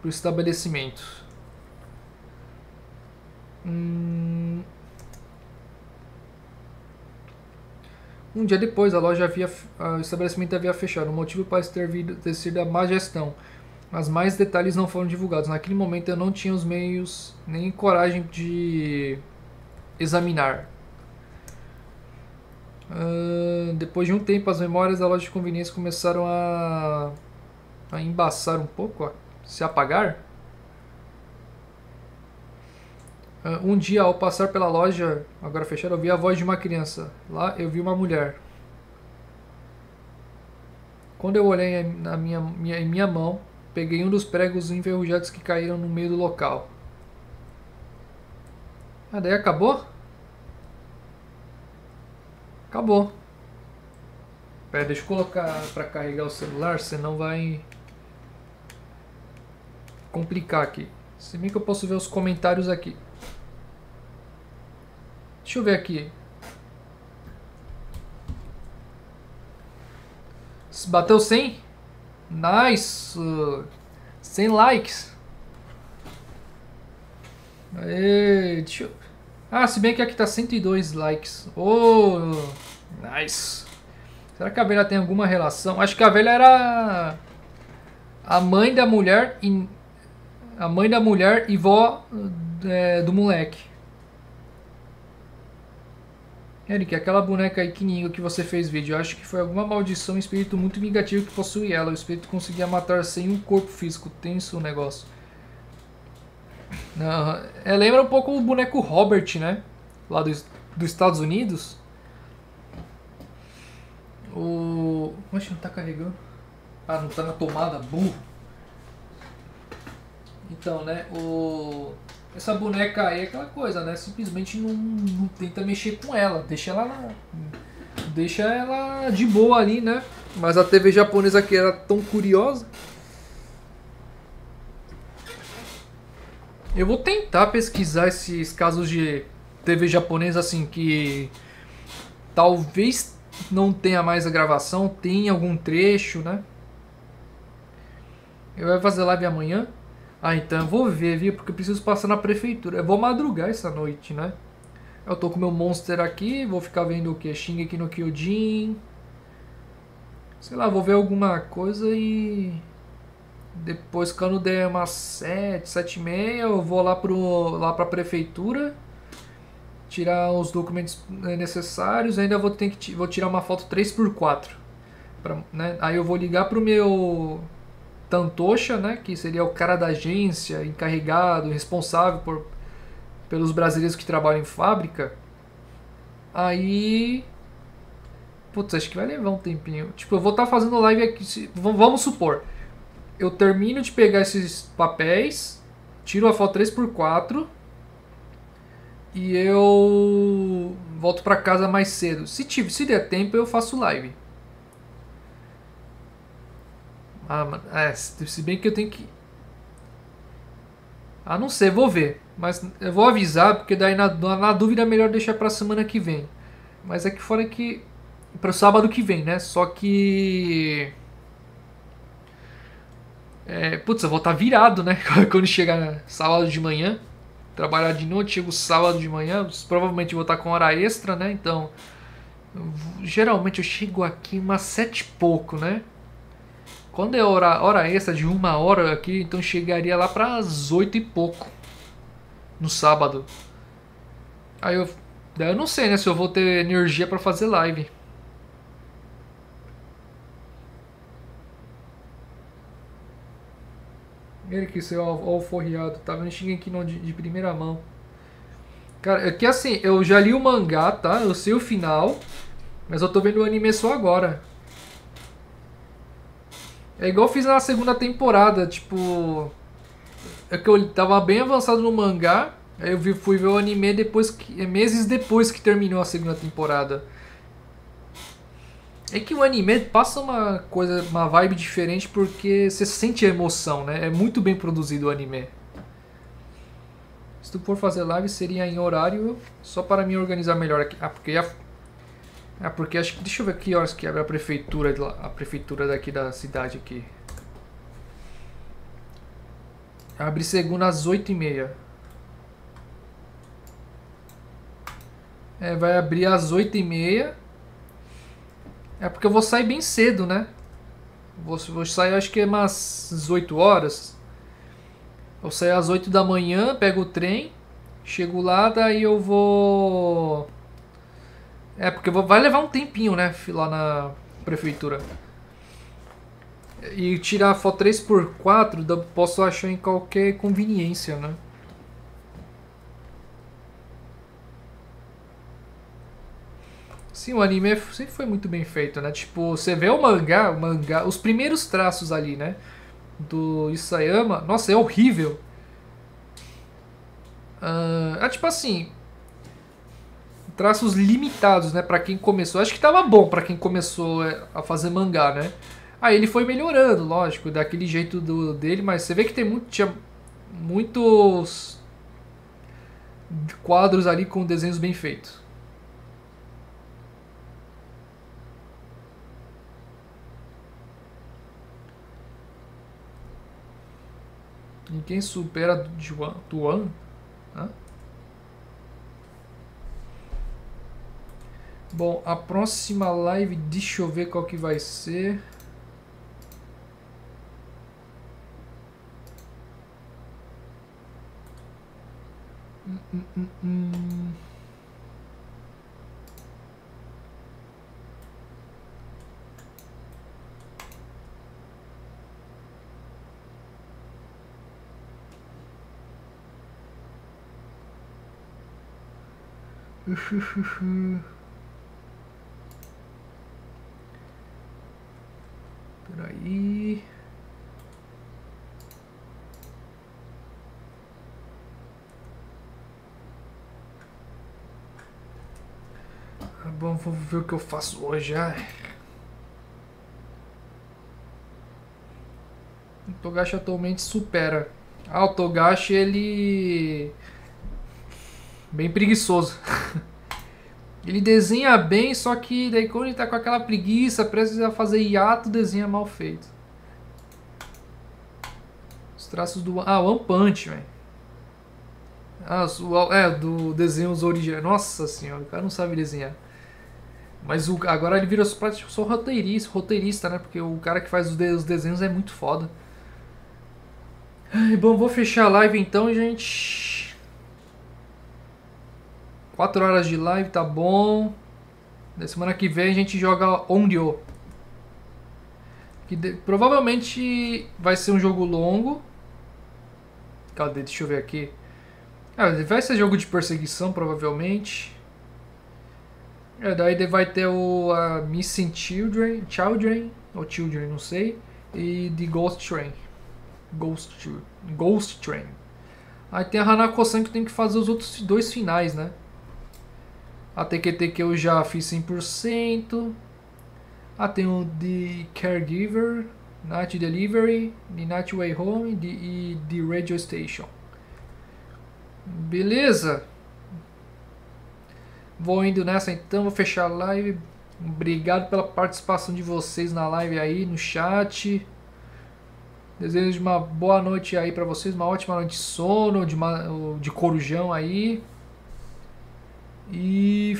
para o estabelecimento. Hum... Um dia depois, a loja havia, o estabelecimento havia fechado. O motivo para ter, vindo, ter sido a má gestão mas mais detalhes não foram divulgados. Naquele momento eu não tinha os meios nem coragem de examinar. Uh, depois de um tempo, as memórias da loja de conveniência começaram a, a embaçar um pouco, a se apagar. Uh, um dia, ao passar pela loja, agora fechada, eu vi a voz de uma criança. Lá eu vi uma mulher. Quando eu olhei na minha, minha, em minha mão, peguei um dos pregos enferrujados que caíram no meio do local. Ah, daí acabou? Acabou. Pera, deixa eu colocar pra carregar o celular, senão vai complicar aqui. Se bem que eu posso ver os comentários aqui. Deixa eu ver aqui. Bateu 100? Nice! 100 likes. Aê, deixa eu... Ah, se bem que aqui tá 102 likes. Oh, nice. Será que a velha tem alguma relação? Acho que a velha era a mãe da mulher e a mãe da mulher e vó é, do moleque. Eric, aquela boneca aí Kininho que você fez vídeo, acho que foi alguma maldição, um espírito muito negativo que possui ela. O espírito conseguia matar sem um corpo físico. Tenso o negócio. Não, é, lembra um pouco o boneco Robert, né? Lá dos, dos Estados Unidos. O. Oxe, não tá carregando. Ah, não tá na tomada, burro. Então, né? O. Essa boneca aí é aquela coisa, né? Simplesmente não, não tenta mexer com ela. Deixa ela lá. Deixa ela de boa ali, né? Mas a TV japonesa que era tão curiosa. Eu vou tentar pesquisar esses casos de TV japonesa assim que talvez não tenha mais a gravação, tem algum trecho, né? Eu vou fazer live amanhã. Ah, então eu vou ver, viu? Porque eu preciso passar na prefeitura. Eu vou madrugar essa noite, né? Eu tô com meu monster aqui, vou ficar vendo o que? Shingeki no Kyojin. Sei lá, vou ver alguma coisa e depois, quando der umas 7, 7 e meia, eu vou lá, pro, lá pra prefeitura tirar os documentos né, necessários. Ainda vou ter que vou tirar uma foto 3x4. Pra, né? Aí eu vou ligar pro meu Tantocha, né? Que seria o cara da agência, encarregado, responsável por, pelos brasileiros que trabalham em fábrica. Aí. Putz, acho que vai levar um tempinho. Tipo, eu vou estar tá fazendo live aqui. Vamos supor eu termino de pegar esses papéis, tiro a foto 3x4 e eu volto para casa mais cedo. Se, tiver, se der tempo, eu faço live. Ah, é, se bem que eu tenho que. Ah, não sei, vou ver. Mas eu vou avisar, porque daí na, na dúvida é melhor deixar pra semana que vem. Mas é que fora que. Para sábado que vem, né? Só que. É, putz, eu vou estar tá virado, né? Quando chegar sábado de manhã. Trabalhar de noite, chego sábado de manhã. Provavelmente vou estar tá com hora extra, né? Então. Geralmente eu chego aqui umas sete e pouco, né? Quando é hora, hora extra de uma hora aqui, então chegaria lá para as oito e pouco. No sábado. Aí eu. Eu não sei, né? Se eu vou ter energia para fazer live. Ele que seu alforriado, tá vendo Shingeki no de, de primeira mão. Cara, é que assim, eu já li o mangá, tá? Eu sei o final, mas eu tô vendo o anime só agora. É igual eu fiz na segunda temporada, tipo. É que eu tava bem avançado no mangá, aí eu fui ver o anime depois que, meses depois que terminou a segunda temporada. É que o anime passa uma coisa, uma vibe diferente porque você sente a emoção, né? É muito bem produzido o anime. Se tu for fazer live seria em horário só para me organizar melhor aqui. Ah, porque a... Ah, porque acho que deixa eu ver que horas que abre a prefeitura a prefeitura daqui da cidade aqui. Abre segunda às 8h30. É, vai abrir às 8h30 é porque eu vou sair bem cedo, né? Vou, vou sair acho que é umas 18 horas. Eu saio às 8 da manhã, pego o trem, chego lá, daí eu vou. É, porque vai levar um tempinho, né, lá na prefeitura. E tirar foto 3x4 posso achar em qualquer conveniência, né? Sim, o anime sempre foi muito bem feito, né? Tipo, você vê o mangá, o mangá, os primeiros traços ali, né? Do Isayama, nossa, é horrível. Uh, é tipo assim, traços limitados, né, para quem começou. Acho que tava bom para quem começou é, a fazer mangá, né? Aí ele foi melhorando, lógico, daquele jeito do, dele, mas você vê que tem muito, tinha muitos quadros ali com desenhos bem feitos. Ninguém supera Tuan? Bom, a próxima live, deixa eu ver qual que vai ser. Hum, hum, hum, Peraí. Tá bom, vamos ver o que eu faço hoje. Ai. O Togashi atualmente supera. Ah, o Togashi ele bem preguiçoso. ele desenha bem, só que daí quando ele tá com aquela preguiça, precisa fazer hiato, desenha mal feito. Os traços do... Ah, One Punch, velho. Ah, é, do desenhos originais. Nossa senhora, o cara não sabe desenhar. Mas o, agora ele virou só roteirista, roteirista, né? Porque o cara que faz os, de, os desenhos é muito foda. Bom, vou fechar a live então, gente. 4 horas de live, tá bom. Na semana que vem a gente joga Onryo. Que de, provavelmente vai ser um jogo longo. Cadê? Deixa eu ver aqui. Ah, vai ser jogo de perseguição, provavelmente. É, daí vai ter o a Missing Children, Children, ou Children, não sei. E The Ghost Train. Ghost, Ghost Train. Aí tem a Hanako-san que tem que fazer os outros dois finais, né? A TQT que eu já fiz 100%. Ah, tem o The Caregiver, Night Delivery, The Night Way Home the, e The Radio Station. Beleza? Vou indo nessa então, vou fechar a live. Obrigado pela participação de vocês na live aí, no chat. Desejo uma boa noite aí para vocês, uma ótima noite de sono, de, de corujão aí. E